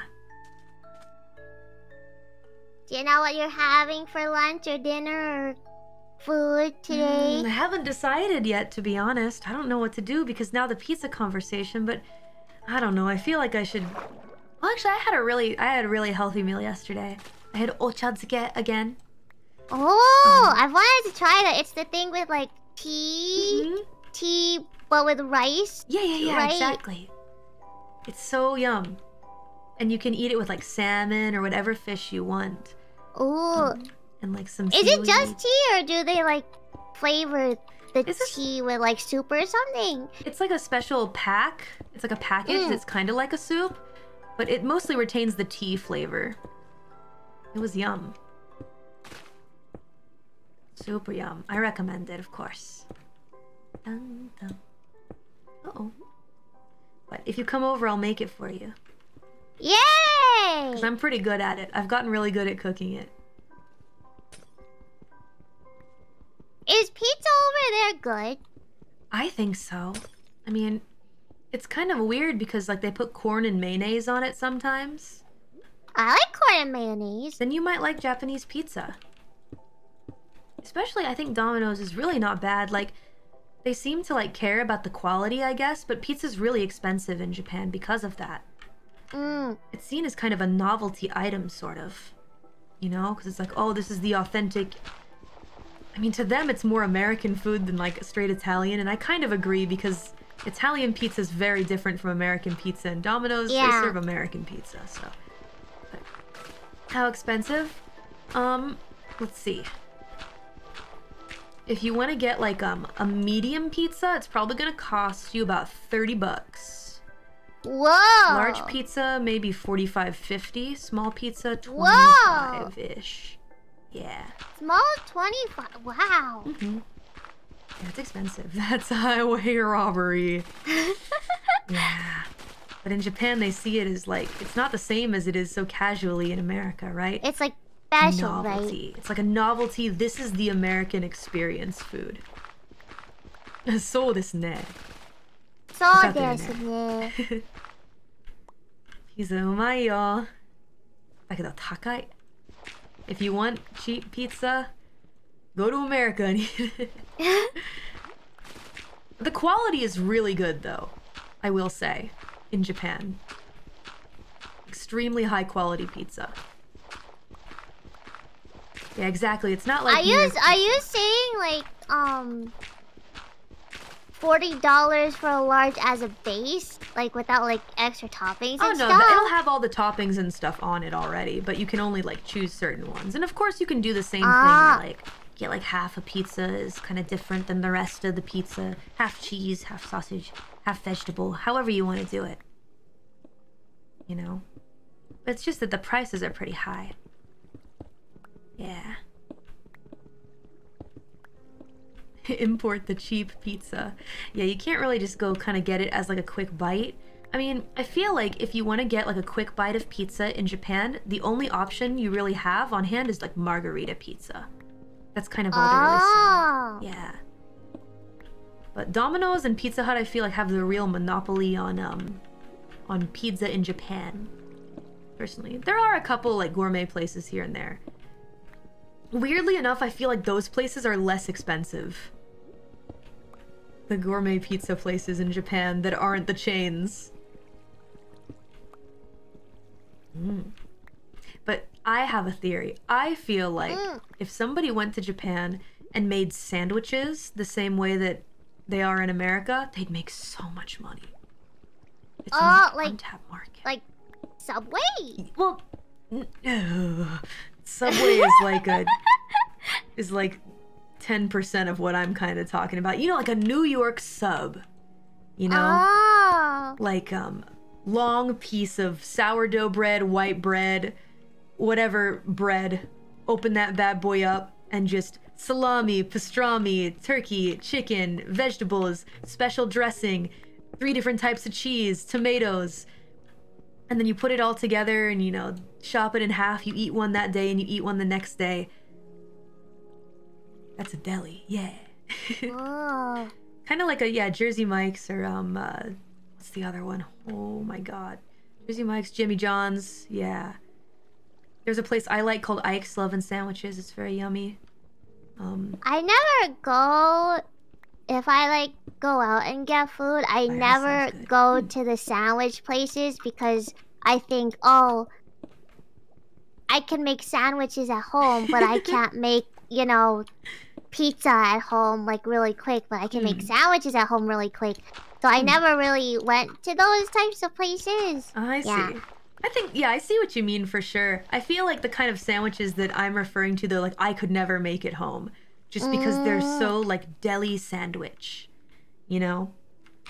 Do you know what you're having for lunch or dinner or food today? Mm, I haven't decided yet, to be honest. I don't know what to do because now the pizza conversation, but I don't know. I feel like I should. Well, actually, I had a really, I had a really healthy meal yesterday. I had ochazuke again. Oh, I've wanted to try that. It's the thing with like tea, Mhm. tea, but with rice. Yeah, yeah, yeah, Right. exactly. It's so yum, and you can eat it with like salmon or whatever fish you want, Ooh, and like some. is it just tea or do they like flavor the Is this- tea with like soup or something? It's like a special pack. It's like a package Mm. that's kind of like a soup, but it mostly retains the tea flavor. It was yum. Super yum. I recommend it, of course. Dun, dun. Uh-oh. But if you come over, I'll make it for you. Yay! Because I'm pretty good at it. I've gotten really good at cooking it. Is pizza over there good? I think so. I mean, it's kind of weird because, like, they put corn and mayonnaise on it sometimes. I like corn and mayonnaise. then you might like Japanese pizza. Especially, I think Domino's is really not bad. Like, they seem to like care about the quality, I guess, but pizza's really expensive in Japan because of that. Mm. It's seen as kind of a novelty item, sort of. You know, because it's like, oh, this is the authentic. I mean, to them, it's more American food than like straight Italian, and I kind of agree because Italian pizza is very different from American pizza, and Domino's Yeah. they serve American pizza, so. But how expensive? Um, let's see. If you want to get like um a medium pizza, it's probably gonna cost you about thirty bucks. Whoa! Large pizza, maybe 45 50. Small pizza, Whoa! 25 ish. Yeah. Small 25. Wow. hmm Yeah, it's expensive. That's highway robbery. yeah. But in Japan, they see it as like, it's not the same as it is so casually in America, right? It's like special, novelty. Right? It's like a novelty. This is the American experience food. So this ne. So this ne. He's a umai Like Dakedo takai. If you want cheap pizza, go to America and eat it. the quality is really good though, I will say, in Japan. Extremely high quality pizza. Yeah, exactly. It's not like Are you are you saying like um forty dollars for a large as a base, like without like extra toppings? Oh no, stuff? it'll have all the toppings and stuff on it already, but you can only like choose certain ones. And of course, you can do the same Ah. thing, where, like get like half a pizza is kind of different than the rest of the pizza, half cheese, half sausage, half vegetable, however you want to do it. You know, but it's just that the prices are pretty high. Yeah. Import the cheap pizza. Yeah, you can't really just go kind of get it as like a quick bite. I mean, I feel like if you want to get like a quick bite of pizza in Japan, the only option you really have on hand is like margarita pizza. That's kind of all there is. Oh. Yeah. But Domino's and Pizza Hut, I feel like have the real monopoly on um, on pizza in Japan. Personally, there are a couple like gourmet places here and there. Weirdly enough, I feel like those places are less expensive. The gourmet pizza places in Japan that aren't the chains. Mm. But I have a theory. I feel like Mm. if somebody went to Japan and made sandwiches the same way that they are in America, they'd make so much money. It's Oh, like- market. Like Subway. Well, n- Subway is like a is like ten percent of what I'm kind of talking about. You know, like a New York sub. You know, Oh. like um, long piece of sourdough bread, white bread, whatever bread. Open that bad boy up and just salami, pastrami, turkey, chicken, vegetables, special dressing, three different types of cheese, tomatoes and then you put it all together and you know chop it in half. You eat one that day and you eat one the next day. That's a deli yeah. Oh. kind of like a yeah jersey mike's or um uh what's the other one? Oh my god. Jersey mike's jimmy john's yeah. There's a place i like called ike's love and sandwiches. It's very yummy. Um I never go if I like go out and get food. I never go to the sandwich places because I think, oh, I can make sandwiches at home, but I can't make you know pizza at home like really quick. But I can make Mm. sandwiches at home really quick. So I Mm. never really went to those types of places. I Yeah. see. I think yeah, I see what you mean for sure. I feel like the kind of sandwiches that I'm referring to though, like I could never make at home. Just because they're Mm. so like deli sandwich. You know?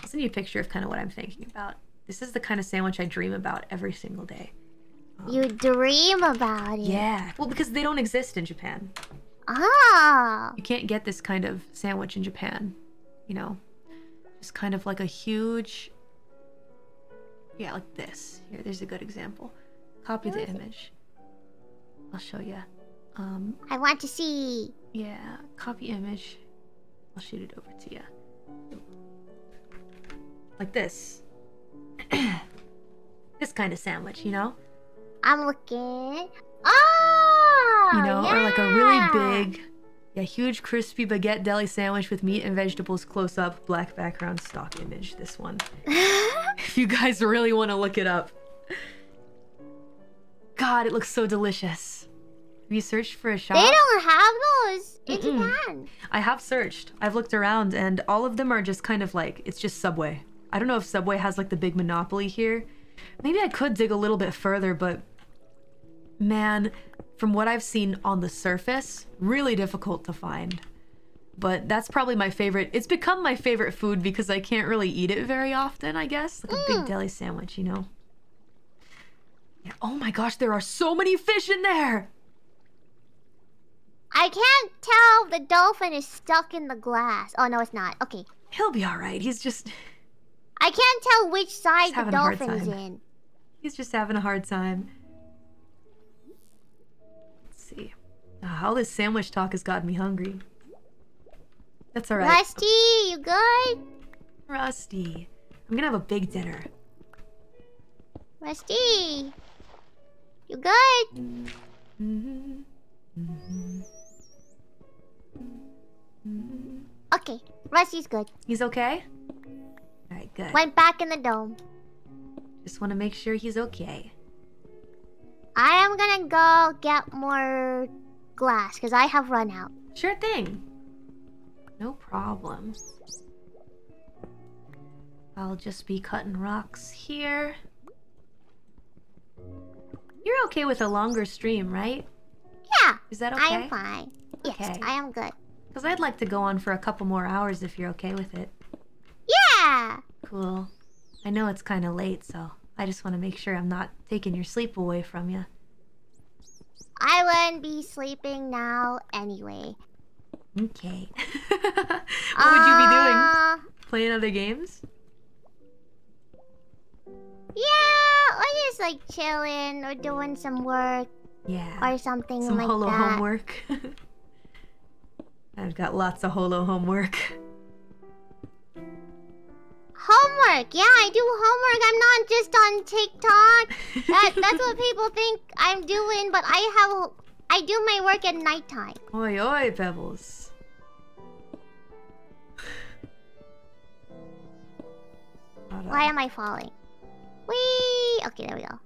I'll send you a picture of kind of what I'm thinking about. This is the kind of sandwich I dream about every single day. You dream about it. Yeah. Well, because they don't exist in Japan. Ah. You can't get this kind of sandwich in Japan. You know? Just kind of like a huge Yeah, like this. Here, there's a good example. Copy the image. I'll show you. Um, I want to see. yeah, copy image. I'll shoot it over to you. Like this. this kind of sandwich, you know? I'm looking. Oh, You know, or like a really big, yeah, huge crispy baguette deli sandwich with meat and vegetables close up, black background, stock image. This one. if you guys really want to look it up. God, it looks so delicious. Have you searched for a shop? they don't have those in Mm-mm. Japan. I have searched. I've looked around, and all of them are just kind of like it's just Subway. I don't know if Subway has like the big monopoly here. Maybe I could dig a little bit further, but man, from what I've seen on the surface, really difficult to find. But that's probably my favorite. It's become my favorite food because I can't really eat it very often, I guess. Like a big Mm. deli sandwich, you know? Yeah. Oh my gosh, there are so many fish in there! I can't tell the dolphin is stuck in the glass. Oh no, it's not. Okay, He'll be alright. He's just. I can't tell which side the having a hard dolphin is in. He's just having a hard time. Let's see. Ah, all this sandwich talk has gotten me hungry. That's alright. Rusty, you good? Rusty. I'm gonna have a big dinner. Rusty. You good? Mhm. Mhm. Mhm. Okay, Rusty's good. He's okay? Good. Went back in the dome. Just want to make sure he's okay. I am gonna go get more glass because I have run out. Sure thing. No problem. I'll just be cutting rocks here. You're okay with a longer stream, right? Yeah, Is that okay? I am fine. Yes, Okay. I am good. Because I'd like to go on for a couple more hours if you're okay with it. Yeah. Cool. I know it's kind of late, so I just want to make sure I'm not taking your sleep away from you. I wouldn't be sleeping now anyway. Okay. what would you be doing? Uh, Playing other games? Yeah, or just like chilling or doing some work Yeah. or something Some like holo that. Holo homework. I've got lots of holo homework. Homework. Yeah, I do homework. I'm not just on TikTok. That, that's what people think I'm doing, but I have I do my work at nighttime. Oi, oi, Pebbles. Why am I falling? Whee! Okay, there we go.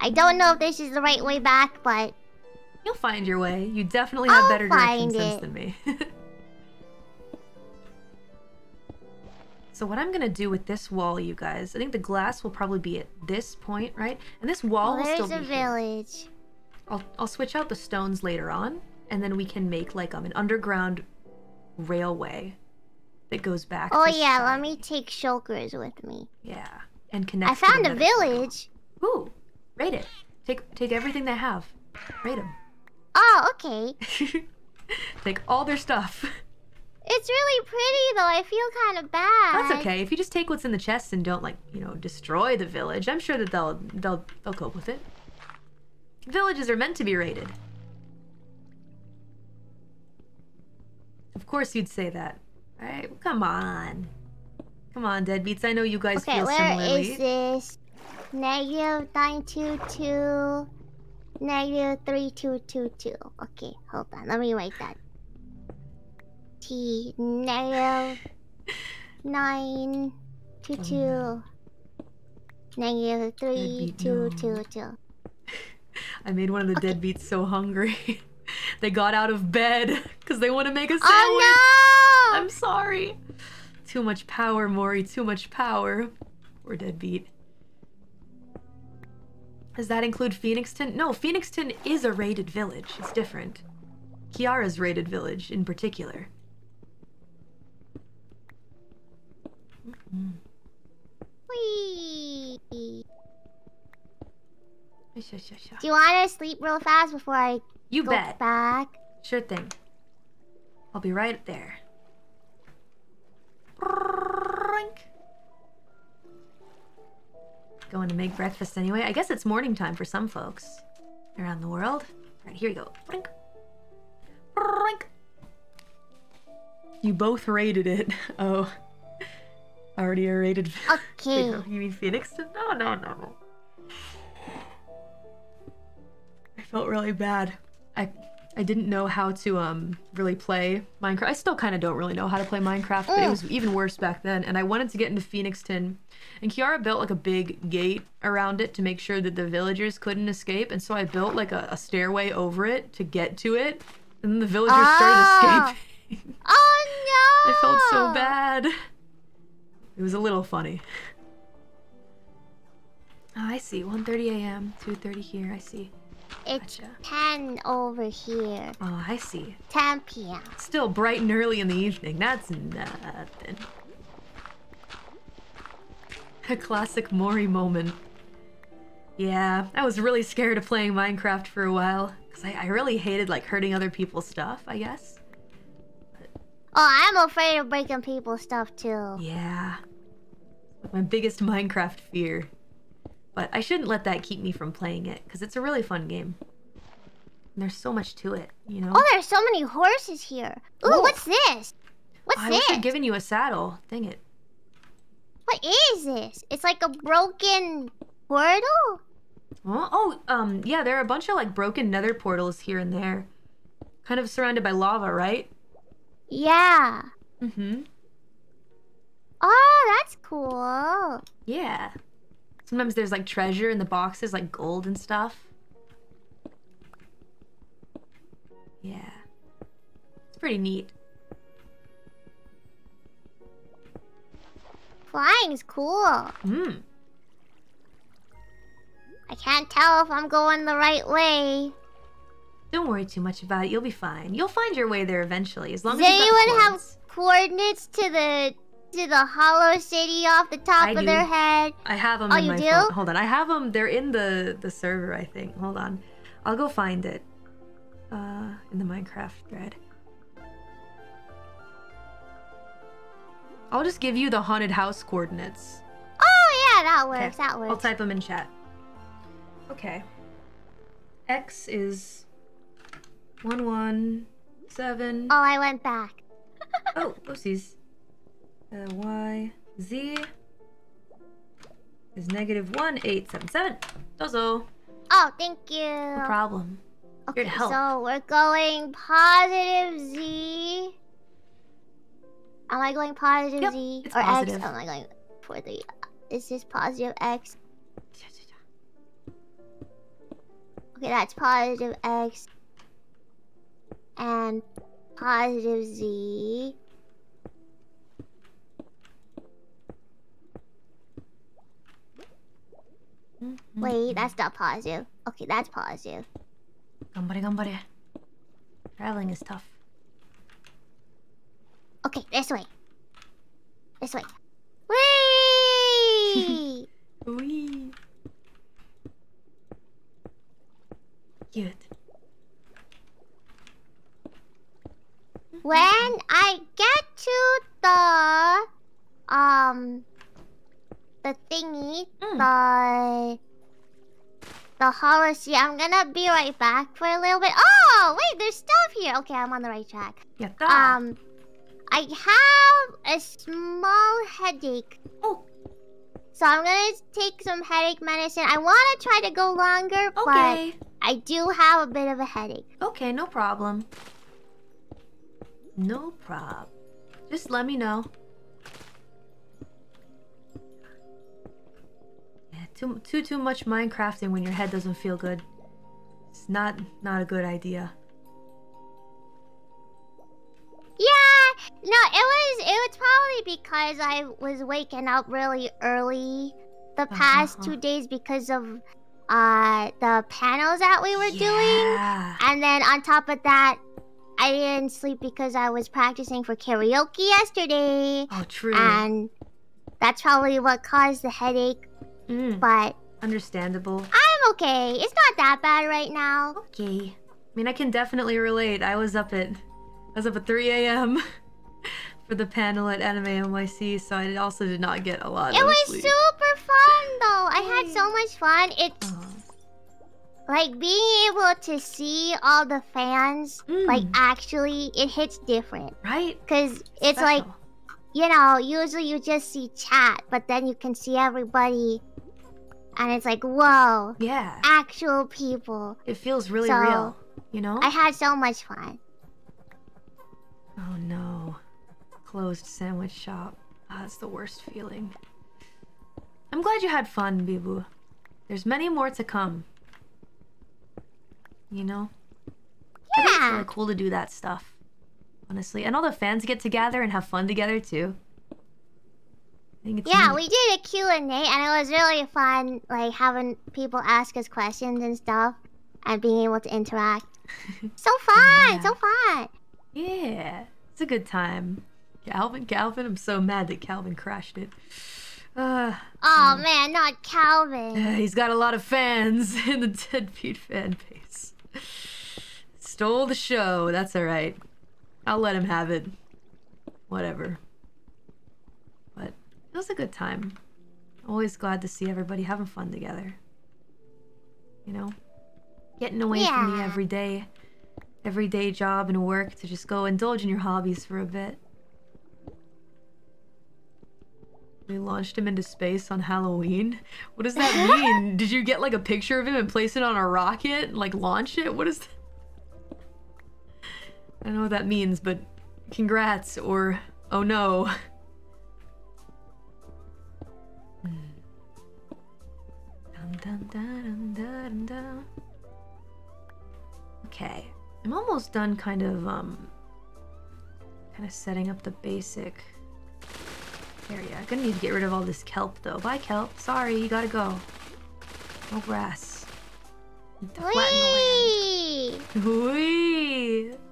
I don't know if this is the right way back, but You'll find your way. You definitely have I'll better direction sense than me. so what I'm gonna do with this wall, you guys, I think the glass will probably be at this point, right? And this wall well, will still be there's a here. village. I'll I'll switch out the stones later on, and then we can make like um an underground railway that goes back. Oh yeah, let me take shulkers with me. Yeah, and connect. I found a village. Ooh, raid it. Take take everything they have. Raid them. Oh, okay. take all their stuff. It's really pretty though. I feel kind of bad. That's okay. If you just take what's in the chest and don't like, you know, destroy the village, I'm sure that they'll they'll they'll cope with it. Villages are meant to be raided. Of course you'd say that. Right? Come on. Come on, deadbeats. I know you guys Okay, feel where similarly. is this? Negative nine two two. Negative three two two two. Okay, hold on. Let me write that. T negative nine two two. Negative three Deadbeat, two no. two two. I made one of the deadbeats so hungry. they got out of bed because they want to make a oh, sandwich. Oh no! I'm sorry. Too much power, Mori. Too much power. We're deadbeat. Does that include Phoenixtown? No, Phoenixtown is a raided village. It's different. Kiara's raided village in particular. Whee! Do you want to sleep real fast before I You go bet. back? Sure thing. I'll be right there. Going to make breakfast anyway. I guess it's morning time for some folks around the world. All right, here you go. You both rated it. Oh. Already a rated. Okay. You mean Phoenix? No, no, no, no. I felt really bad. I I didn't know how to um really play Minecraft. I still kind of don't really know how to play Minecraft, but it was even worse back then. And I wanted to get into Phoenixtown, and Kiara built like a big gate around it to make sure that the villagers couldn't escape. And so I built like a, a stairway over it to get to it, and the villagers Ah. started escaping. Oh no! I felt so bad. It was a little funny. Oh, I see. 1:30 a.m. 2:30 here. I see. It's Gotcha. 10 over here. Oh, I see. 10 p.m. Still bright and early in the evening. That's nothing. A classic Mori moment. Yeah, I was really scared of playing Minecraft for a while. Because I, I really hated, like, hurting other people's stuff, I guess. Oh, I'm afraid of breaking people's stuff too. Yeah. My biggest Minecraft fear. But I shouldn't let that keep me from playing it, because it's a really fun game. And there's so much to it, you know? Oh, there's so many horses here. Ooh, Cool. what's this? What's I this? wish I'd given you a saddle. Dang it. What is this? It's like a broken portal? Oh, oh, um, yeah, there are a bunch of like broken nether portals here and there. Kind of surrounded by lava, right? Yeah. Mm-hmm. Oh, that's cool. Yeah. Sometimes there's like treasure in the boxes, like gold and stuff. Yeah. It's pretty neat. Flying's cool. Hmm. I can't tell if I'm going the right way. Don't worry too much about it. You'll be fine. You'll find your way there eventually, as long Does as you anyone have coordinates. coordinates to the to the holo city off the top I of do. their head? I have them Oh, in you my do? phone. Hold on. I have them. They're in the the server, I think. Hold on. I'll go find it. Uh, in the Minecraft thread. I'll just give you the haunted house coordinates. Oh yeah, that works. That works. I'll type them in chat. Okay. X is one one seven. Oh, I went back. Oh, oopsies. Uh, y Z is negative one eight seven seven. Dozo. Oh, thank you. No problem. Okay, to help. so we're going positive Z. Am I going positive Yep, Z it's or positive. X? Am I going for the? Is this positive X? Okay, that's positive X and positive Z. Wait, that's not positive. Okay, that's positive. Gambare, gambare. Traveling is tough. Okay, this way. This way. Whee! Wee. Cute. when I get to the um the thingy, Mm. the the hollow sea, I'm gonna be right back for a little bit. Oh, wait, there's stuff here. Okay, I'm on the right track. Yatta. Um, I have a small headache, oh, so I'm gonna take some headache medicine. I want to try to go longer, but. I do have a bit of a headache. Okay, no problem. No prob. Just let me know. Too too too much Minecrafting when your head doesn't feel good. It's not not a good idea. Yeah, no, it was it was probably because I was waking up really early the past Uh-huh. two days because of uh the panels that we were doing, and then on top of that, I didn't sleep because I was practicing for karaoke yesterday, Oh, true. and that's probably what caused the headache. Mm, But understandable. I'm okay. It's not that bad right now. Okay. I mean, I can definitely relate. I was up at I was up at 3 a.m. for the panel at Anime NYC, so I also did not get a lot. It was sleep. super fun though. I had so much fun. It's Aw. like being able to see all the fans like Mm. actually it hits different right? because it's like you know usually you just see chat but then you can see everybody and it's like whoa yeah, actual people it feels really So, real. You know? i had so much fun Oh no, closed sandwich shop. Ah, that's the worst feeling. I'm glad you had fun, Biboo. There's many more to come. You know? Think it's really cool to do that stuff. Honestly. And all the fans get together and have fun together too. I think it's yeah neat. we did a q&a and it was really fun like having people ask us questions and stuff and being able to interact so fun Yeah. so fun Yeah. It's a good time. Calvin, Calvin, I'm so mad that Calvin crashed it. Uh, oh man not calvin he's got a lot of fans in the Deadbeat fan base. Stole the show. That's alright. I'll let him have it. Whatever. It was a good time. Always glad to see everybody having fun together. You know? Getting away from the everyday everyday job and work to just go indulge in your hobbies for a bit. We launched him into space on Halloween. What does that mean? Did you get like a picture of him and place it on a rocket? Like launch it? What is that? I don't know what that means, but congrats or oh no. Dun, dun, dun, dun. Okay. I'm almost done kind of um kind of setting up the basic area. I'm Gonna need to get rid of all this kelp though. Bye kelp. Sorry, you gotta go. No grass. Need to flatten the land. Whee!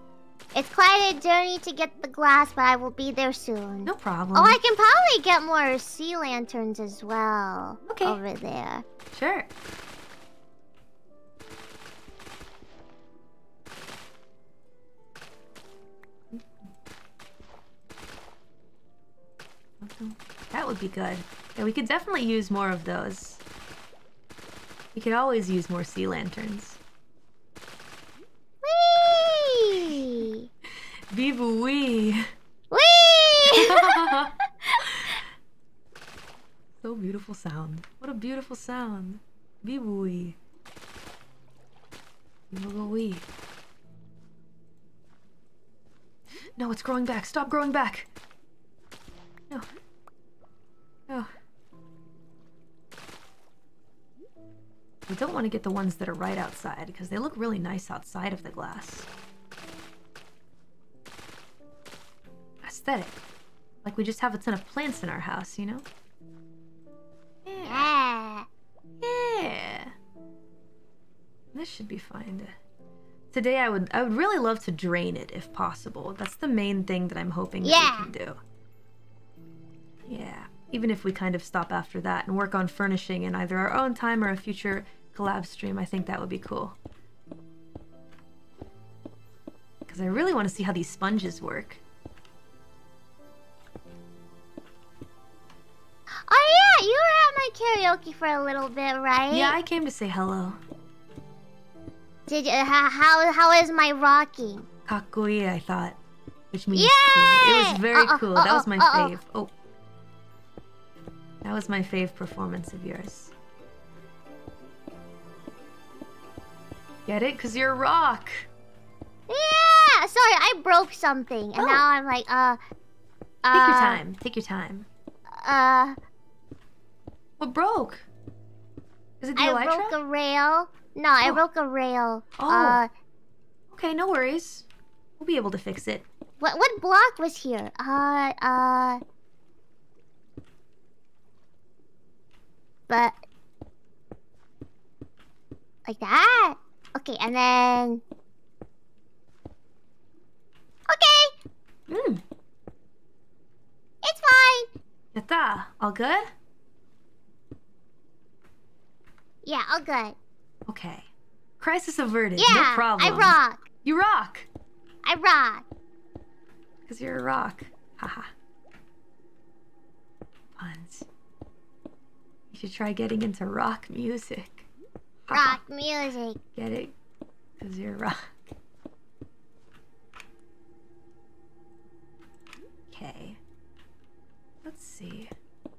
It's quite a journey to get the glass, but I will be there soon. No problem. Oh, I can probably get more sea lanterns as well. Okay. Over there. Sure. That would be good. Yeah, we could definitely use more of those. We could always use more sea lanterns. Whee! Vive oui! Whee! so beautiful sound. What a beautiful sound. Vive oui. Vive. No, it's growing back. Stop growing back. No. No. We don't want to get the ones that are right outside because they look really nice outside of the glass. Aesthetic. Like we just have a ton of plants in our house, you know? yeah. Yeah. This should be fine. Today I would I would really love to drain it if possible. That's the main thing that I'm hoping that Yeah. we can do. Yeah. Even if we kind of stop after that and work on furnishing in either our own time or a future collab stream, I think that would be cool. Because I really want to see how these sponges work. Oh yeah, you were at my karaoke for a little bit, right? Yeah, I came to say hello. Did you, how, how how is my rocking? Kakui, I thought. Which means Yay! cool. It was very Uh-oh, cool. That was my uh-oh. fave. Oh. That was my fave performance of yours. Get it? Because you're a rock. Yeah. Sorry, I broke something, and Oh. now I'm like, uh, Take uh, your time. Take your time. Uh, What broke? Is it the I elytra? broke a rail. No, I Oh. broke a rail. Oh. Uh, Okay, no worries. We'll be able to fix it. what what block was here? Uh, uh. But like that. Okay, and then. Okay, Hmm. it's fine. Yatta. All good? Yeah, all good. Okay. Crisis averted. Yeah, no problem. I rock. You rock. I rock. Because you're a rock. Haha. Puns. You should try getting into rock music. Rock music. Get it? Because you're a rock. Okay. Let's see.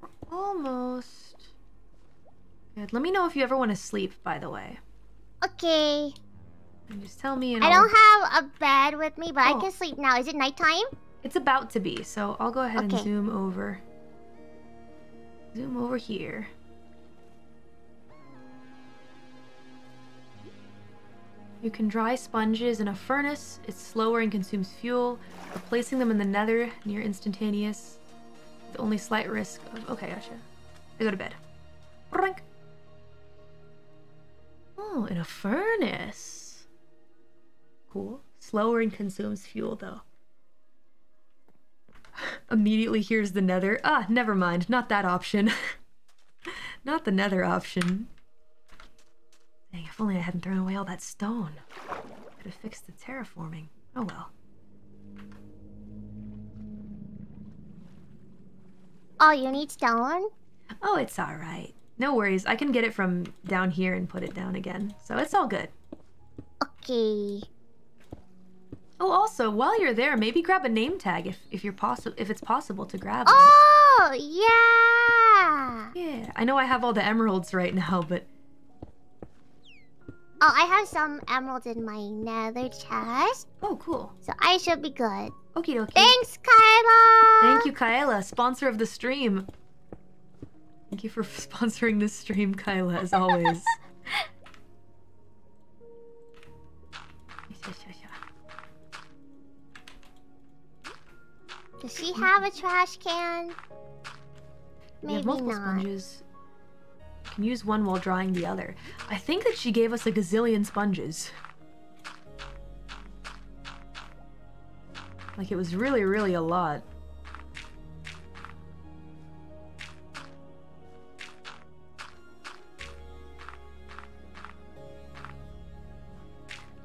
We're almost. Good. Let me know if you ever want to sleep, by the way. Okay. And just tell me and I I'll- don't have a bed with me, but Oh. I can sleep now. Is it nighttime? It's about to be, so I'll go ahead and zoom over. Zoom over here. You can dry sponges in a furnace. It's slower and consumes fuel. Replacing them in the nether near instantaneous. The only slight risk of. Okay, gotcha. I go to bed. Brink. Oh, in a furnace. Cool. Slower and consumes fuel, though. Immediately here's the nether. Ah, never mind. Not that option. Not the nether option. Dang, if only I hadn't thrown away all that stone. Could have fixed the terraforming. Oh well. Oh, you need stone? Oh, it's alright. No worries. I can get it from down here and put it down again. So it's all good. Okay. Oh, also, while you're there, maybe grab a name tag if, if you're possi- if it's possible to grab one. Oh! Oh, yeah. Yeah, I know I have all the emeralds right now, but Oh, I have some emeralds in my nether chest, oh, cool. so I should be good. Okie dokie. Thanks, Kaela. Thank you, Kaela, sponsor of the stream. Thank you for sponsoring this stream, Kaela, as always. Does she have a trash can? We Maybe have multiple not. sponges. You can use one while drying the other. I think that she gave us a gazillion sponges. Like it was really, really a lot.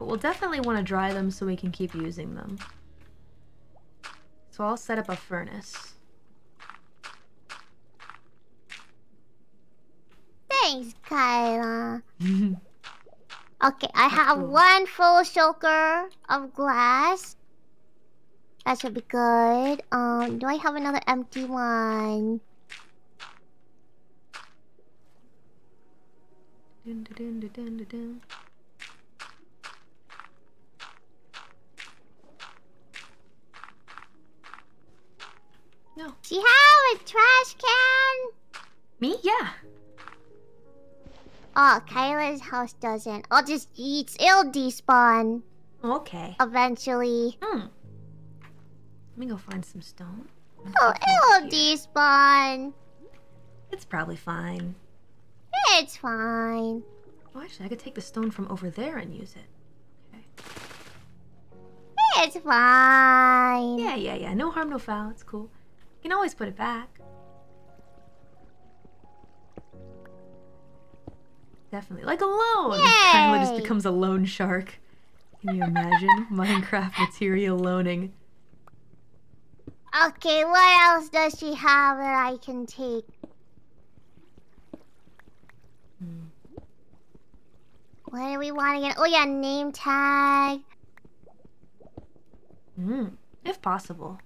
But we'll definitely want to dry them so we can keep using them. So I'll set up a furnace. Thanks, Kaela. Okay, I have cool. one full shulker of glass. That should be good. Um, do I have another empty one? Dun, dun, dun, dun, dun, dun. No. Do you have a trash can? Me? Yeah. Oh, Kaela's house doesn't. I'll just eat. It'll despawn Okay. eventually. Hmm. Let me go find some stone. Oh, it'll Here. despawn. It's probably fine. It's fine. Oh, actually, I could take the stone from over there and use it. Okay. It's fine. Yeah, yeah, yeah. No harm, no foul. It's cool. You can always put it back. Definitely. Like a loan! Kaela just becomes a loan shark. Can you imagine? Minecraft material loaning. Okay, what else does she have that I can take? Hmm. What do we want again? Oh yeah, name tag. Mm, if possible.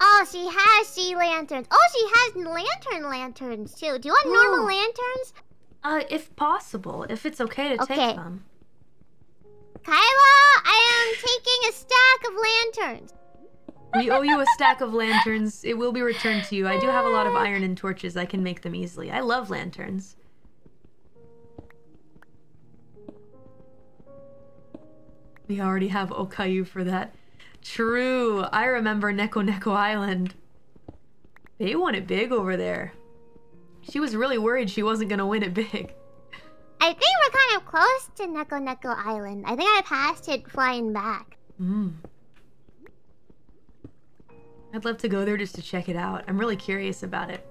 Oh, she has sea lanterns. Oh, she has lantern lanterns too. Do you want normal lanterns? Uh, if possible, if it's okay to Okay. take them. Kaela, I am taking a stack of lanterns. We owe you a stack of lanterns. It will be returned to you. I do have a lot of iron and torches. I can make them easily. I love lanterns. We already have Okayu for that. True. I remember Neko Neko Island. They won it big over there. She was really worried she wasn't gonna win it big. I think we're kind of close to Neko Neko Island. I think I passed it flying back. Mm. I'd love to go there just to check it out. I'm really curious about it.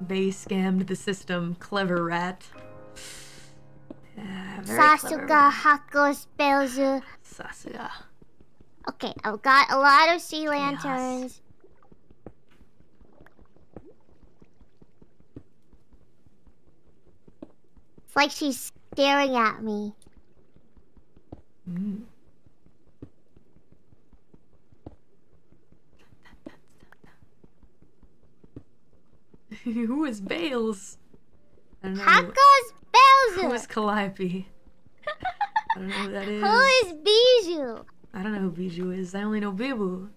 They scammed the system. Clever rat. Sasuga. Hakos Baelz. Sasuga. Okay, I've got a lot of sea lanterns. It's like she's staring at me. Mm. Who is Baelz? I Hako Who is Calliope? I don't know who that is. Who is Bijou? I don't know who Bijou is. I only know Biboo.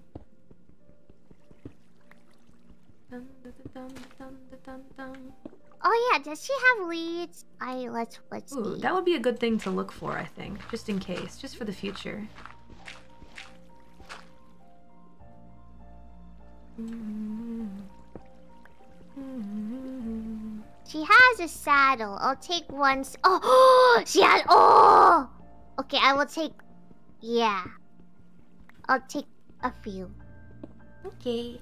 Oh yeah, does she have leads? I let's let's Ooh, see. that would be a good thing to look for, I think. Just in case. Just for the future. Mm-hmm. Mm-hmm. She has a saddle. I'll take one. Oh, she has. Oh, okay. I will take. Yeah, I'll take a few. Okay.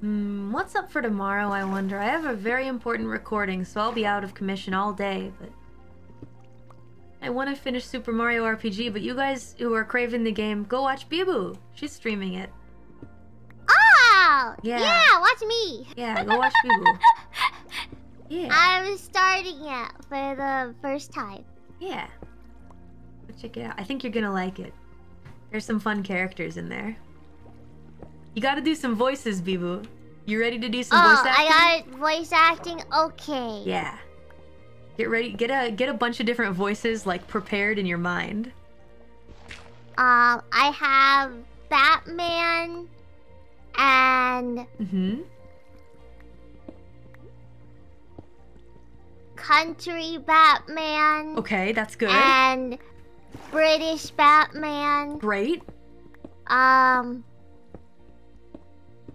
Hmm, what's up for tomorrow, I wonder? I have a very important recording, so I'll be out of commission all day, but... I want to finish Super Mario RPG, but you guys who are craving the game, go watch Biboo. She's streaming it. Oh! Yeah. Yeah, watch me. Yeah, go watch Biboo. Yeah. I'm starting it for the first time. Yeah. Go check it out. I think you're gonna like it. There's some fun characters in there. You gotta do some voices, Biboo. You ready to do some oh, voice acting? I got voice acting. Okay. Yeah. Get ready. Get a get a bunch of different voices like prepared in your mind. Um, I have Batman and Mm-hmm. country Batman Okay, that's good. and British Batman. Great. Um,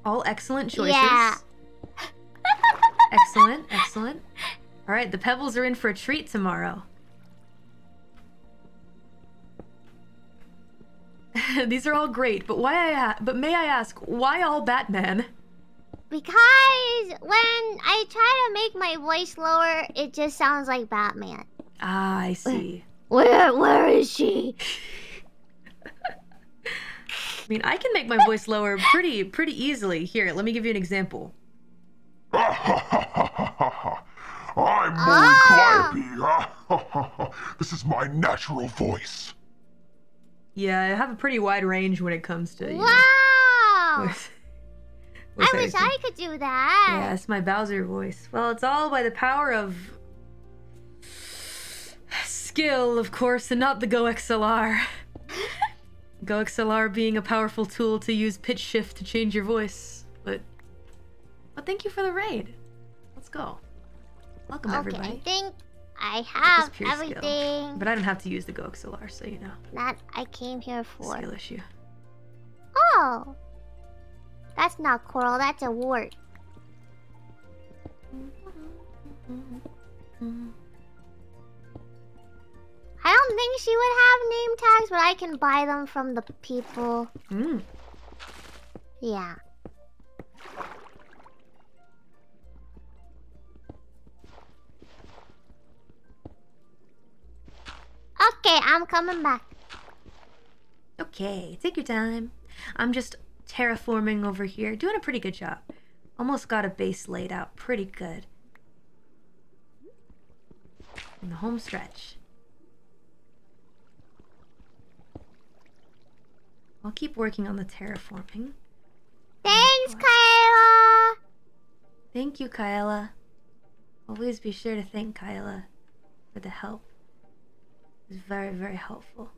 All excellent choices. Yeah. excellent, excellent. All right, the Pebbles are in for a treat tomorrow. These are all great, but why I a- but may I ask why all Batman? because when I try to make my voice lower, it just sounds like Batman. Ah, I see. Where, where is she? I mean, I can make my voice lower pretty pretty easily. Here, let me give you an example. I'm Ah. Mori this is my natural voice. Yeah, I have a pretty wide range when it comes to you know, Wow! voice. I voice wish. I could do that. Yeah, it's my Bowser voice. Well, it's all by the power of skill, of course, and not the GoXLR. GoXLR being a powerful tool to use pitch shift to change your voice. But, but thank you for the raid. Let's go. Welcome Okay, I everybody. think I have pure skill. everything But I don't have to use the GoXLR, so you know, that I came here for. skill issue. Oh! That's not coral, that's a wart. I don't think she would have name tags, but I can buy them from the people. Mm. Yeah. Okay, I'm coming back. Okay, take your time. I'm just terraforming over here, doing a pretty good job. Almost got a base laid out pretty good. In the home stretch. I'll keep working on the terraforming. Thanks, Kaela! Thank you, Kaela. Always be sure to thank Kaela for the help. Was very, very helpful.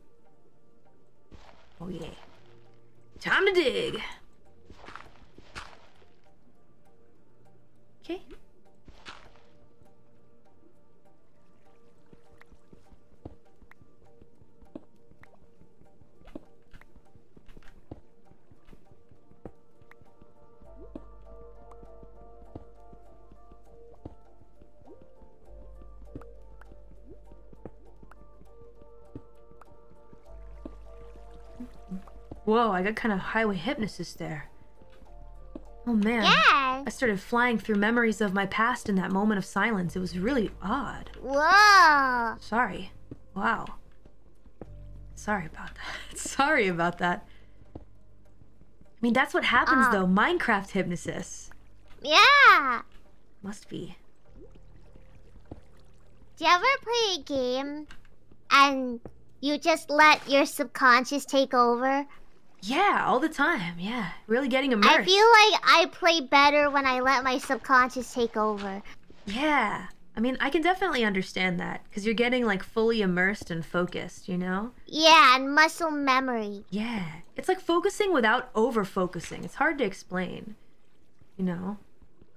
Oh yeah. Time to dig. Okay. Whoa, I got kind of highway hypnosis there. Oh man. Yeah! I started flying through memories of my past in that moment of silence. It was really odd. Whoa! Sorry. Wow. Sorry about that. Sorry about that. I mean, that's what happens Ah. though. Minecraft hypnosis. Yeah! Must be. Do you ever play a game and you just let your subconscious take over? Yeah, all the time. Yeah. Really getting immersed. I feel like I play better when I let my subconscious take over. Yeah. I mean, I can definitely understand that because you're getting like fully immersed and focused, you know? Yeah, and muscle memory. Yeah. It's like focusing without over focusing. It's hard to explain, you know?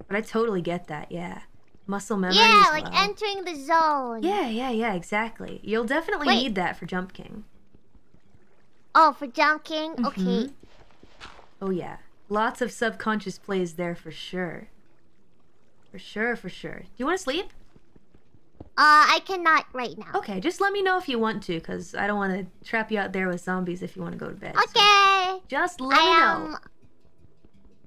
But I totally get that, yeah. Muscle memory. yeah, like well. entering the zone. Yeah, yeah, yeah, exactly. You'll definitely Wait. need that for Jump King. Oh, for Jump King? Okay. Mhm. Oh, yeah. Lots of subconscious plays there for sure. For sure, for sure. Do you want to sleep? Uh, I cannot right now. Okay, just let me know if you want to, because I don't want to trap you out there with zombies if you want to go to bed. so Okay. just let me I know.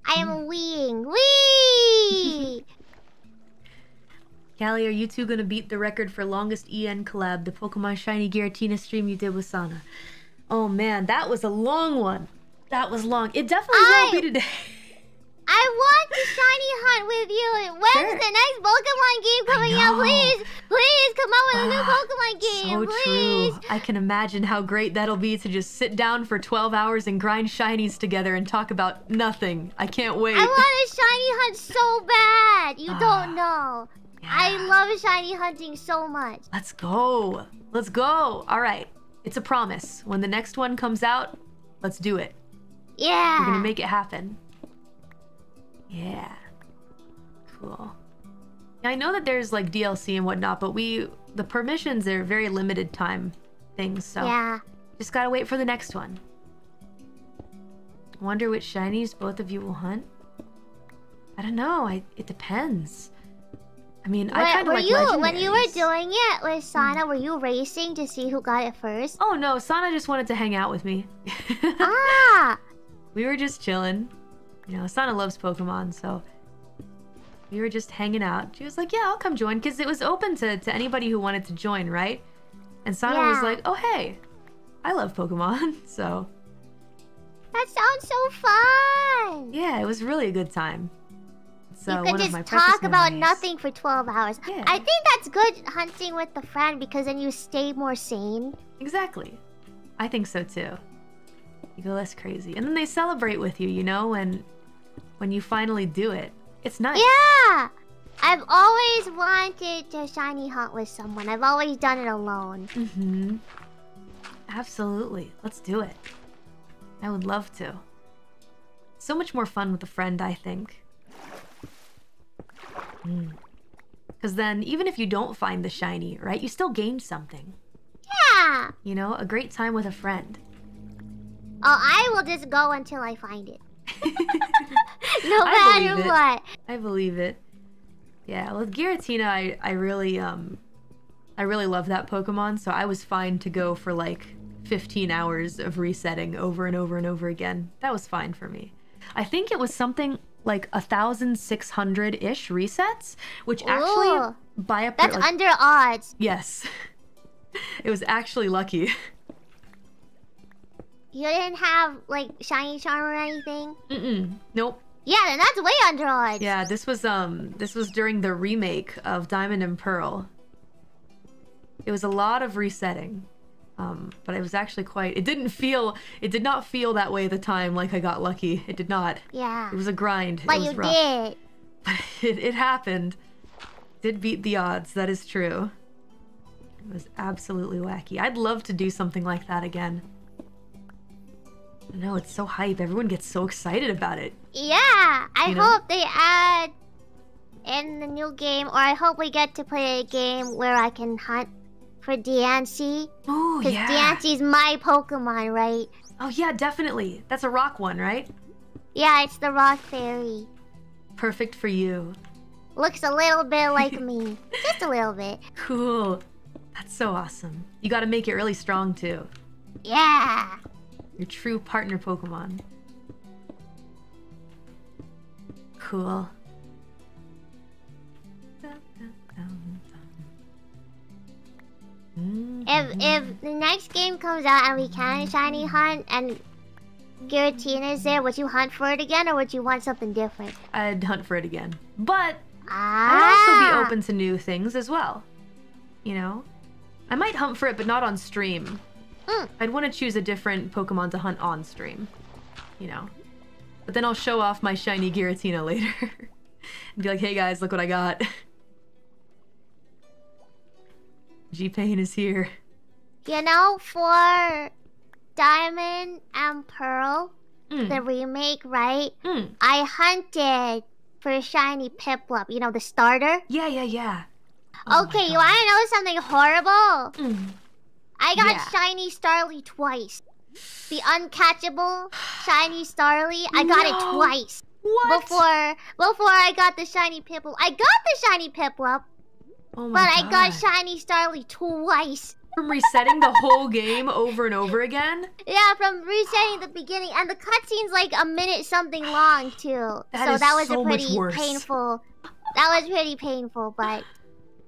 I am weeing. Wee! Callie, are you two gonna beat the record for longest EN collab, the Pokemon Shiny Giratina stream you did with Sana? Oh man, that was a long one. That was long. It definitely I- won't be today. I want to shiny hunt with you. When's Sure. the next Pokemon game coming out? Please, please come out with a new Ah, Pokemon game, so please. true. I can imagine how great that'll be to just sit down for 12 hours and grind shinies together and talk about nothing. I can't wait. I want a shiny hunt so bad. You Ah, don't know. I love shiny hunting so much. Let's go. Let's go. All right. It's a promise. When the next one comes out, let's do it. Yeah. We're gonna make it happen. Yeah. Cool. Yeah, I know that there's like DLC and whatnot, but we the permissions are very limited time things, so Yeah. just gotta wait for the next one. Wonder which shinies both of you will hunt. I don't know. I it depends. I mean, I kind of were like you when you were doing it with Sana? Were you racing to see who got it first? Oh no, Sana just wanted to hang out with me. ah, we were just chilling. You know, Sana loves Pokemon, so we were just hanging out. She was like, "Yeah, I'll come join," because it was open to to anybody who wanted to join, right? And Sana was like, "Oh hey, I love Pokemon," so that sounds so fun. yeah, it was really a good time. You can one of my just talk about memories. nothing for 12 hours. Yeah. I think that's good hunting with a friend because then you stay more sane. Exactly, I think so too. You go less crazy, and then they celebrate with you. You know, when when you finally do it, it's nice. Yeah! I've always wanted to shiny hunt with someone. I've always done it alone. Mm-hmm. Absolutely. Let's do it. I would love to. So much more fun with a friend, I think. Because then, even if you don't find the shiny, right, you still gained something. Yeah! You know, a great time with a friend. Oh, I will just go until I find it. no I matter it. what. I believe it. Yeah, with Giratina, I, I really um, I really love that Pokemon. So I was fine to go for like 15 hours of resetting over and over and over again. That was fine for me. I think it was something like a thousand six hundred ish resets, which actually Ooh. by a That's like, under odds. yes, it was actually lucky. You didn't have like shiny charm or anything. Mm-mm. Nope. Yeah, then that's way under odds. Yeah, this was um this was during the remake of Diamond and Pearl. It was a lot of resetting. Um, but it was actually quite it didn't feel it did not feel that way at the time like I got lucky. It did not. Yeah. It was a grind. But it was you rough. did. But it, it happened. Did beat the odds, that is true. It was absolutely wacky. I'd love to do something like that again. No, it's so hype. Everyone gets so excited about it. Yeah, I You know? hope they add in the new game, or I hope we get to play a game where I can hunt for Diancie. Oh Because yeah. Diancie's my Pokemon, right? Oh yeah, definitely. That's a rock one, right? Yeah, it's the Rock Fairy. Perfect for you. Looks a little bit like me. Just a little bit. Cool. That's so awesome. You gotta make it really strong too. Yeah. Your true partner Pokemon. Cool. If if the next game comes out and we can shiny hunt and Giratina is there, would you hunt for it again or would you want something different? I'd hunt for it again. But Ah. I'd also be open to new things as well. You know? I might hunt for it, but not on stream. Mm. I'd want to choose a different Pokemon to hunt on stream. You know? But then I'll show off my shiny Giratina later. and be like, hey guys, look what I got. G-Pain is here. You know, for Diamond and Pearl, Mm. the remake, right? Mm. I hunted for shiny Piplup, you know, the starter. Yeah, yeah, yeah. Oh okay, you wanna know something horrible? Mm. I got Yeah. shiny Starly twice. The uncatchable shiny Starly, I got it twice. What? Before before I got the shiny Piplup. I got the shiny Piplup, oh my but I got shiny Starly twice. From resetting the whole game over and over again? Yeah, from resetting the beginning, and the cutscene's like a minute something long too. That so that was so a pretty painful. That was pretty painful, but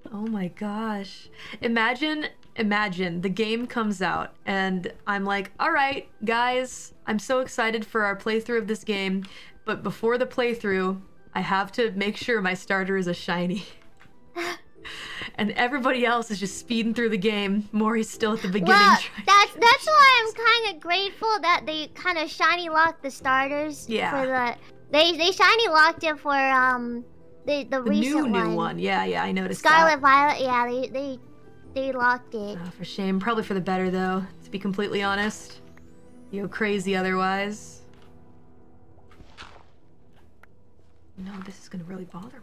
Oh my gosh. Imagine, imagine the game comes out and I'm like, all right, guys, I'm so excited for our playthrough of this game. But before the playthrough, I have to make sure my starter is a shiny. and everybody else is just speeding through the game. Mori's still at the beginning. Well, that's that's why I'm kind of grateful that they kind of shiny locked the starters. Yeah. For the they they shiny locked it for um the the, the recent new, one. new one. Yeah, yeah, I noticed Scarlet that. Violet. Yeah, they they they locked it. Oh, for shame. Probably for the better, though, to be completely honest. You go crazy otherwise. No, this is gonna really bother me.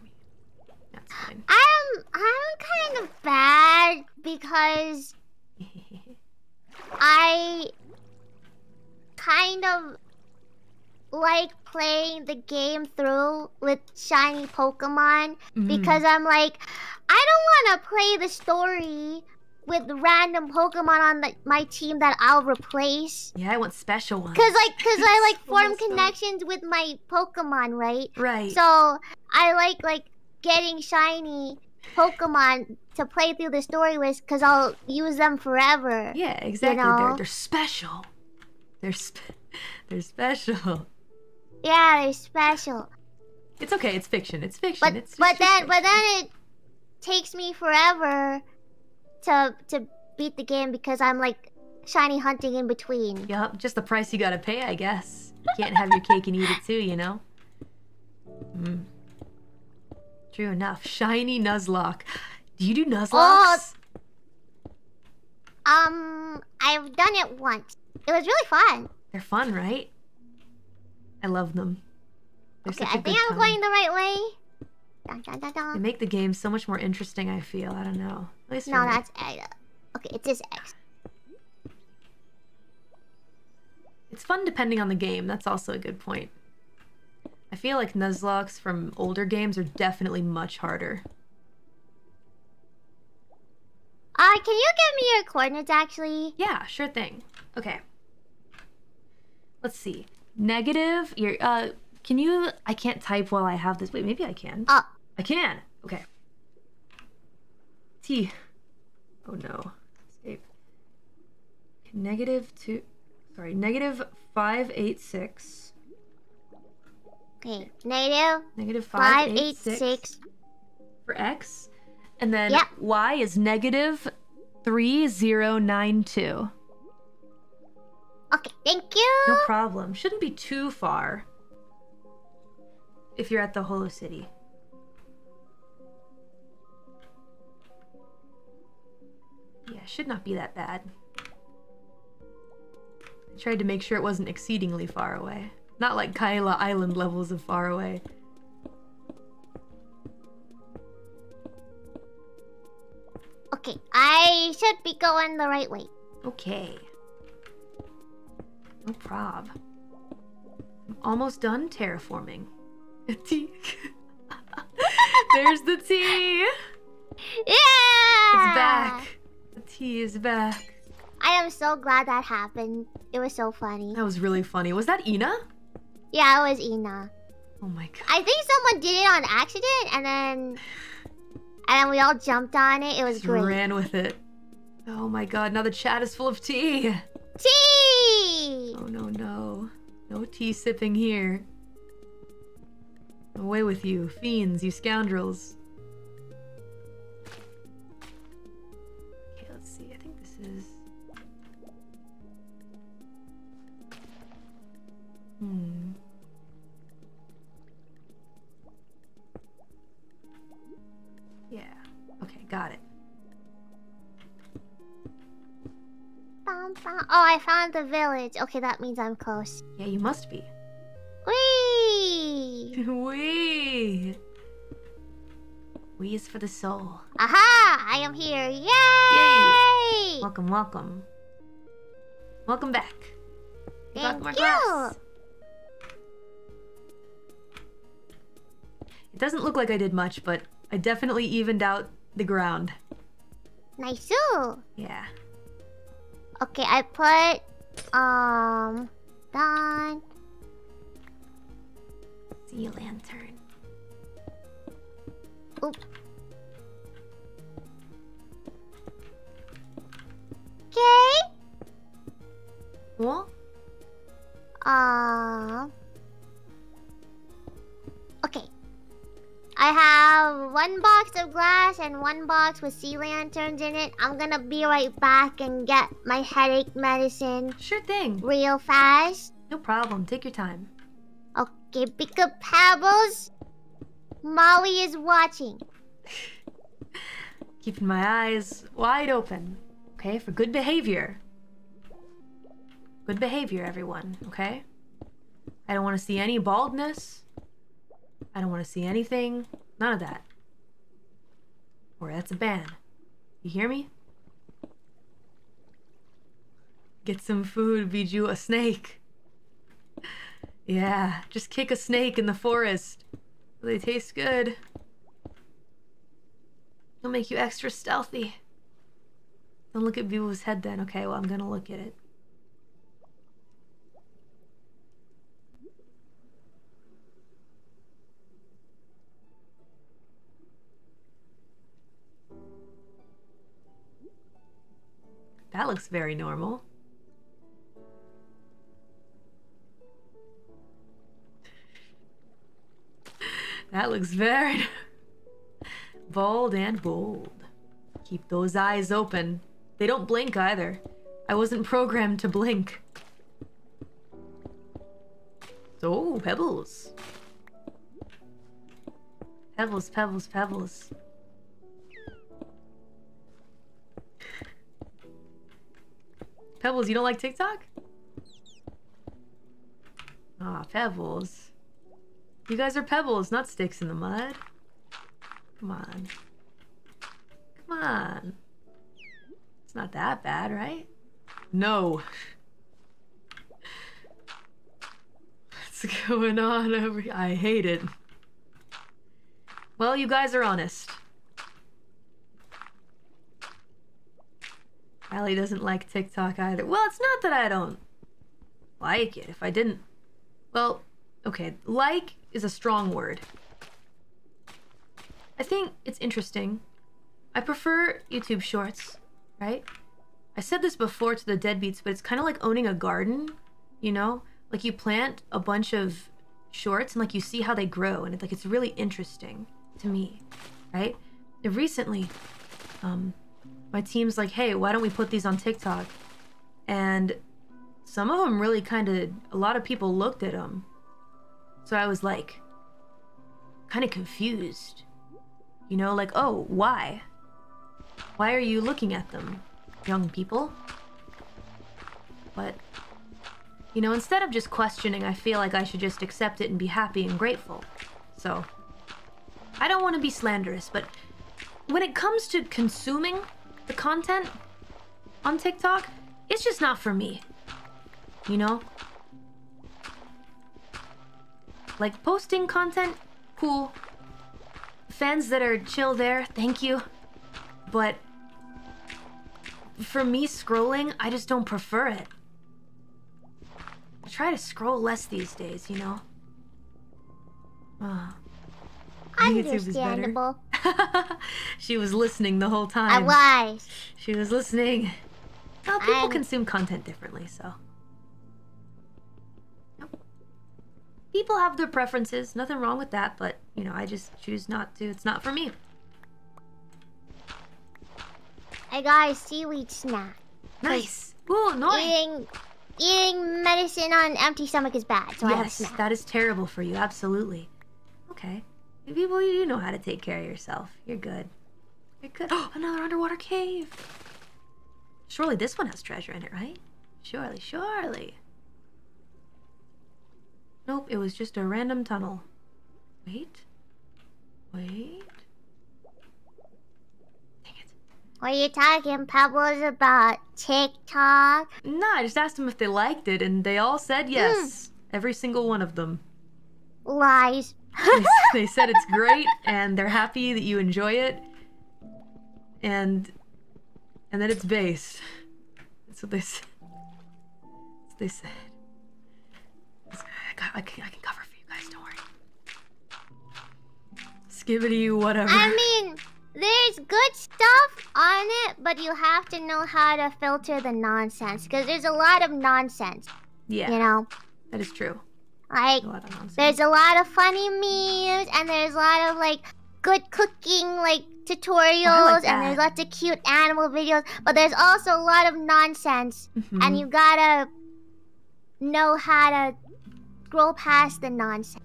Fine. I'm I'm kind of bad because I kind of like playing the game through with shiny Pokemon Mhm. because I'm like, I don't want to play the story with random Pokemon on the, my team that I'll replace. Yeah, I want special ones. Cause like, cause I like form connections with my Pokemon, right? Right. So I like like getting shiny Pokemon to play through the story with because I'll use them forever. yeah, exactly. They're they're special. They're sp- they're special. Yeah, they're special. It's okay. It's fiction. It's fiction. But it's, but then but then it takes me forever to to beat the game because I'm like shiny hunting in between. Yup, just the price you gotta pay, I guess. You can't have your cake and eat it too, you know? Mm. True enough. Shiny Nuzlocke. Do you do Nuzlockes? Um, I've done it once. It was really fun. They're fun, right? I love them. They're Okay, I think I'm time. going the right way. Dun, dun, dun, They make the game so much more interesting, I feel. I don't know. At least No, that's X. Okay, it is X. It's fun depending on the game. That's also a good point. I feel like Nuzlockes from older games are definitely much harder. Uh, can you give me your coordinates actually? Yeah, sure thing. Okay. Let's see. Negative. Your uh, can you? I can't type while I have this. Wait, maybe I can. Uh, I can. Okay. T. Oh no. Escape. Negative two. Sorry, negative five eight six. Okay. Negative Negative five five eight six. for x, and then Yep. y is negative three zero nine two. Okay, thank you. No problem. Shouldn't be too far. If you're at the Holo City. Yeah, should not be that bad. I tried to make sure it wasn't exceedingly far away. Not like Kaela Island levels of far away. Okay, I should be going the right way. Okay. No prob. I'm almost done terraforming. T. There's the tea! Yeah! It's back. The tea is back. I am so glad that happened. It was so funny. That was really funny. Was that Ina? Yeah, it was Ina. Oh my god. I think someone did it on accident, and then and then we all jumped on it. It was Just great. ran with it. Oh my god, now the chat is full of tea. Tea. Oh no, no. No tea sipping here. Away with you, fiends, you scoundrels. Okay, let's see. I think this is. Hmm. Got it. Oh, I found the village. Okay, that means I'm close. Yeah, you must be. Wee! Wee! Wee is for the soul. Aha! I am here. Yay! Yay! Welcome, welcome. Welcome back. You got Thank you. glass. It doesn't look like I did much, but I definitely evened out the ground. Nice. Yeah. Okay, I put um done. Sea lantern. Oop. Okay. What? Um. Uh... I have one box of glass and one box with sea lanterns in it. I'm gonna be right back and get my headache medicine Sure thing. real fast. No problem. Take your time. Okay, pick up Pebbles. Molly is watching. Keeping my eyes wide open. Okay, for good behavior. Good behavior, everyone, okay? I don't want to see any baldness. I don't want to see anything. None of that. Or that's a ban. You hear me? Get some food, Bijou, a snake. Yeah, just kick a snake in the forest. They taste good. It'll make you extra stealthy. Don't look at Biboo's head then. Okay, well, I'm gonna look at it. That looks very normal. That looks very bold and bold. Keep those eyes open. They don't blink either. I wasn't programmed to blink. Oh, pebbles. Pebbles, pebbles, pebbles. Pebbles, you don't like TikTok? Ah, Pebbles. You guys are pebbles, not sticks in the mud. Come on. Come on. It's not that bad, right? No. What's going on over here? I hate it. Well, you guys are honest. Allie doesn't like TikTok either. Well, it's not that I don't like it. If I didn't... Well, okay, like is a strong word. I think it's interesting. I prefer YouTube Shorts, right? I said this before to the deadbeats, but it's kind of like owning a garden, you know? Like you plant a bunch of shorts and like you see how they grow and it's like it's really interesting to me, right? And recently, um, my team's like, hey, why don't we put these on TikTok? And some of them really kind of, a lot of people looked at them. So I was like, kind of confused. You know, like, oh, why? Why are you looking at them, young people? But, you know, instead of just questioning, I feel like I should just accept it and be happy and grateful. So, I don't want to be slanderous, but when it comes to consuming the content on TikTok, it's just not for me. You know? Like posting content, cool. Fans that are chill there, thank you. But for me scrolling, I just don't prefer it. I try to scroll less these days, you know? Ah. YouTube is better. Understandable. she was listening the whole time. I was. She was listening. Well, people I'm- consume content differently, so. People have their preferences. Nothing wrong with that, but, you know, I just choose not to. It's not for me. I got a seaweed snack. Nice. Ooh, nice. Eating eating medicine on empty stomach is bad, so I have a yes, snack. that is terrible for you. Absolutely. Okay. People, you know how to take care of yourself. You're good. You're good. Oh, another underwater cave. Surely this one has treasure in it, right? Surely, surely. Nope, it was just a random tunnel. Wait. Wait. Dang it. What are you talking, Pebbles, about TikTok? Nah, I just asked them if they liked it, and they all said hmm. yes. Every single one of them. Lies. They, they said it's great and they're happy that you enjoy it. And and that it's based. That's what they said. That's what they said. I, got, I, can, I can cover for you guys don't worry. Skibidi whatever. I mean, there's good stuff on it, but you have to know how to filter the nonsense because there's a lot of nonsense. yeah. You know, that is true Like A lot of nonsense. there's a lot of funny memes and there's a lot of like good cooking like tutorials and there's lots of cute animal videos, but there's also a lot of nonsense Mhm. and you gotta know how to scroll past the nonsense.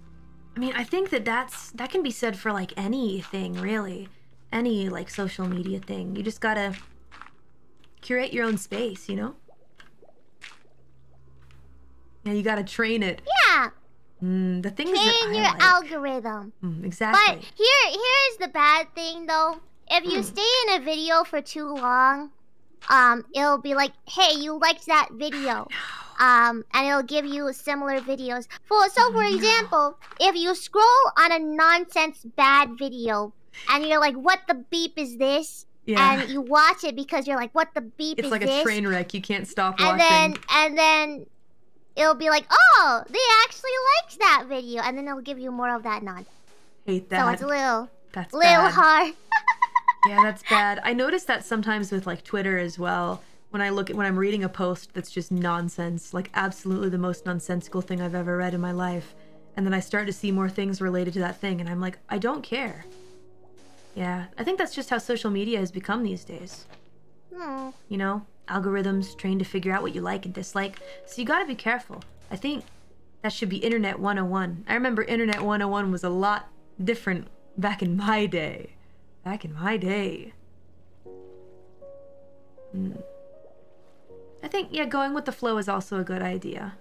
I mean, I think that that's that can be said for like anything really, any like social media thing. You just gotta curate your own space, you know. Yeah, you gotta train it. Yeah, Mm, the things that train I your like. algorithm. Mm, But here, here's the bad thing though. If you Hmm. stay in a video for too long, um, it'll be like, "Hey, you liked that video," um, and it'll give you similar videos. For so, for example, if you scroll on a nonsense bad video and you're like, "What the beep is this?" yeah, and you watch it because you're like, "What the beep it's is like a train wreck. You can't stop and watching. then and then it'll be like, "Oh, they actually liked that video," and then it'll give you more of that nonsense. Hate that. So it's a little, that's little bad. hard. Yeah, that's bad. I notice that sometimes with like Twitter as well. When I look at when I'm reading a post that's just nonsense, like absolutely the most nonsensical thing I've ever read in my life, and then I start to see more things related to that thing, and I'm like, I don't care. Yeah, I think that's just how social media has become these days. Hmm. You know, algorithms trained to figure out what you like and dislike. So you gotta be careful. I think that should be Internet 101. I remember Internet 101 was a lot different back in my day. Back in my day. Hmm. I think, yeah, going with the flow is also a good idea.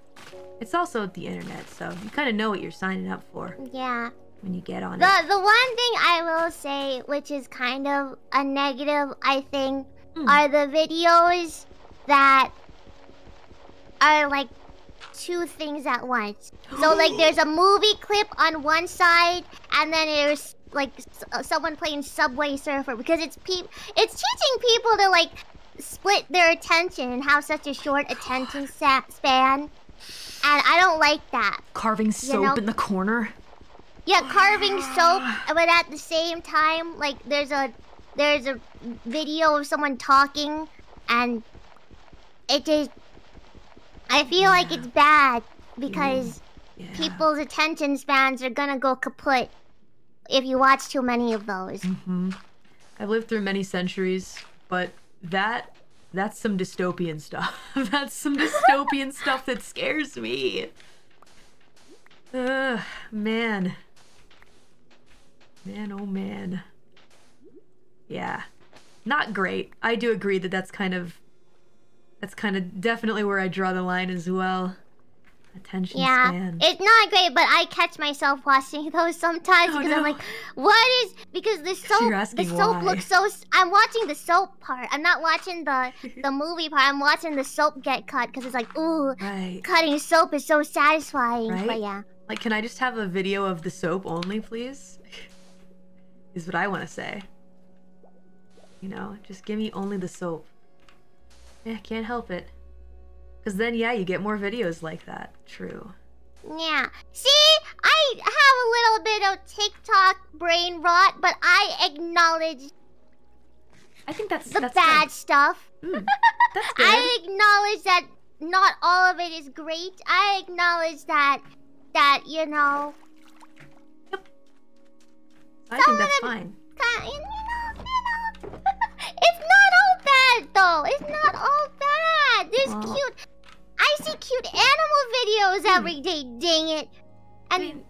It's also the internet, so you kind of know what you're signing up for Yeah. when you get on The it. the one thing I will say, which is kind of a negative, I think, Hmm. are the videos that are like two things at once. So like there's a movie clip on one side, and then there's like s- uh, someone playing Subway Surfer because it's peop it's teaching people to like split their attention and have such a short attention span. And I don't like that. Carving soap know- in the corner. Yeah, carving soap, but at the same time, like there's a there's a video of someone talking, and it just I feel like it's bad because Yeah. people's attention spans are gonna go kaput if you watch too many of those. hmm I've lived through many centuries, but that that's some dystopian stuff. that's some dystopian stuff that scares me. Ugh, man. Man, oh man. Yeah. Not great. I do agree that that's kind of that's kind of definitely where I draw the line as well. Attention Yeah, span. it's not great, but I catch myself watching those sometimes Oh, because I'm like, what is because the soap the soap why. looks so. I'm watching the soap part. I'm not watching the the movie part. I'm watching the soap get cut because it's like, ooh, right. cutting soap is so satisfying. Right? But yeah, Like, can I just have a video of the soap only, please? Is what I want to say. You know, just give me only the soap. Yeah, can't help it. Because then, yeah, you get more videos like that. True. yeah. See, I have a little bit of TikTok brain rot, but I acknowledge I think that's the that's bad stuff. Mm, that's good. I acknowledge that not all of it is great. I acknowledge that that you know, I think that's some fine. kind, you know, you know. It's not all bad though. It's not all bad. There's Well- cute. I see cute animal videos every day. Dang it! I And mean,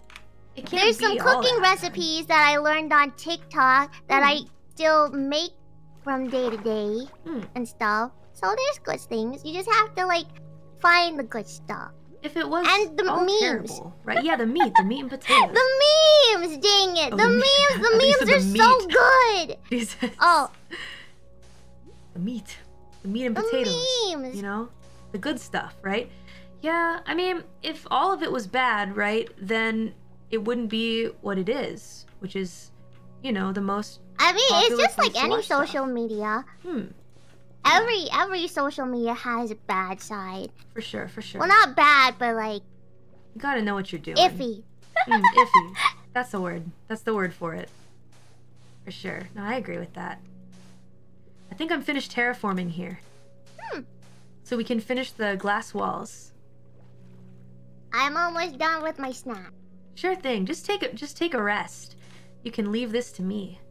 it there's some cooking that recipes that I learned on TikTok that I still make from day to day Hmm. and stuff. So there's good things. You just have to like find the good stuff. If it was And the all memes. terrible, right? Yeah, the meat, the meat and potatoes. The memes, dang it! Oh, the memes, the I memes are the so good. Jesus. Oh, the meat, the meat and the potatoes. memes. you know the good stuff right yeah i mean if all of it was bad right then it wouldn't be what it is which is you know the most I mean, it's just like any watch stuff. social media. hmm Every every social media has a bad side. for sure for sure Well, not bad, but like you gotta know what you're doing iffy. Hmm, iffy that's the word that's the word for it for sure no i agree with that i think i'm finished terraforming here Hmm. so we can finish the glass walls I'm almost done with my snack. Sure thing. Just take a just take a rest. You can leave this to me.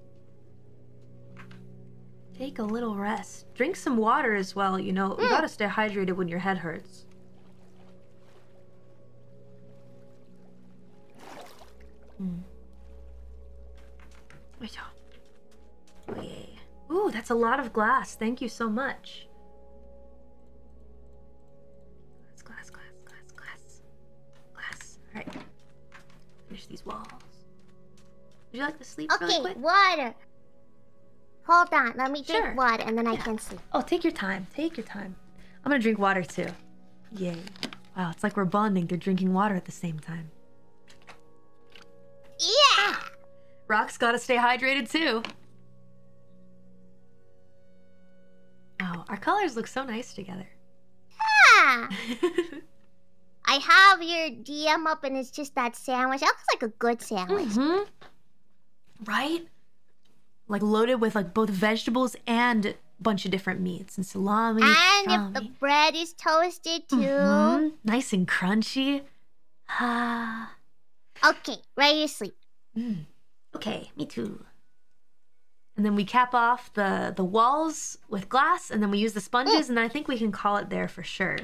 Take a little rest. Drink some water as well, you know. You Mm. gotta stay hydrated when your head hurts. Hmm. Wait, oh. Ooh, that's a lot of glass. Thank you so much. Glass, glass, glass, glass, glass. Glass. Alright. Finish these walls. Would you like to sleep really Okay, quick? water. Hold on, let me drink Sure. water and then I can sleep. Oh, take your time. Take your time. I'm gonna drink water too. Yay. Wow, it's like we're bonding through drinking water at the same time. Yeah! Rock's gotta stay hydrated too. Oh, our colors look so nice together. yeah. I have your DM up and it's just that sandwich. That looks like a good sandwich. hmm Right? Like loaded with like both vegetables and a bunch of different meats and salami. And if the bread is toasted too. Mhm. Nice and crunchy. Ah. Okay, ready to sleep. Mm. Okay, me too. And then we cap off the the walls with glass, and then we use the sponges, mm. and I think we can call it there for sure.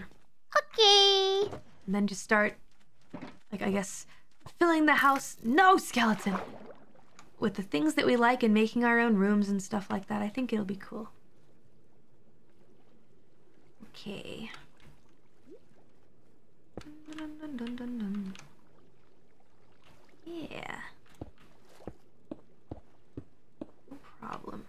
Okay. And then just start, like I guess, filling the house. No skeleton. With the things that we like and making our own rooms and stuff like that. I think it'll be cool. Okay. Dun, dun, dun. Yeah. No problem.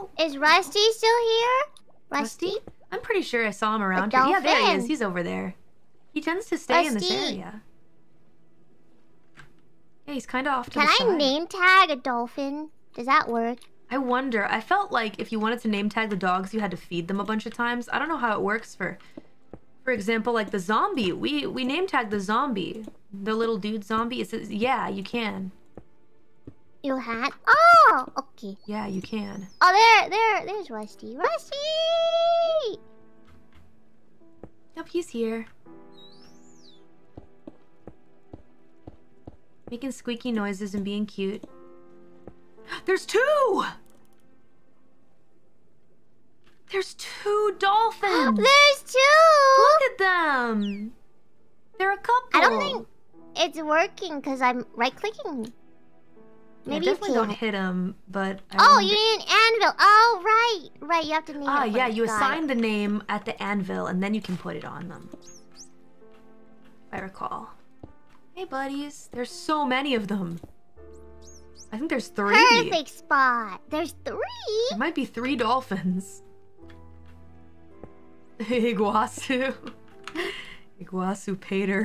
Oh, Is Rusty still here? Rusty? I'm pretty sure I saw him around here. Yeah, there he is. He's over there. He tends to stay in this area. Yeah, he's kind of off to Can the I name tag a dolphin? Does that work? I wonder. I felt like if you wanted to name tag the dogs, you had to feed them a bunch of times. I don't know how it works for, for example, like the zombie. We we name tag the zombie, the little dude zombie. It says, yeah, you can. You had? Oh, okay. Yeah, you can. Oh, there, there, there's Rusty. Rusty! Yep, he's here. Making squeaky noises and being cute. There's two! There's two dolphins! There's two! Look at them! They're a couple. I don't think it's working because I'm right clicking. Yeah, Maybe you definitely don't can't. hit them, but. I Oh, you need an anvil. Oh, right. Right, you have to name Ah, yeah, you assign it. the name at the anvil and then you can put it on them. I recall. Hey, buddies. There's so many of them. I think there's three. Perfect spot. There's three. There might be three dolphins. Iguazu. Iguazu Pater.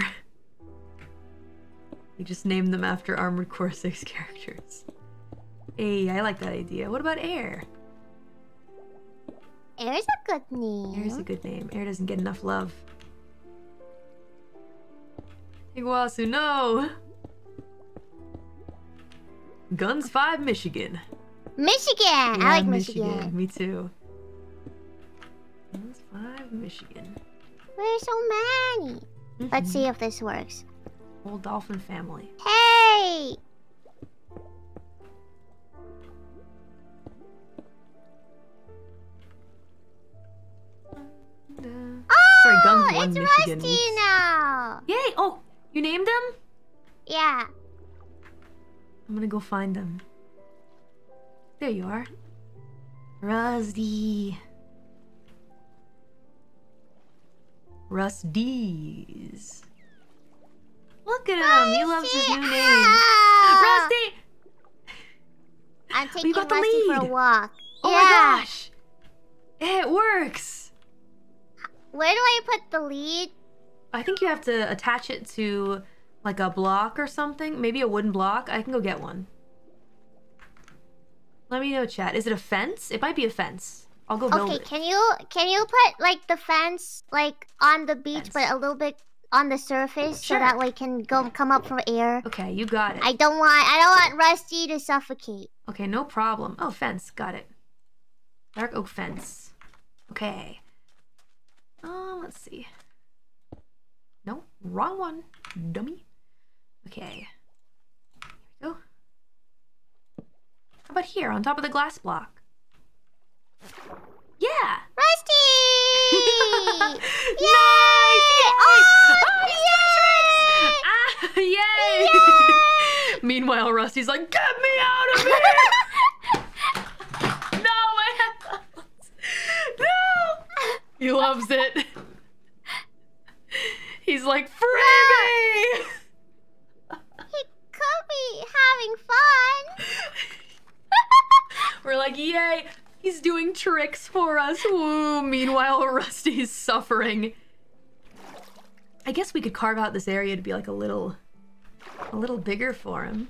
We just named them after Armored Core 6 characters. Hey, I like that idea. What about Ayre? Ayre's a good name. Ayre's a good name. Ayre doesn't get enough love. Iguazu, no! Guns 5 Michigan. Michigan. Yeah, I like Michigan. Me too. Guns 5 Michigan. There's so many. Let's Mhm. see if this works. Whole dolphin family. Hey! Uh, oh, Sorry, Guns 1 it's Michigan. Rusty Oops. now. Yay! Oh, you named them? Yeah. I'm gonna go find them. There you are. Rusty. Rusty's. Look at him. He loves his new name. Ah! Rusty! I'm taking got the Rusty for a lead. walk. Oh yeah. my gosh! It works! Where do I put the lead? I think you have to attach it to like a block or something. Maybe a wooden block. I can go get one. Let me know, chat. Is it a fence? It might be a fence. I'll go build Okay, it. can you can you put like the fence like on the beach, Fence. but a little bit on the surface, Sure. so that way can go come up from air. Okay, you got it. I don't want I don't want Rusty to suffocate. Okay, no problem. Oh, fence. Got it. Dark oak fence. Okay. Um, let's see. No, wrong one, dummy. Okay. Here we go. How about here, on top of the glass block? Yeah! Rusty! Nice! Oh, Ah, yay! Meanwhile, Rusty's like, get me out of here! no, my headphones! No! He loves it. He's like, free me! He could be having fun. We're like, yay! He's doing tricks for us. Woo! Meanwhile, Rusty's suffering. I guess we could carve out this area to be like a little, a little bigger for him.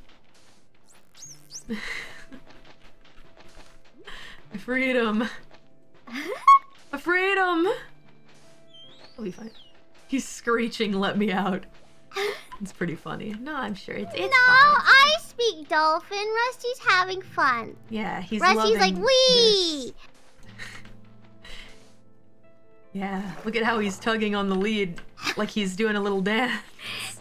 Freedom. freed him. I freed him. He'll be fine. He's screeching, "Let me out!" It's pretty funny. No, I'm sure it's it's no, fine. I speak dolphin. Rusty's having fun. Yeah, he's Rusty's like, wee! Yeah, look at how he's tugging on the lead like he's doing a little dance.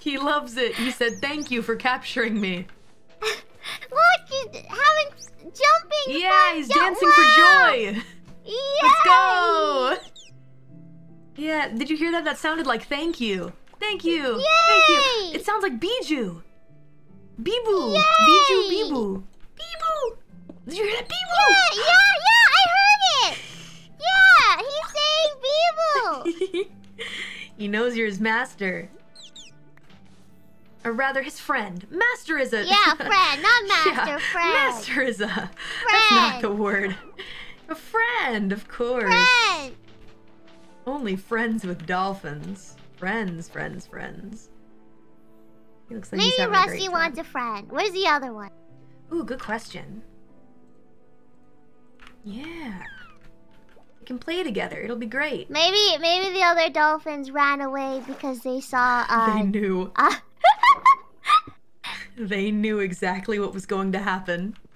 He loves it. He said, "Thank you for capturing me." Look, he's having jumping Yeah, he's Yeah, dancing wow. for joy. Yay! Let's go. Yeah, did you hear that? That sounded like thank you. Thank you. Thank you. It sounds like Bijou. Biboo. Yay! Bijou Biboo. Biboo. Did you hear that? Yeah, Biboo. yeah, yeah, I heard it. Yeah, he's saying Beeble. he knows you're his master. Or rather, his friend. Master is a. Yeah, friend, not master, Yeah, friend. Master is a. Friend. That's not the word. A friend, of course. Friend. Only friends with dolphins. Friends, friends, friends. He looks like he's Maybe a great Rusty time. wants a friend. Where's the other one? Ooh, good question. Yeah. We can play together. It'll be great. Maybe maybe the other dolphins ran away because they saw uh, they knew. uh They knew exactly what was going to happen.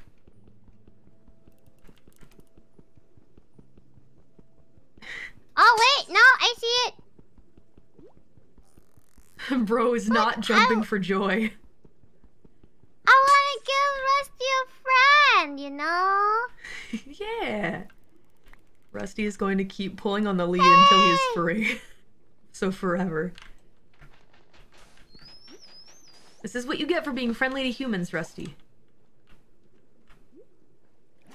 Oh wait, no, I see it. Bro is not jumping Ow. for joy. I want to give Rusty a friend, you know? yeah. Rusty is going to keep pulling on the lead until he's free. so forever. This is what you get for being friendly to humans, Rusty.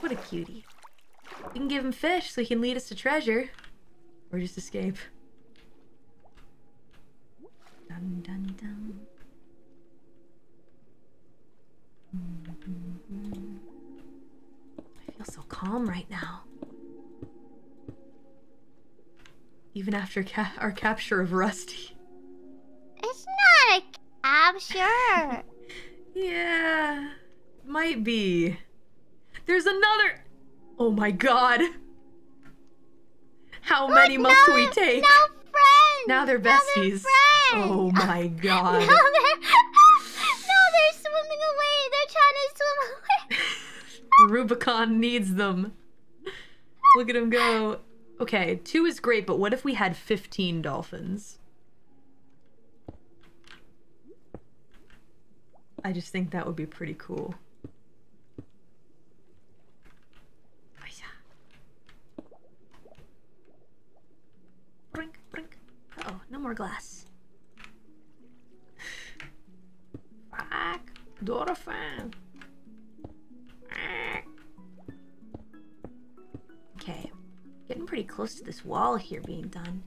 What a cutie. We can give him fish so he can lead us to treasure. Or just escape. Dun dun dun. I feel so calm right now. Even after ca- our capture of Rusty. It's not a capture. Yeah, might be. There's another. Oh my god. How many must now we take? Now friends. Now they're Now besties. friends. Oh my Now god. they're, now they're swimming away. They're trying to swim away. Rubicon needs them. Look at him go. Okay, two is great, but what if we had 15 dolphins? I just think that would be pretty cool. Oh, brink, brink. Oh, no more glass. Fuck. Dolphin. Okay, getting pretty close to this wall here being done.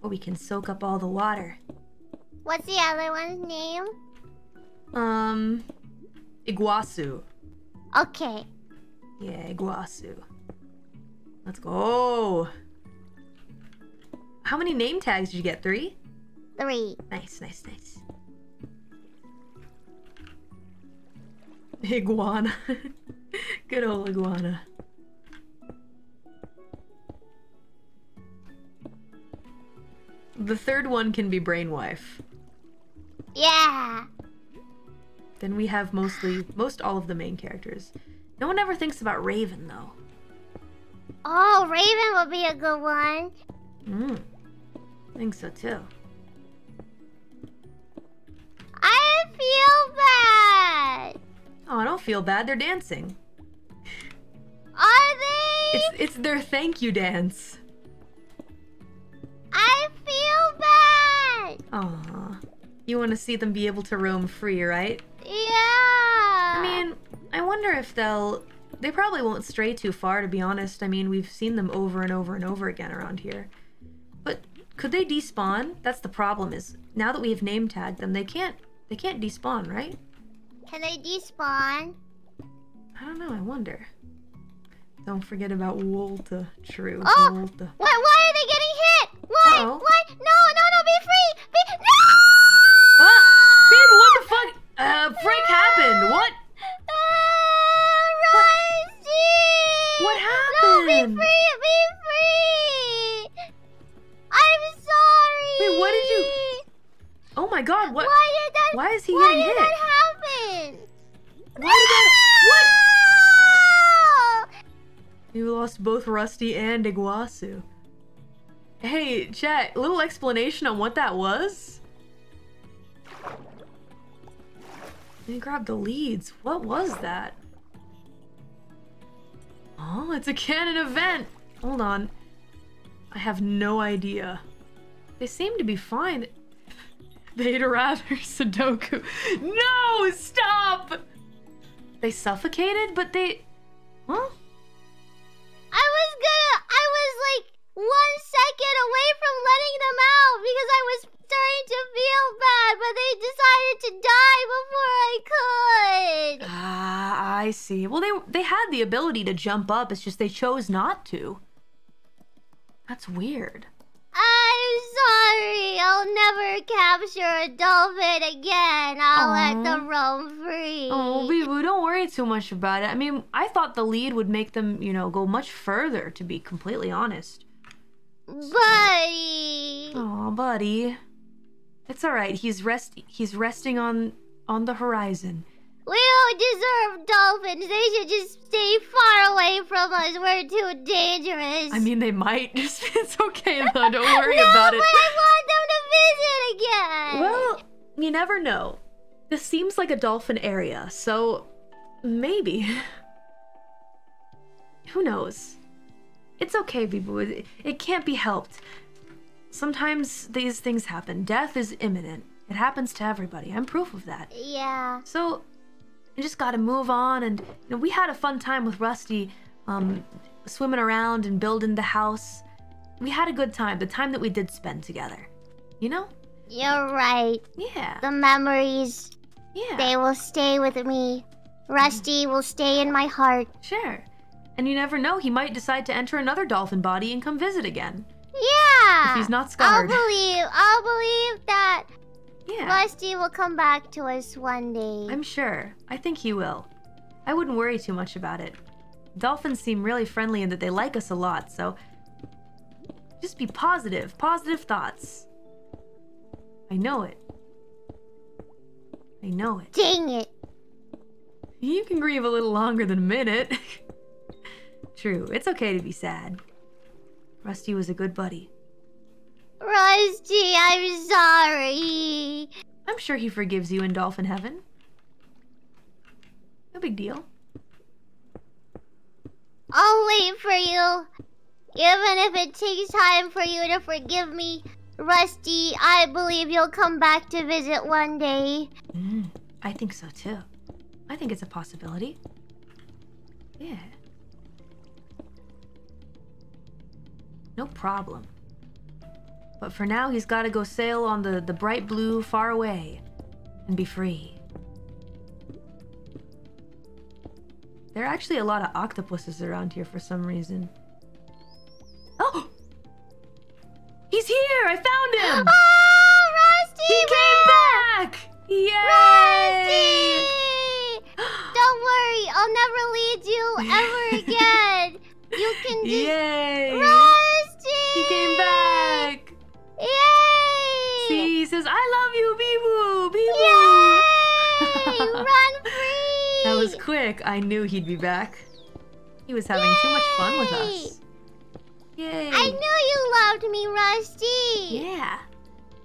Or we can soak up all the water. What's the other one's name? Um, Iguazu. Okay. Yeah, Iguazu. Let's go. How many name tags did you get? Three? Three. Nice, nice, nice. Iguana. Good old iguana. The third one can be Brainwife. Yeah. Then we have mostly most all of the main characters. No one ever thinks about Raven though. Oh, Raven would be a good one. Hmm. I think so too. I feel bad. Oh, I don't feel bad. They're dancing. Are they? It's it's their thank you dance. I feel bad. Aw. You want to see them be able to roam free, right? Yeah. I mean, I wonder if they'll. They probably won't stray too far, to be honest. I mean, we've seen them over and over and over again around here. But could they despawn? That's the problem. Is now that we have name tagged them, they can't. They can't despawn, right? can they despawn? I don't know. I wonder. Don't forget about Wolta. True. Oh! Wolta. What? Why are they getting hit? Why? Uh-oh. What? No, no, no! Be free! Be no! Uh, break happened. What? Ah, Rusty! What No, be happened? free! Be free! I'm sorry. Wait, what did you- Oh my god, what? Why did that? Why is he why getting did hit? that happen? Why did that? What? You lost both Rusty and Iguazu. Hey, chat, a little explanation on what that was? They grabbed the leads. What was that? Oh, it's a canon event. Hold on. I have no idea. They seem to be fine. They'd rather Sudoku. No, stop! They suffocated, but they. Huh? I was gonna. I was like one second away from letting them out because I was starting to feel bad, but they decided to die before I could. Ah, I see. Well, they they had the ability to jump up. It's just they chose not to. That's weird. I'm sorry. I'll never capture a dolphin again. I'll let them roam free. Oh, Biboo, don't worry too much about it. I mean, I thought the lead would make them, you know, go much further. To be completely honest. Buddy. Oh, buddy. It's all right. He's rest. He's resting on on the horizon. We don't deserve dolphins. They should just stay far away from us. We're too dangerous. I mean, they might. It's okay though. Don't worry no, about but it. I want them to visit again. Well, you never know. This seems like a dolphin area, so maybe. Who knows? It's okay, Biboo. It can't be helped. Sometimes these things happen. Death is imminent. It happens to everybody. I'm proof of that. yeah. So, you just gotta move on. And you know, we had a fun time with Rusty, um, swimming around and building the house. We had a good time. The time that we did spend together. You know? You're right. Yeah. The memories, Yeah. they will stay with me. Rusty will stay in my heart. Sure. And you never know, he might decide to enter another dolphin body and come visit again. Yeah. If he's not I'll believe. I'll believe that Yeah. Rusty will come back to us one day. I'm sure. I think he will. I wouldn't worry too much about it. Dolphins seem really friendly and that they like us a lot, so just be positive, positive thoughts. I know it. I know it. Dang it. You can grieve a little longer than a minute. True, it's okay to be sad. Rusty was a good buddy. Rusty, I'm sorry. I'm sure he forgives you in Dolphin Heaven. No big deal. I'll wait for you. Even if it takes time for you to forgive me, Rusty, I believe you'll come back to visit one day. Mm, I think so too. I think it's a possibility. Yeah. No problem. But for now, he's got to go sail on the, the bright blue far away and be free. There are actually a lot of octopuses around here for some reason. Oh! He's here! I found him! Oh, Rusty! He came back! Yay! Rusty! Don't worry, I'll never lead you ever again. You can just. Yay! Rusty! He came back! Yay! See, he says, I love you, Biboo! Yay! Biboo! quick, I knew he'd be back. He was having too much fun with us. Yay! I knew you loved me, Rusty. Yeah.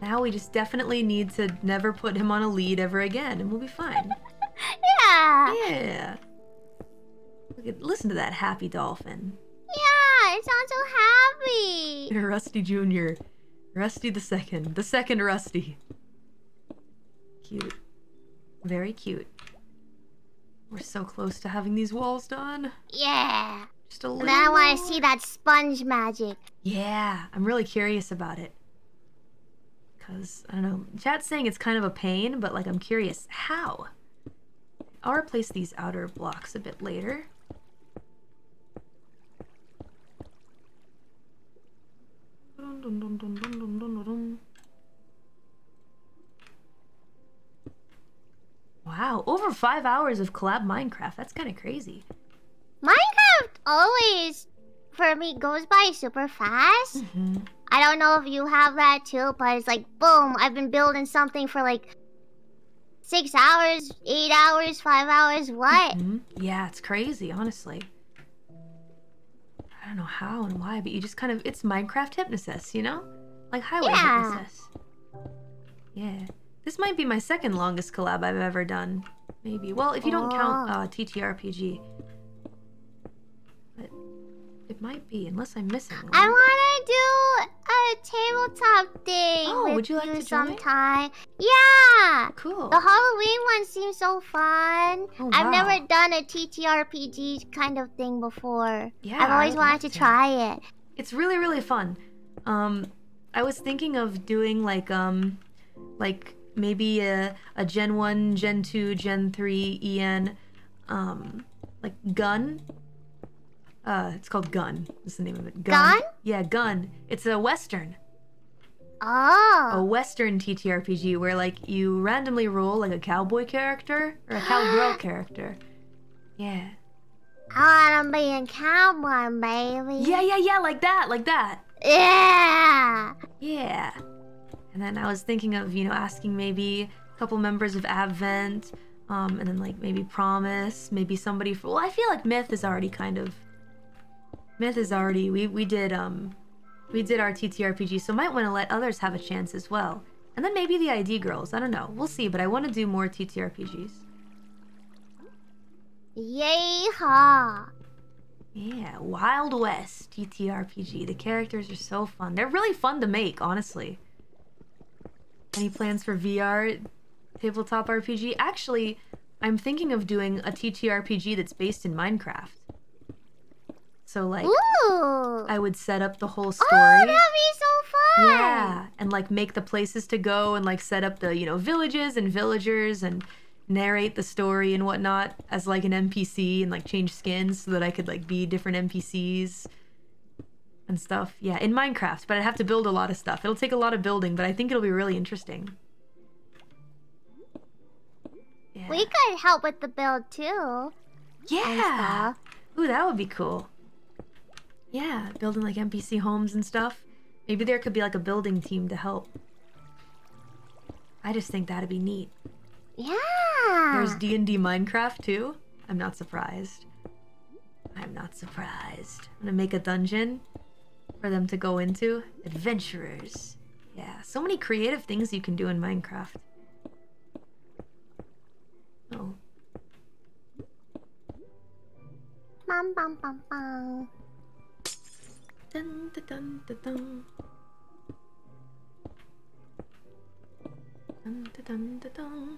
Now we just definitely need to never put him on a lead ever again, and we'll be fine. Yeah. Yeah. Look at, listen to that happy dolphin. Yeah, it sounds so happy. Rusty Jr. Rusty the second. The second Rusty. Cute. Very cute. We're so close to having these walls done. Yeah. Just a little. And then I want to see that sponge magic. Yeah, I'm really curious about it. Cause I don't know. Chat's saying it's kind of a pain, but like I'm curious how. I'll replace these outer blocks a bit later. Dun, dun, dun, dun, dun, dun, dun. Wow, over five hours of collab Minecraft. That's kind of crazy. Minecraft always, for me, goes by super fast. hmm I don't know if you have that too, but it's like, boom, I've been building something for like six hours, eight hours, five hours, what? Mhm. Yeah, it's crazy, honestly. I don't know how and why, but you just kind of it's Minecraft hypnosis, you know? Like highway Yeah. hypnosis. Yeah. This might be my second longest collab I've ever done. Maybe. Well, if you don't count uh, TTRPG. It might be, unless I'm missing one. I want to do a tabletop thing Oh, with would you like to join? sometime. Yeah. Cool. The Halloween one seems so fun. Oh, wow. I've never done a TTRPG kind of thing before. Yeah, I've always wanted to to. try it. It's really really fun. Um, I was thinking of doing like um, like maybe a a Gen one, Gen two, Gen three EN, um, like gun. Uh, it's called Gun. Is the name of it? Gun? Yeah, Gun. It's a western, Oh. a western TTRPG where like you randomly roll like a cowboy character or a cowgirl character. Yeah. I want to be a cowboy, baby. Yeah, yeah, yeah, like that, like that. Yeah. Yeah. And then I was thinking of, you know, asking maybe a couple members of Advent, um, and then like maybe Promise, maybe somebody for. Well, I feel like Myth is already kind of. Myth is already. We we did um, we did our TTRPG, so might want to let others have a chance as well. And then maybe the ID girls. I don't know. We'll see. But I want to do more TTRPGs. Yeehaw. Yeah, Wild West TTRPG. The characters are so fun. They're really fun to make, honestly. Any plans for VR tabletop RPG? Actually, I'm thinking of doing a TTRPG that's based in Minecraft. So like Ooh. I would set up the whole story. oh, story. that'd be so fun. Yeah, and like make the places to go and like set up the, you know, villages and villagers and narrate the story and whatnot as like an NPC and like change skins so that I could like be different NPCs and stuff. Yeah, in Minecraft, but I'd have to build a lot of stuff. It'll take a lot of building, but I think it'll be really interesting. Yeah. We could help with the build too. yeah. Ooh, that would be cool. Yeah, building like NPC homes and stuff. Maybe there could be like a building team to help. I just think that'd be neat. Yeah. There's D&D Minecraft too. I'm not surprised. I'm not surprised. I'm gonna make a dungeon for them to go into. Adventurers. Yeah, so many creative things you can do in Minecraft. Oh, Bum, bum, bum, bum. Dun dun dun dun dun. Dun.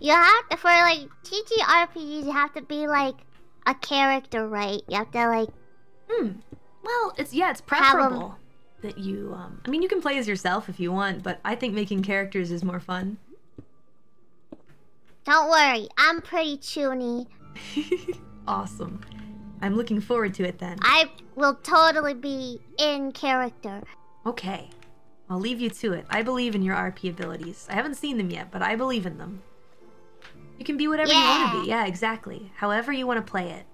You have to, for like TTRPGs, you have to be like a character, right? You have to like. Hmm. Well, it's yeah, it's preferable that you. Um, I mean, you can play as yourself if you want, but I think making characters is more fun. Don't worry, I'm pretty chuuni. awesome. I'm looking forward to it then. I will totally be in character. Okay. I'll leave you to it. I believe in your RP abilities. I haven't seen them yet, but I believe in them. You can be whatever you want to be. Yeah, exactly. However you want to play it.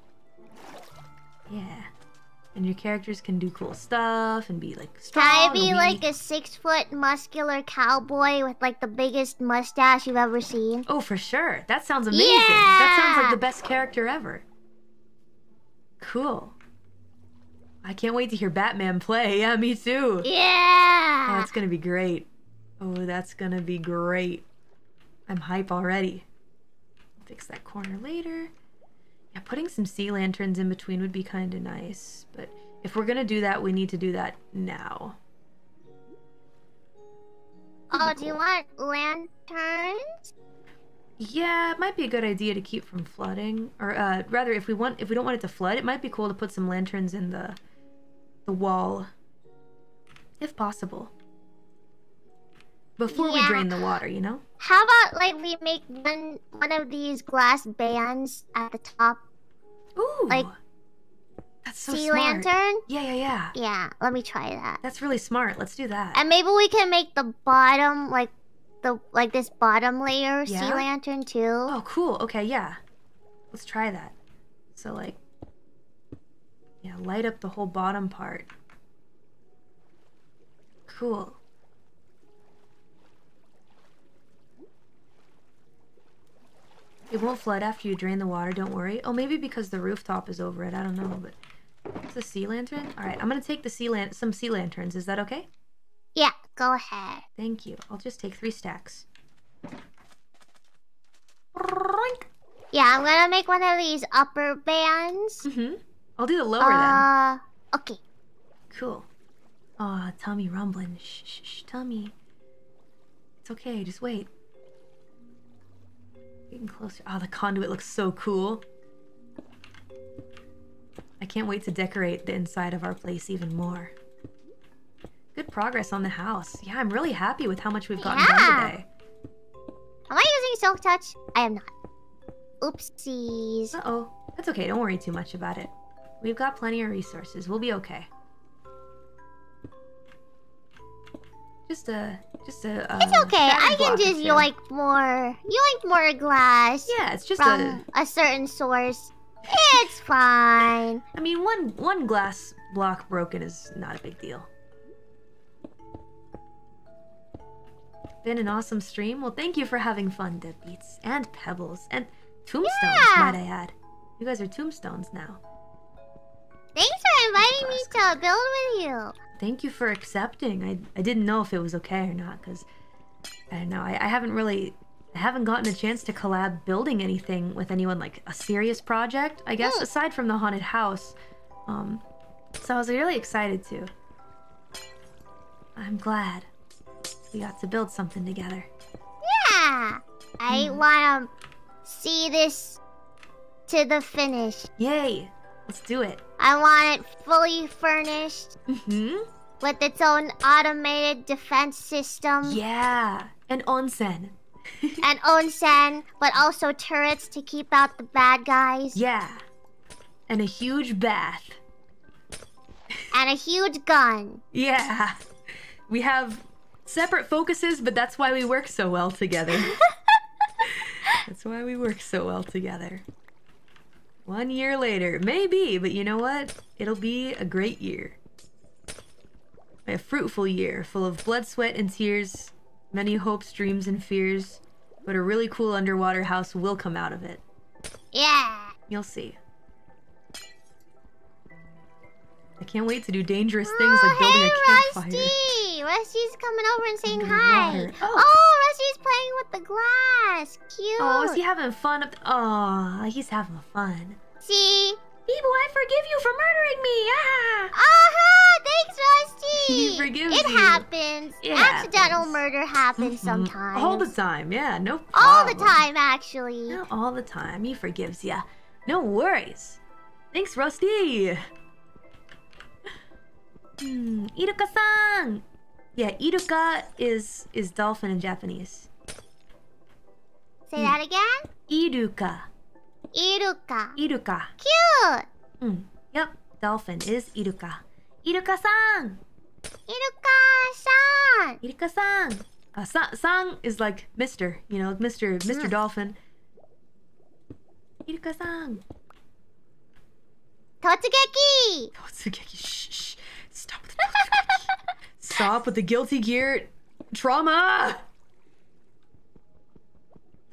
Yeah. and your characters can do cool stuff and be like strong. Can I be like a six foot muscular cowboy with like the biggest mustache you've ever seen? Oh, for sure. That sounds amazing. Yeah! That sounds like the best character ever. Cool. I can't wait to hear Batman play. Yeah, me too. Oh, Yeah. that's gonna be great. Oh, that's gonna be great. I'm hype already. Fix that corner later. Yeah, putting some sea lanterns in between would be kind of nice, but if we're gonna do that, we need to do that now. Oh, do you want lanterns? Yeah, it might be a good idea to keep from flooding, or uh, rather, if we want, if we don't want it to flood, it might be cool to put some lanterns in the, the wall, if possible. Before we drain the water, you know. How about like we make one one of these glass bands at the top? Ooh, Like, that's so sea smart. lantern? Yeah, yeah, yeah. Yeah, let me try that. That's really smart. Let's do that. And maybe we can make the bottom like the like this bottom layer sea lantern too. Oh, cool. Okay, yeah. Let's try that. So, like, yeah, light up the whole bottom part. Cool. It won't flood after you drain the water, don't worry. Oh, maybe because the rooftop is over it. I don't know, but it's a sea lantern. All right, I'm gonna take the sea lan- some sea lanterns. Is that okay? Yeah, go ahead. Thank you. I'll just take three stacks. Yeah, I'm gonna make one of these upper bands. Mm-hmm. I'll do the lower then. Uh, okay. Cool. Aw, tummy rumbling. Shh, shh, shh, tummy. It's okay, just wait. Getting closer. Oh, the conduit looks so cool. I can't wait to decorate the inside of our place even more. Good progress on the house. Yeah, I'm really happy with how much we've gotten done today. Am I using silk touch? I am not. Oopsies. Uh-oh. That's okay, don't worry too much about it. We've got plenty of resources. We'll be okay. Just a, just a. Uh, It's okay. I can just two. yoink more. Yoink more glass Yeah, it's just a. from a certain source. It's fine. I mean, one one glass block broken is not a big deal. Been an awesome stream. Well, thank you for having fun, Deadbeats, and Pebbles, and Tombstones. Yeah. Might I add? You guys are Tombstones now. Thanks for inviting me to build with you. Thank you for accepting. I I didn't know if it was okay or not, cause I don't know. I, I haven't really. I haven't gotten a chance to collab building anything with anyone like a serious project, I guess, Hmm. aside from the haunted house. Um, so I was really excited to. I'm glad we got to build something together. Yeah. I Hmm. wanna see this to the finish. Yay! Let's do it. I want it fully furnished hmm with its own automated defense system Yeah, and onsen. and onsen, but also turrets to keep out the bad guys Yeah, and a huge bath. and a huge gun. Yeah. We have separate focuses, but that's why we work so well together. that's why we work so well together. One year later, maybe, but you know what? It'll be a great year. A fruitful year, full of blood, sweat, and tears, many hopes, dreams, and fears. But a really cool underwater house will come out of it. Yeah. You'll see. I can't wait to do dangerous things like building oh, a campfire. Rusty! Rusty's coming over and saying hi. Oh. Oh. Rusty's playing with the glass. Cute. Oh, is he having fun? Up oh, he's having fun. See? Biboo, I forgive you for murdering me. Ah! Aha! Thanks, Rusty. He forgives it you. happens. It Accidental happens. murder happens Mhm. sometimes. All the time, yeah, no All the time, actually. No, all the time. He forgives ya. No worries. Thanks, Rusty. Hmm, Iruka-san. Yeah, Iruka is is dolphin in Japanese. Say Hmm. that again. Iruka. Iruka. Iruka. Cute. Mm. Yep, dolphin is Iruka. Iruka-san. Iruka-san. Iruka-san. Uh, sa- sang is like Mr. You know, Mr. Mr. Mm. Dolphin. Iruka-san. Totsugeki! Totsugeki, shh, shh. Stop with the Totsugeki. Stop with the guilty gear trauma.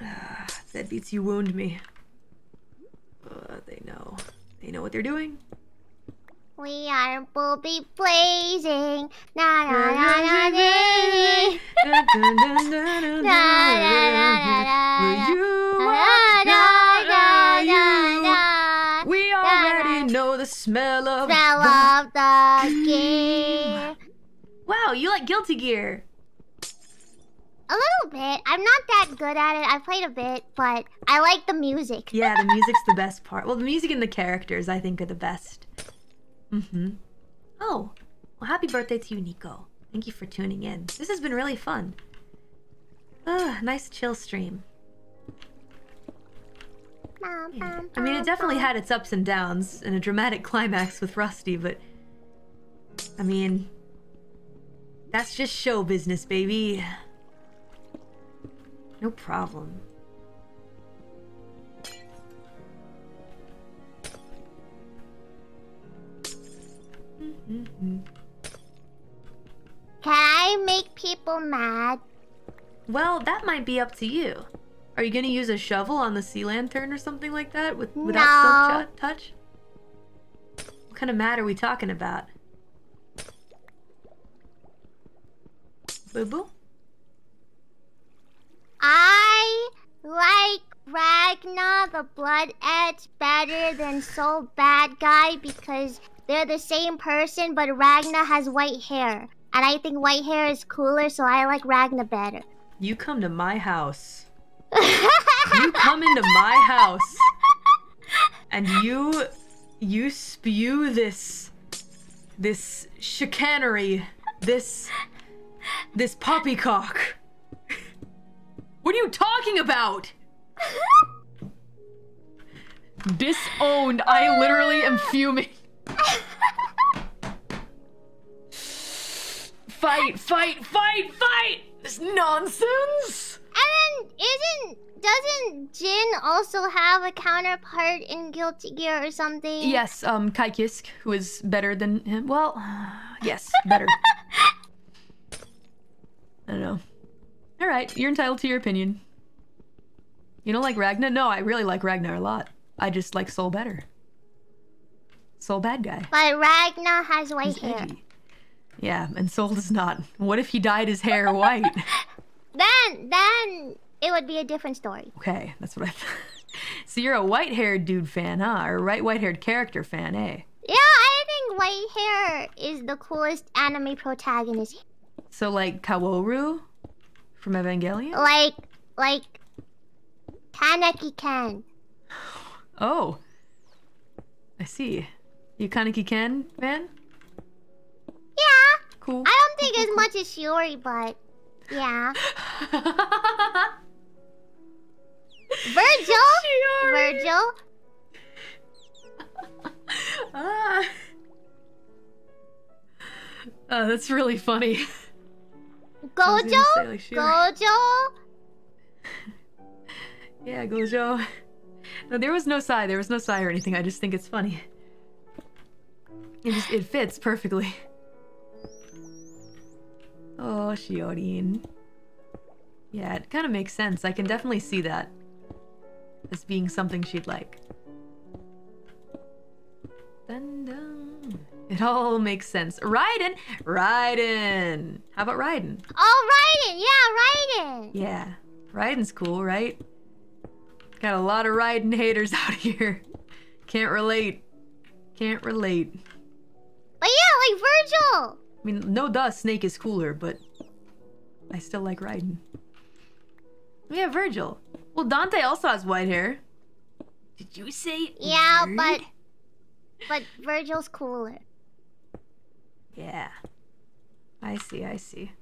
Ah, that beats you wound me. Uh, they know. They know what they're doing. We are booby blazing. Na na na na na. We already know the smell of Smell the- of the gear. Wow, you like Guilty Gear. A little bit. I'm not that good at it. I played a bit, but I like the music. Yeah, the music's the best part. Well, the music and the characters, I think, are the best. Mm-hmm. Oh, well, happy birthday to you, Nico. Thank you for tuning in. This has been really fun. Ah, nice chill stream. Bum, I mean, it definitely had its ups and downs and a dramatic climax with Rusty, but I mean, that's just show business, baby. No problem. Can I make people mad? Well, that might be up to you. Are you gonna use a shovel on the sea lantern or something like that with without No. touch? What kind of mad are we talking about? Boo boo? I like Ragnar the Blood Edge better than Sol Badguy because they're the same person, but Ragna has white hair. And I think white hair is cooler, so I like Ragnar better. You come to my house. You come into my house and you you spew this this chicanery, this this poppycock. What are you talking about? Disowned. I literally am fuming. Fight, fight, fight, fight! This nonsense! And then isn't doesn't Jin also have a counterpart in Guilty Gear or something? Yes, um, Ky Kiske, who is better than him. Well, yes, better. I don't know. All right, you're entitled to your opinion. You don't like Ragna? No, I really like Ragna a lot. I just like Sol better. Sol Badguy. But Ragna has white He's hair. edgy. Yeah, and Sol does not. What if he dyed his hair white? Then then it would be a different story. okay, that's what I thought. So you're a white-haired dude fan, huh? Or a right white-haired character fan, eh? Yeah, I think white hair is the coolest anime protagonist. So like Kaworu from Evangelion? Like like Kaneki Ken. Oh. I see. You Kaneki Ken fan? Yeah. Cool. I don't think as much as Shiori, but yeah. Virgil? Shiori. Virgil? ah. Oh, that's really funny. Gojo? say, like, Gojo? Yeah, Gojo. No, there was no sigh. There was no sigh or anything. I just think it's funny. It just it fits perfectly. Oh, Shiorin. Yeah, it kind of makes sense. I can definitely see that as being something she'd like. It all makes sense. Raiden! Raiden! How about Raiden? Oh, Raiden! Yeah, Raiden! Yeah, Raiden's cool, right? Got a lot of Raiden haters out here. Can't relate. Can't relate. But yeah, like Virgil! I mean, no duh, Snake is cooler, but I still like Raiden. Yeah, Virgil. Well, Dante also has white hair. Did you say Yeah, but but Virgil's cooler. Yeah. I see, I see.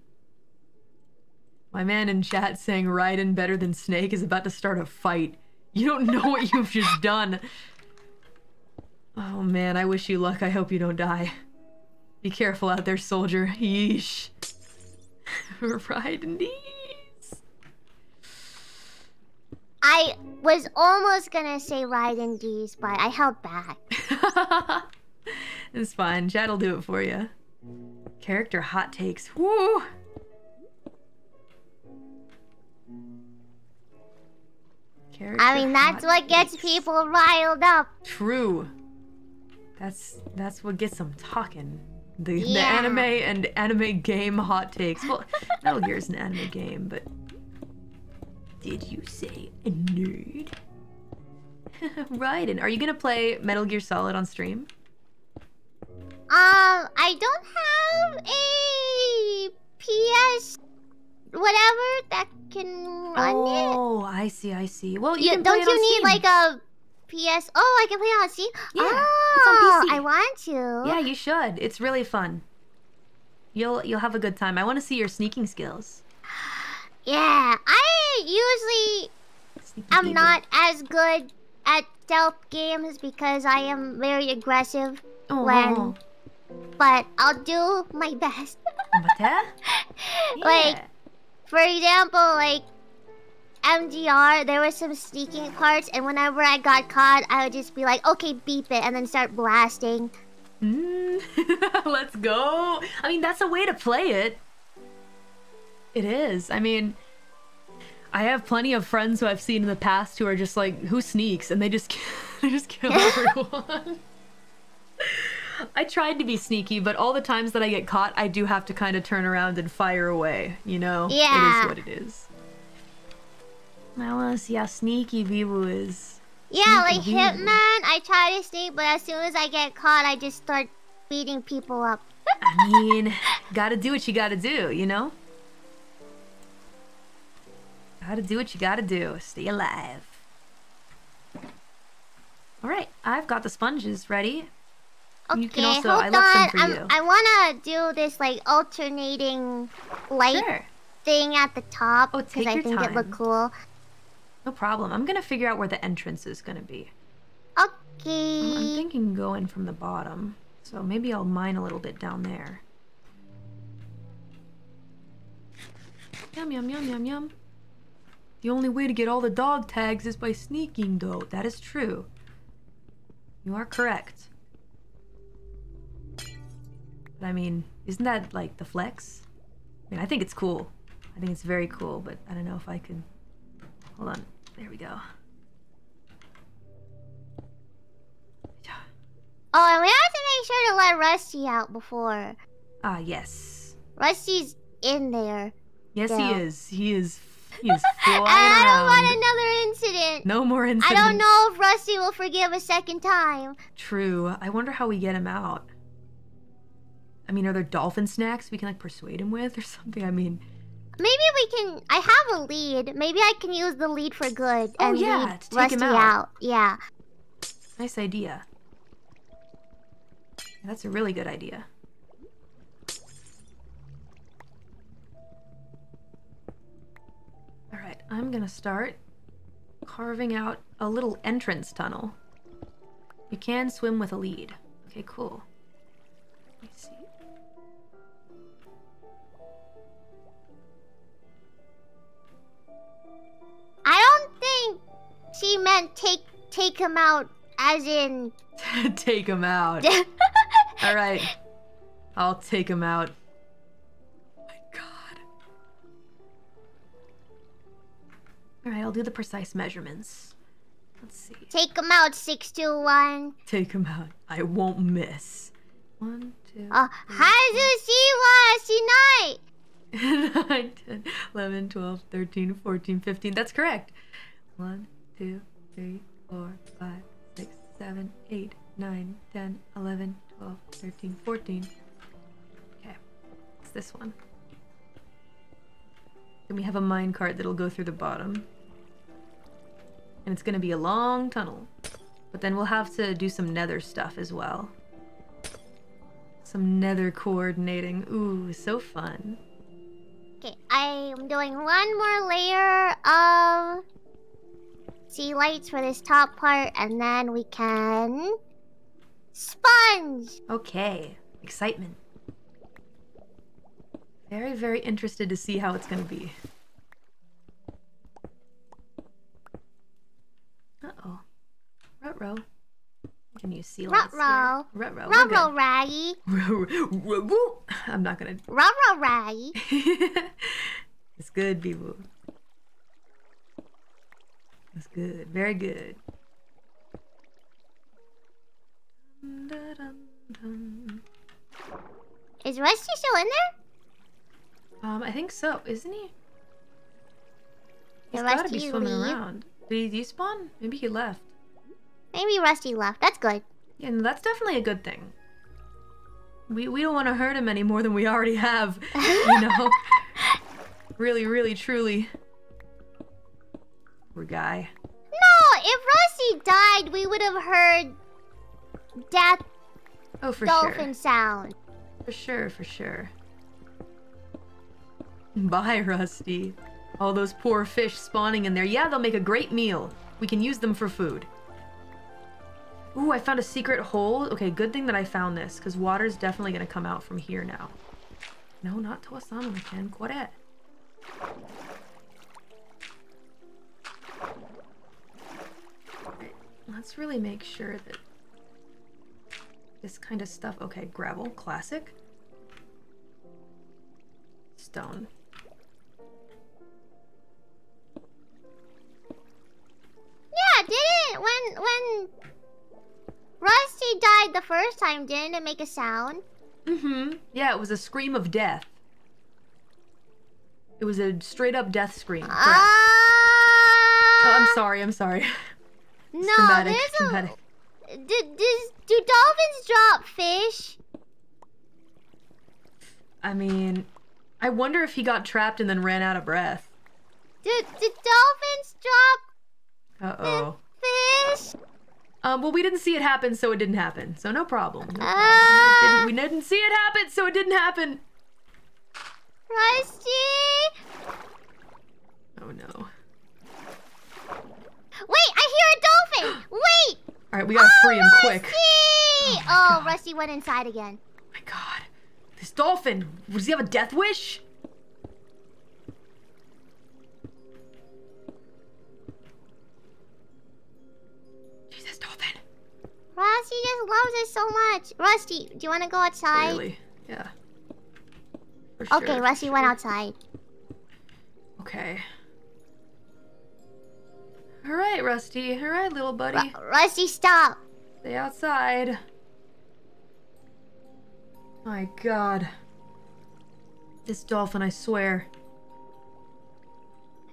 My man in chat saying Raiden better than Snake is about to start a fight. You don't know what you've just done. Oh man, I wish you luck. I hope you don't die. Be careful out there, soldier. Yeesh. Raiden these. I was almost gonna say Raiden D's, but I held back. it's fine. Chat'll do it for you. Character hot takes. Woo! Character I mean, that's what gets people riled up. True. That's that's what gets them talking. The, the anime and anime game hot takes. Well, Metal Gear is an anime game, but did you say a nerd? right. And are you gonna play Metal Gear Solid on stream? Um, I don't have a PS whatever that can run it. oh, I see. I see. Well, you, You, can play don't on you need Steam. like a PS? Oh, I can play it on Steam. Yeah, oh, it's on PC. I want to. Yeah, you should. It's really fun. You'll you'll have a good time. I want to see your sneaking skills. Yeah, I usually am beaver. not as good at stealth games because I am very aggressive. Oh, when- But I'll do my best. uh, Like, yeah. For example, like MGR, there were some sneaking parts, and whenever I got caught, I would just be like, "Okay, beep it," and then start blasting. Mm, let's go. I mean, that's a way to play it. It is. I mean, I have plenty of friends who I've seen in the past who are just like, who sneaks, and they just they just kill everyone. I tried to be sneaky, but all the times that I get caught, I do have to kind of turn around and fire away. You know, Yeah. it is what it is. I want to see how sneaky Biboo is. Yeah, like Sneaky beaver. Hitman, I try to sneak, but as soon as I get caught, I just start beating people up. I mean, gotta do what you gotta do, you know? Gotta do what you gotta do. Stay alive. Alright, I've got the sponges ready. Okay, You can also- hold I left some on. for I'm- you. I wanna do this like alternating light Sure. thing at the top Oh, because take I think it looked cool. No problem. I'm gonna figure out where the entrance is gonna be. Okay. I'm, I'm thinking going from the bottom. So maybe I'll mine a little bit down there. Yum, yum, yum, yum, yum. The only way to get all the dog tags is by sneaking, though. That is true. You are correct. I mean, isn't that like the flex? I mean, I think it's cool. I think it's very cool, but I don't know if I could. Hold on. There we go. Oh, and we have to make sure to let Rusty out before. Ah, yes. Rusty's in there. Yes, Yeah. he is. He is. He is flying and I don't want another incident. No more incidents. I don't know if Rusty will forgive a second time. True. I wonder how we get him out. I mean, are there dolphin snacks we can like persuade him with or something? I mean, Maybe we can. I have a lead. Maybe I can use the lead for good Oh, and yeah, lead to take him Rusty out. Yeah. nice idea. That's a really good idea. All right, I'm gonna start carving out a little entrance tunnel. You can swim with a lead. Okay, cool. She meant take take him out as in. take him out. All right, I'll take him out. my God. All right, I'll do the precise measurements. Let's see. take him out. Six two one. Take him out. I won't miss. One, two, Uh, Hazushi wa shinai. 9, 10, 11, 12, 13, 14, 15. That's correct. 1, 2, 3, 4, 5, 6, 7, 8, 9, 10, 11, 12, 13, 14. Okay. It's this one. Then we have a minecart that'll go through the bottom. And it's gonna be a long tunnel. But then we'll have to do some nether stuff as well. Some nether coordinating. Ooh, so fun. Okay, I'm doing one more layer of sea lights for this top part, and then we can sponge. Okay, excitement. Very, very interested to see how it's gonna be. Uh oh. Ruh-roh. Can you see Ruh-roh. Ruh-roh. Ruh-roh, Raggy. Ruh-roh. I'm not gonna. Ruh-roh, Raggy. it's good, people. It's good. Very good. Is Rusty still in there? Um, I think so. Isn't he? He's gotta be swimming leave? around. Did he despawn? Maybe he left. Maybe Rusty left. That's good. Yeah, no, that's definitely a good thing. We we don't want to hurt him any more than we already have. You know. really, really, truly. Poor guy. No, if Rusty died, we would have heard death Oh, for dolphin sure. sound. For sure, for sure. Bye, Rusty. All those poor fish spawning in there. Yeah, they'll make a great meal. We can use them for food. Ooh, I found a secret hole. Okay, good thing that I found this, because water's definitely gonna come out from here now. No, not to Toasama again. Kore. Alright, Let's really make sure that this kind of stuff. Okay, gravel, classic. Stone. Yeah, didn't when when Rusty died the first time, didn't it make a sound? Mm-hmm. Yeah, it was a scream of death. It was a straight up death scream. Ah. Oh, I'm sorry, I'm sorry. It's No, there's a. dramatic. Do, does, do dolphins drop fish? I mean, I wonder if he got trapped and then ran out of breath. Do, do dolphins drop Uh-oh. fish? Um, well, we didn't see it happen, so it didn't happen. So no problem. No problem. Ah. It didn't- we didn't see it happen, so it didn't happen. Rusty? Oh no. Wait, I hear a dolphin! Wait! All right, we gotta oh, free him quick. Rusty! Oh my Oh, God. Rusty went inside again. Oh my god. This dolphin, does he have a death wish? Jesus, dolphin. Rusty just loves it so much. Rusty, do you want to go outside? Really? Yeah. Okay, sure, Rusty went outside. Okay. All right, Rusty. All right, little buddy. Ru- Rusty, stop. Stay outside. My god. This dolphin, I swear.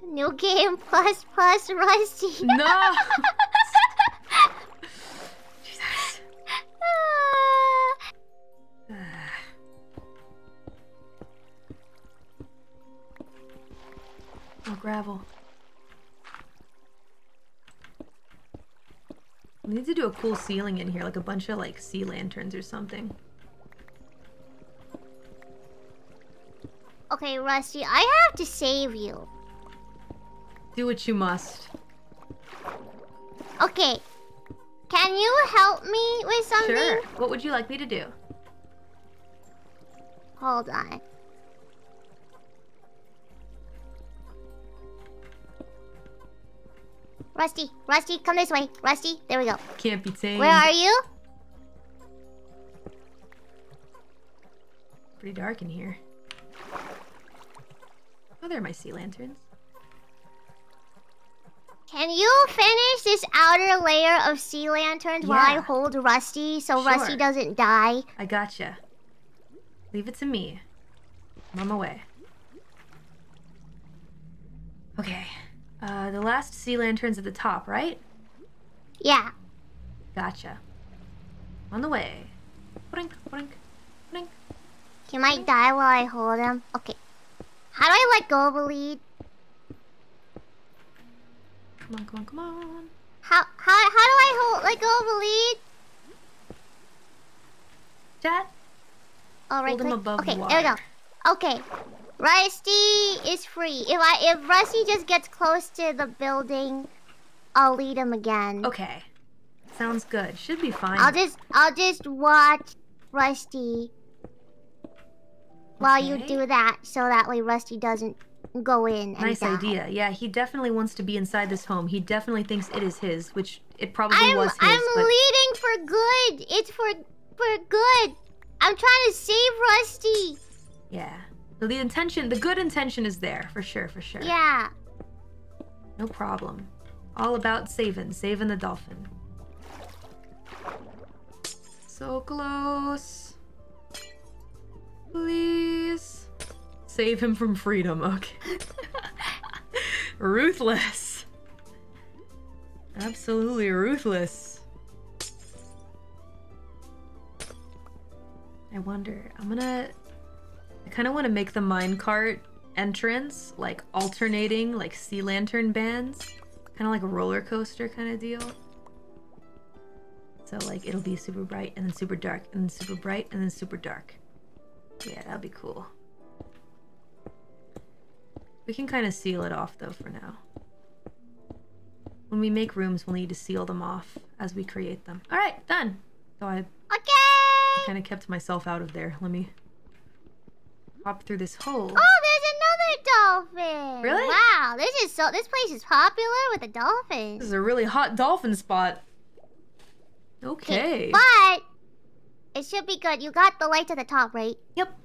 New game plus plus Rusty. No! Jesus. Ah. Oh, gravel. We need to do a cool ceiling in here, like a bunch of like sea lanterns or something. okay, Rusty, I have to save you. Do what you must. Okay. Can you help me with something? Sure. What would you like me to do? Hold on. Rusty, Rusty, come this way. Rusty, there we go. Can't be tamed. Where are you? Pretty dark in here. Oh, there are my sea lanterns. Can you finish this outer layer of sea lanterns while I hold Rusty so Rusty doesn't die? I gotcha. Leave it to me. I'm on my way. Okay. Uh, the last sea lantern's at the top, right? Yeah. Gotcha. On the way. Brink, brink, brink. He might die while I hold him. Okay. How do I let go of a lead? Come on, come on, come on. How how how do I hold let go of a lead? Chat. Oh, right Hold him above okay, water. there we go. Okay. Rusty is free. If I if Rusty just gets close to the building, I'll lead him again. Okay. Sounds good. Should be fine. I'll just I'll just watch Rusty while you do that, so that way Rusty doesn't go in. And Nice die. idea. Yeah, he definitely wants to be inside this home. He definitely thinks it is his, which it probably I'm was his. I'm but leading for good. It's for for good. I'm trying to save Rusty. Yeah. So the intention, the good intention is there for sure, for sure. Yeah. No problem. All about saving, saving the dolphin. So close. Please. Save him from freedom, okay. ruthless. Absolutely ruthless. I wonder, I'm gonna. I kind of want to make the minecart entrance like alternating, like sea lantern bands. Kind of like a roller coaster kind of deal. So, like, it'll be super bright and then super dark and then super bright and then super dark. Yeah, that'd be cool. We can kind of seal it off though for now. When we make rooms, we'll need to seal them off as we create them. All right, done. So I Okay. kind of kept myself out of there. Let me hop through this hole. Oh, there's another dolphin. Really? Wow, this is so. This place is popular with the dolphins. This is a really hot dolphin spot. Okay. But it should be good. You got the lights at the top, right? Yep.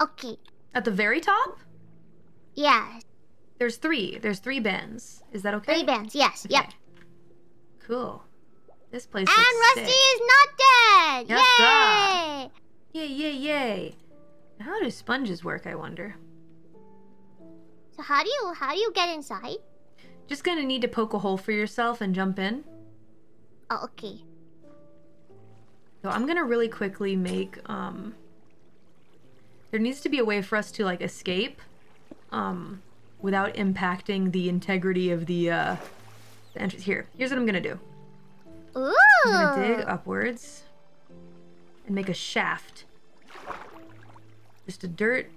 Okay. At the very top, Yeah. there's three. There's three bands. Is that okay? Three bands. Yes. Okay. Yep. Cool. This place is. And Rusty sick. is not dead. Yes, Yay! Yay, yay, yay. How do sponges work, I wonder? So how do you how do you get inside? Just gonna need to poke a hole for yourself and jump in. Oh, okay. So I'm gonna really quickly make um there needs to be a way for us to like escape um without impacting the integrity of the uh the entrance. Here, here's what I'm gonna do. Ooh. I'm gonna dig upwards and make a shaft. Just a dirt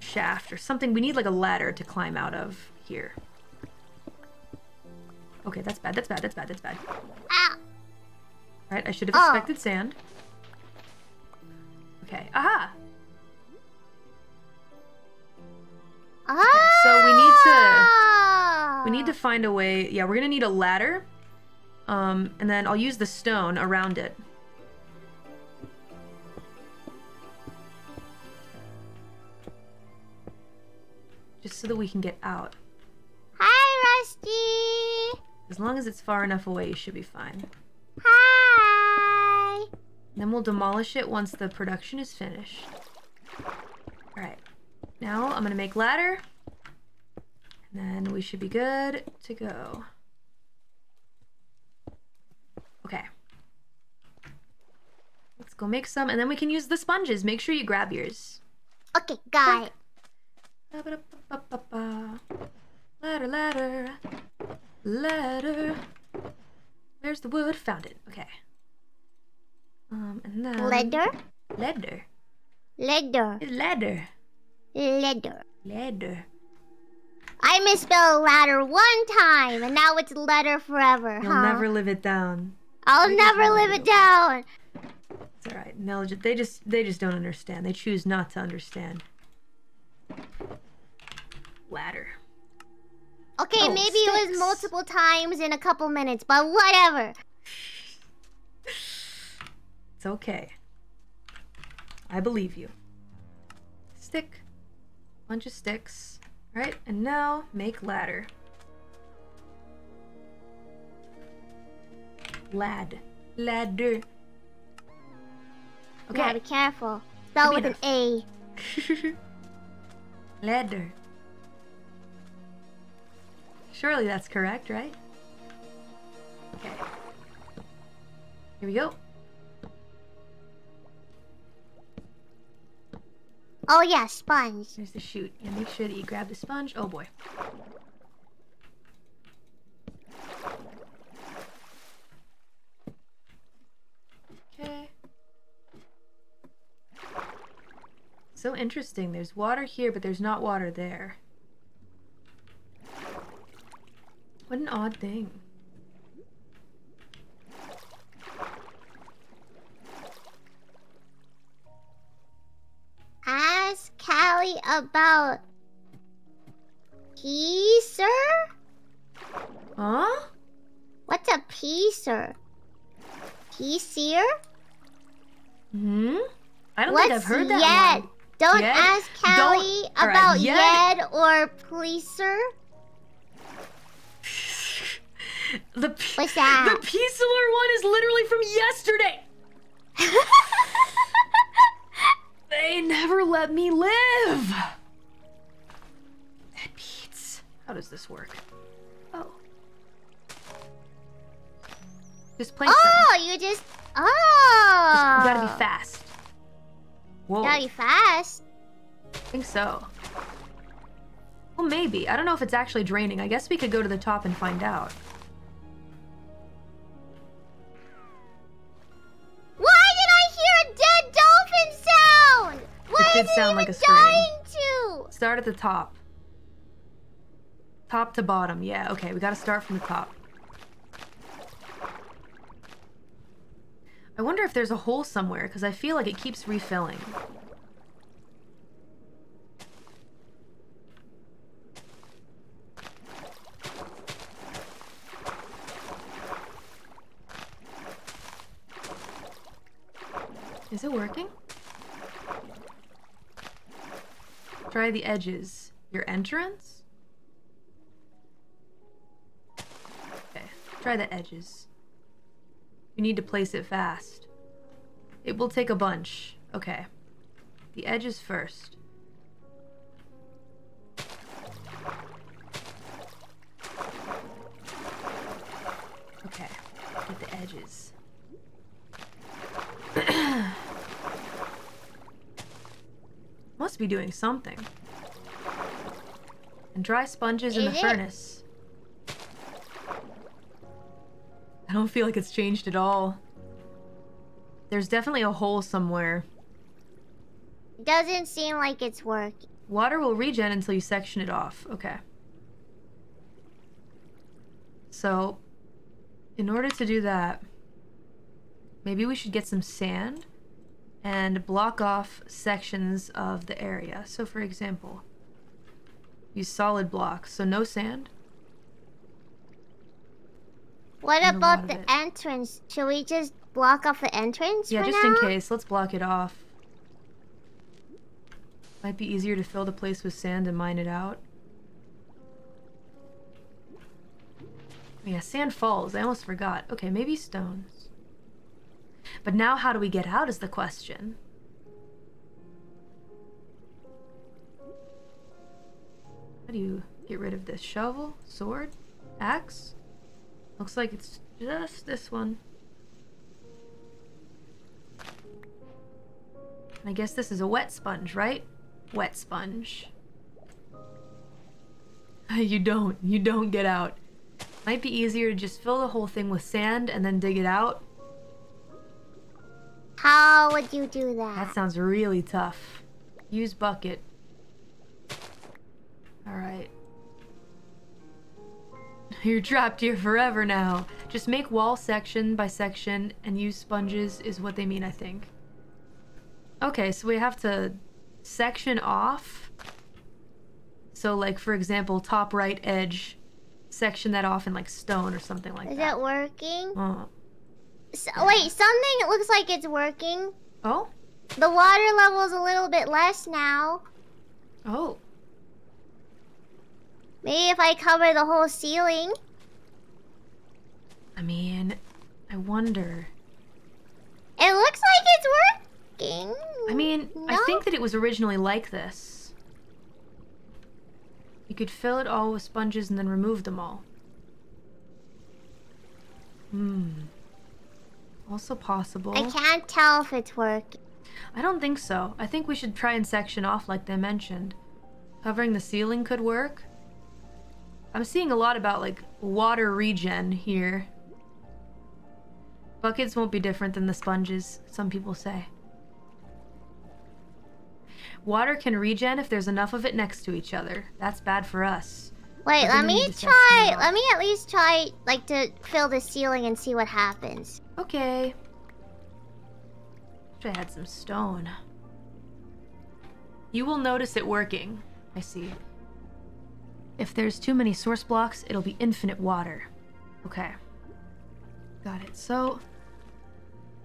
shaft or something. We need like a ladder to climb out of here. Okay, that's bad. That's bad. That's bad. That's bad. Ah. Right, I should have Oh. expected sand. Okay. Aha! Ah. so we need to- We need to find a way. Yeah, we're gonna need a ladder. Um, and then I'll use the stone around it. Just so that we can get out. Hi, Rusty. As long as it's far enough away, you should be fine. Hi. Then we'll demolish it once the production is finished. Alright. Now I'm gonna make ladder. And then we should be good to go. Okay. Let's go make some, and then we can use the sponges. Make sure you grab yours. Okay, got it. Ladder, ladder, ladder. Where's the wood? Found it. Okay. Um, and then Leather. Ladder. Leather. Ladder. Leather. Ladder. I misspelled ladder one time, and now it's letter forever, You'll huh? never live it down. I'll just never live it down. It's all right. Ju- they just they just don't understand. They choose not to understand. Ladder. Okay, Oh, maybe it was multiple times in a couple minutes, but whatever. It's okay. I believe you. Stick. Bunch of sticks. Alright, and now make ladder. Lad. Ladder. Yeah, be careful. Spell with be an A. ladder. Surely that's correct, right? Okay. Here we go. Oh yeah, sponge. There's the chute. And make sure that you grab the sponge. Oh boy. Okay. So interesting. There's water here, but there's not water there. What an odd thing. Ask Callie about Peacer? Huh? What's a Peacer? Peaceer? Hmm? I don't What's think I've heard that Yed? one. Don't Yed? ask Callie Don't- about Yed- Yed or Pleaser. The What's that? The Peaceler one is literally from yesterday. They never let me live. That beats. How does this work? Oh. Just place them. oh, you just. Oh. You gotta be oh. fast. Whoa. Gotta be fast. I think so. Well, maybe. I don't know if it's actually draining. I guess we could go to the top and find out. Did sound like a scream. to? Start at the top. Top to bottom. Yeah, okay. We gotta start from the top. I wonder if there's a hole somewhere, because I feel like it keeps refilling. Is it working? Try the edges. Your entrance? Okay, try the edges. You need to place it fast. It will take a bunch. Okay. The edges first. Okay, get the edges. Must be doing something. And dry sponges in the furnace. I don't feel like it's changed at all. There's definitely a hole somewhere. It doesn't seem like it's working. Water will regen until you section it off. Okay. So, in order to do that, maybe we should get some sand and block off sections of the area. So, for example, use solid blocks. So, no sand. What And about the entrance? Should we just block off the entrance Yeah, just now? in case. Let's block it off. Might be easier to fill the place with sand and mine it out. Yeah, sand falls. I almost forgot. Okay, maybe stones. But now how do we get out is the question. How do you get rid of this? Shovel? Sword? Axe? Looks like it's just this one. I guess this is a wet sponge, right? Wet sponge. you don't. You don't get out. Might be easier to just fill the whole thing with sand and then dig it out. How would you do that? That sounds really tough. Use bucket. Alright. You're trapped here forever now. Just make wall section by section and use sponges is what they mean, I think. Okay, so we have to section off. So like, for example, top right edge, section that off in like stone or something like Is that. working? Oh. S wait, something looks like it's working. Oh? The water level is a little bit less now. Oh. Maybe if I cover the whole ceiling. I mean, I wonder. It looks like it's working. I mean, I think that it was originally like this. You could fill it all with sponges and then remove them all. Hmm. Also possible. I can't tell if it's working. I don't think so. I think we should try and section off like they mentioned. Covering the ceiling could work. I'm seeing a lot about like water regen here. Buckets won't be different than the sponges, some people say. Water can regen if there's enough of it next to each other. That's bad for us. Wait, let me need to section try. Let me at least try, like, to fill the ceiling and see what happens. Okay. Wish I had some stone. You will notice it working. I see. If there's too many source blocks, it'll be infinite water. Okay. Got it. So,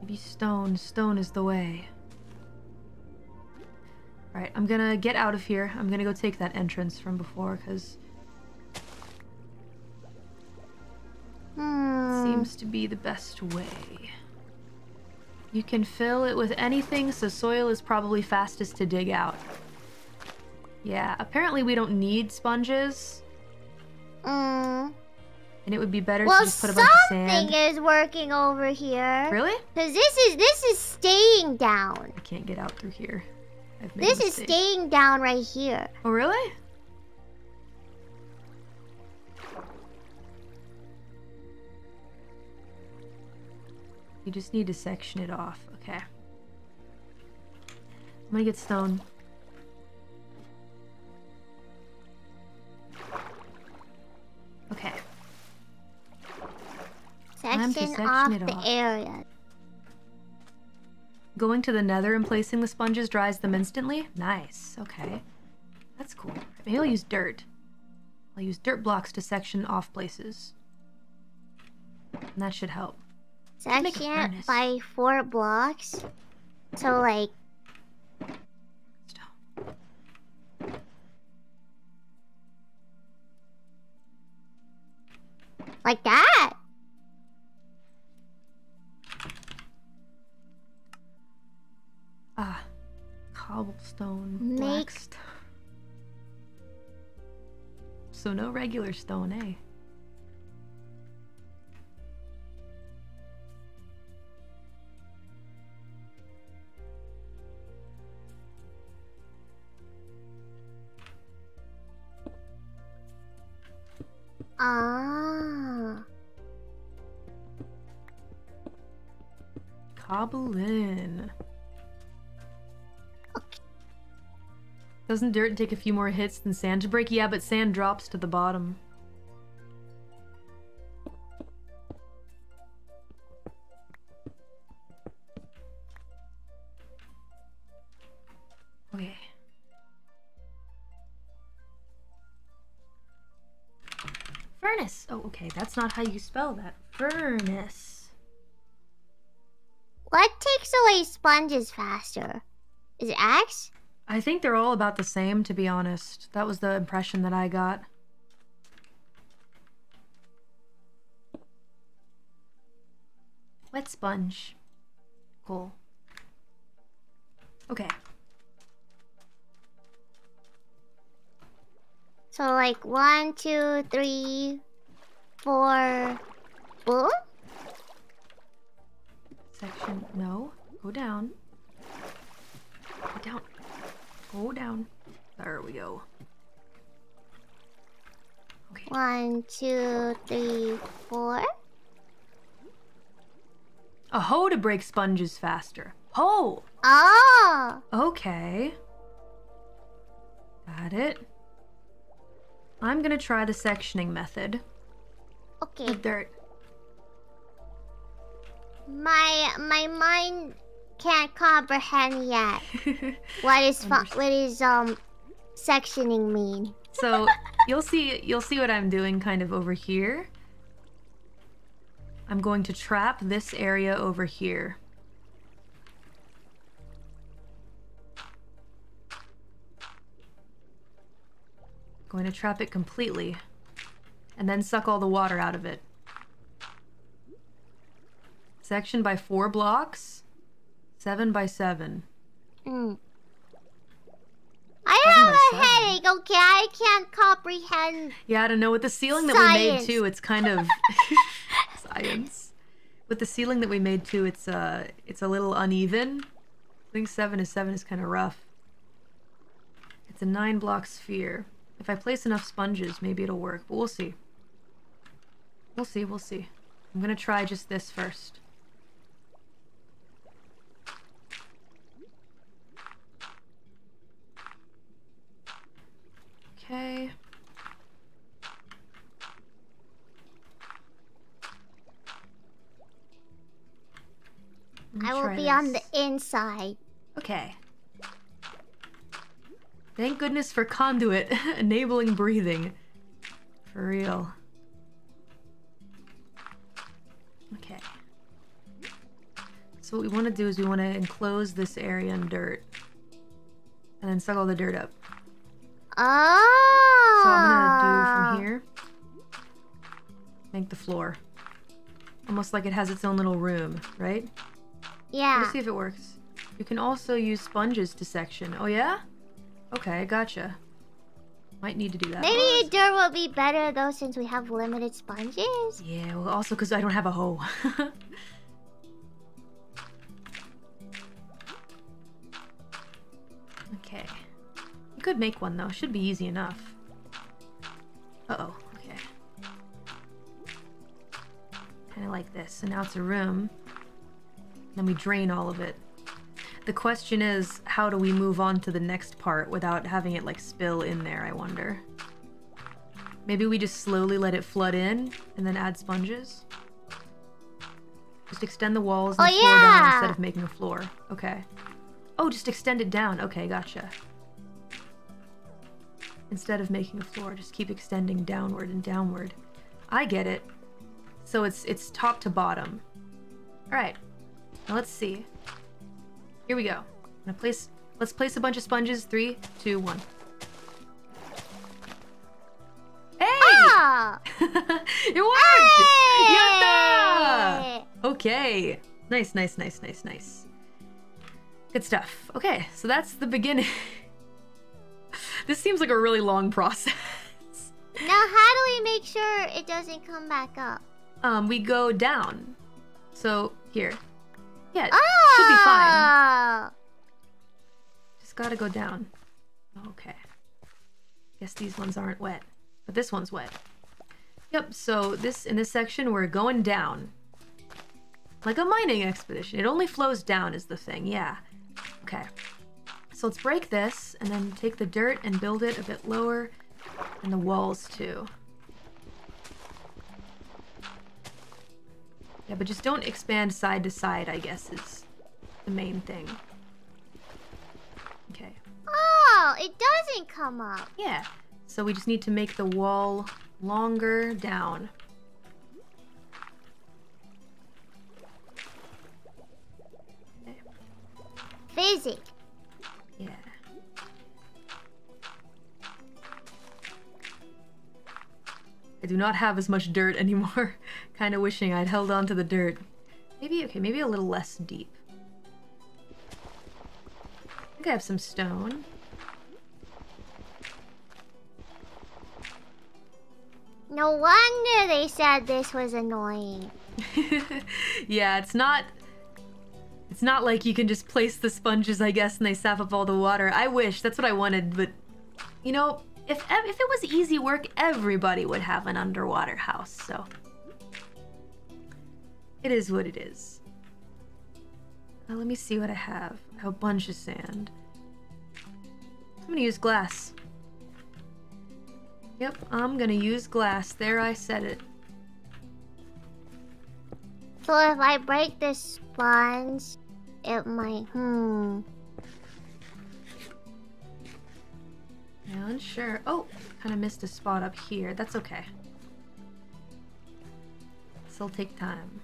Maybe stone. Stone is the way. Alright, I'm gonna get out of here. I'm gonna go take that entrance from before, because Hmm. seems to be the best way. You can fill it with anything, so soil is probably fastest to dig out. Yeah, apparently we don't need sponges, Mm. and it would be better Well, to just put a bunch of sand. something is working over here. Really? Cause this is this is staying down. I can't get out through here. I've made This is staying down right here. Oh, really? You just need to section it off. Okay. I'm gonna get stone. Okay. Section off it the off. area. Going to the nether and placing the sponges dries them instantly? Nice. Okay. That's cool. Maybe I'll use dirt. I'll use dirt blocks to section off places. And that should help. Section it furnace. by four blocks. So like like that. Ah. Cobblestone. Make- Black. So no regular stone, eh? Ah. Cobble in. Okay. Doesn't dirt take a few more hits than sand to break? Yeah, but sand drops to the bottom. Oh, okay. That's not how you spell that. Furnace. What takes away sponges faster? Is it axe? I think they're all about the same, to be honest. That was the impression that I got. Wet sponge. Cool. Okay. So like one, two, three, four. Boom. Section. No. Go down. Go down. Go down. There we go. Okay. One, two, three, four. A hoe to break sponges faster. Hoe! Oh. Okay. Got it. I'm gonna try the sectioning method Okay. with dirt. My my mind can't comprehend yet. what is what is um sectioning mean? so you'll see you'll see what I'm doing kind of over here. I'm going to trap this area over here. Going to trap it completely and then suck all the water out of it. Section by four blocks, seven by seven. Mm. I Seven have a seven. headache. Okay, I can't comprehend. Yeah, I don't know. With the ceiling that we made too, it's kind of science. With the ceiling that we made too, it's uh, it's a little uneven. I think seven is seven is kind of rough. It's a nine block sphere. If I place enough sponges, maybe it'll work. But we'll see. We'll see. We'll see. I'm gonna try just this first. Okay. I will be on the inside. Okay. Thank goodness for conduit enabling breathing. For real. Okay. So what we want to do is we want to enclose this area in dirt. And then suck all the dirt up. Oh. So I'm gonna do from ah! here. Make the floor. Almost like it has its own little room, right? Yeah. Let's see if it works. You can also use sponges to section. Oh yeah? Okay, gotcha. Might need to do that. Maybe a dirt will be better though since we have limited sponges. Yeah, well also because I don't have a hoe. okay. You could make one though. Should be easy enough. Uh-oh. Okay. Kind of like this. And now it's a room. Then we drain all of it. The question is, how do we move on to the next part without having it like spill in there, I wonder. Maybe we just slowly let it flood in and then add sponges? Just extend the walls and Oh, floor down instead of making a floor. Okay. Oh, just extend it down. Okay, gotcha. Instead of making a floor, just keep extending downward and downward. I get it. So it's it's top to bottom. All right. Now let's see. Here we go. I'm gonna place. Let's place a bunch of sponges. Three, two, one. Hey! Oh. it worked! Yatta! Hey! Okay. Nice, nice, nice, nice, nice. Good stuff. Okay, so that's the beginning. this seems like a really long process. Now how do we make sure it doesn't come back up? Um, we go down. So here. Yeah, Oh. should be fine. Ah! Just gotta go down. Okay. Guess these ones aren't wet, but this one's wet. Yep. So this in this section we're going down, like a mining expedition. It only flows down is the thing. Yeah. Okay. So let's break this and then take the dirt and build it a bit lower, and the walls too. Yeah, but just don't expand side to side. I guess is the main thing. Okay. Oh, it doesn't come up. Yeah. So we just need to make the wall longer down. Okay. Physics. Yeah. I do not have as much dirt anymore. kind of wishing I'd held on to the dirt. Maybe, okay, maybe a little less deep. I think I have some stone. No wonder they said this was annoying. yeah, it's not. It's not like you can just place the sponges, I guess, and they sap up all the water. I wish that's what I wanted, but you know, if if it was easy work, everybody would have an underwater house. So it is what it is. Now let me see what I have. I have a bunch of sand. I'm gonna use glass. Yep, I'm gonna use glass. There, I said it. So if I break this sponge, it might. Hmm. Yeah, unsure. Oh, kind of missed a spot up here. That's okay. This'll take time.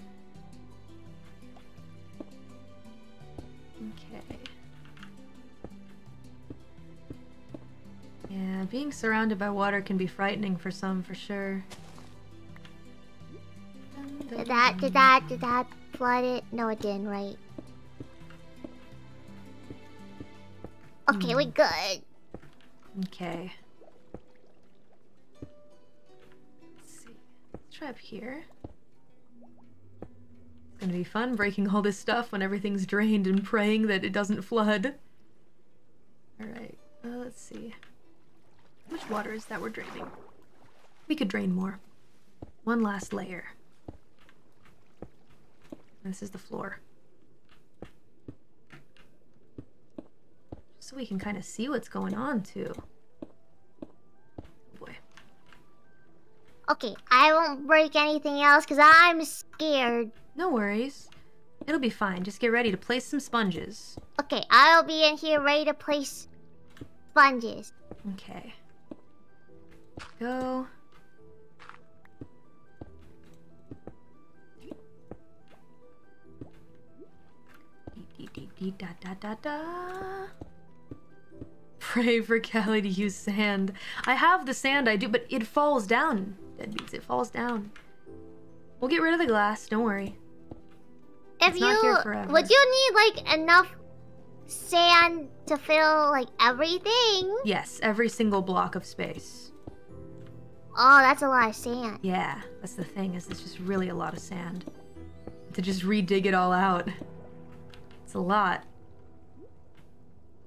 Yeah, being surrounded by water can be frightening for some, for sure. Did that? Did that? Did that flood it? No, it didn't. Right. Okay, we good. Okay. Let's see. Let's try up here. It's gonna be fun breaking all this stuff when everything's drained and praying that it doesn't flood. Alright, uh, let's see. Much water is that we're draining? We could drain more. One last layer. This is the floor. So we can kind of see what's going on too. Oh, boy. Okay, I won't break anything else because I'm scared. No worries. It'll be fine. Just get ready to place some sponges. Okay, I'll be in here ready to place sponges. Okay. Go. Dee da da da da. Pray for Callie to use sand. I have the sand, I do, but it falls down. Deadbeats, it falls down. We'll get rid of the glass. Don't worry. If It's you not here forever. would you need like enough sand to fill like everything? Yes, every single block of space. Oh, that's a lot of sand. Yeah, that's the thing. Is it's just really a lot of sand to just re-dig it all out. It's a lot.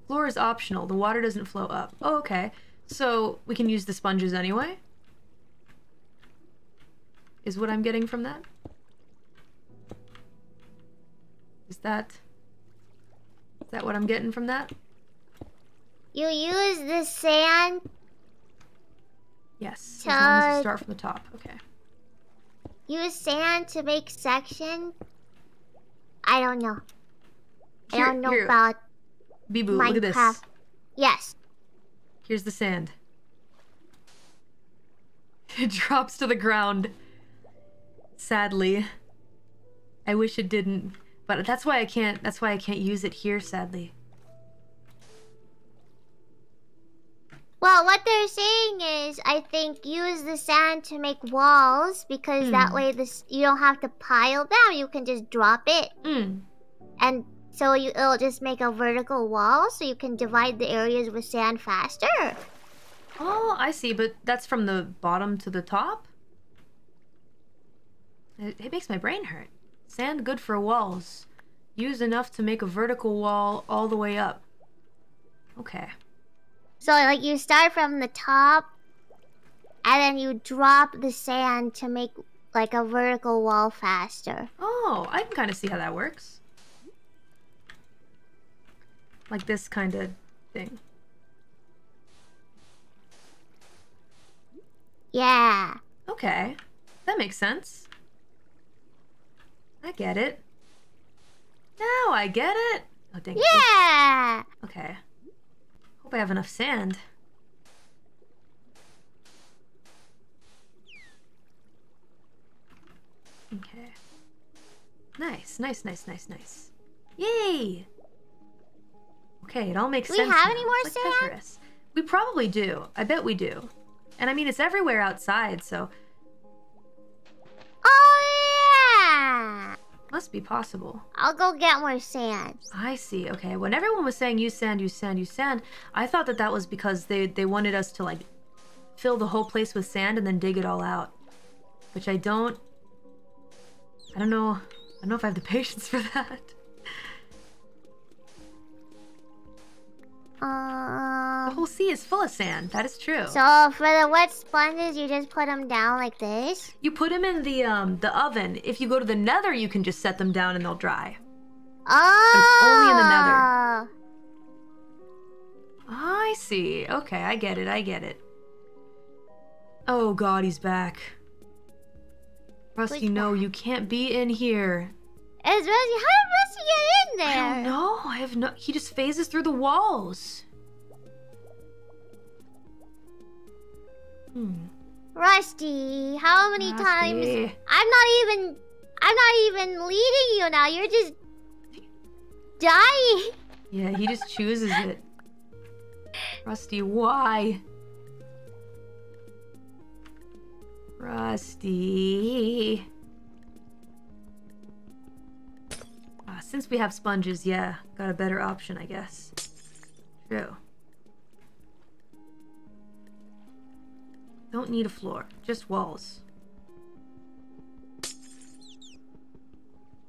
Floor is optional. The water doesn't flow up. Oh, okay. So we can use the sponges anyway. Is what I'm getting from that? Is that? Is that what I'm getting from that? You use the sand. Yes. As long as start from the top. Okay. Use sand to make section. I don't know. Here- I don't know here. about Biboo, look at this. Minecraft. Yes. Here's the sand. It drops to the ground. Sadly. I wish it didn't. But that's why I can't that's why I can't use it here, sadly. Well, what they're saying is, I think use the sand to make walls because that Hmm. way this you don't have to pile them. You can just drop it, Mm. and so you it'll just make a vertical wall, so you can divide the areas with sand faster. Oh, I see, but that's from the bottom to the top? It, it makes my brain hurt. Sand good for walls. Use enough to make a vertical wall all the way up. Okay. So like you start from the top, and then you drop the sand to make like a vertical wall faster. Oh, I can kind of see how that works. Like this kind of thing. Yeah. Okay. That makes sense. I get it. Now I get it. Oh, dang it. Yeah. Okay. Hope I have enough sand. Okay. Nice, nice, nice, nice, nice. Yay! Okay, it all makes sense. Do We have now. any more It's like sand? Tetris. We probably do. I bet we do. And I mean, it's everywhere outside, so Oh. Must be possible. I'll go get more sand. I see. Okay. When everyone was saying use sand, use sand, use sand, I thought that that was because they they wanted us to like fill the whole place with sand and then dig it all out, which I don't. I don't know. I don't know if I have the patience for that. The Um. whole sea is full of sand. That is true. So for the wet sponges, you just put them down like this. you put them in the um the oven. If you go to the Nether, you can just set them down and they'll dry. Oh. it's only in the nether. I see. Okay, I get it. I get it. Oh god, he's back. Rusty, Who's no, back? you can't be in here. Is Rusty? How did Rusty get in there? I don't know. I have no. He just phases through the walls. Hmm. Rusty, how many times? Rusty. I'm not even. I'm not even leading you now. You're just dying. Yeah, he just chooses it. Rusty, why? Rusty. Since we have sponges, yeah, got a better option, I guess. True. Don't need a floor, just walls. It's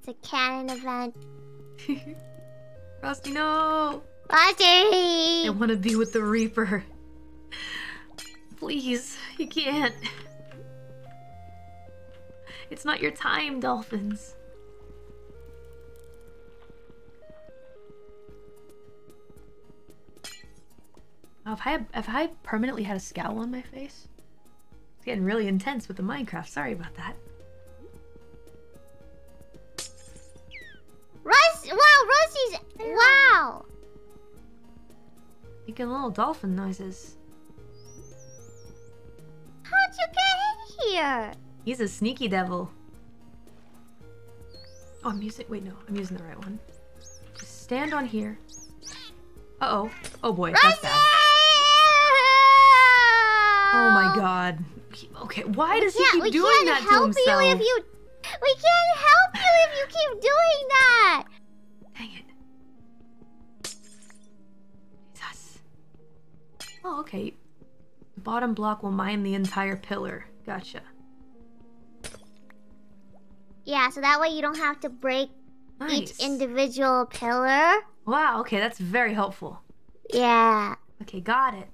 a canon event. Rusty, no! Rusty. I want to be with the Reaper. Please, you can't. It's not your time, dolphins. Oh, have I have I permanently had a scowl on my face? It's getting really intense with the Minecraft. Sorry about that. Rust. Wow, Rusty's. Wow. Making little dolphin noises. How'd you get in here? He's a sneaky devil. Oh, I'm using. Wait, no, I'm using the right one. Just stand on here. Uh-oh. Oh boy, that's bad. Oh my um, god. Okay, why does he keep we doing can't that help himself? you if you. We can't help you if you keep doing that. Dang it. Jesus. Oh, okay. The bottom block will mine the entire pillar. Gotcha. Yeah, so that way you don't have to break Nice. each individual pillar. Wow, okay, that's very helpful. Yeah. Okay, got it.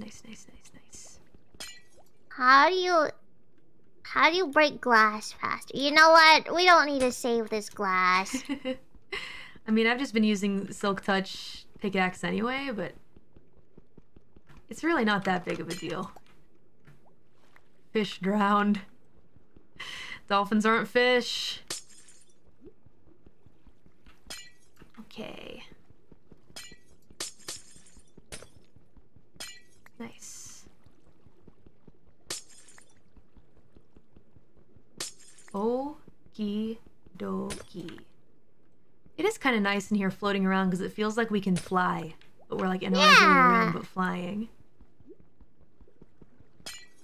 Nice, nice, nice, nice, nice. How do you. How do you break glass faster? You know what? We don't need to save this glass. I mean, I've just been using Silk Touch pickaxe anyway, but it's really not that big of a deal. Fish drowned. Dolphins aren't fish. Okay. Nice. Okie dokie. It is kind of nice in here floating around because it feels like we can fly. But we're like in a Yeah. room but flying.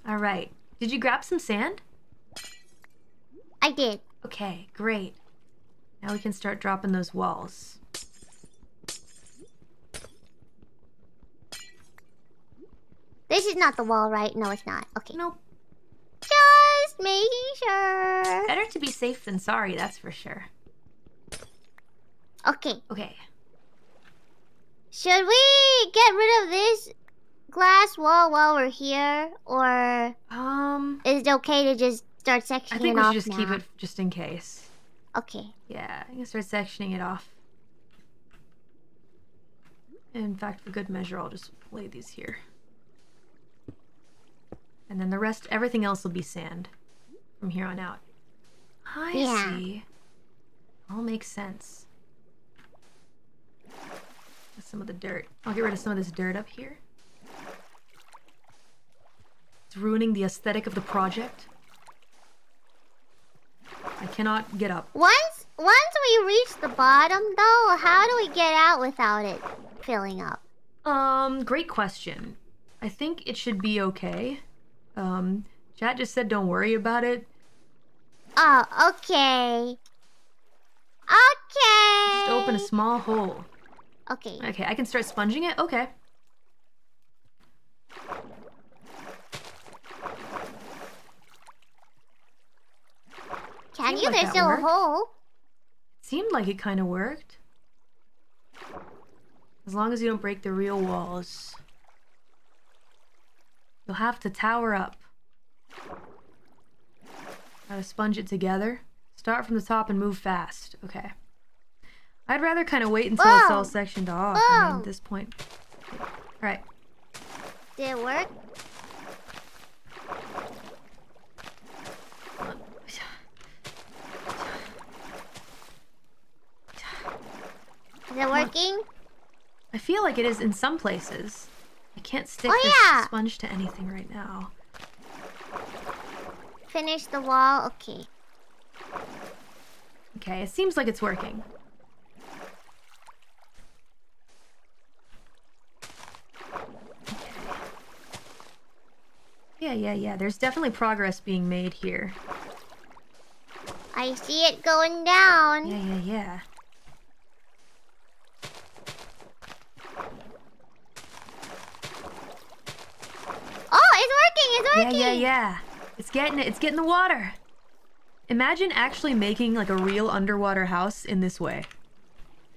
Alright. Did you grab some sand? I did. Okay, great. Now we can start dropping those walls. This is not the wall, right? No, it's not. Okay. Nope. Just making sure. Better to be safe than sorry, that's for sure. Okay. Okay. Should we get rid of this glass wall while we're here? Or Um, is it okay to just start sectioning? It? I think we should just keep it just in case. Okay. Yeah, I can start sectioning it off. In fact, for good measure, I'll just lay these here. And then the rest, everything else will be sand from here on out. I Yeah. see. All makes sense. That's some of the dirt. I'll get rid of some of this dirt up here. It's ruining the aesthetic of the project. I cannot get up. Once once we reach the bottom though, how do we get out without it filling up? Um, great question. I think it should be okay. Um, chat just said don't worry about it. Oh, okay. Okay. Just open a small hole. Okay. Okay, I can start sponging it? Okay. Can Seems you? like There's still worked. a hole. Seemed like it kind of worked. As long as you don't break the real walls. You'll have to tower up. Gotta sponge it together. Start from the top and move fast. Okay. I'd rather kind of wait until it's Whoa. all sectioned off. I mean, at this point. Alright. Did it work? Is it working? I feel like it is in some places. I can't stick Oh, this yeah. sponge to anything right now. Finish the wall. Okay. Okay, it seems like it's working. Yeah, yeah, yeah. There's definitely progress being made here. I see it going down. Yeah, yeah, yeah. Oh, it's working. It's working! Yeah, yeah, yeah. It's getting it. It's getting the water. Imagine actually making like a real underwater house in this way.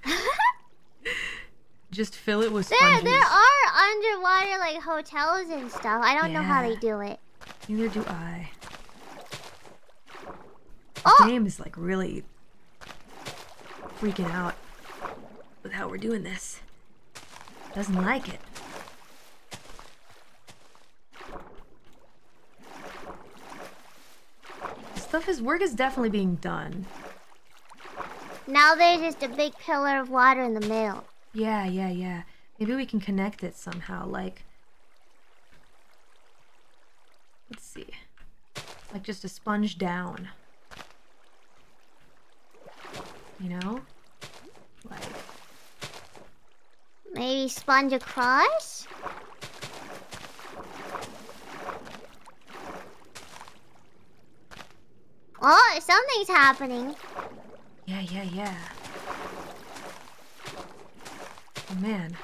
Just fill it with There, sponges. there are underwater like hotels and stuff. I don't know how they do it. Neither do I. Oh, game is like really freaking out with how we're doing this. Doesn't like it. Stuff is work is definitely being done. now there's just a big pillar of water in the middle. Yeah, yeah, yeah. Maybe we can connect it somehow. Like, let's see. Like just a sponge down. You know? Like, Maybe sponge across? Oh, something's happening. yeah, yeah, yeah. Oh, man.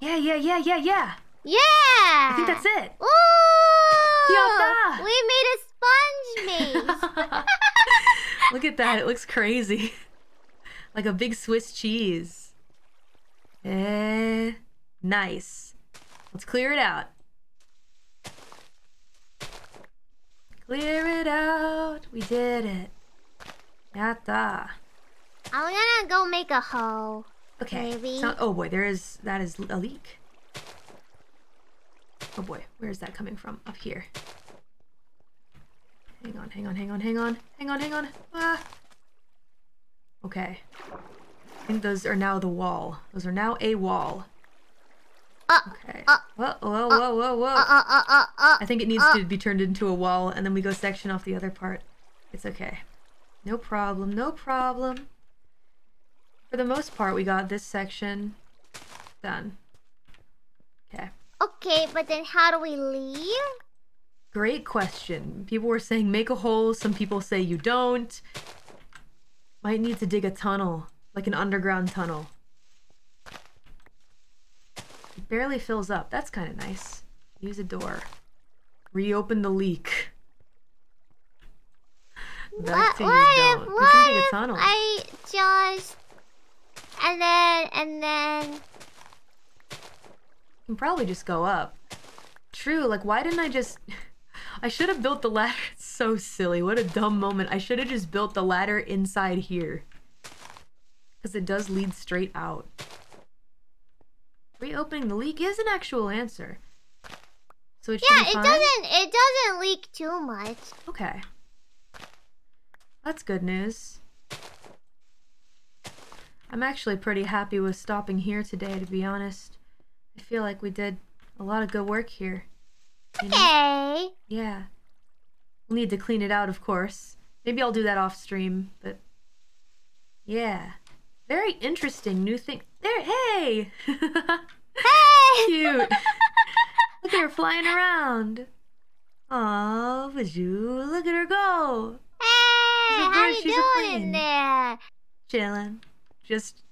Yeah, yeah, yeah, yeah, yeah. Yeah! I think that's it. Ooh! Yatta! We made a sponge maze. Look at that. It looks crazy. like a big Swiss cheese. Eh, nice. Let's clear it out. Clear it out. We did it. Yatta. I'm gonna go make a hole. Okay. Maybe. so- oh boy, there is that is a leak. Oh boy, where is that coming from? Up here. Hang on, hang on, hang on, hang on, hang on, hang on. Ah. Okay. I think those are now the wall. Those are now a wall. Uh, Okay. uh, whoa, whoa, whoa, whoa, whoa. uh, uh, uh, uh, uh. I think it needs uh. to be turned into a wall, and then we go section off the other part. It's okay. No problem, no problem. For the most part, we got this section done. Okay. Okay, but then how do we leave? Great question. People were saying make a hole, some people say you don't. Might need to dig a tunnel, like an underground tunnel. It barely fills up. That's kind of nice. Use a door. Reopen the leak. What, what if, what you can dig a if. I just... And then, and then... You can probably just go up. True, like why didn't I just I should have built the ladder. It's so silly. What a dumb moment. I should have just built the ladder inside here. Cuz it does lead straight out. Reopening the leak is an actual answer. So it Yeah, it fine? doesn't, it doesn't leak too much. Okay. That's good news. I'm actually pretty happy with stopping here today, to be honest. I feel like we did a lot of good work here. You know? Okay. Yeah. We'll need to clean it out, of course. Maybe I'll do that off stream, but yeah. Very interesting new thing. There, hey! Hey! Cute. Look at her flying around. Would you? Look at her go. Hey, how bird, you she's doing in there? Chillin'. Just,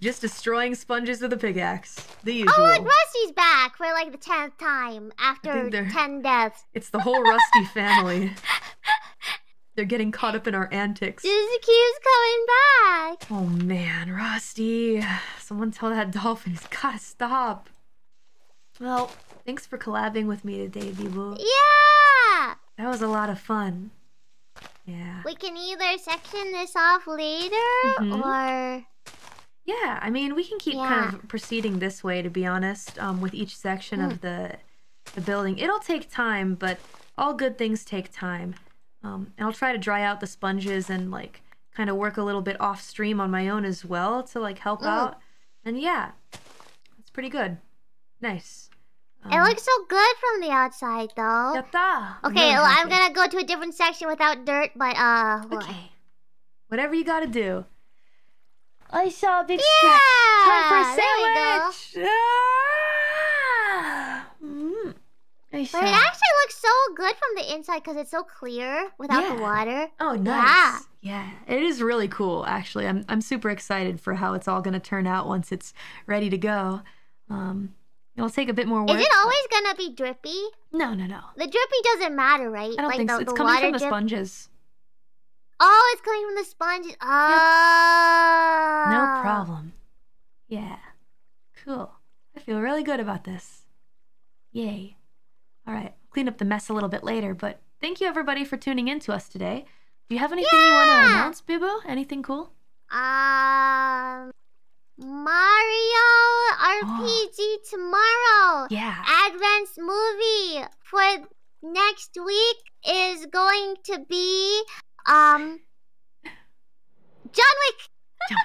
just destroying sponges with a pickaxe. The usual. Oh, look, Rusty's back for like the tenth time after ten deaths. It's the whole Rusty family. They're getting caught up in our antics. Suzuki's coming back. Oh man, Rusty. Someone tell that dolphin he's gotta stop. Well, thanks for collabing with me today, Biboo. Yeah. That was a lot of fun. Yeah. We can either section this off later Mhm. or Yeah, I mean, we can keep kind of proceeding this way, to be honest, um, with each section of the the building. It'll take time, but all good things take time. Um, and I'll try to dry out the sponges and like kind of work a little bit off stream on my own as well to like help Mm. out. And yeah, it's pretty good. Nice. it looks so good from the outside though. Yatta! I'm Okay, really well, I'm gonna go to a different section without dirt, but uh, well, Okay. Whatever you gotta do. I saw a big Yeah, Time for a there we go. sandwich! Ah! Saw. But it actually looks so good from the inside because it's so clear without Yeah. the water. Oh, nice. Yeah. yeah, it is really cool. Actually, I'm I'm super excited for how it's all gonna turn out once it's ready to go. Um, it'll take a bit more work. Is it but- always gonna be drippy? No, no, no. The drippy doesn't matter, right? I don't like think the, so. It's coming from the drip. sponges. Oh, it's coming from the sponges. Oh. No problem. Yeah. Cool. I feel really good about this. Yay. All right. Clean up the mess a little bit later, but thank you everybody for tuning in to us today. Do you have anything you want to Yeah. announce, Biboo? Anything cool? Um, Mario RPG tomorrow. Yeah. Advent movie for next week is going to be um John Wick.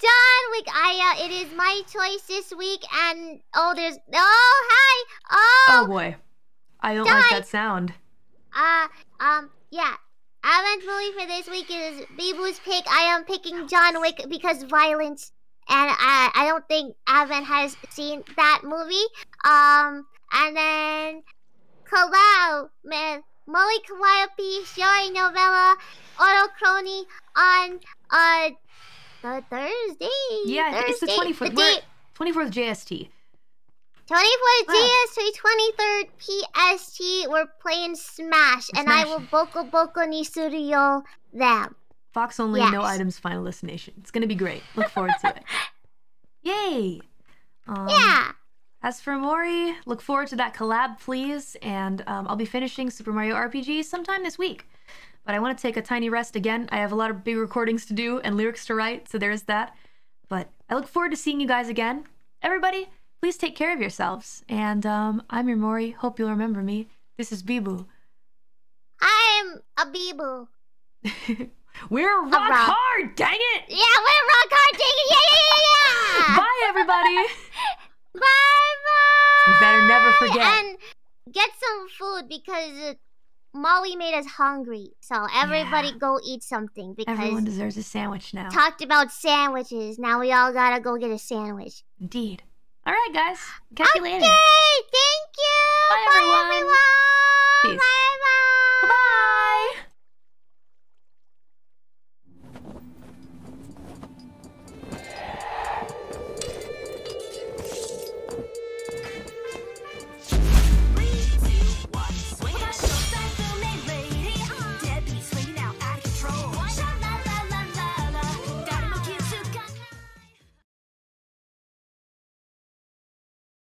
John Wick. I uh, it is my choice this week, and oh, there's oh hi oh Oh boy. I don't like that sound. uh um yeah. Advent movie for this week is Biboo's pick. I am picking John Wick because violence, and I I don't think Advent has seen that movie. Um, and then collab with Mori Calliope, Shiori Novella, Ouro Kronii on uh the Thursday. Yeah, think it's the 24th. The We're- date- 24th JST. 24th Wow. JST, 23rd PST. We're playing Smash, and I will Boko Boko ni Studio them. Fox only, no items, final destination. It's gonna be great. Look forward to it. Yay! Um, Yeah. As for Mori, look forward to that collab, please. And um, I'll be finishing Super Mario RPG sometime this week. But I want to take a tiny rest again. I have a lot of big recordings to do and lyrics to write, so there's that. But I look forward to seeing you guys again. Everybody, please take care of yourselves. And um, I'm your Mori. Hope you'll remember me. This is Biboo. I'm a Biboo. We're rock rock. hard, dang it! Yeah, we're rock hard digging. Yeah, yeah, yeah, yeah. Bye, everybody! Bye, bye. You better never forget. And get some food because Mori made us hungry. So everybody Yeah. go eat something because Everyone deserves a sandwich now. talked about sandwiches. Now we all gotta go get a sandwich. Indeed. All right, guys. Catch okay, you later. Okay, thank you. Bye, everyone. Bye, everyone. Peace. Bye, bye.